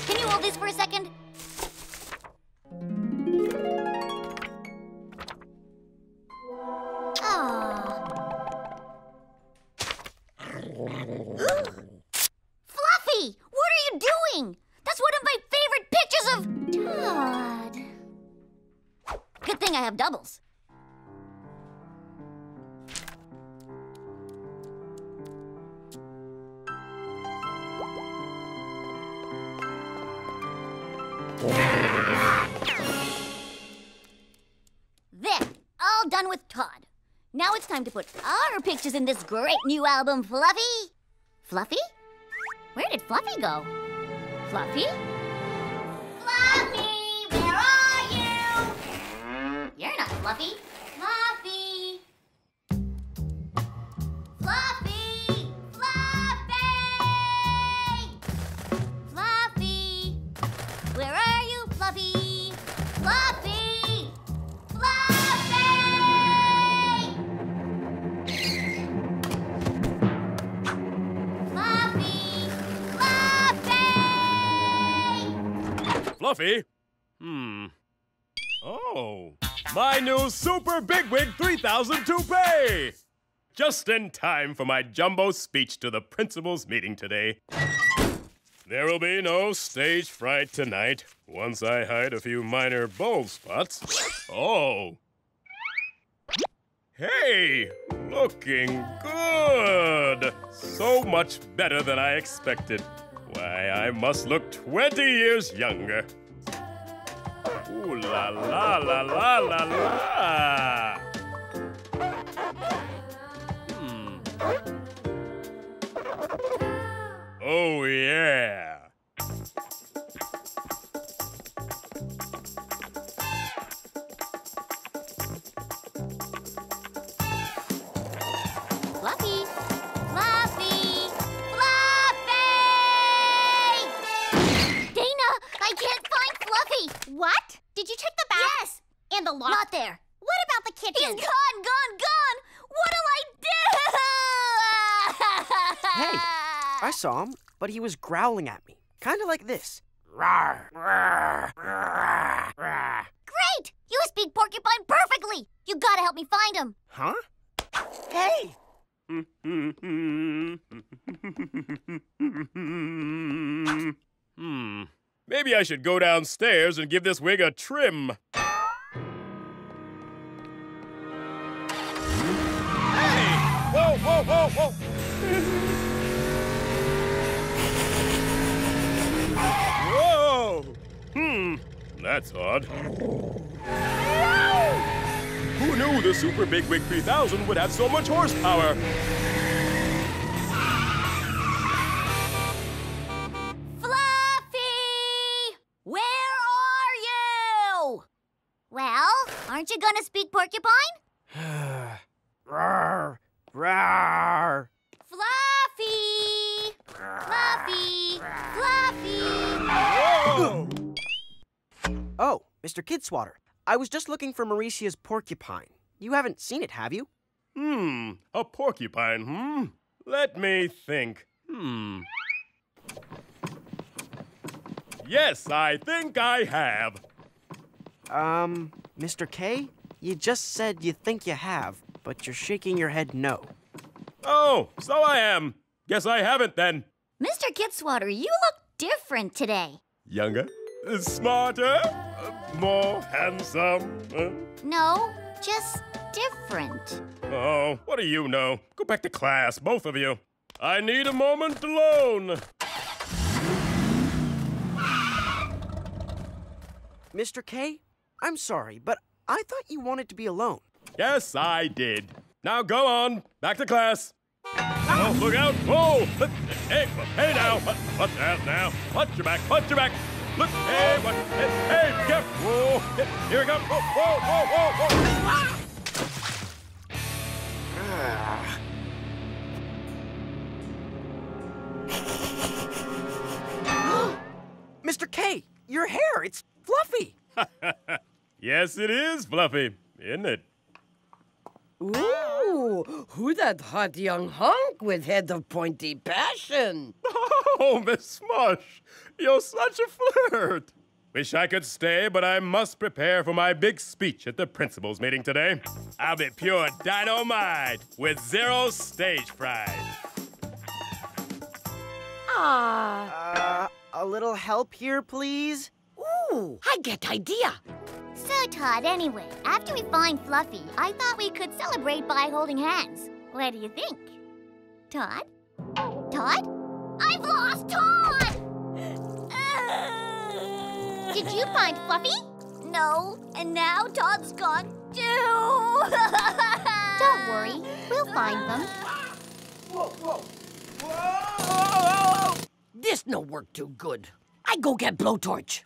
Can you hold this for a second? Fluffy, what are you doing? That's one of my favorite pictures of Todd. Good thing I have doubles. Time to put our pictures in this great new album, Fluffy. Fluffy? Where did Fluffy go? Fluffy? Fluffy, where are you? You're not Fluffy. Fluffy. Fluffy! Hmm. Oh, my new Super Bigwig 3000 toupee! Just in time for my jumbo speech to the principal's meeting today. There will be no stage fright tonight once I hide a few minor bald spots. Oh. Hey, looking good. So much better than I expected. Why, I must look 20 years younger. Ooh la la la la la la. Hmm. Oh, yeah. The lock? Not there. What about the kitchen? He's gone, gone, gone. What'll I do? Hey, I saw him, but he was growling at me. Kind of like this. Great! You speak porcupine perfectly. You gotta help me find him. Huh? Hey! hmm. Maybe I should go downstairs and give this wig a trim. Whoa, whoa, whoa, whoa! Whoa! Hmm, that's odd. Who knew the Super Big Wig 3000 would have so much horsepower? Fluffy! Where are you? Well, aren't you gonna speak porcupine? rawr. Fluffy! Fluffy! Fluffy! Oh, Mr. Kidswatter. I was just looking for Maurecia's porcupine. You haven't seen it, have you? Hmm, a porcupine, hmm? Let me think. Hmm. Yes, I think I have. Um, Mr. K, you just said you think you have, but you're shaking your head no. Oh, so I am. Guess I haven't then. Mr. Kidswatter, you look different today. Younger, smarter, more handsome. uh, No, just different. Oh, what do you know? Go back to class, both of you. I need a moment alone. Mr. K, I'm sorry, but I thought you wanted to be alone. Yes, I did. Now go on, back to class. Oh, look out! Whoa! Hey, hey now! What, what's that now? Watch your back! Watch your back! Look! Hey, what? Hey, hey get! Whoa! Here we go! Whoa! Whoa! Whoa! Whoa! Ah. Mr. K, your hair, it's fluffy. yes, it is, Fluffy, isn't it? Ooh, who that hot young hunk with head of pointy passion? Oh, Miss Mush, you're such a flirt. Wish I could stay, but I must prepare for my big speech at the principals' meeting today. I'll be pure dynamite with zero stage fright. Ah. Uh, Ah. a little help here, please? Ooh, I get idea. So, Todd, anyway, after we find Fluffy, I thought we could celebrate by holding hands. What do you think? Todd? Todd? I've lost Todd! Did you find Fluffy? No, and now Todd's gone too. Don't worry, we'll find them. This no work too good. I go get blowtorch.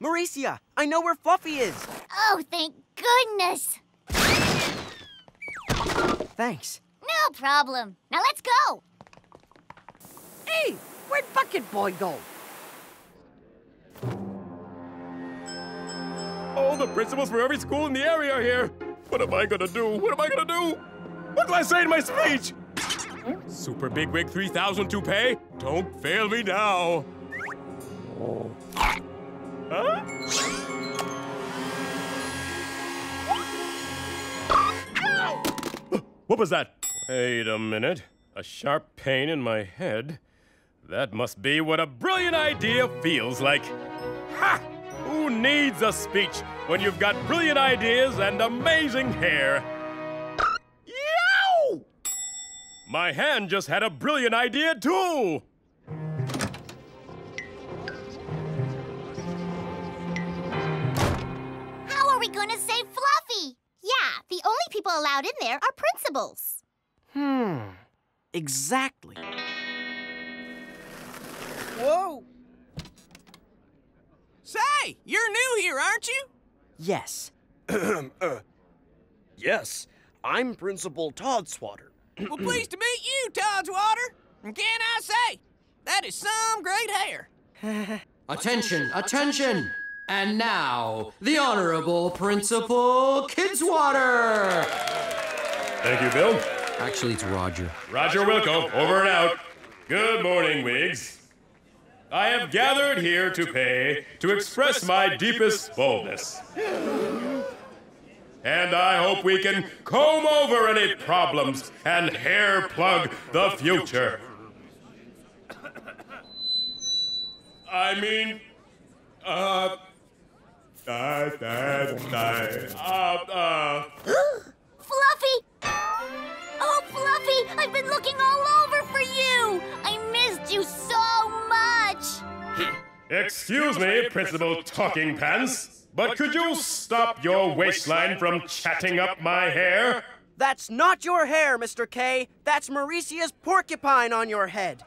Maurecia, I know where Fluffy is. Oh, thank goodness. Thanks. No problem. Now let's go. Hey, where'd Bucket Boy go? All the principals for every school in the area are here. What am I gonna do? What am I gonna do? What do I say in my speech? Super Big Wig 3000 toupee? Don't fail me now. Huh? What was that? Wait a minute. A sharp pain in my head. That must be what a brilliant idea feels like. Ha! Who needs a speech when you've got brilliant ideas and amazing hair? Yow! My hand just had a brilliant idea, too! Are we gonna save Fluffy? Yeah, the only people allowed in there are principals. Hmm. Exactly. Whoa! Say, you're new here, aren't you? Yes. uh, yes, I'm Principal Todd Swatter. well, pleased to meet you, Todswater. And can I say, that is some great hair. attention, attention! And now, the Honorable Principal Kidswatter! Thank you, Bill. Actually, it's Roger. Roger Wilco, over and out. Good morning, Whigs. I have gathered here to pay to express my deepest boldness. And I hope we can comb over any problems and hair plug the future. I mean, uh, uh, uh, uh, Fluffy! Oh, Fluffy, I've been looking all over for you! I missed you so much! Excuse me, Principal Talking Pants, but could you stop your waistline from chatting up my hair? That's not your hair, Mr. K. That's Maurecia's porcupine on your head.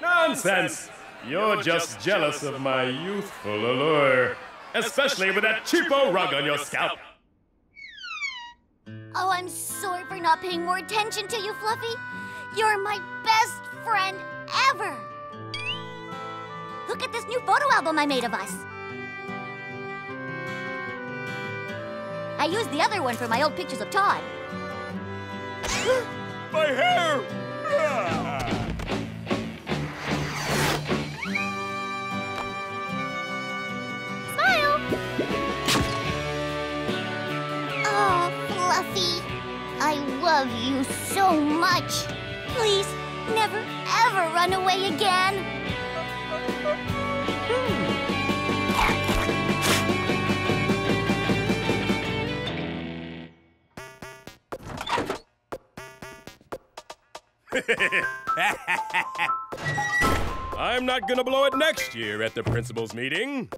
Nonsense! You're just jealous of my youthful allure, especially with that cheapo rug on your scalp. Oh, I'm sorry for not paying more attention to you, Fluffy. You're my best friend ever. Look at this new photo album I made of us. I used the other one for my old pictures of Todd. my hair! Oh, Fluffy, I love you so much. Please, never ever run away again. I'm not gonna blow it next year at the principal's meeting.